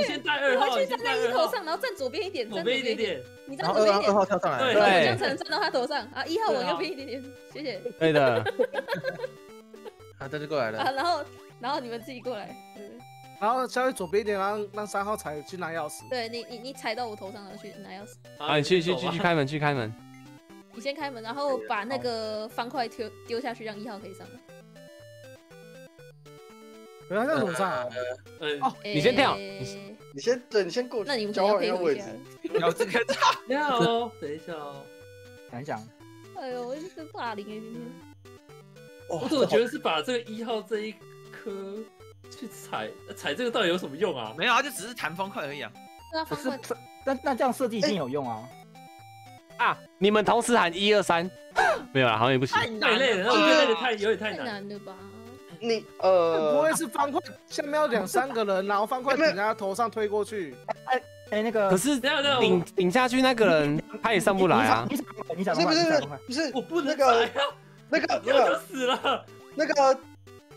[SPEAKER 6] 你先带二号，
[SPEAKER 3] 回去
[SPEAKER 6] 你先带二号，
[SPEAKER 3] 站在一头上，然后站左边一点，
[SPEAKER 6] 左
[SPEAKER 3] 站
[SPEAKER 6] 边一点点，
[SPEAKER 3] 你站左边一点，
[SPEAKER 7] 号跳上来，
[SPEAKER 6] 对
[SPEAKER 3] 然后我这样才能站到他头上啊！一号往右边一点点，谢谢
[SPEAKER 2] 对的，
[SPEAKER 7] 啊，他就过来了
[SPEAKER 3] 啊！
[SPEAKER 7] 了。
[SPEAKER 3] 然后然后你们自己过来，对
[SPEAKER 1] 然后稍微左边一点，然后让三号踩去拿钥匙。
[SPEAKER 3] 对，你你你踩到我头上了，去拿钥匙，
[SPEAKER 2] 啊，你去去去去开门 去开门，
[SPEAKER 3] 你先开门，然后把那个方块丢丢下去，让一号可以上来。
[SPEAKER 1] 原来在手上啊，
[SPEAKER 6] 嗯，
[SPEAKER 1] 哦
[SPEAKER 2] 你先跳
[SPEAKER 3] 诶
[SPEAKER 4] 你先等，你先过去，
[SPEAKER 3] 那你们
[SPEAKER 4] 交
[SPEAKER 3] 要
[SPEAKER 4] 换一下位置。
[SPEAKER 9] 要这个
[SPEAKER 6] 等一下哦，等一下哦。
[SPEAKER 5] 想一想，
[SPEAKER 3] 哎呦，我就是霸凌哎，今天。
[SPEAKER 6] 我怎么觉得是把这个一号这一颗去踩踩这个到底有什么用啊？
[SPEAKER 9] 没有啊，就只是弹方块而已啊。
[SPEAKER 3] 对啊，
[SPEAKER 5] 不是
[SPEAKER 3] 方块，
[SPEAKER 5] 这那那这样设计一定有用啊。
[SPEAKER 2] 啊，你们同时喊一二三，没有啊，好像也不行。
[SPEAKER 6] 太累了，那我觉得累的太有点太
[SPEAKER 3] 太
[SPEAKER 6] 难。
[SPEAKER 3] 难了吧？
[SPEAKER 4] 你呃
[SPEAKER 1] 不
[SPEAKER 4] 呃
[SPEAKER 1] 会，是方块下面有两三个人，然后方块顶在他头上推过去。
[SPEAKER 5] 哎哎，那个
[SPEAKER 2] 可是顶顶下去那个人他也上不来啊。
[SPEAKER 5] 你想你想
[SPEAKER 4] 不是不是不是
[SPEAKER 6] 我不能
[SPEAKER 4] 那个那个那
[SPEAKER 6] 我就
[SPEAKER 4] 个
[SPEAKER 6] 死了。
[SPEAKER 4] 那个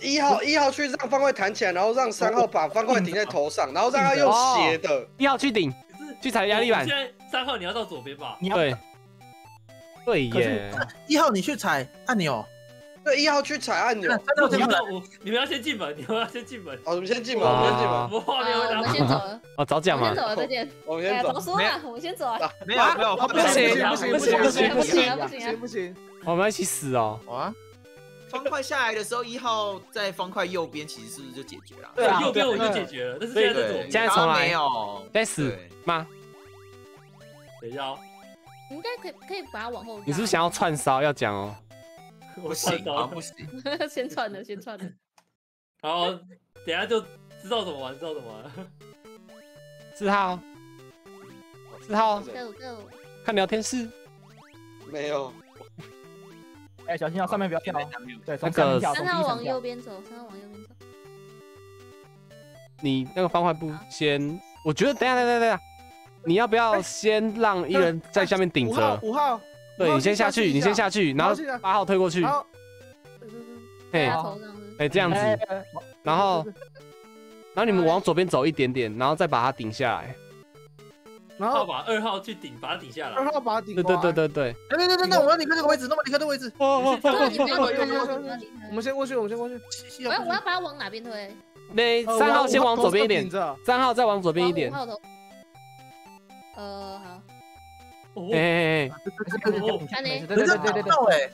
[SPEAKER 4] 一号一号去让方块弹起来，然后让三号把方块顶在头上，然后让他用斜的。
[SPEAKER 2] 一号去顶，去踩压力板
[SPEAKER 6] 现。在三号你要到左边吧？
[SPEAKER 5] 你要
[SPEAKER 2] 对，对耶，
[SPEAKER 7] 一号你去踩按钮，
[SPEAKER 4] 对，一号去踩按钮。
[SPEAKER 7] 三号先来
[SPEAKER 6] 你们要。我你们要先进门，你们要先进门。
[SPEAKER 4] 哦，你们先进门，我们先进门，
[SPEAKER 2] 啊
[SPEAKER 6] 我画面，
[SPEAKER 3] 我们先走了，
[SPEAKER 2] 哦，早讲嘛
[SPEAKER 3] 我先。走了，再见。
[SPEAKER 4] 我们先走
[SPEAKER 3] 早。说啊，我们先走啊。
[SPEAKER 9] 没有没有，
[SPEAKER 1] 不行不行不行不行
[SPEAKER 3] 不行啊，不行啊，不行啊
[SPEAKER 1] 不行！不行，
[SPEAKER 2] 我们要一起死哦。
[SPEAKER 7] 哇，
[SPEAKER 9] 方块下来的时候，一号在方块右边，其实是不是就解决了？
[SPEAKER 5] 对啊
[SPEAKER 6] 右边我就解决了，但是现在在左，边。
[SPEAKER 2] 现在重来
[SPEAKER 9] 没有，
[SPEAKER 2] 在死
[SPEAKER 9] 对
[SPEAKER 2] 吗？
[SPEAKER 6] 等一下哦，
[SPEAKER 3] 你应该可以可以把它往后。
[SPEAKER 2] 你是不是想要串烧？要讲哦。
[SPEAKER 6] 我
[SPEAKER 9] 不行啊，不行。
[SPEAKER 3] 先串的，先串的。
[SPEAKER 6] 然后等下就知道怎么玩，知道怎么玩。
[SPEAKER 2] 四号，四号
[SPEAKER 3] ，Go go。
[SPEAKER 2] 看聊天室。
[SPEAKER 4] 没有，
[SPEAKER 5] 哎，小心啊，上面不要跳哦。对，从
[SPEAKER 2] 那个
[SPEAKER 5] 上面跳，从
[SPEAKER 3] 三号往。右边走，三号往右边走。
[SPEAKER 2] 你那个方块布先，我觉得等下等下等下，你要不要先让一人在下面顶着？
[SPEAKER 1] 五号，
[SPEAKER 2] 对你先下去，你先下去，然后八号推过去
[SPEAKER 1] 然，后
[SPEAKER 2] 嘿，
[SPEAKER 3] 在他头上是
[SPEAKER 2] 哎这样子，然后然后你们往左边走一点点，然后再把它顶下来。
[SPEAKER 1] 然后
[SPEAKER 6] 把二号去顶，把它顶下来。
[SPEAKER 1] 二号把它顶
[SPEAKER 2] 对。对对对对。
[SPEAKER 7] 哎对对对，那我要离开这个位置，那么离开这个位置。
[SPEAKER 1] 我们先过去，我们先过去。
[SPEAKER 3] 我要我要把它往哪边推？
[SPEAKER 2] 那
[SPEAKER 1] 呃
[SPEAKER 2] 三号先往左边一点三号再往左边一点
[SPEAKER 3] 往。五号头。呃，好，
[SPEAKER 6] 哦
[SPEAKER 2] 嘿嘿嘿，
[SPEAKER 3] 看呢
[SPEAKER 5] 对对对对对对，
[SPEAKER 7] 到哎，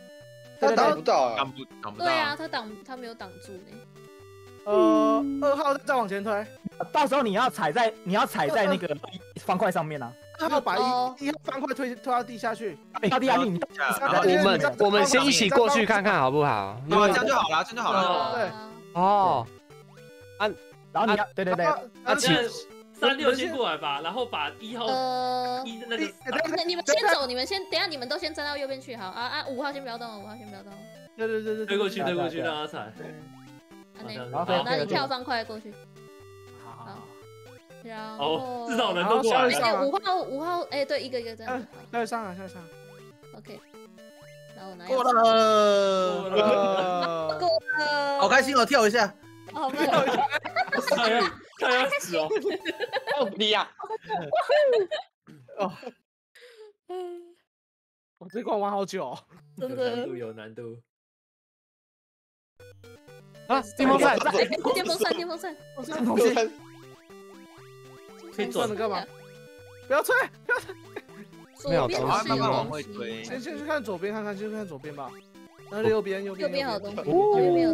[SPEAKER 4] 他打不到啊
[SPEAKER 9] 挡。不挡不到。
[SPEAKER 3] 对啊，，他挡他没有挡住呢。
[SPEAKER 1] 呃，二号再往前推，
[SPEAKER 5] 到时候你要踩在你要踩在那个方块上面啊。
[SPEAKER 1] 二号把
[SPEAKER 3] 哦
[SPEAKER 1] 一一号方块推推到地下去。
[SPEAKER 5] 到地下去，你
[SPEAKER 9] 然后
[SPEAKER 2] 我们我们先一起过去看看好不好？因
[SPEAKER 9] 好，
[SPEAKER 2] 为
[SPEAKER 9] 这样就好了，这样就好了。
[SPEAKER 1] 对哦
[SPEAKER 3] 啊
[SPEAKER 2] 哦，
[SPEAKER 5] 然后你要对对对，
[SPEAKER 2] 那请
[SPEAKER 6] 那三六先过来吧，然后把一号
[SPEAKER 3] 呃，
[SPEAKER 6] 一那个
[SPEAKER 3] 你们先走，你们先等下，你们都先站到右边去，好啊啊，五号先不要动，五号先不要动，
[SPEAKER 1] 对对对对
[SPEAKER 6] 推过去，
[SPEAKER 5] 对
[SPEAKER 6] 推过去让他踩。
[SPEAKER 3] 啊那
[SPEAKER 6] 好
[SPEAKER 3] 好，那你跳方块过去，
[SPEAKER 5] 好好好。
[SPEAKER 3] 然
[SPEAKER 6] 哦
[SPEAKER 3] 后，
[SPEAKER 6] 至少能都过来
[SPEAKER 3] 哎，五号五号，哎，对，一个一个这样子，
[SPEAKER 1] 下去上啊，下去上。
[SPEAKER 3] 好，OK，然后我拿
[SPEAKER 7] 过了，
[SPEAKER 1] 呃，
[SPEAKER 3] 过了，
[SPEAKER 7] 好开心哦，跳一下。
[SPEAKER 3] 好慢，
[SPEAKER 6] 看要看要死哦！
[SPEAKER 4] 你呀，
[SPEAKER 1] 我这关玩好久哦。
[SPEAKER 3] 真
[SPEAKER 6] 有难度，。有难度。
[SPEAKER 2] 啊，电风扇，
[SPEAKER 3] 哎电风扇，电风扇，
[SPEAKER 1] 什么东西？
[SPEAKER 6] 可以转
[SPEAKER 1] 转了干嘛？不要吹！
[SPEAKER 3] 左边
[SPEAKER 2] 没有东西
[SPEAKER 3] 是有
[SPEAKER 9] 慢慢往
[SPEAKER 3] 东西，
[SPEAKER 9] 回推。
[SPEAKER 1] 先先去看左边看看，先去看左边吧。然后右边，右边，
[SPEAKER 3] 右边还有东西，
[SPEAKER 1] 哦
[SPEAKER 3] 右边有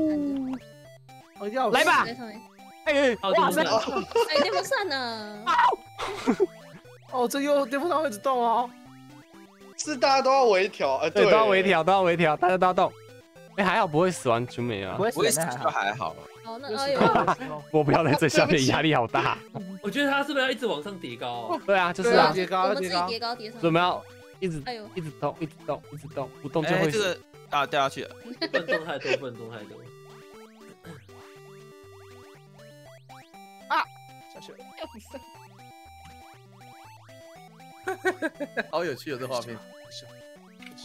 [SPEAKER 1] 哦，要
[SPEAKER 2] 来吧哎，哇塞，
[SPEAKER 3] 哎，电风扇呢？
[SPEAKER 1] 哦，这又电风扇会一直动哦。
[SPEAKER 4] 是大家都要微调，呃，
[SPEAKER 2] 对，都要微。调，都要微调，大家都要动。哎，还好不会死完全没啊
[SPEAKER 5] 不！会
[SPEAKER 9] 我也是就
[SPEAKER 5] 还好。
[SPEAKER 9] 好。
[SPEAKER 3] 哦，那
[SPEAKER 1] 就
[SPEAKER 3] 哎呦，
[SPEAKER 2] 我不要在最下面，压力好大。
[SPEAKER 6] 我觉得他是不是要一直往上叠高哦？
[SPEAKER 2] 对啊，就是
[SPEAKER 1] 对啊
[SPEAKER 2] 啊，
[SPEAKER 1] 叠高
[SPEAKER 3] 我们自己
[SPEAKER 1] 叠高
[SPEAKER 3] 叠高叠上，
[SPEAKER 2] 所以我们要一直
[SPEAKER 3] 哎呦，
[SPEAKER 2] 一直动，一直动，一直动，不动就
[SPEAKER 9] 哎，
[SPEAKER 2] 会死。
[SPEAKER 9] 这个啊掉下去了。
[SPEAKER 6] 不能动太多，不能动太多。
[SPEAKER 1] 啊下去了。
[SPEAKER 7] 好有趣哦，这画面。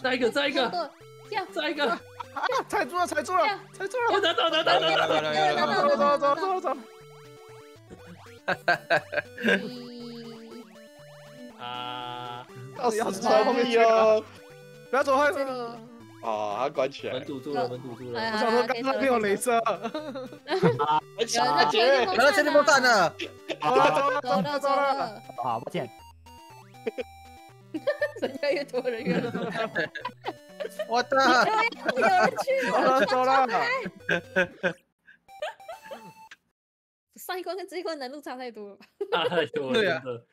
[SPEAKER 6] 再一个，再一个，
[SPEAKER 3] 对跳
[SPEAKER 6] 再一个，
[SPEAKER 1] 啊，踩住了，踩住了，踩住了，
[SPEAKER 6] 我拿走拿走拿走拿到，
[SPEAKER 1] 走了走了走了走了走。了，
[SPEAKER 3] 一
[SPEAKER 6] 啊，
[SPEAKER 4] 要死在后面哦！
[SPEAKER 1] 不要走坏
[SPEAKER 3] 这
[SPEAKER 1] 了。
[SPEAKER 3] 里。
[SPEAKER 4] 啊，他关起来
[SPEAKER 6] 门。堵住了，门堵住了。
[SPEAKER 3] 哎呀
[SPEAKER 1] 我想说刚刚没有镭射，
[SPEAKER 4] 哎，
[SPEAKER 3] 有人在
[SPEAKER 4] 姐，
[SPEAKER 7] 来到千里风扇了，
[SPEAKER 1] 走了走了。
[SPEAKER 3] 走了走
[SPEAKER 1] 走了走了，
[SPEAKER 3] 了，
[SPEAKER 5] 好，抱歉。
[SPEAKER 3] 人越来越多人越来越多，
[SPEAKER 7] 我的，
[SPEAKER 3] 有人去
[SPEAKER 1] 走
[SPEAKER 3] 了。
[SPEAKER 1] 走了，
[SPEAKER 3] 上一关跟这一关难度差太多了吧？
[SPEAKER 6] 太多了，
[SPEAKER 7] 对啊
[SPEAKER 6] 真的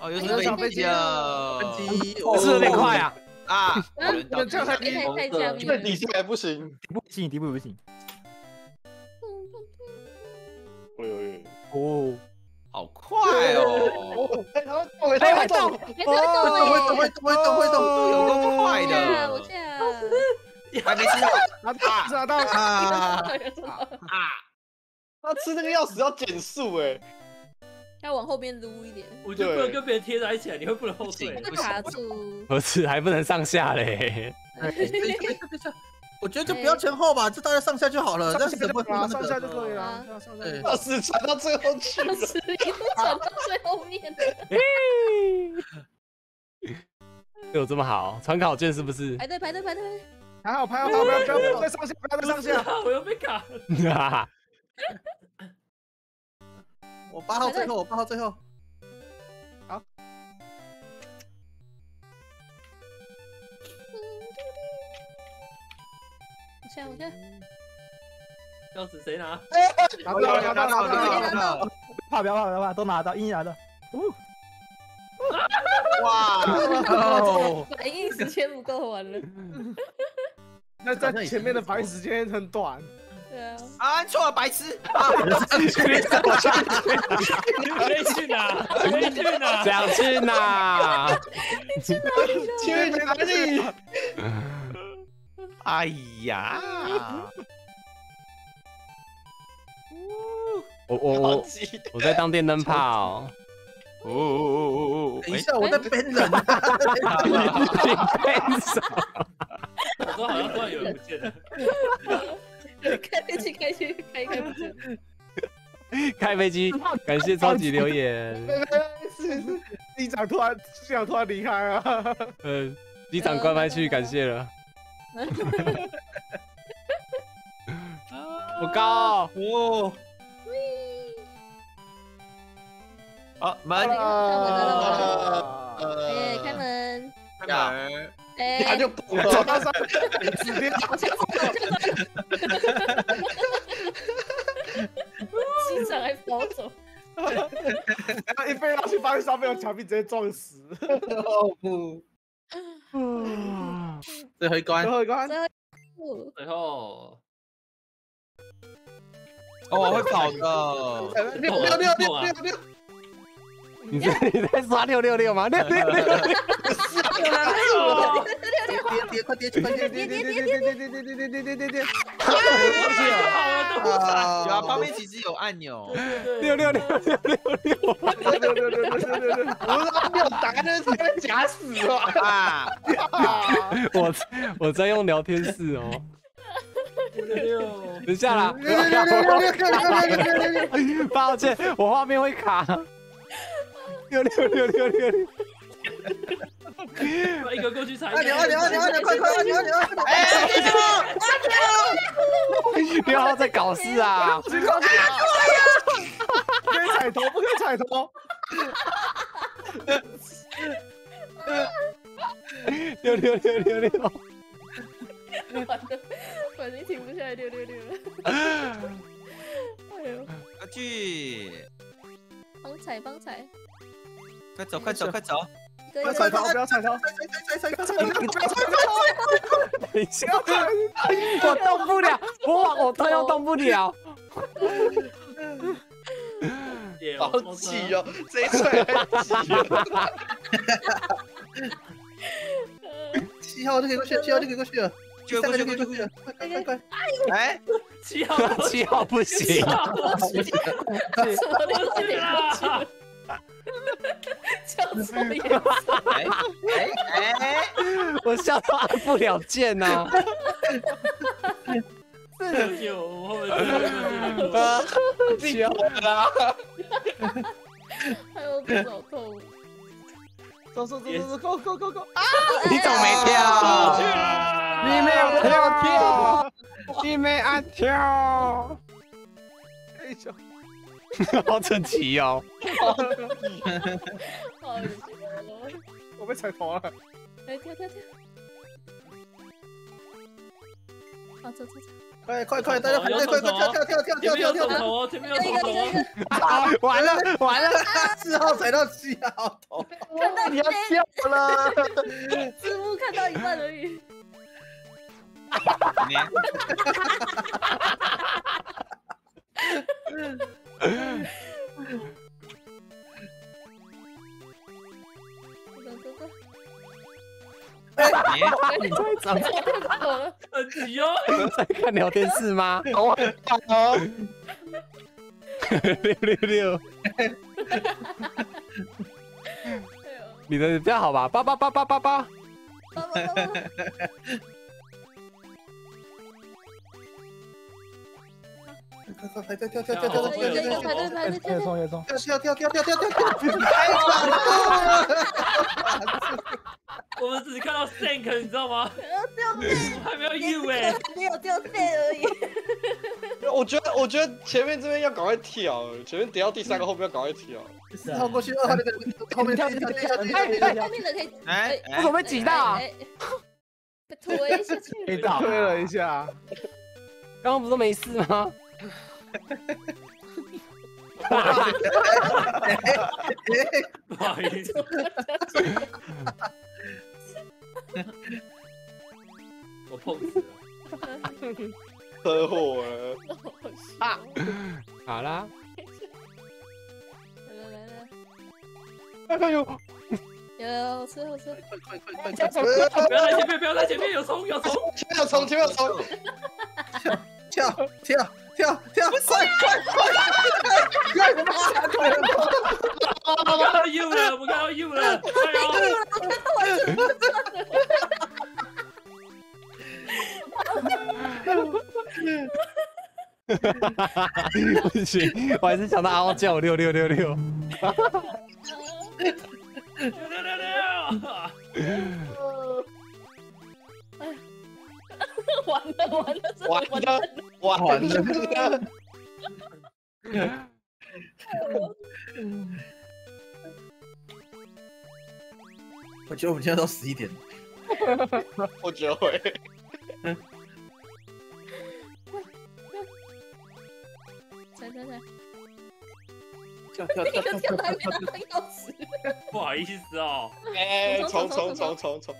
[SPEAKER 9] 哦，有什
[SPEAKER 3] 哎
[SPEAKER 9] 么飞
[SPEAKER 1] 小飞机
[SPEAKER 9] 机了？
[SPEAKER 7] 分机，
[SPEAKER 2] 是不是有点快啊？
[SPEAKER 9] 啊！
[SPEAKER 1] 这样
[SPEAKER 3] 太太太
[SPEAKER 6] 红色
[SPEAKER 3] 下面了。
[SPEAKER 4] 这底线还不行。
[SPEAKER 5] 底部不行，底部不行。
[SPEAKER 4] 哎呦呦！
[SPEAKER 5] 哦，
[SPEAKER 9] 好快哦，
[SPEAKER 4] 他会动，他会动。
[SPEAKER 7] 会
[SPEAKER 3] 哎！
[SPEAKER 7] 动会动会动会动，
[SPEAKER 9] 有够快
[SPEAKER 3] 的我
[SPEAKER 9] 的，
[SPEAKER 3] 下，
[SPEAKER 9] 还没吃到
[SPEAKER 1] 拿到拿到，
[SPEAKER 7] 啊！
[SPEAKER 9] 啊！
[SPEAKER 4] 他吃那个钥匙要减速哎。
[SPEAKER 3] 要往后边撸一点，
[SPEAKER 6] 我就不能跟别人贴在一起啊，你会不能后退
[SPEAKER 3] 会。卡住。
[SPEAKER 2] 儿子还不能上下嘞。
[SPEAKER 7] 我觉得就不要前后吧，就大家上下就好了，这样子
[SPEAKER 1] 上下就
[SPEAKER 7] 不会那
[SPEAKER 1] 可以了，上下。就可以了，上下
[SPEAKER 7] 对
[SPEAKER 4] 钥匙传到最后去了。
[SPEAKER 3] 是 一路传到最后面的，
[SPEAKER 2] 有这么好？传考卷是不是？
[SPEAKER 3] 排队排队排队，
[SPEAKER 1] 还好排好，不要不要不要再上下，不要再上下，
[SPEAKER 6] 我又被卡。
[SPEAKER 2] 哈哈，
[SPEAKER 7] 我八号最后，我八号最后。
[SPEAKER 3] 下我下，
[SPEAKER 6] 钥匙谁拿？
[SPEAKER 1] 拿到了拿到了拿到了拿到了，
[SPEAKER 5] 怕不要怕不要怕，都拿到，一拿到。
[SPEAKER 9] 哇！
[SPEAKER 7] 哦，
[SPEAKER 3] 反应时间不够完了。
[SPEAKER 1] 那在前面的反应时间很短，
[SPEAKER 3] 对啊，
[SPEAKER 9] 啊，按错了，白痴！
[SPEAKER 6] 可以去哪？去哪？
[SPEAKER 2] 想去哪？
[SPEAKER 4] 去哪里？
[SPEAKER 9] 哎呀！
[SPEAKER 2] 我我我我在当电灯泡。
[SPEAKER 9] 哦哦哦哦
[SPEAKER 7] 等一下，我在编人啊。
[SPEAKER 6] 我说好像突然有人不见了。
[SPEAKER 3] 开飞机开去开开不见，
[SPEAKER 2] 开飞机，感谢超级留言。
[SPEAKER 1] 是是，机长突然机长突然离开啊，
[SPEAKER 2] 嗯，机长关麦去，感谢了。不高，
[SPEAKER 9] 哦！好，门。
[SPEAKER 1] 啊
[SPEAKER 3] 哎，开门，
[SPEAKER 9] 开门，
[SPEAKER 3] 哎，
[SPEAKER 4] 他就蹦
[SPEAKER 1] 走
[SPEAKER 4] 了。
[SPEAKER 1] 到上，直接
[SPEAKER 3] 机长还跑走，
[SPEAKER 1] 一飞上去，发现上面有墙壁，直接撞死。
[SPEAKER 4] 哦不，
[SPEAKER 7] 最后一关。
[SPEAKER 1] 最，后一关，
[SPEAKER 3] 哦
[SPEAKER 6] 最后。
[SPEAKER 9] 哦，我会跑的。
[SPEAKER 7] 六六六六六六，
[SPEAKER 2] 你在 你在刷六六六吗？六六六六，
[SPEAKER 7] 叠叠快叠起快叠
[SPEAKER 1] 跌跌跌跌跌跌跌跌跌跌跌跌，
[SPEAKER 9] 有啊，
[SPEAKER 7] 啊！
[SPEAKER 9] 旁边其实有按钮。
[SPEAKER 2] 六六六六六六，
[SPEAKER 1] 六六六六六六六六，
[SPEAKER 4] 我说没有打开那个被夹死了。
[SPEAKER 9] 啊！
[SPEAKER 2] 我我在用聊天室哦。
[SPEAKER 6] 六，
[SPEAKER 2] 等一下啦，
[SPEAKER 7] 六六六六六六六六六，
[SPEAKER 2] 抱歉，我画面会卡。六六六六六六，
[SPEAKER 6] 一个过去踩。
[SPEAKER 7] 按钮按钮按钮按钮，快快按钮按钮按钮！
[SPEAKER 9] 哎，
[SPEAKER 2] 六号在搞事啊！
[SPEAKER 1] 不可以踩头，不可以踩头。
[SPEAKER 2] 六六六六六，
[SPEAKER 3] 完了，反正停不下来，六六六了。哎呦，
[SPEAKER 9] 快去，
[SPEAKER 3] 帮踩帮踩，
[SPEAKER 9] 快走，快走，快走！
[SPEAKER 1] 不要踩头，不要踩头！
[SPEAKER 7] 踩踩踩踩！
[SPEAKER 2] 等一下，我动不了，我我他又动不了。
[SPEAKER 4] 好挤哦，这一踹还挤。
[SPEAKER 7] 七号就可以过去，七号就可以过去了。三个就可以过去了，快快快！
[SPEAKER 9] 哎，
[SPEAKER 6] 七号
[SPEAKER 2] 七号不行，
[SPEAKER 3] 七号不
[SPEAKER 6] 行了。
[SPEAKER 3] 叫错颜色。
[SPEAKER 9] 哎哎哎，
[SPEAKER 2] 我笑到按不了键呐。
[SPEAKER 6] 救救我！后面后面
[SPEAKER 2] 啊，
[SPEAKER 4] 笑啦！
[SPEAKER 3] 还有多少痛？
[SPEAKER 1] 走走走走走，Go Go Go Go！啊，
[SPEAKER 2] 你怎么没跳？
[SPEAKER 5] 你没有跳跳，你没按跳，
[SPEAKER 1] 哎呦，
[SPEAKER 2] 好整齐哦。
[SPEAKER 3] 好恶心哦！
[SPEAKER 1] 我被踩头了。
[SPEAKER 3] 哎，跳跳跳！好，走走走。
[SPEAKER 7] 快快快，大家排队，快快跳跳跳跳跳跳跳！
[SPEAKER 6] 手头哦，前面有头哦。
[SPEAKER 2] 完了完了，
[SPEAKER 7] 四号踩到七号头，
[SPEAKER 3] 看到
[SPEAKER 4] 你要跳了，
[SPEAKER 3] 字幕看到一半而已。
[SPEAKER 9] 你你
[SPEAKER 2] 在长
[SPEAKER 3] 走了。
[SPEAKER 6] 很急哦。
[SPEAKER 2] 在看聊天室吗？
[SPEAKER 4] 我很棒哦！
[SPEAKER 2] 六六六，你的比较好吧？八八八八八八，
[SPEAKER 3] 爸爸爸爸
[SPEAKER 7] 快快排队跳跳跳跳跳跳
[SPEAKER 3] 有有有
[SPEAKER 7] 跳
[SPEAKER 3] 排队排队跳跳。
[SPEAKER 5] 越送越送。
[SPEAKER 7] 跳跳跳跳跳跳跳！太晚了！
[SPEAKER 6] 我们只看到 Sank，你知道吗？
[SPEAKER 3] 掉
[SPEAKER 6] 我们还没有 You 哎。
[SPEAKER 3] 没有掉线而已。
[SPEAKER 4] 我觉得，我觉得前面这边要赶快跳，前面跌到第三个，后面要赶快跳。
[SPEAKER 7] 四号过去，二号那个后面跳跳跳跳跳跳！
[SPEAKER 3] 后面的可以。
[SPEAKER 9] 哎
[SPEAKER 2] 我怎么被挤到
[SPEAKER 3] 被推下去。
[SPEAKER 1] 推了一下，
[SPEAKER 2] 刚刚不是都没事吗？
[SPEAKER 6] 不好意思，我碰死了。
[SPEAKER 4] 车祸了，
[SPEAKER 2] 啊，好啦，
[SPEAKER 3] 来来来，
[SPEAKER 2] 哎呦，
[SPEAKER 3] 有有好吃好吃。
[SPEAKER 7] 快快快快快！
[SPEAKER 6] 不要在前面，不要在前面，有虫有虫。
[SPEAKER 4] 前面有冲，前面有冲！
[SPEAKER 7] 跳跳跳跳！快快快！快点下快点！
[SPEAKER 6] 我们看到 You 了，我们看到 You 了，加油！
[SPEAKER 2] 不行，我还是想到嗷叫六六六六。
[SPEAKER 6] 六六六六！
[SPEAKER 3] 完了完了，真的
[SPEAKER 4] 完
[SPEAKER 3] 完了。
[SPEAKER 4] 了，完了！
[SPEAKER 7] 我觉得我们现在都十一点，
[SPEAKER 4] 我觉得会。
[SPEAKER 3] 踩踩踩，
[SPEAKER 7] 跳跳
[SPEAKER 3] 那
[SPEAKER 7] 跳跳跳
[SPEAKER 3] 个跳的还没
[SPEAKER 7] 跳
[SPEAKER 3] 拿到钥匙。
[SPEAKER 6] 不好意思哦，
[SPEAKER 4] 哎，冲冲冲冲冲！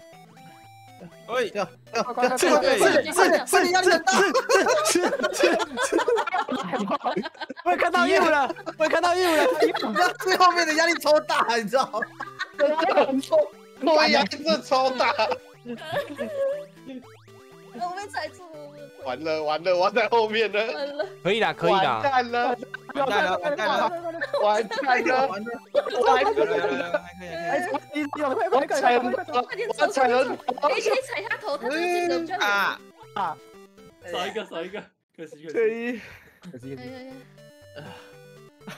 [SPEAKER 9] 喂，
[SPEAKER 7] 跳跳跳！
[SPEAKER 2] 是
[SPEAKER 7] 是是是是，你压力很大。
[SPEAKER 2] 是是是，我也看到 you 了，我也看到 you 了。
[SPEAKER 7] 那最后面的压力超大，你知道吗？
[SPEAKER 4] 很重，我压力真的超大，
[SPEAKER 3] 我被踩住了，
[SPEAKER 4] 完了完了，我在后面呢，
[SPEAKER 3] 完了。
[SPEAKER 2] 可以啦，可以
[SPEAKER 4] 完
[SPEAKER 2] 啦。
[SPEAKER 4] 蛋了，
[SPEAKER 9] 完蛋了，完蛋了，
[SPEAKER 4] 完蛋了，
[SPEAKER 7] 完了，
[SPEAKER 4] 完
[SPEAKER 9] 来来
[SPEAKER 4] 了，
[SPEAKER 9] 来来，还可以，还可以。
[SPEAKER 5] 你你有快
[SPEAKER 4] 我
[SPEAKER 5] 快快
[SPEAKER 4] 踩了
[SPEAKER 5] 快快！
[SPEAKER 3] 快点
[SPEAKER 4] 我
[SPEAKER 3] 走，
[SPEAKER 4] 踩了，
[SPEAKER 3] 可以可以踩他头，他这个镜头比较远。
[SPEAKER 9] 啊，
[SPEAKER 6] 少一个少一个，可惜可
[SPEAKER 1] 可
[SPEAKER 6] 惜。
[SPEAKER 1] 以。
[SPEAKER 5] 可惜可惜，
[SPEAKER 3] 哎呀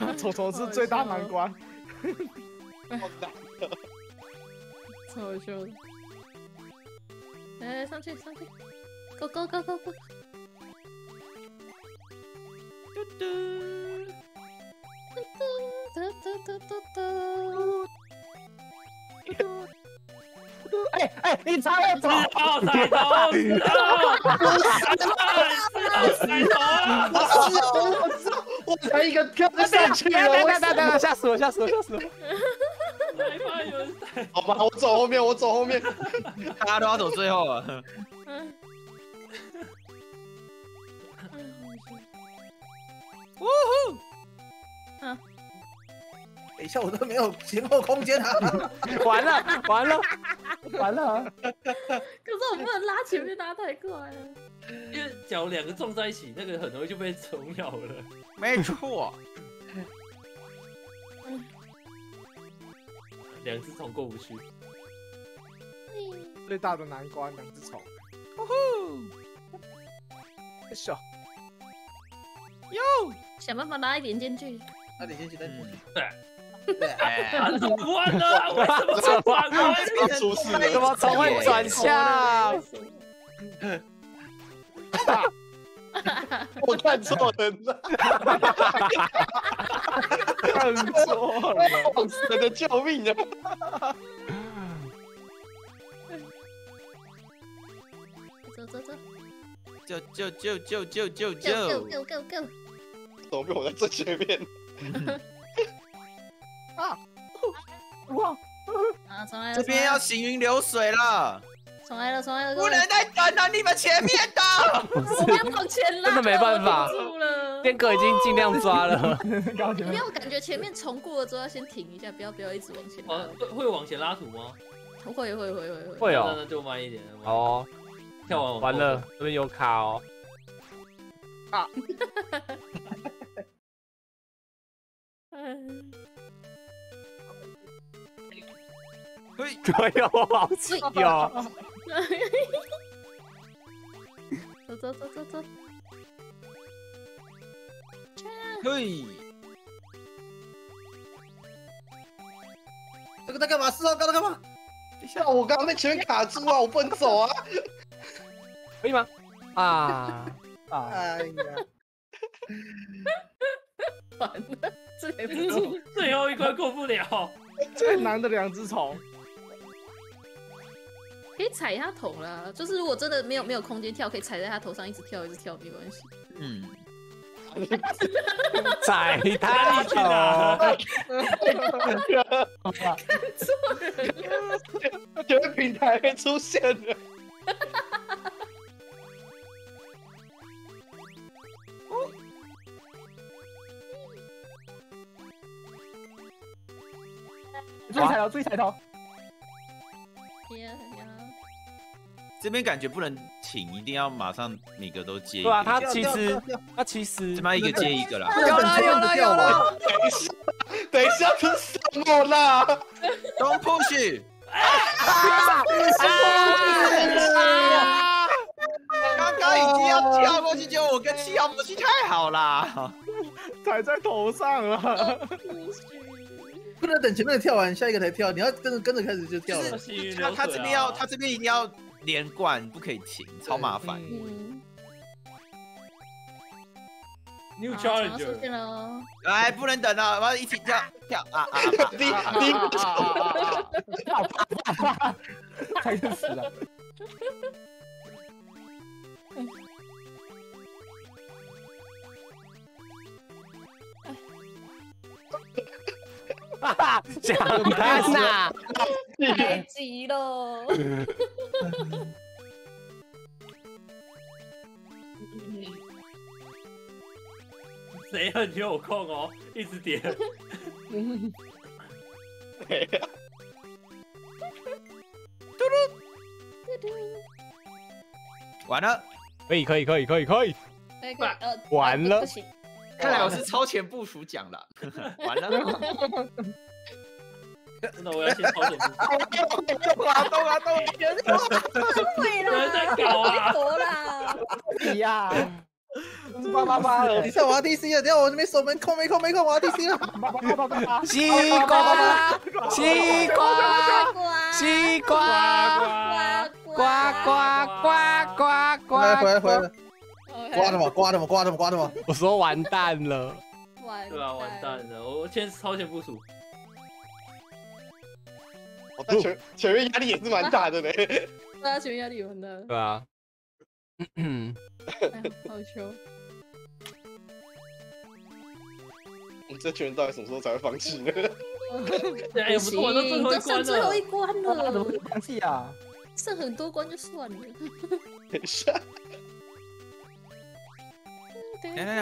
[SPEAKER 3] 呀，
[SPEAKER 1] 丑丑是最大难关。
[SPEAKER 4] 好难
[SPEAKER 3] 超好笑的。来来上去上去，Go Go Go Go Go！嘟嘟嘟嘟嘟嘟嘟。
[SPEAKER 5] 哎哎，你查了走，
[SPEAKER 6] 四号踩头，四号，踩头啊！
[SPEAKER 4] 我才一个跳就上去了，
[SPEAKER 2] 等
[SPEAKER 4] 我
[SPEAKER 2] 等等等，吓死我，吓死我，吓死我！
[SPEAKER 6] 害怕有人踩。
[SPEAKER 4] 好吧，我走后面，我走后面。
[SPEAKER 9] 大家都要走最后了。
[SPEAKER 3] 嗯。
[SPEAKER 7] 等一下我都没有前后空间啊！
[SPEAKER 2] 完了完了，
[SPEAKER 5] 完了，
[SPEAKER 3] 可是我不能拉前面拉太快了。
[SPEAKER 6] 因为假如两个撞在一起，那个很容易就被虫咬了。
[SPEAKER 9] 没错，
[SPEAKER 6] 两只虫过不去。
[SPEAKER 1] 最大的难关，两只虫。哎咻，
[SPEAKER 3] 想办法拉一点进去。
[SPEAKER 7] 拉点进去等。
[SPEAKER 8] 哎
[SPEAKER 6] 啊，怎么弯了？为什么会转弯？
[SPEAKER 4] 出事？了，
[SPEAKER 2] 怎么虫会转向？
[SPEAKER 4] 我看错人了，
[SPEAKER 1] 看错了。
[SPEAKER 4] 救命啊！
[SPEAKER 3] 走走走
[SPEAKER 8] 救救救救救救
[SPEAKER 3] ，Go
[SPEAKER 8] 救
[SPEAKER 3] ！Go Go Go Go！
[SPEAKER 4] 怎么被我在最前面？
[SPEAKER 5] 啊 哇，
[SPEAKER 3] 啊，重来了，
[SPEAKER 8] 这边要行云流水了，
[SPEAKER 3] 重来了，重来了，
[SPEAKER 8] 不能再等了，你们前面的。
[SPEAKER 3] 我们要往前拉，
[SPEAKER 2] 真的没办法。天哥已经尽量抓了，
[SPEAKER 5] 刚前面
[SPEAKER 3] 因为我感觉前面重过了之后要先停一下，不要不要一直往前拉
[SPEAKER 6] 啊，。会会往前拉土吗？
[SPEAKER 3] 会会会会会。
[SPEAKER 2] 会哦，
[SPEAKER 6] 那那就慢一点。慢一点，
[SPEAKER 2] 哦，
[SPEAKER 6] 跳完
[SPEAKER 2] 完了，这边有卡哦，
[SPEAKER 3] 啊
[SPEAKER 8] 嘿，
[SPEAKER 2] 哎呦，好气哦，
[SPEAKER 3] 走走走走走，
[SPEAKER 8] 嘿，
[SPEAKER 7] 这个在干嘛？四号刚才干嘛？
[SPEAKER 4] 一下，我刚刚在前面卡住啊，我不能走啊！
[SPEAKER 2] 可以吗？啊，
[SPEAKER 5] 啊，
[SPEAKER 7] 哎呀，
[SPEAKER 3] 完了，这个也不错。
[SPEAKER 6] 最后一关过不了。
[SPEAKER 1] 最难的两只虫。
[SPEAKER 3] 可以踩他头啦，就是如果真的没有没有空间跳，可以踩在他头上一直跳一直跳，没关系。
[SPEAKER 8] 嗯，
[SPEAKER 2] 踩他头，
[SPEAKER 4] 前面平台会出现的。
[SPEAKER 5] 注意踩头，
[SPEAKER 8] 这边感觉不能停，一定要马上每个都接一
[SPEAKER 2] 对啊，他其实他其实
[SPEAKER 8] 这么一个接一个啦。
[SPEAKER 7] 等
[SPEAKER 4] 一下，等一下，这是什么啦
[SPEAKER 8] ？Don't push！刚刚已经要跳过去，结果我跟七号默契太好啦。
[SPEAKER 1] 踩在头上了。
[SPEAKER 7] 不能等前面的跳完，下一个才跳，你要跟着跟着开始就跳了。
[SPEAKER 8] 就是他他这边要他这边一定要连贯，不可以停，超麻烦。
[SPEAKER 3] 嗯
[SPEAKER 6] ，New
[SPEAKER 3] 好常常
[SPEAKER 6] Challenger
[SPEAKER 3] 出现了哦。
[SPEAKER 8] 来，不能等了，我要一起跳跳啊啊！
[SPEAKER 4] 第第
[SPEAKER 5] 才是死了。
[SPEAKER 2] 想看呐，
[SPEAKER 3] 太急了。
[SPEAKER 6] 谁很有空哦，一直点。
[SPEAKER 8] 完了，
[SPEAKER 2] 可以可以可以可以。可以，
[SPEAKER 3] 那个呃，
[SPEAKER 2] 完了
[SPEAKER 3] 不行，
[SPEAKER 8] 看来我是超前部署奖了。完了，
[SPEAKER 6] 真的，我要先超前部署。
[SPEAKER 8] 滑动啊动！
[SPEAKER 3] 会
[SPEAKER 6] 有人在搞啊
[SPEAKER 3] 别躲啦！
[SPEAKER 5] 你呀，八八八了
[SPEAKER 7] 你，看我要 DC 了，等一下我这边守门空没空没空，我要 DC 了。
[SPEAKER 5] 八八八八八。
[SPEAKER 2] 西瓜西瓜西瓜呱呱呱呱呱
[SPEAKER 7] 回来回来回来，
[SPEAKER 3] 哦
[SPEAKER 7] 刮他们刮他们刮他们刮他们。
[SPEAKER 2] 我说完蛋了，
[SPEAKER 3] 完
[SPEAKER 6] 对啊，完蛋了，我我先超前部署。
[SPEAKER 4] 我在前前面压力也是蛮大的嘞。
[SPEAKER 3] 大家前面压力也很大，
[SPEAKER 2] 对啊，嗯，
[SPEAKER 3] 哎好球。
[SPEAKER 4] 我们这群人到底什么时候才会放弃呢？
[SPEAKER 6] 哎，我都最后一
[SPEAKER 3] 都
[SPEAKER 6] 关
[SPEAKER 3] 剩最后一。关了
[SPEAKER 5] 怎么会，放弃啊？
[SPEAKER 3] 剩很多关就算了。
[SPEAKER 4] 等一下，
[SPEAKER 3] 等一下，等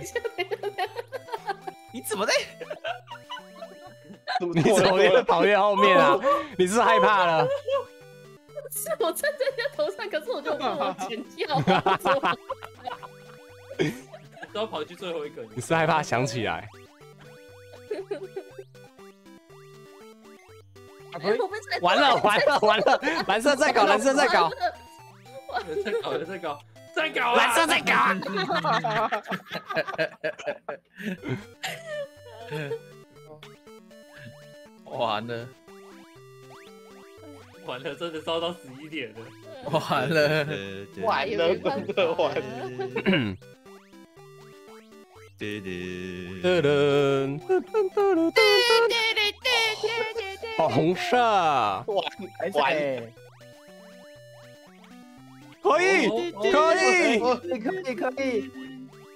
[SPEAKER 3] 一下，等一下
[SPEAKER 8] 你怎么在？
[SPEAKER 2] 你怎么越跑越后面啊？你是害怕了？
[SPEAKER 3] 是我站在他头上，可是我就不往前跳
[SPEAKER 6] 都要跑去最后一个。
[SPEAKER 2] 你是害怕想起来？完了完了完了，蓝色在搞，蓝色在搞，
[SPEAKER 6] 有在搞，有在搞，在搞啊！
[SPEAKER 2] 蓝色在搞。
[SPEAKER 9] 完了
[SPEAKER 6] 完了，真的烧到十一点了。
[SPEAKER 9] 完了，
[SPEAKER 4] 完了，真的完了。
[SPEAKER 9] 对对
[SPEAKER 2] 噔噔噔噔 红色
[SPEAKER 5] 还是哎
[SPEAKER 2] 可以可以，
[SPEAKER 5] 可以可以可以，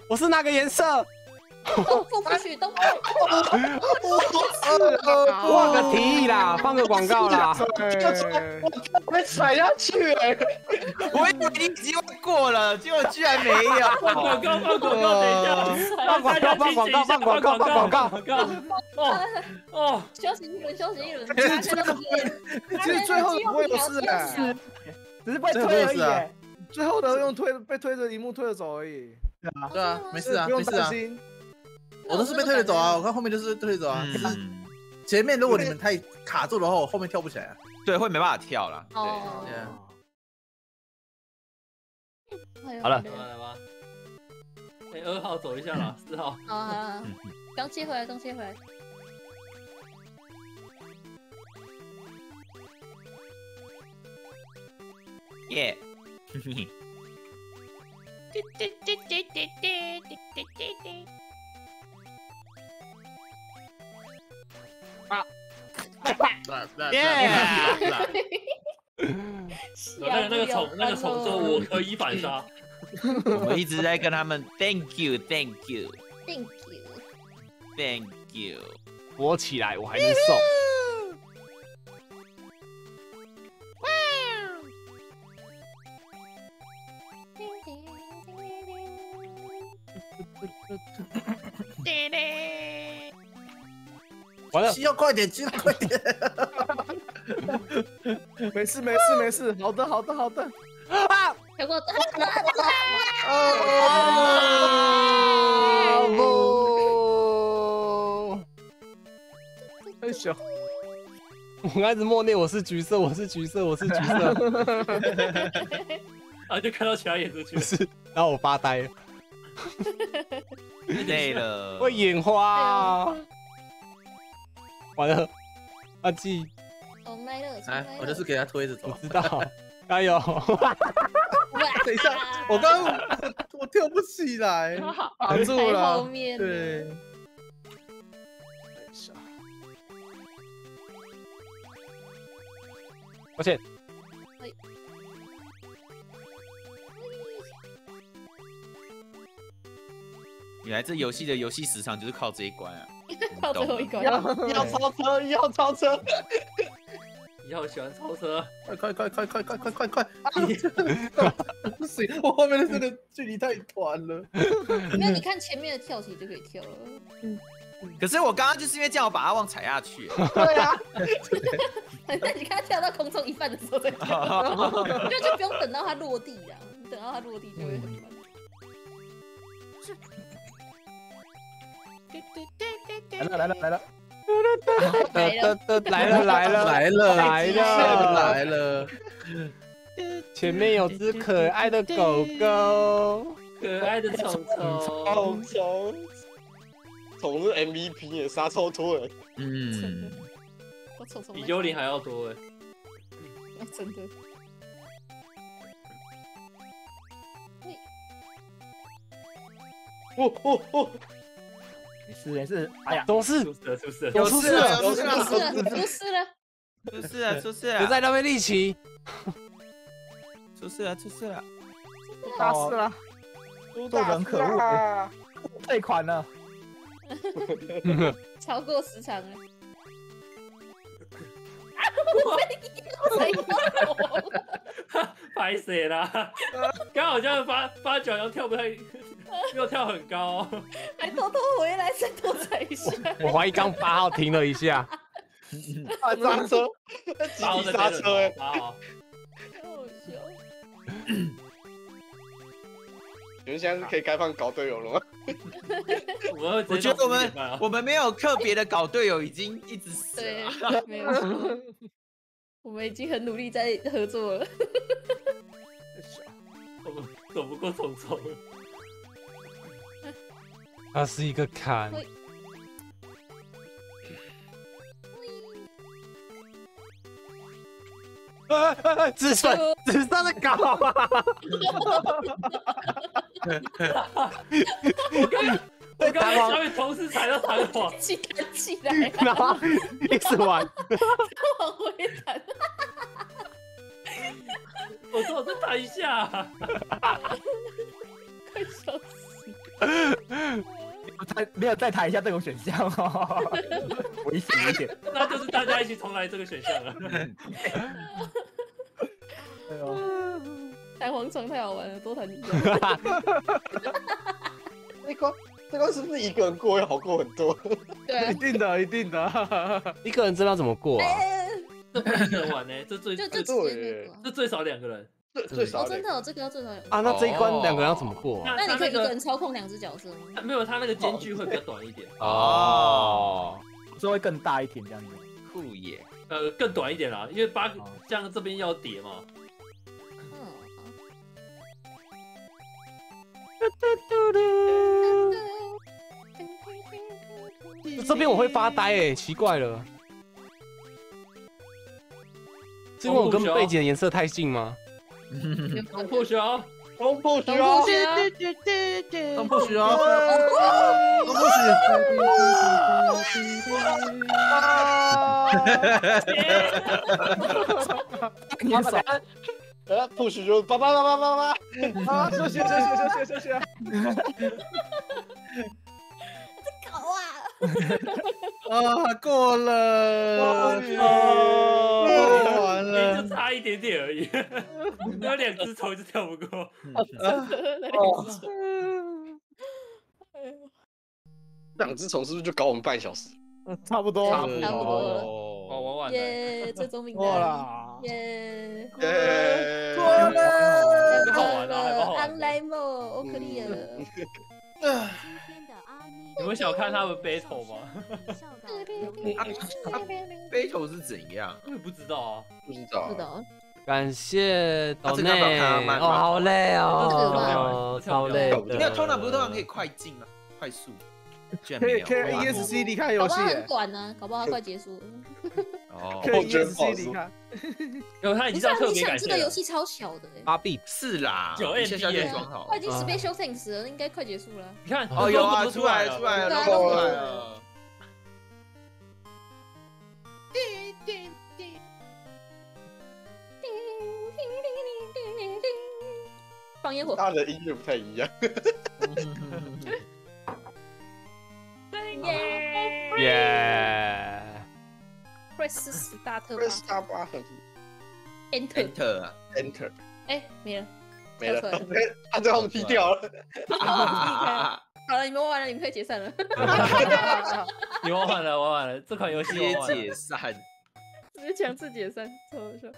[SPEAKER 2] 我是哪个颜色？
[SPEAKER 3] 动不不许动不，
[SPEAKER 2] 放个提议啦，放个广告啦。
[SPEAKER 4] 被踩下去哎！
[SPEAKER 9] 我以为你机会过了，结果居然没有。
[SPEAKER 6] 放广告，放广告，等一下，
[SPEAKER 2] 放广告，放广告，放广告，放广告。
[SPEAKER 6] 广告。哦哦，
[SPEAKER 3] 休息一轮，休息一轮。
[SPEAKER 1] 其实最后不会，其实最后不会有事哎，
[SPEAKER 5] 只是被推而已哎。
[SPEAKER 1] 最后的用推被推着荧幕推着走而已。
[SPEAKER 7] 对啊，对啊没事啊，
[SPEAKER 1] 不用。担心。
[SPEAKER 7] 我都是被推着走啊，我看后面就是推着走啊。可是前面如果你们太卡住的话，我后面跳不起来啊。
[SPEAKER 9] 对，会没办法跳了。
[SPEAKER 3] 哦。
[SPEAKER 2] 好了，
[SPEAKER 6] 来吧来吧。哎，二号走一下啦，四号。
[SPEAKER 3] 好好好，刚切回来，刚切回来。
[SPEAKER 9] 耶。
[SPEAKER 2] 啊！
[SPEAKER 9] 耶！
[SPEAKER 6] 那个那个虫那个虫说我可以反杀。
[SPEAKER 9] 我们一直在跟他们 thank you thank you
[SPEAKER 3] Thank you。
[SPEAKER 9] thank you。
[SPEAKER 2] 我起来，我还能送。
[SPEAKER 7] 要快点，需要快点。
[SPEAKER 1] 没事没事没事，好的好的好的。
[SPEAKER 2] 啊！
[SPEAKER 3] 结果
[SPEAKER 2] 啊不！
[SPEAKER 1] 很小。
[SPEAKER 2] 我开始默念我是橘色，我是橘色，我是橘色。
[SPEAKER 6] 啊，就看到其他颜色去
[SPEAKER 2] 不是，然后我发呆了。
[SPEAKER 9] 累了。
[SPEAKER 2] 会眼花。完了，阿纪。
[SPEAKER 7] 我就是给他推着走。
[SPEAKER 2] 我知道，加油！
[SPEAKER 7] 等一下，我刚刚我跳不起来，
[SPEAKER 1] 挡住了。
[SPEAKER 7] 对。
[SPEAKER 1] 等一下，
[SPEAKER 2] 抱歉。
[SPEAKER 9] 原来这游戏的游戏时长就是靠这一关啊！
[SPEAKER 3] 靠最后一关。
[SPEAKER 4] 要要超车，要超车。
[SPEAKER 6] 以后 喜欢超车，
[SPEAKER 7] 快快快快快快快快快！不行，我后面的这个距离太短了。
[SPEAKER 3] 没有，你看前面的跳起就可以跳了。
[SPEAKER 9] 嗯。可是我刚刚就是因为这样，我把它往踩下去。
[SPEAKER 4] 对啊。
[SPEAKER 3] 那你看它跳到空中一半的时候再跳，就就不用等到它落地了，你等到它落地就会很慢。
[SPEAKER 5] 来了来了来了。
[SPEAKER 2] 来了来了来了
[SPEAKER 7] 来了
[SPEAKER 2] 来了
[SPEAKER 7] 来了！
[SPEAKER 2] 前面有只可爱的狗狗，
[SPEAKER 6] 可爱的虫虫，
[SPEAKER 4] 虫虫，虫是 MVP 耶，杀超多人。
[SPEAKER 9] 嗯，
[SPEAKER 3] 我虫虫
[SPEAKER 6] 比幽灵还要多哎，
[SPEAKER 3] 真的。
[SPEAKER 4] 哦哦哦！
[SPEAKER 5] 没事没事，哎呀，
[SPEAKER 2] 都是。
[SPEAKER 6] 出事了出事了，
[SPEAKER 2] 出事了，
[SPEAKER 3] 出事了，出事了，
[SPEAKER 9] 出事了，出事了！
[SPEAKER 2] 不在那边立旗，
[SPEAKER 9] 出事了，出事了，
[SPEAKER 1] 大事了，
[SPEAKER 5] 做人可恶，退款了，
[SPEAKER 3] 超过时长了。
[SPEAKER 6] 拍谁啦？刚好像发发脚要跳不太，又跳很高，
[SPEAKER 3] 还偷偷回来再偷踩一下。
[SPEAKER 2] 我怀疑刚八号停了一下，
[SPEAKER 4] 啊刹车，集体刹车哎，
[SPEAKER 6] 好
[SPEAKER 3] 好笑。
[SPEAKER 4] 你们现在是可以开放搞队友了吗？
[SPEAKER 6] 我
[SPEAKER 9] 觉得我
[SPEAKER 6] 接到10点
[SPEAKER 9] 们我们没有特别的搞队友，已经一直死
[SPEAKER 3] 没有错，我们已经很努力在合作了。
[SPEAKER 6] 我们躲不过虫虫。
[SPEAKER 2] 它是一个坎。紫色紫色的搞啊！
[SPEAKER 6] 我 刚才下面同时踩到弹簧，
[SPEAKER 3] 起弹起来，
[SPEAKER 2] 然后一直玩，
[SPEAKER 3] 往回弹。
[SPEAKER 6] 我说我再弹一下，
[SPEAKER 3] 快笑死！
[SPEAKER 5] 再没有再弹一下这个选项哦，危险危险。
[SPEAKER 6] 那就是大家一起重来这个选项了。
[SPEAKER 5] 哎呦，
[SPEAKER 3] 弹簧床太好玩了，多弹几下。
[SPEAKER 4] 这关这关是不是一个人过要好过很多？
[SPEAKER 3] 对啊
[SPEAKER 1] 一，定的，一定的。
[SPEAKER 2] 一个人真的要怎么过啊？
[SPEAKER 6] 这不一个人玩呢，这最
[SPEAKER 3] 就就。
[SPEAKER 6] 这最少两个人。
[SPEAKER 4] 最最少
[SPEAKER 3] 哦，真的哦，这个要最少两。
[SPEAKER 2] 啊，那这一关两个人要怎么过啊？
[SPEAKER 3] 那你可以一个人操控两只角色吗？
[SPEAKER 6] 他没有他那个间距会比较短一点，
[SPEAKER 2] 哦，
[SPEAKER 5] 说会更大一点这样子。
[SPEAKER 9] 酷耶！
[SPEAKER 6] 呃，更短一点啦，因为八
[SPEAKER 5] 哦
[SPEAKER 6] 像这边要叠嘛。
[SPEAKER 3] 嗯。
[SPEAKER 2] 这边我会发呆哎，奇怪了，是因为我跟背景的颜色太近吗？
[SPEAKER 6] 冲破熊，
[SPEAKER 4] 冲破需
[SPEAKER 3] 东
[SPEAKER 4] 要
[SPEAKER 3] 部学啊，
[SPEAKER 7] 东部需要，东部
[SPEAKER 5] 你手
[SPEAKER 4] 呃，不许就叭叭叭叭叭叭，
[SPEAKER 1] 啊，休息休息休息休息。
[SPEAKER 3] 搞啊！
[SPEAKER 7] 啊，过了，
[SPEAKER 1] 哦
[SPEAKER 7] 完
[SPEAKER 6] 你
[SPEAKER 7] 了
[SPEAKER 6] 就，差一点点而已，有两只虫就跳不过。
[SPEAKER 4] 两只虫是不是就搞我们半小时？
[SPEAKER 1] 差不多，
[SPEAKER 6] 差不
[SPEAKER 3] 多了
[SPEAKER 6] 哦，玩完了。
[SPEAKER 3] 耶，最终 名
[SPEAKER 1] 过
[SPEAKER 3] 单。
[SPEAKER 1] 啦。
[SPEAKER 3] 耶！
[SPEAKER 4] 过
[SPEAKER 6] 了好玩啊，还蛮好玩。
[SPEAKER 3] 安莱莫，欧克利尔。
[SPEAKER 6] 你们想看他们 battle 吗
[SPEAKER 9] ？battle 是怎样？
[SPEAKER 6] 我也不知道啊。
[SPEAKER 4] 不知道
[SPEAKER 3] 不知道，
[SPEAKER 2] 感谢
[SPEAKER 9] 岛
[SPEAKER 2] 内哦，好累哦，超累的。
[SPEAKER 9] 没有，通常不是通常可以快进吗？快速，居然没有。
[SPEAKER 1] 可以可以 ESC 离开游戏
[SPEAKER 3] 搞不好很，短呢，搞不好它快结束了。
[SPEAKER 9] 哦，
[SPEAKER 1] 可以
[SPEAKER 4] 我觉得不好
[SPEAKER 1] ESC 离
[SPEAKER 4] 说
[SPEAKER 1] 开。
[SPEAKER 6] 因为 他已经到
[SPEAKER 3] 不是啊，你想
[SPEAKER 6] 特别感谢。
[SPEAKER 3] 这个游戏超小的哎，
[SPEAKER 2] 八 B
[SPEAKER 9] 是啦，
[SPEAKER 6] 九
[SPEAKER 9] 一下下
[SPEAKER 6] MB 耶
[SPEAKER 9] 就装好
[SPEAKER 3] 它已。经
[SPEAKER 2] 啊
[SPEAKER 3] special thanks 了，应该快结束了。
[SPEAKER 6] 你看，
[SPEAKER 9] 哦，有啊出来了，出来了出来了。
[SPEAKER 3] 放烟火，
[SPEAKER 4] 他的音乐不太一样。
[SPEAKER 3] 耶
[SPEAKER 2] 耶！
[SPEAKER 3] ！Press 斯大特吧
[SPEAKER 4] Press 大巴很
[SPEAKER 9] ，Enter，Enter 啊
[SPEAKER 4] Enter
[SPEAKER 3] 哎，没了。
[SPEAKER 4] 没了 他最后踢掉了。
[SPEAKER 3] 好了，你们玩完了，你们可以解散了。
[SPEAKER 6] 你玩完了，玩完了，这款游戏
[SPEAKER 9] 解散。
[SPEAKER 3] 直接强制解散，超好笑。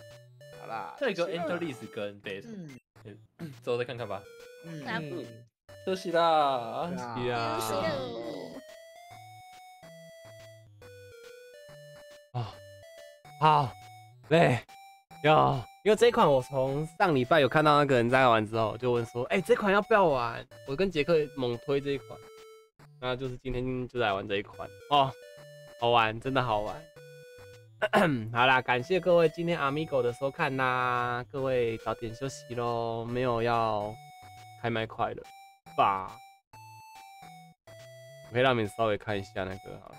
[SPEAKER 1] 好啦，
[SPEAKER 6] 这个 Enter List 跟 battle，之后再看看吧。
[SPEAKER 3] 那
[SPEAKER 1] 嗯，
[SPEAKER 6] 休息啦。
[SPEAKER 3] 休息了。
[SPEAKER 2] 好累哟。因为这一款我从上礼拜有看到那个人在玩之后，就问说，哎、这款要不要玩？我跟杰克猛推这一款，那就是今天就来玩这一款哦，好玩，真的好玩。好啦，感谢各位今天阿米狗的收看啦，各位早点休息喽，没有要开麦快乐吧？我可以让你们稍微看一下那个好了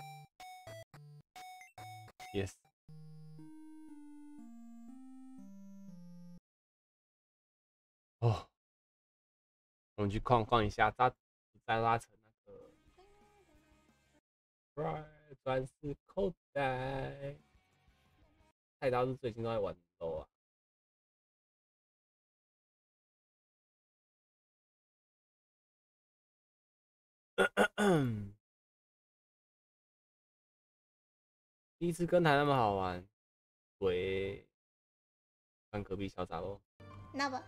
[SPEAKER 2] ，Yes。哦，我们去逛逛一下，再再拉成那个钻石口袋。菜刀是最近都在玩斗啊。第一次跟台那么好玩，喂，看隔壁小杂喽。
[SPEAKER 3] 那吧。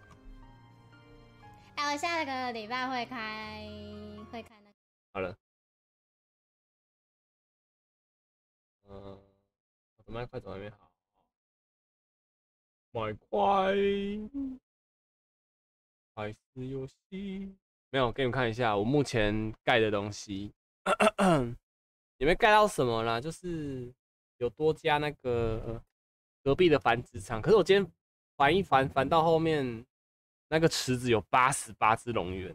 [SPEAKER 10] 哎，我下个礼拜会开会开那个。
[SPEAKER 2] 好了，嗯，我的麦块怎么还没好？麦块，还是游戏？没有，给你们看一下我目前盖的东西，也没盖到什么啦，就是有多加那个隔壁的繁殖场。可是我今天繁一繁繁到后面，那个池子有八十八只龙源。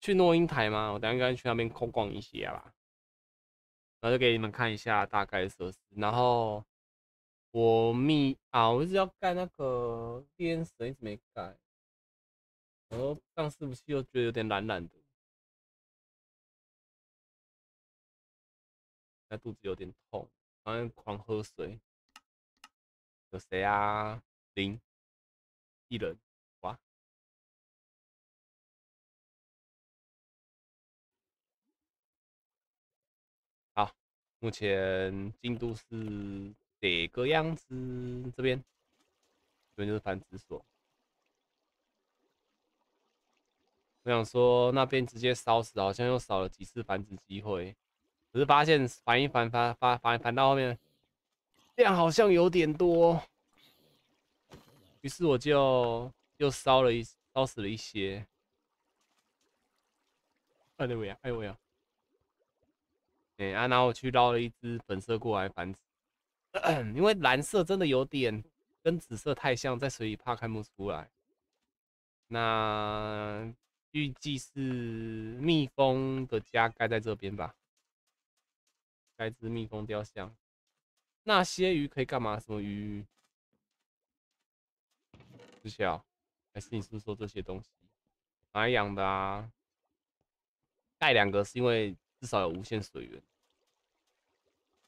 [SPEAKER 2] 去诺英台吗？我等下应该去那边空逛一些吧。然后就给你们看一下大概设施。然后我密啊，我一直要盖那个电神，一直没盖。然后上次不是又觉得有点懒懒的，那肚子有点痛，好像狂喝水。有谁啊？零一人。目前进度是这个样子，这边这边就是繁殖所。我想说那边直接烧死，好像又少了几次繁殖机会。可是发现繁一繁繁繁繁繁到后面量好像有点多，于是我就又烧了一烧死了一些。哎呦喂！哎呦喂！哎啊，然后我去捞了一只粉色过来繁殖，因为蓝色真的有点跟紫色太像，在水里怕看不出来。那预计是蜜蜂的家盖在这边吧？盖只蜜蜂雕像。那些鱼可以干嘛？什么鱼？不晓，还是你是说这些东西？哪养的啊？盖两个是因为至少有无限水源。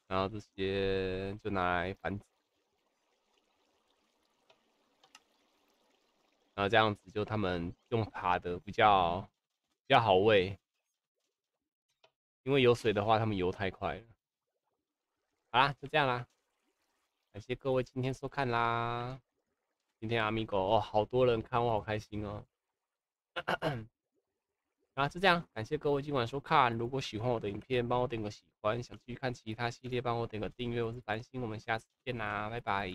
[SPEAKER 2] 然后这些就拿来繁殖，然后这样子就他们用爬的比较比较好喂，因为有水的话他们游太快了。好啦，就这样啦，感谢各位今天收看啦。今天阿米狗哦，好多人看我好开心哦。啊，就这样，感谢各位今晚收看。如果喜欢我的影片，帮我点个喜欢；想继续看其他系列，帮我点个订阅。我是繁星，我们下次见啦，拜拜，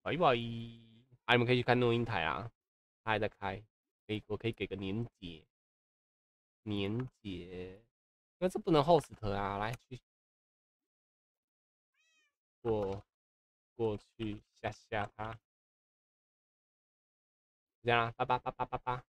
[SPEAKER 2] 拜拜。啊，你们可以去看录音台啊，还在开，可以，我可以给个年结，年结，那这不能 host 啊，来去过过去吓吓他，这样，拜拜拜拜拜拜。